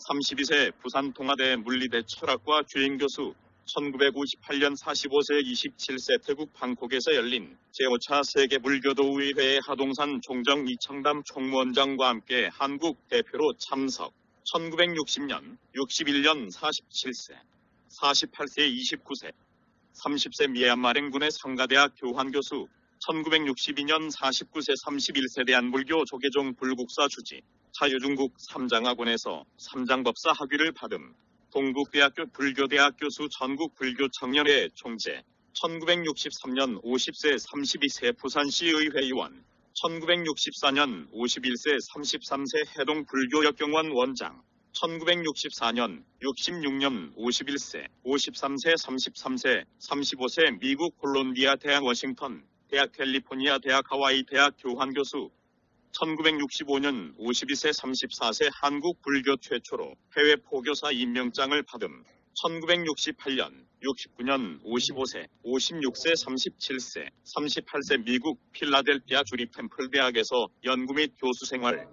32세 부산통화대 물리대 철학과 주임교수, 1958년 45세 27세 태국 방콕에서 열린 제5차 세계불교도의회 하동산 종정 이청담 총무원장과 함께 한국 대표로 참석. 1960년, 61년 47세, 48세 29세, 30세 미얀마랭군의 상가대학 교환교수, 1962년 49세 31세 대한불교 조계종 불국사 주지, 자유중국 삼장학원에서 삼장법사 학위를 받음, 동국대학교 불교대학 교수 전국 불교청년회 총재, 1963년 50세 32세 부산시 의회의원, 1964년 51세 33세 해동 불교역경원 원장, 1964년 66년 51세 53세 33세 35세 미국 콜롬비아 대학 워싱턴 대학 캘리포니아 대학 하와이 대학 교환교수 1965년 52세 34세 한국 불교 최초로 해외 포교사 임명장을 받음 1968년 69년 55세 56세 37세 38세 미국 필라델피아 주립 템플 대학에서 연구 및 교수 생활.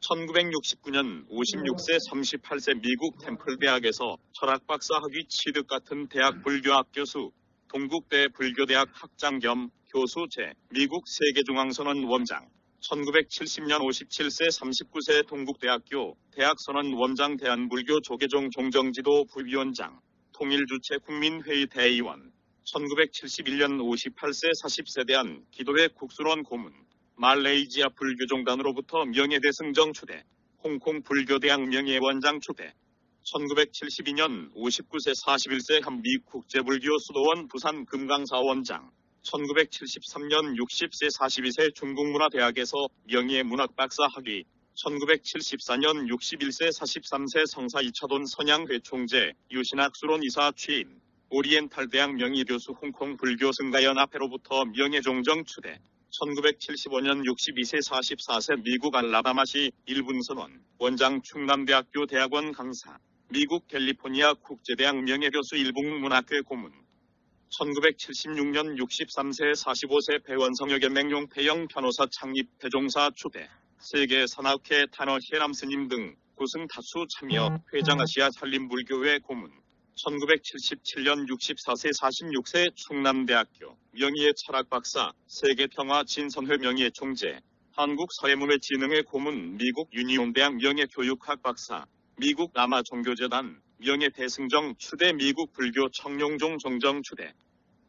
1969년 56세 38세 미국 템플 대학에서 철학 박사 학위 취득 같은 대학 불교학 교수 동국대 불교대학 학장 겸 교수 제 미국 세계중앙선언 원장. 1970년 57세 39세 동국대학교 대학선언 원장 대한불교 조계종 종정지도 부위원장 통일주체 국민회의 대의원 1971년 58세 40세 대한 기도회 국수론 고문 말레이지아 불교종단으로부터 명예대승정 초대 홍콩 불교대학 명예원장 초대 1972년 59세 41세 한미 국제불교 수도원 부산 금강사 원장 1973년 60세 42세 중국문화대학에서 명예문학 박사 학위 1974년 61세 43세 성사 이차돈 선양 회 총재 유신학 수론 이사 취임. 오리엔탈 대학 명예교수 홍콩 불교승가연합회로부터 명예종정 추대. 1975년 62세 44세 미국 알라바마시 일분선원 원장 충남대학교 대학원 강사. 미국 캘리포니아 국제대학 명예교수 일북문학회 고문. 1976년 63세 45세 배원성역의 맹용 폐영 변호사 창립 대종사 초대 세계 산악회 탄어 해남 스님 등 구승 다수 참여 회장 아시아 산림불교회 고문 1977년 64세 46세 충남대학교 명예의 철학 박사 세계평화 진선회 명예 총재 한국 사회문화진흥회 고문 미국 유니온대학 명예교육학 박사 미국 남아 종교재단 명예대승정 추대 미국 불교 청룡종 정정 추대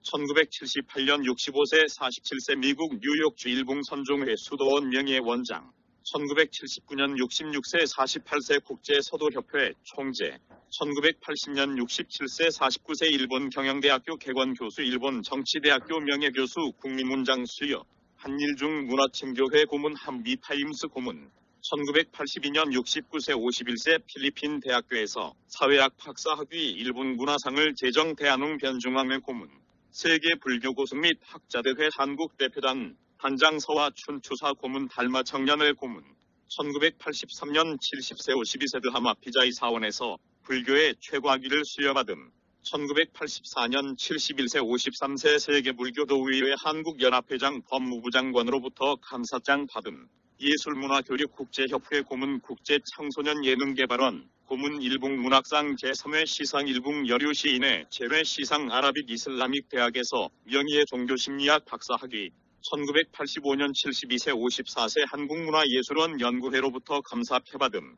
1978년 65세 47세 미국 뉴욕주 일봉 선종회 수도원 명예원장 1979년 66세 48세 국제 서도협회 총재 1980년 67세 49세 일본 경영대학교 개관교수 일본 정치대학교 명예교수 국민문장 수여 한일중 문화침교회 고문 한미타임스 고문 1982년 69세 51세 필리핀 대학교에서 사회학 박사 학위 일본 문화상을 제정 대한웅 변중앙회 고문 세계 불교 고승 및 학자대회 한국 대표단 단장서와 춘추사 고문 달마 청년회 고문 1983년 70세 52세 드하마 피자이 사원에서 불교의 최고학위를 수여받음 1984년 71세 53세 세계불교도의회 한국연합회장 법무부 장관으로부터 감사장 받음 예술문화교류 국제협회 고문 국제청소년 예능개발원 고문 일북문학상 제3회 시상 일북 여류 시인의 제회 시상 아라빅 이슬라믹 대학에서 명예의 종교심리학 박사학위 1985년 72세 54세 한국문화예술원 연구회로부터 감사패받음.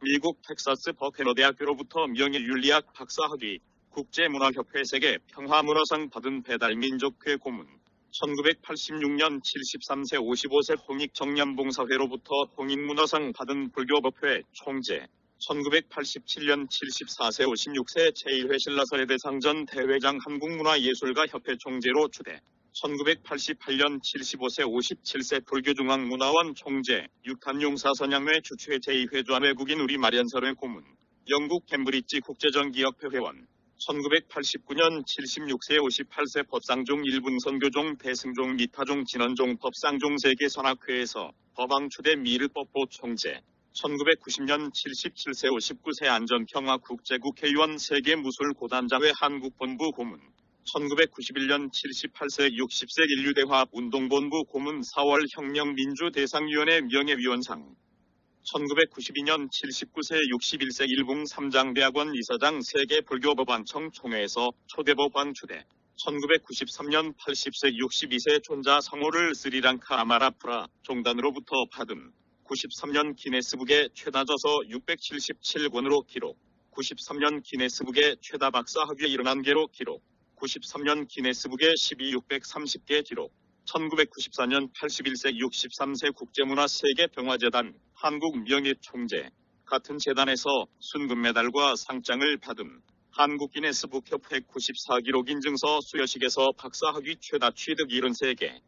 미국 텍사스 버케너 대학교로부터 명예 윤리학 박사학위 국제문화협회 세계 평화문화상 받은 배달민족회 고문. 1986년 73세 55세 홍익정년봉사회로부터 홍익문화상 받은 불교법회 총재, 1987년 74세 56세 제1회 신라설의대상전 대회장 한국문화예술가협회 총재로 추대, 1988년 75세 57세 불교중앙문화원 총재, 육탄용사선양회 주최 제2회좌 외국인 우리 마련설회 고문, 영국 캠브리지 국제전기협회 회원, 1989년 76세 58세 법상종 일분 선교종 대승종 미타종 진원종 법상종 세계선학회에서 법왕 초대 미르법보 총재 1990년 77세 59세 안전평화 국제국회의원 세계무술고단자회 한국본부 고문 1991년 78세 60세 인류대화 운동본부 고문 4월 혁명민주대상위원회 명예위원상 1992년 79세 61세 일봉 삼장대학원 이사장 세계불교법안청 총회에서 초대법안 추대 1993년 80세 62세 존자 성호를 스리랑카 아마라프라 종단으로부터 받음 93년 기네스북의 최다 저서 677권으로 기록. 93년 기네스북의 최다 박사 학위에 일어난 개로 기록 93년 기네스북의 12 630개 기록 1994년 81세 63세 국제문화 세계평화재단 한국명예총재 같은 재단에서 순금메달과 상장을 받음. 한국 기네스북협회 94기록 인증서 수여식에서 박사학위 최다 취득 73개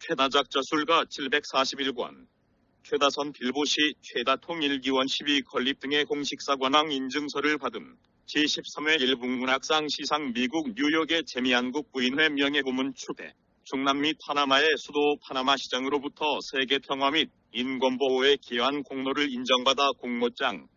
최다작 저술가 741권 최다선 빌보시 최다 통일기원 12 건립 등의 공식사관왕 인증서를 받음 제13회 일북문학상 시상 미국 뉴욕의 재미한국 부인회 명예고문 추대 중남미 파나마의 수도 파나마 시장으로부터 세계 평화 및 인권 보호에 기여한 공로를 인정받아 공모장,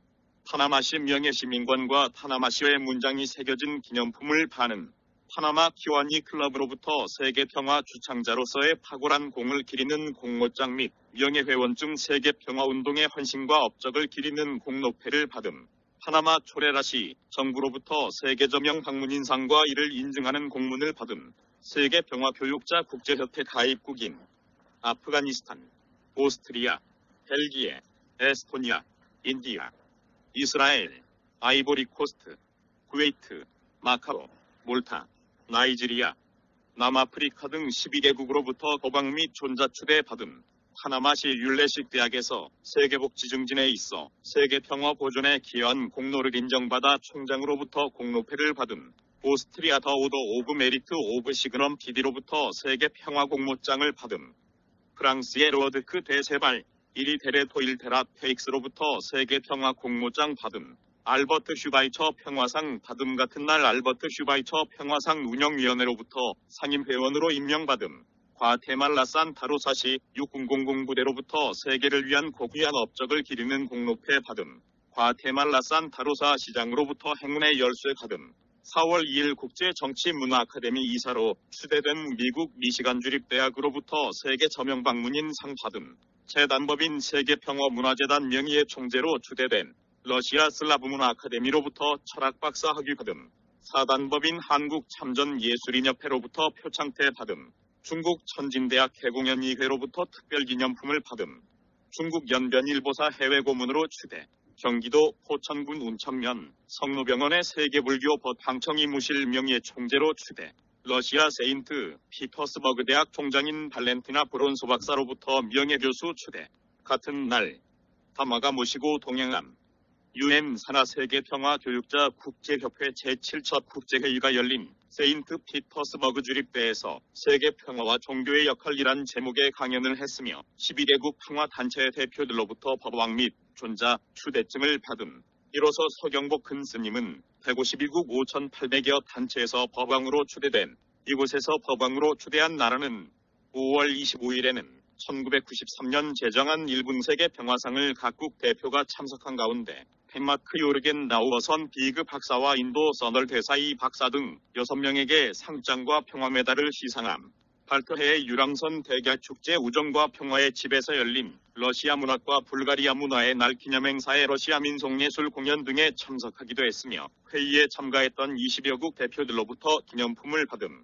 파나마시 명예시민관과 파나마시의 문장이 새겨진 기념품을 파는 파나마 키와니 클럽으로부터 세계 평화 주창자로서의 탁월한 공을 기리는 공모장 및 명예회원증 세계 평화 운동의 헌신과 업적을 기리는 공로패를 받음. 파나마 초레라시 정부로부터 세계 저명 방문인상과 이를 인증하는 공문을 받음. 세계평화교육자 국제협회 가입국인 아프가니스탄, 오스트리아, 벨기에, 에스토니아, 인디아, 이스라엘, 아이보리코스트, 쿠웨이트, 마카오, 몰타, 나이지리아, 남아프리카 등 12개국으로부터 도방 및 존자 추대 받음 파나마시 율레식 대학에서 세계복지 증진에 있어 세계평화 보존에 기여한 공로를 인정받아 총장으로부터 공로패를 받음 오스트리아 더 오더 오브 메리트 오브 시그넘 PD로부터 세계 평화 공모장을 받음. 프랑스의 로드크 대세발 1위 테레토일 테라 페익스로부터 세계 평화 공모장 받음. 알버트 슈바이처 평화상 받음 같은 날 알버트 슈바이처 평화상 운영위원회로부터 상임회원으로 임명받음. 과테말라 산타로사시 6000 부대로부터 세계를 위한 고귀한 업적을 기리는 공로패 받음. 과테말라 산타로사 시장으로부터 행운의 열쇠 받음. 4월 2일 국제정치문화 아카데미 이사로 추대된 미국 미시간 주립대학으로부터 세계 저명 방문인 상 받음, 재단법인 세계평화문화재단 명의의 총재로 추대된 러시아 슬라브문화 아카데미로부터 철학박사 학위 받음, 사단법인 한국참전예술인협회로부터 표창태 받음, 중국 천진대학 개공연의회로부터 특별기념품을 받음, 중국 연변 일보사 해외 고문으로 추대, 경기도 포천군 운천면 성노병원의 세계불교 법항청이 무실 명예 총재로 추대. 러시아 세인트 피터스버그 대학 총장인 발렌티나 브론소 박사로부터 명예교수 추대. 같은 날 다마가 모시고 동행함. 유엔 산하 세계 평화 교육자 국제협회 제7차 국제회의가 열린 세인트 피터스버그 주립대에서 세계 평화와 종교의 역할이란 제목의 강연을 했으며 12개국 평화단체 대표들로부터 법왕 및 존자 추대증을 받은 이로써 서경보 큰 스님은 152국 5,800여 단체에서 법왕으로 추대된 이곳에서 법왕으로 추대한 나라는 5월 25일에는 1993년 제정한 일붕 세계 평화상을 각국 대표가 참석한 가운데 덴마크 요르겐 나우어선 비그 박사와 인도 서널 대사이 박사 등 6명에게 상장과 평화메달을 시상함. 발트해의 유랑선 대결축제 우정과 평화의 집에서 열린 러시아 문학과 불가리아 문화의 날 기념행사에 러시아 민속예술 공연 등에 참석하기도 했으며 회의에 참가했던 20여국 대표들로부터 기념품을 받음.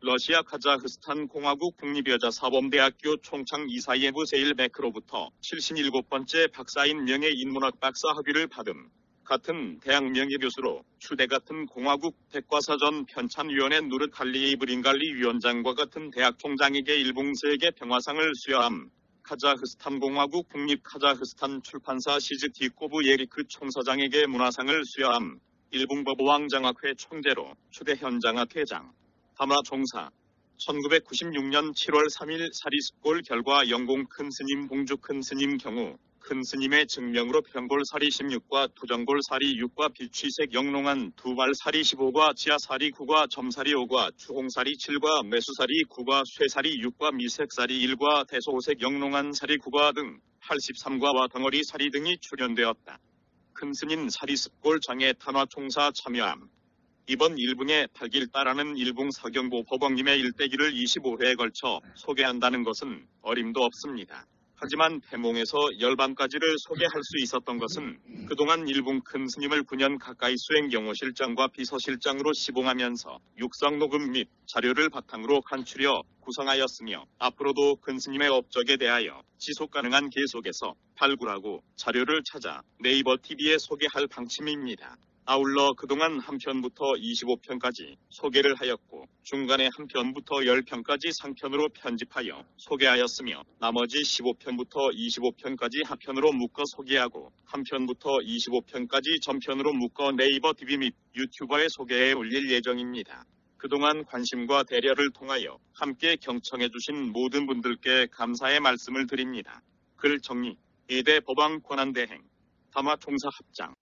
러시아 카자흐스탄 공화국 국립여자사범대학교 총창 이사예브 세일베크로부터 77번째 박사인 명예인문학 박사 학위를 받음. 같은 대학 명예교수로 추대 같은 공화국 백과사전 편찬위원회 누르 칼리이 브링갈리 위원장과 같은 대학 총장에게 일봉 세계 평화상을 수여함. 카자흐스탄 공화국 국립 카자흐스탄 출판사 시즈티코브 예리크 총사장에게 문화상을 수여함. 일봉법왕 장학회 총재로 추대 현장학 회장. 다마 총사. 1996년 7월 3일 사리습골 결과 영공 큰 스님 봉주 큰 스님 경우 큰 스님의 증명으로 평골사리 16과 투정골 사리 6과 비취색 영롱한 두발 사리 15과 지하 사리 9과 점사리 5과 추홍사리 7과 매수 사리 9과 쇠 사리 6과 미색 사리 1과 대소색 영롱한 사리 9과 등 83과와 덩어리 사리 등이 출연되었다. 큰 스님 사리습골 장애 탄화 총사 참여함. 이번 일붕의 8길 따라는 일붕 서경보 법왕님의 일대기를 25회에 걸쳐 소개한다는 것은 어림도 없습니다. 하지만 태몽에서 열반까지를 소개할 수 있었던 것은 그동안 일본 큰 스님을 9년 가까이 수행 경호실장과 비서실장으로 시봉하면서 육성 녹음 및 자료를 바탕으로 간추려 구성하였으며 앞으로도 큰 스님의 업적에 대하여 지속 가능한 계속해서 발굴하고 자료를 찾아 네이버 TV에 소개할 방침입니다. 아울러 그동안 한 편부터 25편까지 소개를 하였고 중간에 한 편부터 10편까지 상편으로 편집하여 소개하였으며 나머지 15편부터 25편까지 하편으로 묶어 소개하고 한 편부터 25편까지 전편으로 묶어 네이버 TV 및 유튜버에 소개해 올릴 예정입니다. 그동안 관심과 대려를 통하여 함께 경청해주신 모든 분들께 감사의 말씀을 드립니다. 글 정리, 2대 법왕 권한대행, 담화 총사 합장